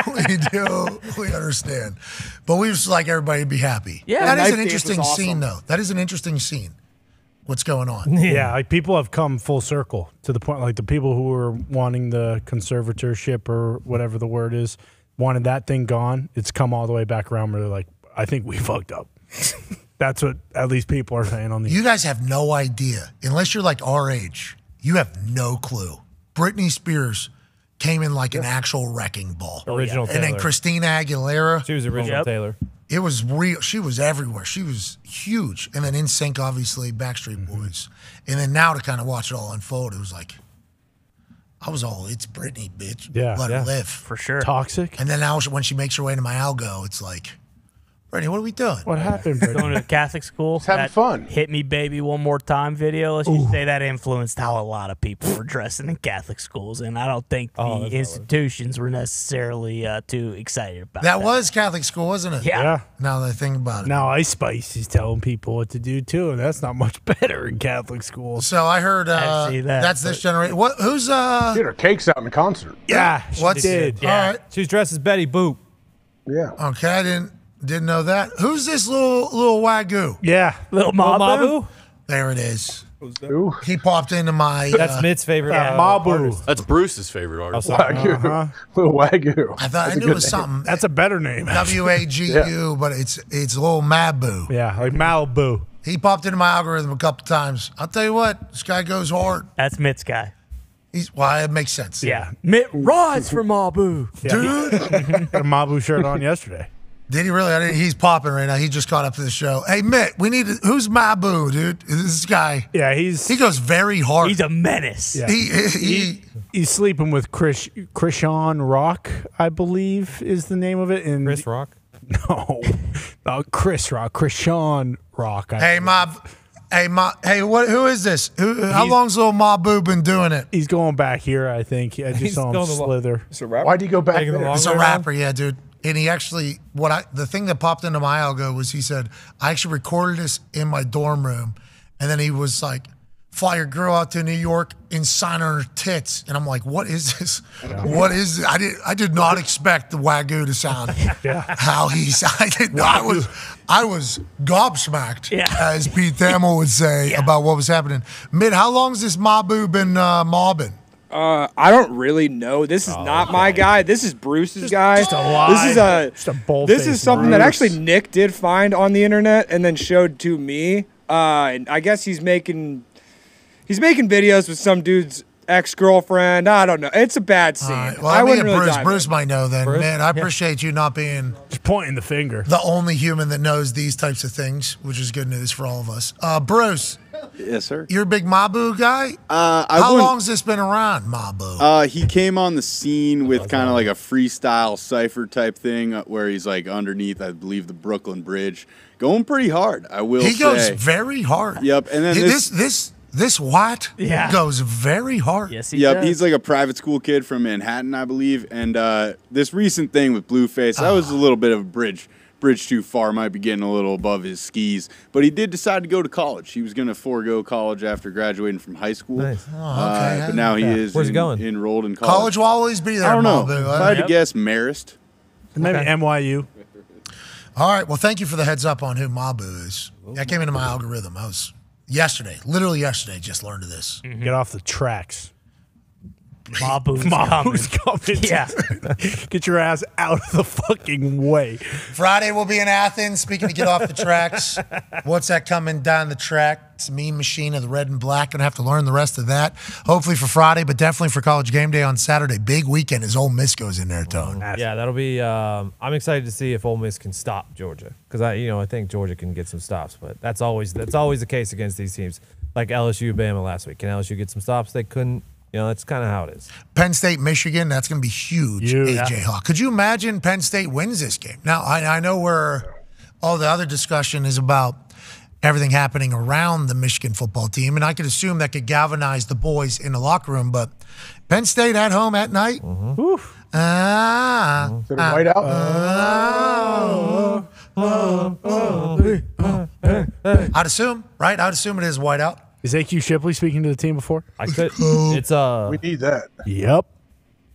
[laughs] we do. We understand. But we just like everybody to be happy. Yeah, That is an interesting awesome. scene, though. That is an interesting scene. What's going on? [laughs] Yeah, like people have come full circle to the point, like the people who were wanting the conservatorship or whatever the word is, wanted that thing gone. It's come all the way back around where they're like, I think we [laughs] fucked up. That's what at least people are saying on the. You guys have no idea, unless you're like our age, you have no clue. Britney Spears came in like an actual wrecking ball. Original And then Christina Aguilera, She was original Yep. Taylor. It was real. She was everywhere. She was huge. And then NSYNC, obviously, Backstreet Mm-hmm. Boys. And then now to kind of watch it all unfold, it was like, I was all, it's Britney, bitch. Yeah, Let yeah. her live. For sure. Toxic. And then now when she makes her way to my algo, it's like, Britney, what are we doing? What happened, Brittany? Going to Catholic school. having that fun. Hit me, baby, one more time video. Let's just say that influenced how a lot of people were dressing in Catholic schools, and I don't think the Oh, that's institutions were necessarily uh, too excited about That that. was Catholic school, wasn't it? Yeah. Yeah. Now that I think about it. Now Ice Spice is telling people what to do too, and that's not much [laughs] better in Catholic schools. So I heard uh, I see that, that's this generation. What? Who's uh? Did her cakes out in the concert. Yeah, she What's did. Yeah. All right. She was dressed as Betty Boop. Yeah. Okay, I didn't didn't know that. Who's this little little wagyu? Yeah, Little Lil Mabu. Mabu? There it is. Ooh. He popped into my. That's uh, Mitt's favorite. Yeah, uh, Mabu. artist. That's Bruce's favorite artist. Wagyu. Uh-huh. [laughs] Little Wagyu. I thought That's I a knew it was name. something. That's a better name. W A G U, but it's it's little Mabu. Yeah, like Malibu. He popped into my algorithm a couple times. I'll tell you what, this guy goes hard. That's Mitt's guy. He's well, it makes sense. Yeah. Mitt rides for Mabu. Dude, Got [laughs] a Mabu shirt on yesterday. Did he really? I didn't, he's popping right now. He just caught up to the show. Hey, Mitt, we need to, who's Mabu, dude? This guy. Yeah, he's He goes very hard. He's a menace. Yeah. he, he, he he's sleeping with Chris Chrisean Rock, I believe is the name of it. And Chris Rock. [laughs] no, no, Chris Rock, Chrisean Rock. I Hey, Mob. Hey, Ma. Hey, what? Who is this? Who? How He's- long's little Mabu been doing it? He's going back here, I think. I just He's saw him going the lo- slither. It's a rapper. Why'd he go back Taking the there? long- He's a way rapper, yeah, dude. And he actually, what I, the thing that popped into my algo was he said, I actually recorded this in my dorm room. And then he was like, fly your girl out to New York and sign her tits. And I'm like, what is this? What is this? I did, I did not expect the Wagyu to sound [laughs] how he's, [laughs] I did I was, I was gobsmacked, Yeah. as Pete Thamel would say about what was happening. Mid, how long's this Mabu been uh, mobbing? Uh, I don't really know. This is not my guy. This is Bruce's guy. just a lie. This is a, Just a bold this is face something that actually Nick did find on the internet and then showed to me. Uh, and I guess he's making he's making videos with some dude's ex girlfriend. I don't know. It's a bad scene. All right. Well, I I mean, wouldn't really Bruce, Bruce in. might know then. Bruce? Man, I appreciate you not being Just pointing the finger. the only human that knows these types of things, which is good news for all of us. Uh, Bruce, Yes, sir. you're a big Mabu guy. Uh, I How wouldn't- long's this been around, Mabu? Uh, he came on the scene with kind of like a freestyle cipher type thing, uh, where he's like underneath, I believe, the Brooklyn Bridge, going pretty hard. I will. he goes very hard. Yep, and then He- this- this this this Watt Yeah. goes very hard. Yes, he Yep, does. he's like a private school kid from Manhattan, I believe. And uh, this recent thing with Blueface, that Ah. was a little bit of a bridge bridge too far, might be getting a little above his skis. But he did decide to go to college. He was going to forego college after graduating from high school. Nice. Oh, Uh, okay. but now he Yeah. is Where's he en- going? enrolled in college. College will always be there, I don't know. Malibu, If? I had to Yep. guess, Marist. Maybe NYU. All right. Well, thank you for the heads up on who Mabu is. That came into my algorithm. I was yesterday, literally yesterday, just learned of this. Get off the tracks. Mabu's [laughs] Mabu's coming. Yeah. [laughs] Get your ass out of the fucking way. Friday we'll be in Athens. Speaking to get off the tracks, [laughs] what's that coming down the track? It's a mean machine of the red and black. Gonna have to learn the rest of that. Hopefully for Friday, but definitely for college game day on Saturday. Big weekend as Ole Miss goes in there, Tone. Yeah, that'll be. Um, I'm excited to see if Ole Miss can stop Georgia because I, you know, I think Georgia can get some stops, but that's always that's always the case against these teams. Like LSU, Bama last week. Can LSU get some stops? They couldn't. You know, that's kind of how it is. Penn State, Michigan, that's going to be huge, Huge. AJ Yeah. Hawk. Could you imagine Penn State wins this game? Now, I, I know where all the other discussion is about everything happening around the Michigan football team, and I could assume that could galvanize the boys in the locker room, but Penn State at home at night? Mm-hmm. Ah. Is it a whiteout? I'd assume, right? I'd assume it is whiteout. Is AQ Shipley speaking to the team before? I could. It's uh. We need that. Yep.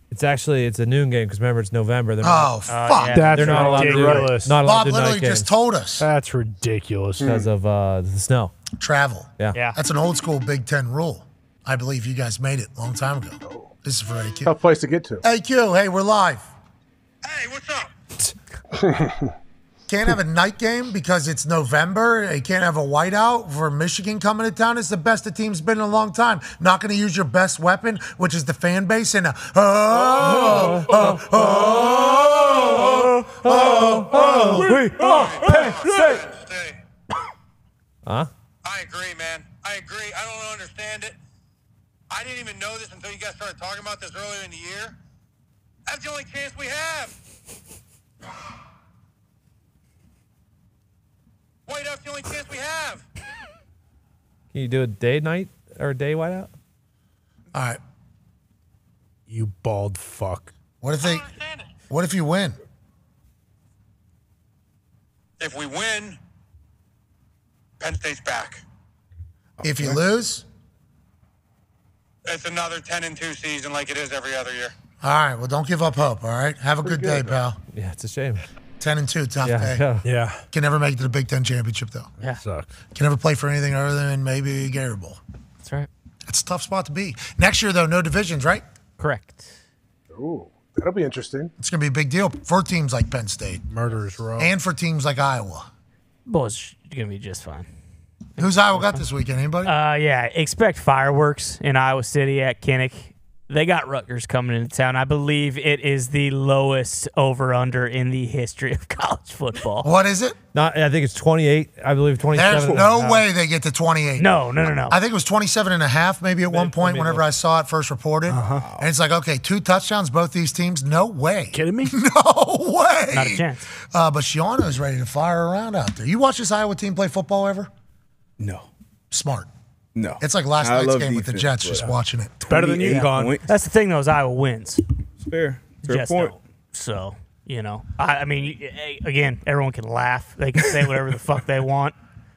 It's actually it's a noon game because remember it's November. They're Oh, not, fuck. That's they're not allowed to do ridiculous. not allowed Bob to do literally night just games told us. That's ridiculous. because of uh, the snow. Travel. Yeah. Yeah. That's an old school Big Ten rule. I believe you guys made it a long time ago. This is for AQ. Tough place to get to. AQ, hey, we're live. Hey, what's up? [laughs] can't have a night game because it's November. You can't have a whiteout for Michigan coming to town. It's the best the team's been in a long time. Not going to use your best weapon, which is the fan base, and a, oh, oh, oh, oh, oh, We are Penn State. Huh? I agree, man. I agree. I don't understand it. I didn't even know this until you guys started talking about this earlier in the year. That's the only chance we have. Whiteout's the only chance we have. Can you do a day night or a day whiteout? All right. You bald fuck. What if they? What if you win? If we win, Penn State's back. If you lose, It's another 10 and 2 season like it is every other year. all right. Well, don't give up hope. All right. Have a good, day, pal. Yeah, it's a shame. Ten and two, tough Yeah, day. yeah. Yeah. Can never make it to the Big Ten championship though. Yeah. Suck. Can never play for anything other than maybe Gator Bowl. That's right. That's a tough spot to be. Next year though, no divisions, right? Correct. Ooh, that'll be interesting. It's gonna be a big deal for teams like Penn State Murderers row. and for teams like Iowa. Boys, gonna be just fine. Who's Iowa got this weekend? Anybody? Uh, yeah, expect fireworks in Iowa City at Kinnick. They got Rutgers coming into town. I believe it is the lowest over under in the history of [laughs] college football. what is it? Not. I think it's 28. I believe 27. There's no way they get to 28. No, no, no, no. I think it was 27 and a half maybe at one point whenever I saw it first reported. Uh-huh. And it's like, okay, two touchdowns, both these teams. No way. Kidding me? [laughs] No way. Not a chance. Uh, but Schiano's ready to fire around out there. You watch this Iowa team play football ever? No. Smart. No. It's like last I night's love game with the Jets, just watching it. it's Better than 28 UConn. points. That's the thing, though, is Iowa wins. It's fair. Fair Just point. don't. So, you know, I, I mean, eh, again, everyone can laugh. They can say whatever the fuck they want,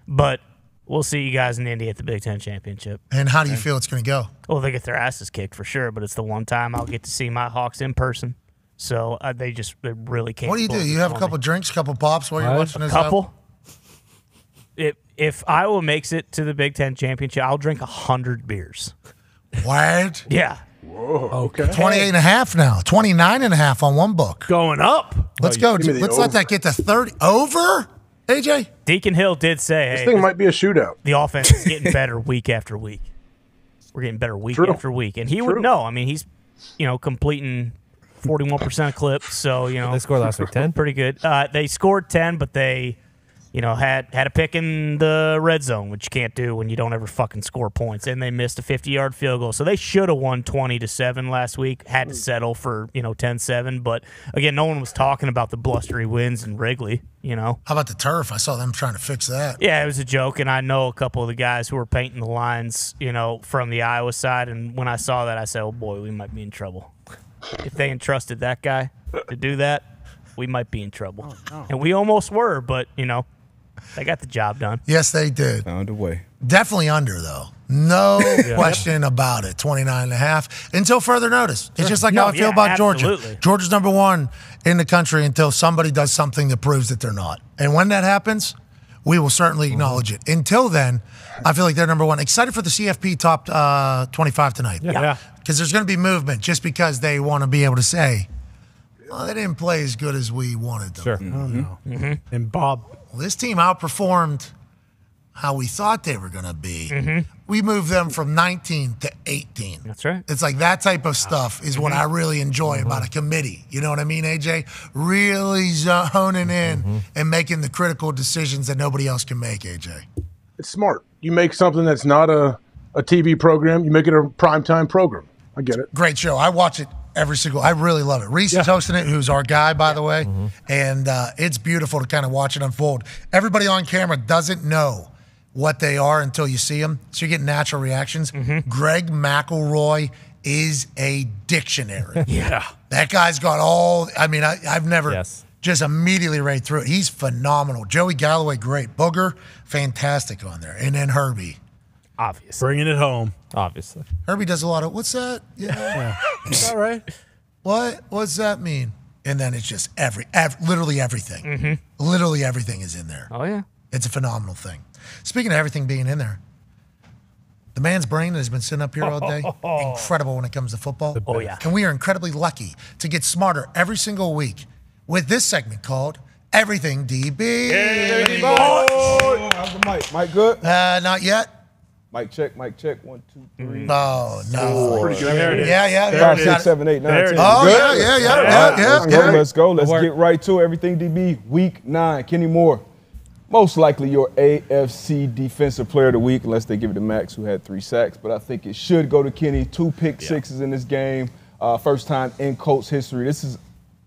but we'll see you guys in Indy at the Big Ten Championship. And how do you feel it's going to go? Well, they get their asses kicked for sure, but it's the one time I'll get to see my Hawks in person. So uh, they just they really can't. What do you do? You have a couple me. drinks, a couple pops while you're Right. watching this? couple. If if Iowa makes it to the Big Ten championship, I'll drink a hundred beers. What? Yeah, Whoa. Okay. 28 and a half now. 29 and a half on one book. Going up. Let's Oh, go. give me the Let's let that get to 30. Over? AJ? Deacon Hill did say, This "Hey, thing might be a shootout. the offense is getting better [laughs] week after week. We're getting better week True. after week, and he True. would know. I mean, he's you know completing forty-one percent of clips, so you know They scored last week 10. pretty good. Uh, they scored ten, but they you know had had a pick in the red zone, which you can't do when you don't ever fucking score points, and they missed a fifty-yard field goal, so they should have won twenty to seven last week. Had to hmm. settle for you know 10-7, but again, no one was talking about the blustery wins in Wrigley. You know, How about the turf? I saw them trying to fix that. yeah, it was a joke, and I know a couple of the guys who were painting the lines, you know, from the Iowa side. And when I saw that, I said, "Oh boy, we might be in trouble." if they entrusted that guy to do that, we might be in trouble. Oh, And we almost were, but you know, they got the job done. Yes, they did. Found a way. Definitely under, though. No [laughs] Yeah. question about it. 29 and a half until further notice. It's just like No, how I feel yeah, about Georgia. Georgia's number one in the country until somebody does something that proves that they're not. And when that happens, we will certainly Mm-hmm. acknowledge it. Until then, I feel like they're number one. Excited for the CFP top uh, 25 tonight. Yeah. Yeah. Because there's going to be movement just because they want to be able to say, well, they didn't play as good as we wanted them. Sure. Oh, no. And Bob. Well, this team outperformed how we thought they were going to be. Mm-hmm. We moved them from 19 to 18. That's right. It's like that type of stuff is mm-hmm. what I really enjoy about a mm-hmm. committee. You know what I mean, AJ? Really honing mm-hmm. in and making the critical decisions that nobody else can make, AJ. It's smart. You make something that's not a, a TV program, you make it a primetime program. I get it. Great show. I watch it every single. I really love it. Rece is hosting it, who's our guy, by the way, and uh, it's beautiful to kind of watch it unfold. Everybody on camera doesn't know what they are until you see them, so you get natural reactions. Greg McElroy is a dictionary. [laughs] Yeah. That guy's got all. I mean, I, I've never just immediately right through it. He's phenomenal. Joey Galloway, great. Booger, fantastic on there, and then Herbie. Obviously. Bringing it home. Obviously. Herbie does a lot of what's that? Yeah. [laughs] It's all right. What? What's that mean? And then it's just every, ev- literally everything. Literally everything is in there. Mm-hmm. Oh yeah. It's a phenomenal thing. Speaking of everything being in there, the man's brain that has been sitting up here all day, [laughs] incredible when it comes to football. Oh, yeah. And we are incredibly lucky to get smarter every single week with this segment called Everything DB. How's the mic? Mic good? Uh, not yet. Mic check, mic check. One, two, three. No, no. four, Pretty good. There it is. Yeah, yeah, yeah. Five, Got six, it. seven, eight, nine, There it ten. is. Oh, Good? yeah, yeah, yeah, All yeah, right, yeah, Let's go, let's go. Let's Work. get right to. Everything DB, week nine. Kenny Moore, most likely your AFC Defensive Player of the Week, unless they give it to Maxx, who had three sacks. But I think it should go to Kenny. Two pick sixes in this game. Uh, first time in Colts history. This is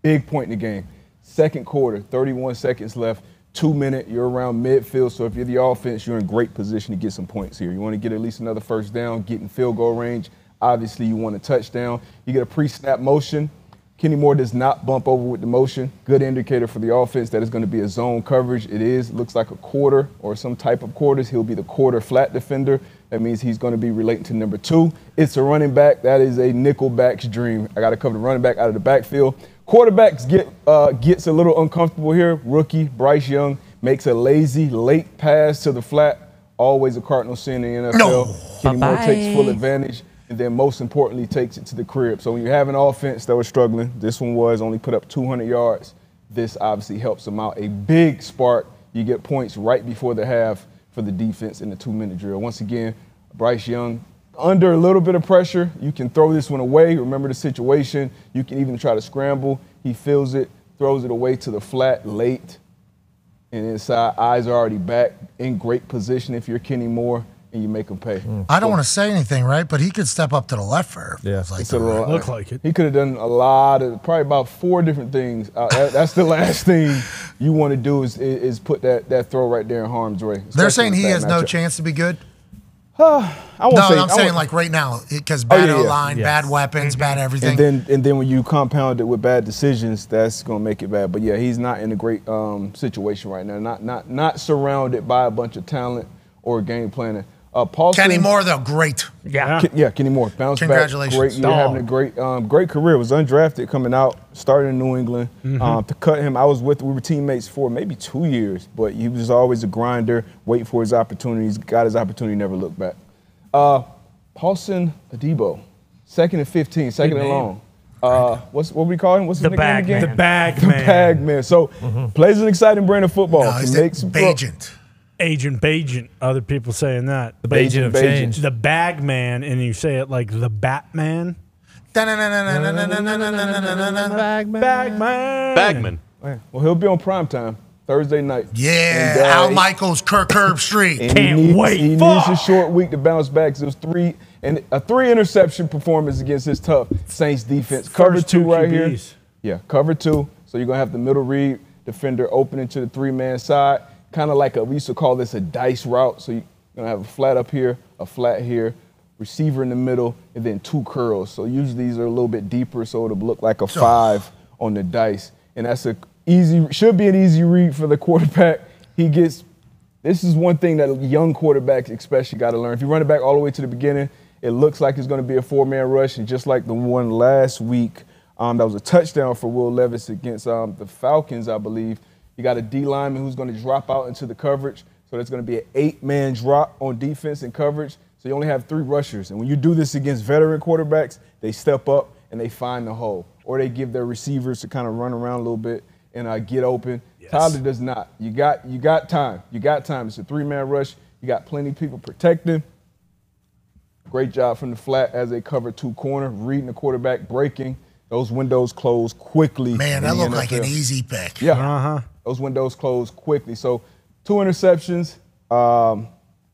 big point in the game. Second quarter, 31 seconds left. Two minute, you're around midfield. So if you're the offense, you're in great position to get some points here. You want to get at least another first down, get in field goal range. Obviously, you want a touchdown. You get a pre-snap motion. Kenny Moore does not bump over with the motion. Good indicator for the offense that is going to be a zone coverage. It is. Looks like a quarter or some type of quarters. He'll be the quarter flat defender. That means he's going to be relating to number two. It's a running back. That is a nickel back's dream. I got to cover the running back out of the backfield. Quarterbacks get uh, gets a little uncomfortable here. Rookie Bryce Young makes a lazy late pass to the flat. Always a cardinal sin in the NFL. No. Kenny Moore Bye-bye. takes full advantage and then most importantly takes it to the crib. So when you have an offense that was struggling, this one was only put up 200 yards. This obviously helps them out. A big spark. You get points right before the half for the defense in the two-minute drill. Once again, Bryce Young under a little bit of pressure. You can throw this one away. Remember the situation. You can even try to scramble. He feels it, throws it away to the flat late and inside. Eyes are already back in great position if you're Kenny Moore and you make him pay. I don't want to say anything, right? But he could step up to the left for Yeah, like it's a little, right- Look like it. He could have done a lot of, probably about four different things. Uh, that- that's the [laughs] last thing you want to do is, is is put that, that throw right there in harm's way. They're saying he that has no chance to be good. [sighs] I won't no, say- I'm I saying won't- like right now because Oh, bad yeah, yeah. line, Yes. bad weapons, bad everything. And then and then when you compound it with bad decisions, that's gonna make it bad. But yeah, he's not in a great um, situation right now. Not not not surrounded by a bunch of talent or game planning. Uh, Paulson, Kenny Moore though, great. Yeah. Ke- yeah, Kenny Moore. Bounce Congratulations. back. Great year, Dog. having a great, um, great career. Was undrafted coming out, started in New England. Mm-hmm. Um, to cut him, I was with. We were teammates for maybe two years, but he was always a grinder, wait for his opportunities. Got his opportunity, never looked back. Uh, Paulson Adebo, second and 15, second Good and long. Uh, what's what we call him? What's his The nickname bag again? man. The bag the man. bag man. So plays an exciting brand of football. No, Can he's make the some pro- Bagent. Agent Bagent. Other people saying that. The Bagent of change. The bag man, and you say it like the Batman. Bagman. Bagman. Bagman. Well, he'll be on prime time Thursday night. Yeah, And, uh, Al Michaels, Kirk Herbstreit. And he needs, He needs a short week to bounce back. it was three and a three interception performance against his tough Saints defense. Cover two two right here. Yeah, cover two. So you're gonna have the middle read defender opening to the three man side, kind of like a we used to call this a dice route. So you're gonna have a flat up here, a flat here, receiver in the middle, and then two curls. So usually these are a little bit deeper, so it'll look like a five on the dice. And that's a easy should be an easy read for the [laughs] quarterback. He gets this is one thing that young quarterbacks especially got to learn. If you run it back all the way to the beginning, it looks like it's going to be a four-man rush, and just like the one last week, um, that was a touchdown for Will Levis against um, the Falcons, I believe. You got a D lineman who's going to drop out into the coverage, so there's going to be an eight-man drop on defense and coverage. So you only have three rushers, and when you do this against veteran quarterbacks, they step up and they find the hole, or they give their receivers to kind of run around a little bit and uh, get open. Tyler does not. You got you got time. You got time. It's a three-man rush. You got plenty of people protecting. Great job from the flat as they cover two corner, reading the quarterback, breaking. Those windows close quickly. Man, that the looked like an easy pick. Yeah. Uh-huh. Those windows close quickly. So two interceptions, um,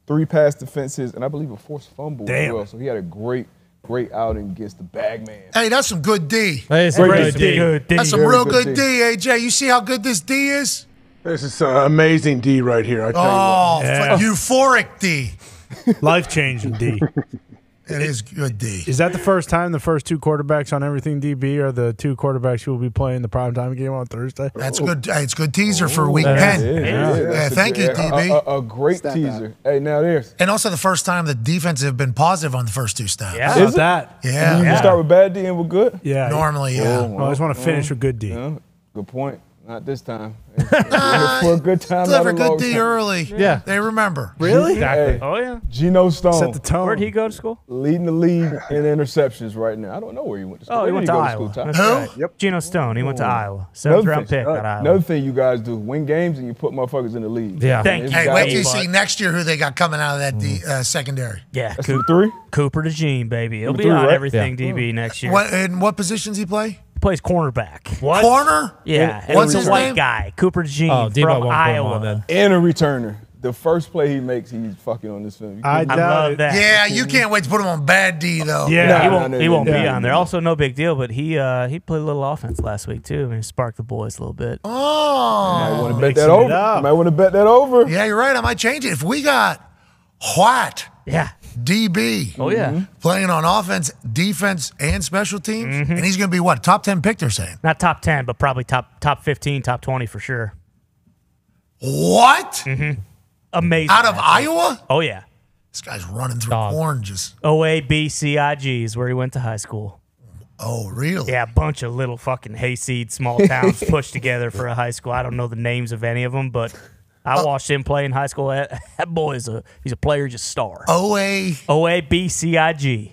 three pass defenses, and I believe a forced fumble Damn. as well. So he had a great, great outing against the bag man. Hey, that's some good D. Hey, it's some Great good D. D. Good D. That's some real good good D. D. AJ, you see how good this D is? This is uh, amazing D right here. I tell Oh, you. f- euphoric D. Life changing D. [laughs] It is good D. Is that the first time the first two quarterbacks on everything DB are the two quarterbacks who will be playing the primetime game on Thursday? That's good. Hey, it's good teaser for week That 10. is, Yeah, that's a thank you, DB. A, a- a great Step teaser. Hey, now there's. And also the first time the defense have been positive on the first two snaps. Yeah. How about that? Yeah. You can start with bad D and we're good. Yeah. Normally, yeah. Oh, Well, I just want to finish with good D. yeah. Good point. Not this time. [laughs] We're for a good time. not Deliver a good D time. early. Yeah. They remember. Hey, Oh yeah. Geno Stone. Set the tone. Where'd he go to school? Leading the league in interceptions right now. I don't know where he went to school. Oh, he Where went did to go Iowa. school, Ty? That's right. Yep. Geno Stone. He went to Iowa. Seventh round pick at Iowa. Another thing you guys do: win games and you put motherfuckers in the league. Yeah. Thank If you. Hey, guys- wait till you see next year who they got coming out of that D, uh, secondary. Yeah. That's number three. Cooper DeJean, baby. He'll Number be three, on right? everything Yeah. DB next year. What and what positions he play? He plays cornerback. Corner? Yeah. and What's he's his a white name? guy. Cooper DeJean Oh, from won't put him Iowa. on then. And a returner. The first play he makes, he's fucking on this film. You I couldn't- love that. Yeah, you can't wait to put him on bad D though. Yeah, he won't. nah, he won't nah, be nah, on there. Also, no big deal. But he uh, he played a little offense last week too, and he sparked the boys a little bit. might Oh. want to bet that over. up. Might want to bet that over. Yeah, you're right. I might change it. If we got White, yeah, DB, Oh, yeah. Mhm. playing on offense, defense, and special teams, Mm-hmm. and he's going to be what top ten pick? They're saying. Not top ten, but probably top top fifteen, top twenty for sure. What? Mm-hmm. Amazing. Out of. Iowa? Oh yeah. This guy's running through oranges. OABCIG is where he went to high school. Oh, really? Yeah, a bunch of little fucking hayseed small towns [laughs] pushed together for a high school. I don't know the names of any of them, but I Oh. watched him play in high school. That, that boy is a he's a player, just star. OA. OABCIG.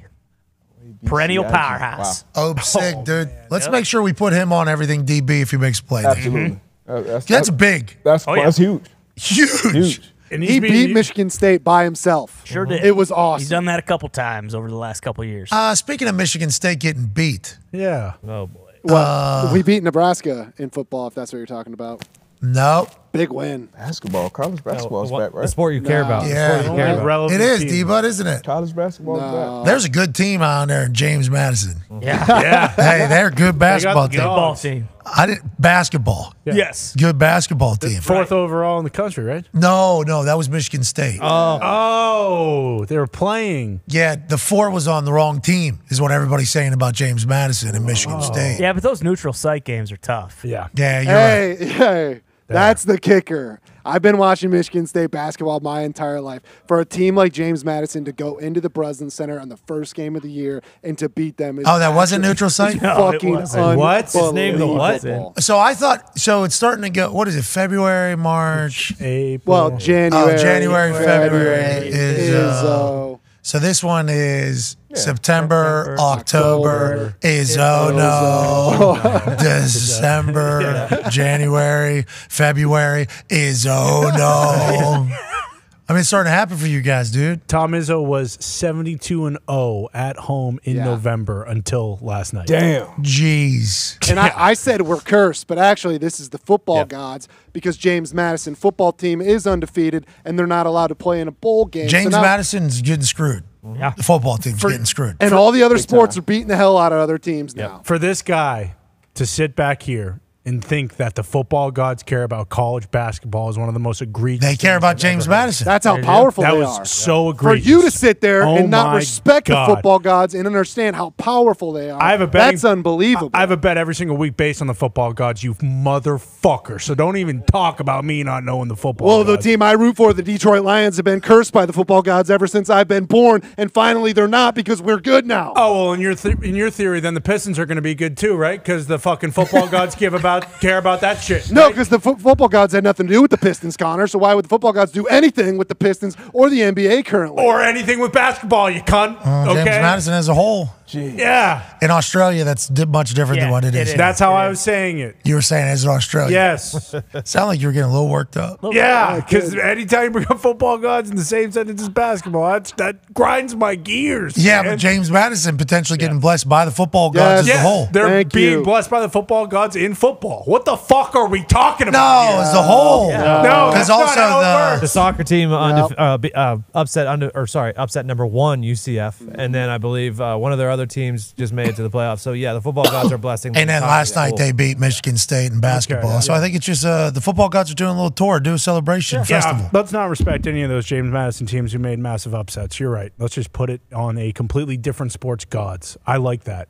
Perennial CIG. powerhouse. Oh, sick, dude. Let's Yep. make sure we put him on everything DB if he makes a play. next year. Absolutely. Uh, that's, That's big. That's, Oh, yeah. that's huge. Huge. Huge. And He beat Michigan State by himself. Sure did. It was awesome. He's done that a couple times over the last couple years. Uh, speaking of Michigan State getting beat, Yeah. Oh boy. Well, Uh, we beat Nebraska in football, if that's what you're talking about. No. Big win. Basketball, college basketball is what- back, right? the sport you care about. Yeah, sport you care about. Relevant it is, team. D-Bud, isn't it? College basketball is back. There's a good team out there in James Madison. Mm-hmm. Yeah. [laughs] Yeah. Hey, they're a good basketball the team. Football team. I didn't basketball. Yeah. Yes. Good basketball team. Fourth overall in the country, right? No, no, that was Michigan State. Oh, Oh, they were playing. yeah, the four was on the wrong team, is what everybody's saying about James Madison and Michigan oh. State. Yeah, but those neutral site games are tough. Yeah. Yeah, you're right. Hey, hey, that's the kicker. I've been watching Michigan State basketball my entire life. For a team like James Madison to go into the Breslin Center on the first game of the year and to beat them is Oh, that wasn't neutral site? is No, fucking wasn't. What? His name the what? So I thought, so it's starting to go, what is it, February, March? April. Well, January, Oh, January, February is, is uh, uh, So this one is September, October, is oh no, oh [laughs] [laughs] December, January, February is oh no. [laughs] I mean, it's starting to happen for you guys, dude. Tom Izzo was 72 and 0 at home in Yeah. November until last night. Damn. Jeez. And I, I said we're cursed, but actually this is the football gods because James Madison football team is undefeated and they're not allowed to play in a bowl game. So James now- Madison's getting screwed. Yeah. The football team's getting screwed. and all the other sports are beating the hell out of other teams now. For this guy to sit back here and think that the football gods care about college basketball is one of the most egregious. They care about I've James. Madison. That's how powerful that they was are. so For you to sit there Oh and not respect God. the football gods and understand how powerful they are, I have a betting, that's unbelievable. I have a bet every single week based on the football gods, you motherfucker. So don't even talk about me not knowing the football. well, the team I root for, the Detroit Lions, have been cursed by the football gods ever since I've been born, and finally they're not because we're good now. Oh well, in your th- in your theory, then the Pistons are going to be good too, right? Because the fucking football gods give about care about that shit. No, because the fo- football gods had nothing to do with the Pistons, Connor. So why would the football gods do anything with the Pistons or the NBA currently? or anything with basketball, you cunt. Uh, okay, James Madison as a whole. Yeah, In Australia, that's di- much different than what it it is. is. That's how I was saying it. You were saying as in Australia. Yes. [laughs] Sound like you were getting a little worked up. Yeah, because anytime you bring up football gods in the same sentence as basketball, that's, that grinds my gears. Yeah, man. but James Madison potentially getting blessed by the football gods as Yes, a whole. they're being blessed by the football gods in football. What the fuck are we talking about? No, here? as a whole. No, that's not how it works. the soccer team undef- uh, be- uh, upset under or sorry upset number one UCF, and then I believe uh, one of their other teams just made it to the playoffs. So yeah, the football gods are blessing. the And then last night school. they beat Michigan State in basketball. so I think it's just uh, the football gods are doing a little tour, do a celebration festival. Yeah, let's not respect any of those James Madison teams who made massive upsets. You're right. Let's just put it on a completely different sports gods. I like that.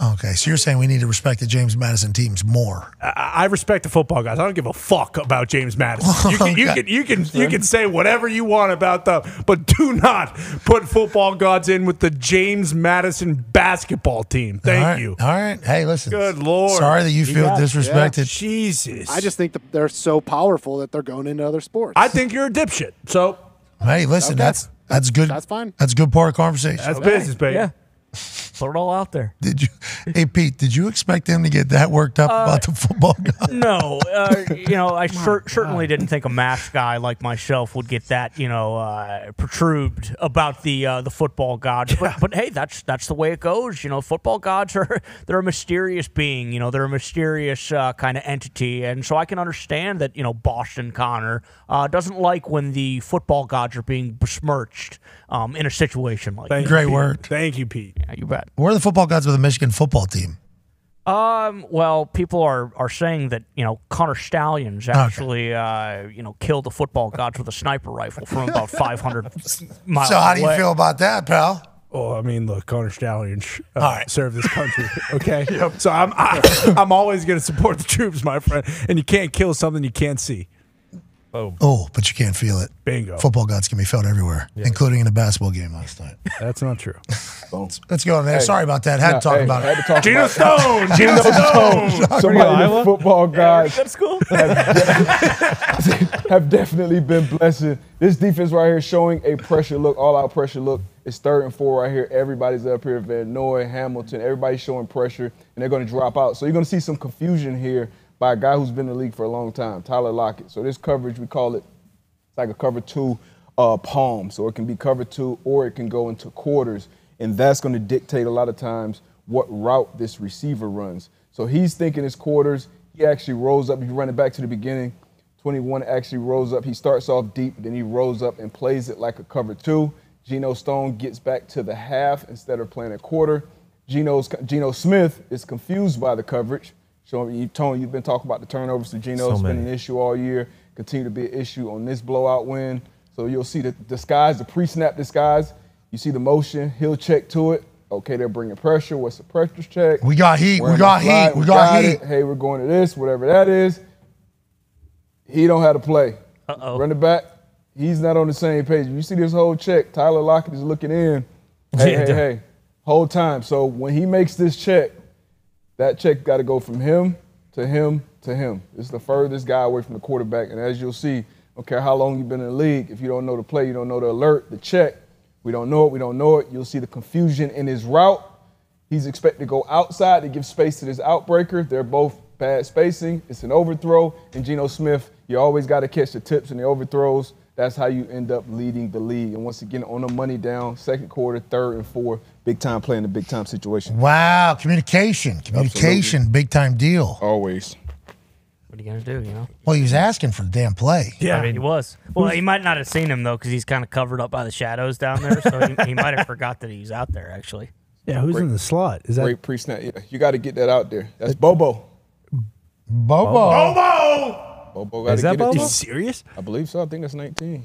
Okay, so you're saying we need to respect the James Madison teams more. I, I respect the football guys. I don't give a fuck about James Madison. You can, you [laughs] can, you can, you can say whatever you want about them, but do not put football gods in with the James Madison basketball team. Thank All right, you. All right. Hey, listen. Good lord. Sorry that you feel got- disrespected. Jesus. I just think that they're so powerful that they're going into other sports. I think you're a dipshit. So Hey, listen, Okay. that's that's good. That's fine. That's a good part of conversation. that's business, baby. Yeah. Put it all out there. Did you, hey Pete? Did you expect him to get that worked up about the football guy? [laughs] No, uh, you know, I [laughs] cer- certainly didn't think a mash guy like myself would get that, you know, uh, protrude about the uh, the football gods. But, but hey, that's that's the way it goes. You know, football gods are [laughs] they're a mysterious being. You know, they're a mysterious uh, kind of entity, and so I can understand that you know Boston Connor uh, doesn't like when the football gods are being besmirched um, in a situation like Thank that. Great Pete. word. Thank you, Pete. Yeah, you bet. Where are the football gods with the Michigan football team? Um. Well, people are, are saying that you know Connor Stalions actually uh, you know killed the football gods with a sniper rifle from about [laughs] 500 miles. So how do you feel about that, pal? Oh, I mean, look, Connor Stalions sh- uh, All right. serve this country. [laughs] Okay, so I'm I, [laughs] I'm always going to support the troops, my friend. And you can't kill something you can't see. Oh, but you can't feel it. Bingo. Football gods can be felt everywhere, including in a basketball game last night. That's not true. [laughs] Let's go on there. Hey. Sorry about that. Had No, to talk hey, about had it. to talk Geno about Stone. Geno Geno Stone. Stone. Somebody in the football guys Good school. [laughs] have definitely been blessing. This defense right here showing a pressure look, all out pressure look. It's third and four right here. Everybody's up here. Van Noy, Hamilton, everybody's showing pressure, and they're going to drop out. So you're going to see some confusion here by a guy who's been in the league for a long time, Tyler Lockett. So this coverage, we call it, it's like a cover two uh, palm. So it can be cover two or it can go into quarters. And that's going to dictate a lot of times what route this receiver runs. So he's thinking it's quarters. He actually rolls up. If you run it back to the beginning, 21 actually rolls up. He starts off deep, then he rolls up and plays it like a cover two. Geno Stone gets back to the half instead of playing a quarter. Geno's, Geno Smith is confused by the coverage. So you, Tony, you've been talking about the turnovers to Geno. So it's been an issue all year. Continue to be an issue on this blowout win. So you'll see the disguise, the pre-snap disguise. You see the motion. He'll check to it. Okay, they're bringing pressure. What's the pressure check? We got heat. Where We got I heat. We got heat. it. Hey, we're going to this, whatever that is. He don't have to play. Uh-oh. Run it back. He's not on the same page. You see this whole check. Tyler Lockett is looking in. Hey, [laughs] Yeah. hey, hey. Whole time. So when he makes this check, that check got to go from him to him to him. It's the furthest guy away from the quarterback. And as you'll see, don't care how long you've been in the league, if you don't know the play, you don't know the alert, the check, we don't know it, we don't know it. You'll see the confusion in his route. He's expected to go outside to give space to this outbreaker. They're both bad spacing. It's an overthrow. And Geno Smith, you always got to catch the tips and the overthrows. That's how you end up leading the league. And once again, on the money down, second quarter, third and fourth, big time play in a big time situation. Wow, communication, communication, big time deal. Always. What are you gonna do? You know. Well, he was asking for the damn play. Yeah, I mean, he was. Well, he might not have seen him though, because he's kind of covered up by the shadows down there. So he, he might have forgot that he's out there. Actually. Yeah, who's in the slot? Is that Great pre snap. Yeah, you got to get that out there. That's Bobo. Bobo. Bobo. Bobo got Is to that get Bobo? it. You serious? I believe so. I think that's 19.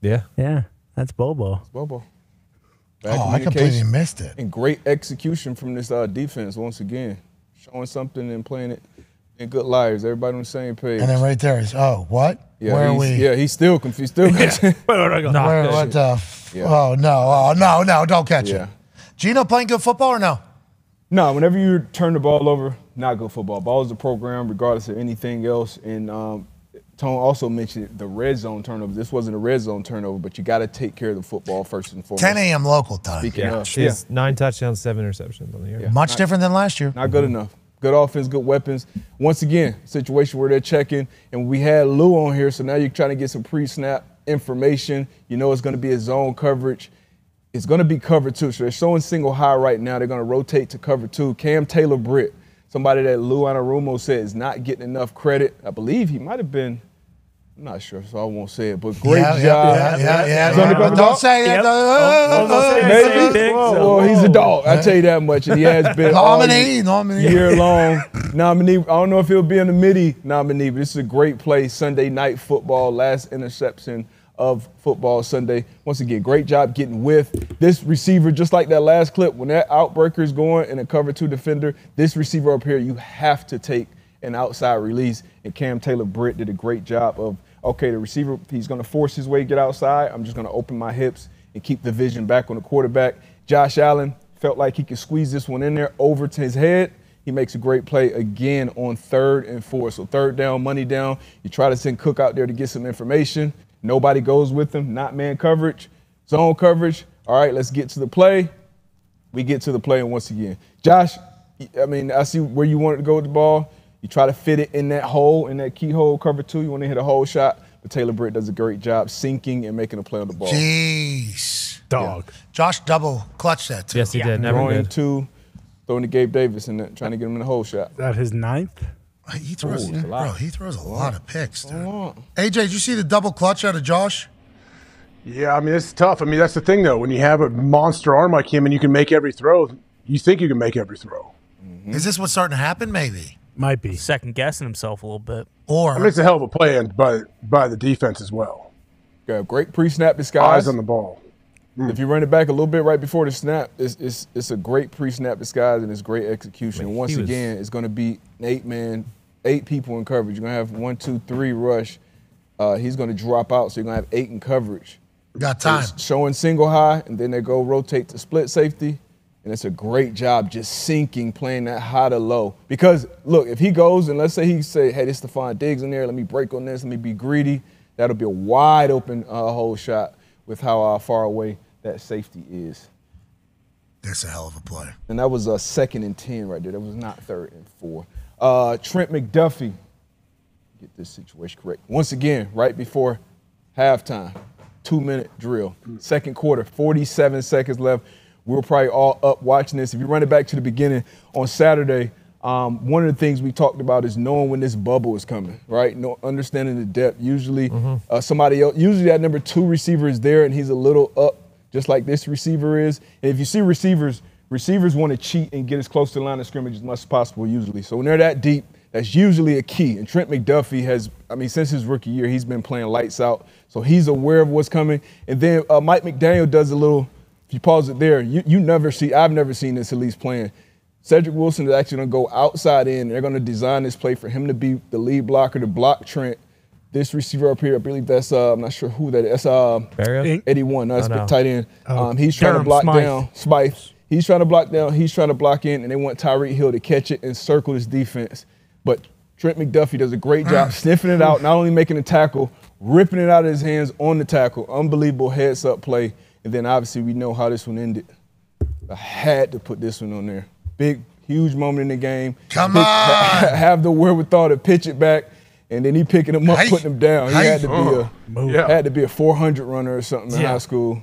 Yeah. Yeah, that's Bobo. It's Bobo. Oh, I completely communication missed it. And great execution from this uh, defense once again, showing something and playing it in good liars. Everybody on the same page. And then right there is, oh, what? yeah, Where are he's, we? Yeah, he's still confused. Still [laughs] confused. Where, what the? f- Yeah. Oh, no. Oh, no, no. Don't catch Yeah. it. Geno playing good football or no? No, whenever you turn the ball over, not good football. Ball is a program, regardless of anything else. And um, Tone also mentioned the red zone turnover. This wasn't a red zone turnover, but you got to take care of the football first and foremost. 10 a.m. local time. Speaking Yeah. of, She has nine touchdowns, seven interceptions on the year. Much different than last year. Not good enough. Good offense, good weapons. Once again, situation where they're checking, and we had Lou on here, so now you're trying to get some pre-snap information. You know it's going to be a zone coverage. It's going to be cover two. So they're showing single high right now. They're going to rotate to cover two. Cam Taylor Britt, somebody that Lou Anarumo said is not getting enough credit. I believe he might have been. I'm not sure, so I won't say it. But great Yeah, yeah, job. yeah, yeah, yeah, He's on yeah. Don't say that. Yep. Uh, Maybe. Well, he's a dog. I tell you that much. And he has been all Nominee, nominee. year long nominee. I don't know if he'll be in the midi nominee, but this is a great play. Sunday night football, last interception of football Sunday. Once again, great job getting with this receiver, just like that last clip. When that outbreaker is going and a cover two defender, this receiver up here, you have to take an outside release. And Cam Taylor Britt did a great job of okay, the receiver, he's going to force his way to get outside. I'm just going to open my hips and keep the vision back on the quarterback. Josh Allen felt like he could squeeze this one in there over to his head. He makes a great play again on third and four. So third down, money down. You try to send Cook out there to get some information. Nobody goes with him. Not man coverage, zone coverage. All right, let's get to the play. We get to the play, and once again, Josh. I mean, I see where you wanted to go with the ball. You try to fit it in that hole, in that keyhole cover two. You want to hit a hole shot, but Taylor Britt does a great job sinking and making a play on the ball. Jeez. Dog. Josh double clutch that too. Yes, he did. Never Throwing good. two, throwing to Gabe Davis and then trying to get him in the hole shot. That his ninth? He throws, Ooh, a lot. bro, he throws a lot of picks, dude. AJ, did you see the double clutch out of Josh? Yeah, I mean it's tough. I mean that's the thing though. When you have a monster arm like him and you can make every throw, you think you can make every throw. Mm-hmm. Is this what's starting to happen? Maybe. Might be. Second guessing himself a little bit. Or I mean it's a hell of a play and by by the defense as well. Got great pre-snap disguise. Eyes on the ball. Mm. If you run it back a little bit right before the snap, it's it's, it's a great pre-snap disguise and it's great execution. And once he was- again, it's going to be an eight man, eight people in coverage. You're going to have one, two, three rush. Uh, he's going to drop out, so you're going to have eight in coverage. got time. It's showing single high, and then they go rotate to split safety. And it's a great job just sinking, playing that high to low. Because look, if he goes and let's say he say, "Hey, this Stefon Diggs in there. Let me break on this. Let me be greedy." That'll be a wide open uh, hole shot with how uh, far away that safety is. That's a hell of a play. And that was a second and ten right there. That was not third and four. Uh, Trent McDuffie, get this situation correct. Once again, right before halftime, two minute drill. Second quarter, 47 seconds left. We were probably all up watching this. If you run it back to the beginning on Saturday, um, one of the things we talked about is knowing when this bubble is coming, right? No, understanding the depth. Usually, uh, somebody else, usually that number two receiver is there and he's a little up, just like this receiver is. And if you see receivers, receivers want to cheat and get as close to the line of scrimmage as much as possible, usually. So when they're that deep, that's usually a key. And Trent McDuffie has, I mean, since his rookie year, he's been playing lights out. So he's aware of what's coming. And then uh, Mike McDaniel does a little, if you pause it there, you, you never see, I've never seen this at least playing. Cedric Wilson is actually going to go outside in. They're going to design this play for him to be the lead blocker to block Trent. This receiver up here, I believe that's, uh, I'm not sure who that is. That's uh, 81. No, that's Oh, no. tight end. Oh, Um, he's trying to block Smythe. down Smythe. He's trying to block down. He's trying to block in, and they want Tyreek Hill to catch it and circle his defense. But Trent McDuffie does a great job mm. sniffing it out, not only making a tackle, ripping it out of his hands on the tackle. Unbelievable heads up play. And then obviously we know how this one ended. I had to put this one on there. Big, huge moment in the game. Come Pick- on. have the wherewithal to pitch it back, and then he picking him up, Hey. putting him down. He Hey. had to be a Yeah. had to be a 400 runner or something in Yeah. high school.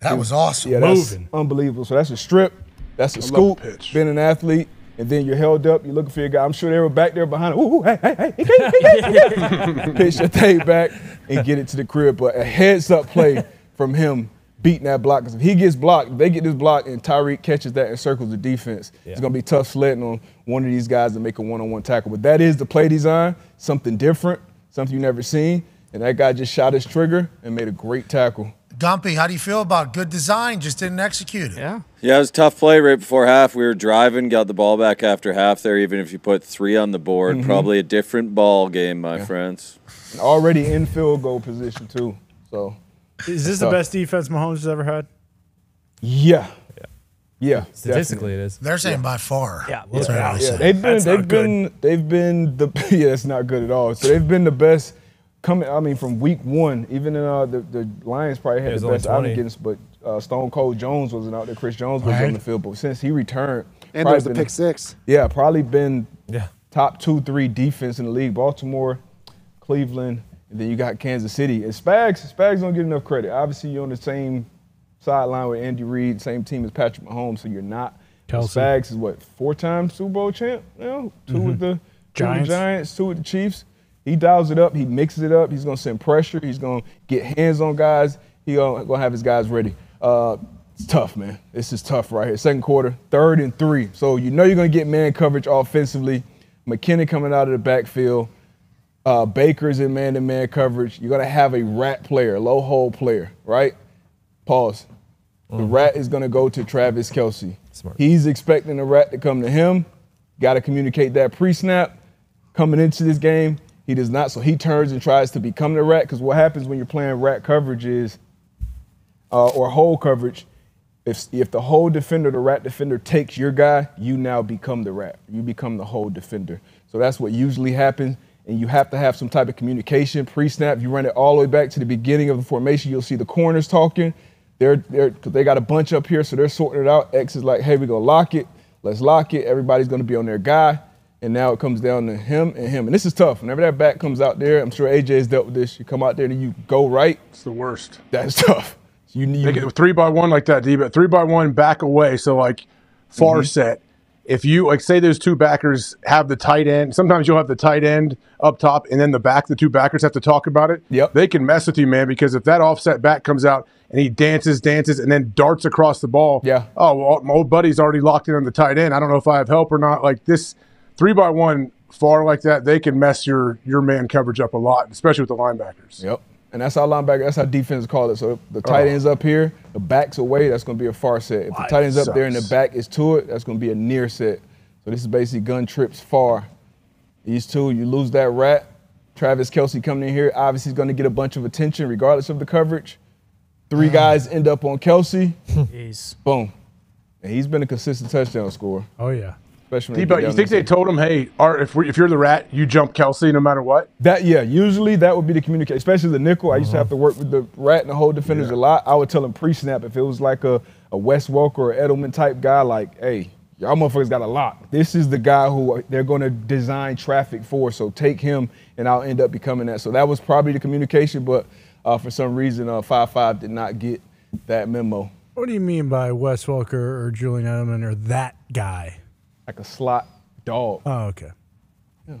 That was awesome. Yeah, that's Moving. unbelievable. So that's a strip, that's a love scoop, the pitch. being an athlete, and then you're held up, you're looking for your guy. I'm sure they were back there behind him. Ooh, ooh, hey, hey, hey, he can't, he can't. Pitch that thing back and get it to the crib. But a heads up play from him beating that block. 'Cause if he gets blocked, if they get this block and Tyreek catches that and circles the defense, it's gonna be tough sledding on one of these guys to make a one-on-one tackle. But that is the play design, something different, something you've never seen. And that guy just shot his trigger and made a great tackle. Gumpy, how do you feel about good design? Just didn't execute it. Yeah. Yeah, it was a tough play right before half. We were driving, got the ball back after half there. Even if you put three on the board, Mhm. probably a different ball game, my friends. And already in field goal position too. So Is this the best defense Mahomes has ever had? Yeah. Yeah. Statistically, definitely. it is. They're saying by far. Yeah, That's what I Yeah, said. they've been That's they've not good. been they've been the [laughs] yeah, it's not good at all. So they've been the best coming. I mean, from week one, even in uh, the the Lions probably had it the only best 20. out against, but uh, Stone Cold Jones wasn't out there. Chris Jones was Right. on the field, but since he returned, And probably there's the been- pick six. Yeah, probably been Yeah. top two, three defense in the league. Baltimore, Cleveland, and then you got Kansas City. And Spags, Spags don't get enough credit. Obviously, you're on the same sideline with Andy Reid, same team as Patrick Mahomes, so you're not. Kelce. Spags is what four-time Super Bowl champ. You know, 2 with the two with Giants. the Giants, two with the Chiefs. He dials it up. He mixes it up. He's gonna send pressure. He's gonna get hands on guys. He gonna, gonna have his guys ready. Uh, it's tough, man. This is tough right here. Second quarter, third and three. So you know you're gonna get man coverage offensively. McKinnon coming out of the backfield. Uh, Baker's in man-to-man coverage. You're gonna have a rat player, low hole player, right? Pause. The rat is gonna go to Travis Kelce. Smart. He's expecting the rat to come to him. Got to communicate that pre-snap. Coming into this game, he does not. So he turns and tries to become the rat. Because what happens when you're playing rat coverage is, uh, or hole coverage, if if the hole defender, the rat defender takes your guy, you now become the rat. You become the hole defender. So that's what usually happens. And you have to have some type of communication pre-snap. You run it all the way back to the beginning of the formation. You'll see the corners talking. They're they're they got a bunch up here, so they're sorting it out. X is like, hey, we're gonna lock it. Let's lock it. Everybody's gonna be on their guy. And now it comes down to him and him. And this is tough. Whenever that back comes out there, I'm sure AJ has dealt with this. You come out there and you go right. It's the worst. That's [laughs] tough. You need They get three by one like that, D, but three by one back away. So like far Mhm. set. If you like say those two backers have the tight end, sometimes you'll have the tight end up top and then the back, the two backers have to talk about it. Yep. They can mess with you, man, because if that offset back comes out and he dances, dances, and then darts across the ball. Yeah. Oh, well, my old buddy's already locked in on the tight end. I don't know if I have help or not. Like this three by one far like that, they can mess your your man coverage up a lot, especially with the linebackers. Yep. And that's how linebacker, that's how defense call it. So if the tight Oh. end's up here, the back's away, that's going to be a far set. If the Why? tight end's up there and the back is to it, that's going to be a near set. So this is basically gun trips far. These two, you lose that rat. Travis Kelce coming in here, obviously he's going to get a bunch of attention regardless of the coverage. Three [sighs] guys end up on Kelce. Jeez. Boom. And he's been a consistent touchdown scorer. Oh yeah. Especially when they D-Buck, get you think there. they told him, hey, Art, if, we, if you're the rat, you jump Kelce no matter what? That yeah, usually that would be the communication, especially the nickel. I used Uh-huh. to have to work with the rat and the whole defenders a lot. I would tell them pre-snap if it was like a, a Wes Welker or Edelman type guy, like, hey, y'all motherfuckers got a lock. This is the guy who they're gonna design traffic for. So take him, and I'll end up becoming that. So that was probably the communication, but uh, for some reason, uh, five five did not get that memo. What do you mean by Wes Welker or Julian Edelman or that guy? Like a slot dog. Oh, okay. Yeah.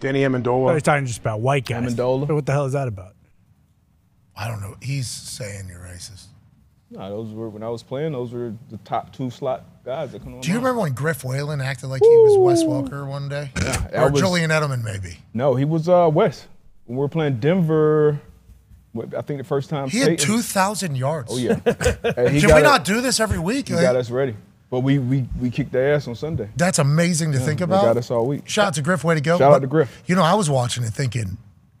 Danny I Amendola. was talking just about white guys. Amendola. What the hell is that about? I don't know. He's saying you're racist. No, those were when I was playing. Those were the top two slot guys that come on. Do you remember when Griff Whalen acted like he was Wes Welker one day? that or was- Julian Edelman, maybe. No, he was uh, West. When we were playing Denver, I think the first time. He had 2,000 yards. Oh yeah. [laughs] Hey, Can we it- not do this every week? He Like, got us ready, but we we we kicked their ass on Sunday. That's amazing to Yeah, think they about. got us all week. Shout out to Griff. Way to go. Shout out to Griff. You know, I was watching it thinking,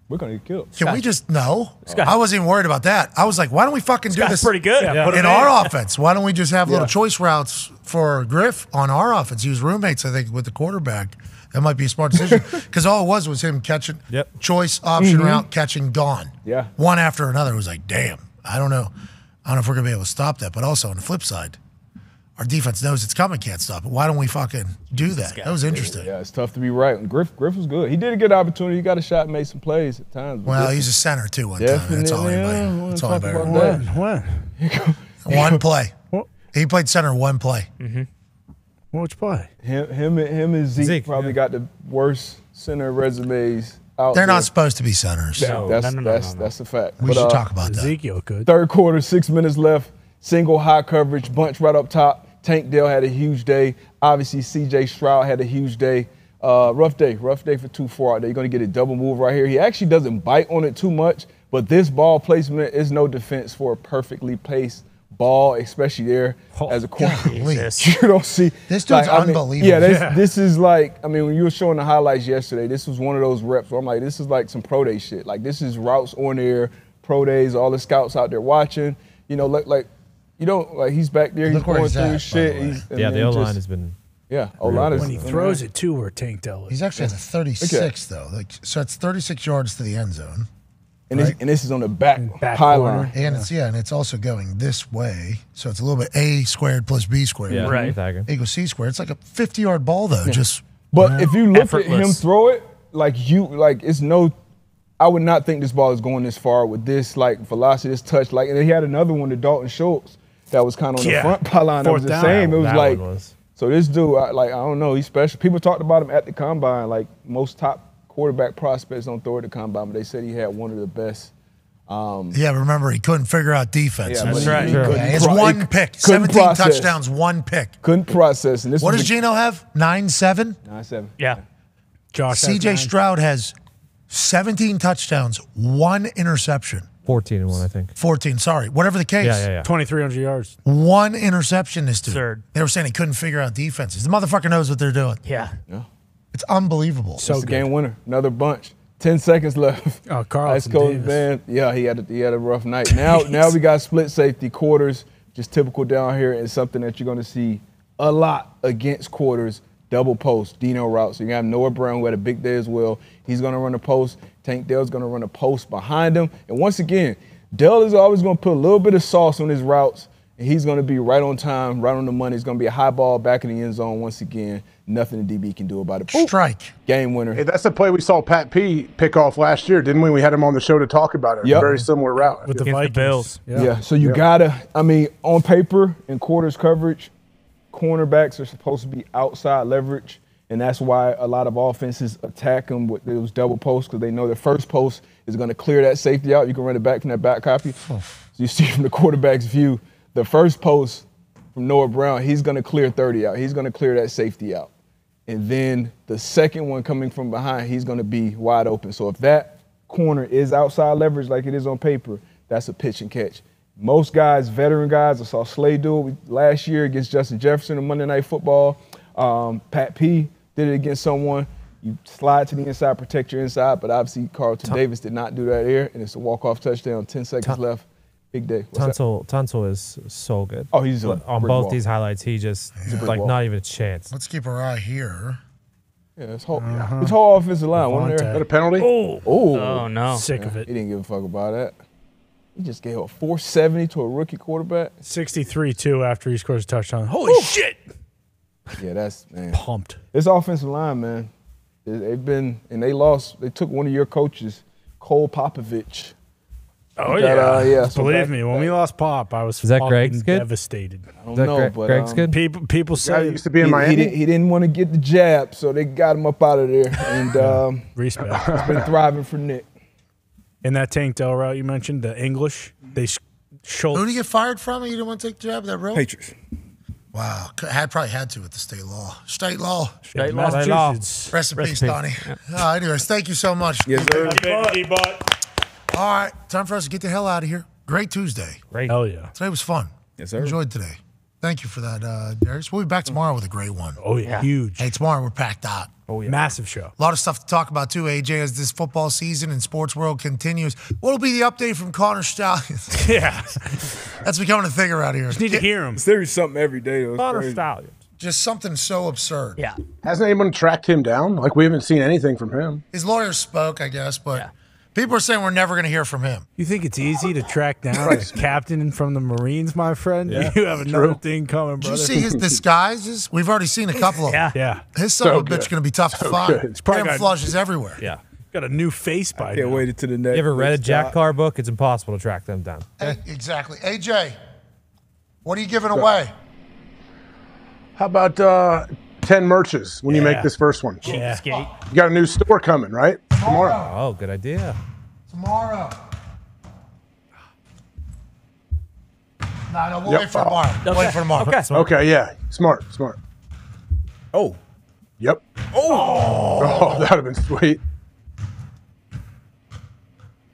We're gonna get killed. can we just no? guy- I wasn't even worried about that. I was like, why don't we fucking do this? pretty good. Yeah, put him in in. our offense. Why don't we just have little choice routes for Griff on our offense? He was roommates, I think, with the quarterback. That might be a smart decision [laughs] because all it was was him catching Yep. choice option Mhm. route, catching gone. Yeah. one after another. It was like, damn, I don't know. I don't know if we're gonna be able to stop that. But also on the flip side, our defense knows it's coming, can't stop it. Why don't we fucking do that? That was interesting. Yeah, it's tough to be right. And Griff Griff was good. He did a good opportunity. He got a shot, and made some plays at times. Well, Griff he's a center too. One time. That's all Definitely, anybody. yeah, That's all talk anybody. about remembers. [laughs] When? [laughs] One play. He played center one play. Mm-hmm. Which play? Him, him, and- him and Zeke, Zeke, probably got the worst center resumes out They're there. not supposed to be centers. Yeah, that's that's that's a fact. We But, should uh, talk about that. Ezekiel could. Third quarter, six minutes left. Single high coverage, bunch right up top. Tank Dell had a huge day. Obviously, CJ Stroud had a huge day. Uh, rough day, rough day for 2 4 out there. You're going to get a double move right here. He actually doesn't bite on it too much, but this ball placement is no defense for a perfectly placed ball, especially there as a corner. golly. [laughs] you don't see. This dude's I mean, unbelievable. yeah, this, Yeah. this is like, I mean, when you were showing the highlights yesterday, this was one of those reps where I'm like, this is like some pro day shit. Like, this is routes on air, pro days, all the scouts out there watching. You know, like, like you don't, like, he's back there, he's Look where going he's through at, by shit. the way. He's, and Yeah, the then O line just- has been. Yeah, O line is. When he throws it to where Tank Dell is. He's actually at the 36 though. Like, so it's 36 yards to the end zone. And, this, and this is on the back, Back pylon. corner. And it's yeah, and it's also going this way, so it's a little bit a squared plus b squared. Yeah, Right. Tag Equals c squared. It's like a 50 yard ball though. Just But if you look at him Effortless. throw it, like you, like it's no. I would not think this ball is going this far with this like velocity, this touch. Like, and he had another one to Dalton Schultz that was kind of on Yeah. the front pylon. That was Fourth the down. same. It was That like was. so. This dude, I, like I don't know, he's special. People talked about him at the combine. Like most top quarterback prospects don't throw at the combine, but they said he had one of the best. Um, yeah. Remember, he couldn't figure out defense. Yeah, He- but he- right. he- Sure. yeah, He has Couldn't pro- one pick, 17 process. touchdowns, one pick. couldn't process. And this What does the- Geno have? Nine seven. Nine seven. Yeah. Josh CJ. Stroud has 17 touchdowns, one interception. 14 and 1, I think. 14, sorry. Whatever the case. Yeah, yeah, yeah. 2,300 yards. One interception this dude. Absurd. They were saying he couldn't figure out defenses. The motherfucker knows what they're doing. Yeah. It's unbelievable. So It's a game winner. Another bunch. Ten seconds left. Oh, Ice Cold Davis. man. Yeah, he had a, he had a rough night. Now [laughs] now we got split safety quarters, just typical down here, and something that you're going to see a lot against quarters. Double post, Dino route. So you have Noah Brown who had a big day as well. He's going to run a post. Tank Dell's going to run a post behind him. And once again, Dell is always going to put a little bit of sauce on his routes, and he's going to be right on time, right on the money. It's going to be a high ball back in the end zone once again. Nothing the DB can do about it. Boop. Strike. Game winner. Hey, that's the play we saw Pat P pick off last year, didn't we? We had him on the show to talk about it. Yep. Very similar route. With the Against the Vikings. Bills. Yeah. so you gotta. I mean, on paper, in quarters coverage, cornerbacks are supposed to be outside leverage, and that's why a lot of offenses attack them with those double posts because they know the first post is going to clear that safety out. You can run it back from that back copy. So you see from the quarterback's view, the first post from Noah Brown, he's going to clear 30 out. He's going to clear that safety out. And then the second one coming from behind, he's going to be wide open. So if that corner is outside leverage like it is on paper, that's a pitch and catch. Most guys, veteran guys, I saw Slay do it last year against Justin Jefferson on Monday Night Football. Um, Pat P did it against someone. You slide to the inside, protect your inside, but obviously Carlton Davis did not do that here, and it's a walk-off touchdown. Ten seconds left. Big day. What's that? Tunsil, Tunsil is so good. Oh, he's a on both wall. these highlights. He just a brick like wall. not even a chance. Let's keep our eye here. Yeah, his whole, uh-huh. his whole offensive line, wasn't there? Devontae. That a penalty? Oh, Oh, no. Sick of it. He didn't give a fuck about that. He just gave a 470 to a rookie quarterback. 63 2 after he scores a touchdown. Holy shit. Yeah, that's man. Pumped. This offensive line, man. they- They've been and they lost. They took one of your coaches, Cole Popovich. Oh, That, yeah. uh, yeah, so Believe back- me, when we lost Pop, I was Is that fucking Greg's kid? devastated. I don't Is that know, Greg- but Greg's um, kid? People, people Guy say used to be in he, Miami. he didn't, he didn't want to get the jab, so they got him up out of there. And um, respect. [laughs] it's been thriving for Nick. In that Tank Dell route you mentioned, the English, they sh- Who did he get fired from? You didn't want to take the job that road? Patriots. Wow. Could- Had probably had to with the state law. State law. State law. Massachusetts. Rest in Rest peace, in Donnie. Uh, anyways, thank you so much. Yes, sir. All right, time for us to get the hell out of here. Great Tuesday. Great. Hell yeah. Today was fun. Yes, sir. Enjoyed today. Thank you for that, uh, Darius. We'll be back tomorrow with a great one. Oh, yeah. Huge. Hey, tomorrow we're packed out. Oh yeah. Massive show. A lot of stuff to talk about too, AJ, as this football season and sports world continues. What'll be the update from Connor Stalions? [laughs] Yeah. That's becoming a thing around here. Just need to hear him. There's something every day. Though. It's Connor crazy. Stalions. Just something so absurd. Yeah. Hasn't anyone tracked him down? Like we haven't seen anything from him. His lawyers spoke, I guess, but people are saying we're never going to hear from him. You think it's easy to track down a captain from the Marines, my friend? Yeah. [laughs] You have another True. thing coming, Did brother. you see his [laughs] disguises? We've already seen a couple of them. Yeah. Yeah. His son So of a bitch good. going to be tough to find. good. It's probably got- Camouflages everywhere. Yeah. Got a new face by Can't now. wait until the next. You ever read a Jack stop. Carr book? It's impossible to track them down. Hey, exactly. AJ, what are you giving away? How about uh, ten merches when you make this first one? Yeah. You got a new store coming, right? Tomorrow. Oh, good idea. Tomorrow. No, no, we'll Yep. wait for tomorrow. We'll Wait for tomorrow. Okay, okay, yeah. Smart, smart. Oh. Yep. Oh. Oh, [laughs] that would have been sweet.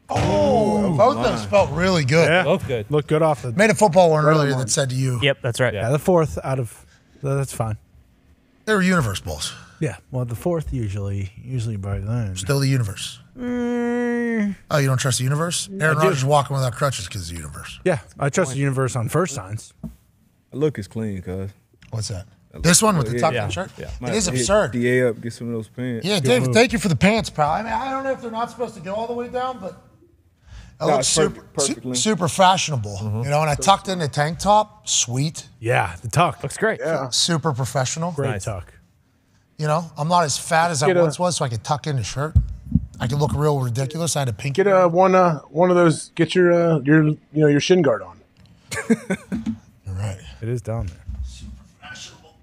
Oh, both of those felt really good. Yeah. Both good. Look good off the. Made a football one earlier that said to you, Yep, that's right. Yeah, the fourth out of that's fine. They were universe balls. Yeah, well, the fourth usually usually by then. Still the universe. Mm, Oh, you don't trust the universe? Aaron I do. Rodgers walking without crutches because of the universe. yeah, I trust the universe on first signs. Look is clean, cuz. What's that? This one with the tucked in shirt? Yeah. It is absurd. DA up, get some of those pants. Yeah, David, thank you for the pants, pal. I mean, I don't know if they're not supposed to go all the way down, but it No, looks super, perfect- perfect su- super fashionable. You know, and I tucked in the tank top. Sweet. Yeah, the tuck looks great. Yeah. Super professional. Great tuck. You know, I'm not as fat as I Get a- once was, so I could tuck in the shirt. I could look real ridiculous. I had a pink. Get uh, one uh, one of those. Get your uh, your you know your shin guard on. [laughs] You're right. It is down there. Super fashionable.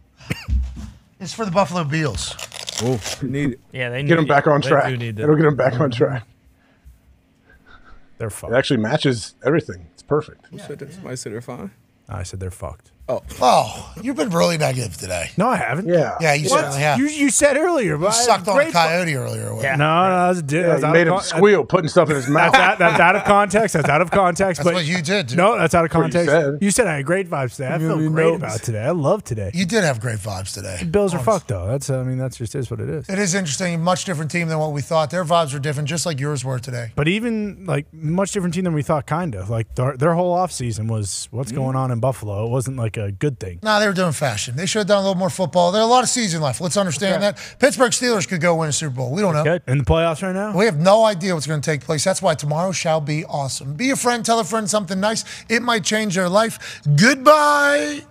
it's for the Buffalo Bills. Oh, need it. Yeah, they need Get them back on They track. do need It'll get them back on track. They're It actually matches everything. It's perfect. Who said that? Said they're fine. I said they're fucked. Oh. Oh, you've been really negative today. No, I haven't. Yeah. Yeah, you What? certainly have. You, you said earlier, but You I- sucked on a great coyote earlier. or whatever. No, no, that's, di- Yeah, that's you out made of him con- squeal, putting stuff in his mouth. That's, out, that's out of context. That's out of context. That's but what you did, dude. No, that's out of That's what you context. You said. said, I had great vibes today. I feel Community great notes. about today. I love today. You did have great vibes today. Bills are fucked though. That's I mean that's just is what it is. It is interesting. Much different team than what we thought. Their vibes were different, just like yours were today. But even like much different team than we thought. Kind of like their, their whole offseason was what's Mm. going on in Buffalo. It wasn't like a good thing. No, they were doing fashion. They should have done a little more football. There are a lot of season left. Let's understand that. Pittsburgh Steelers could go win a Super Bowl. We don't know. Good in the playoffs right now. We have no idea what's going to take place. That's why tomorrow shall be awesome. Be a friend, tell a friend something nice. It might change their life. Goodbye.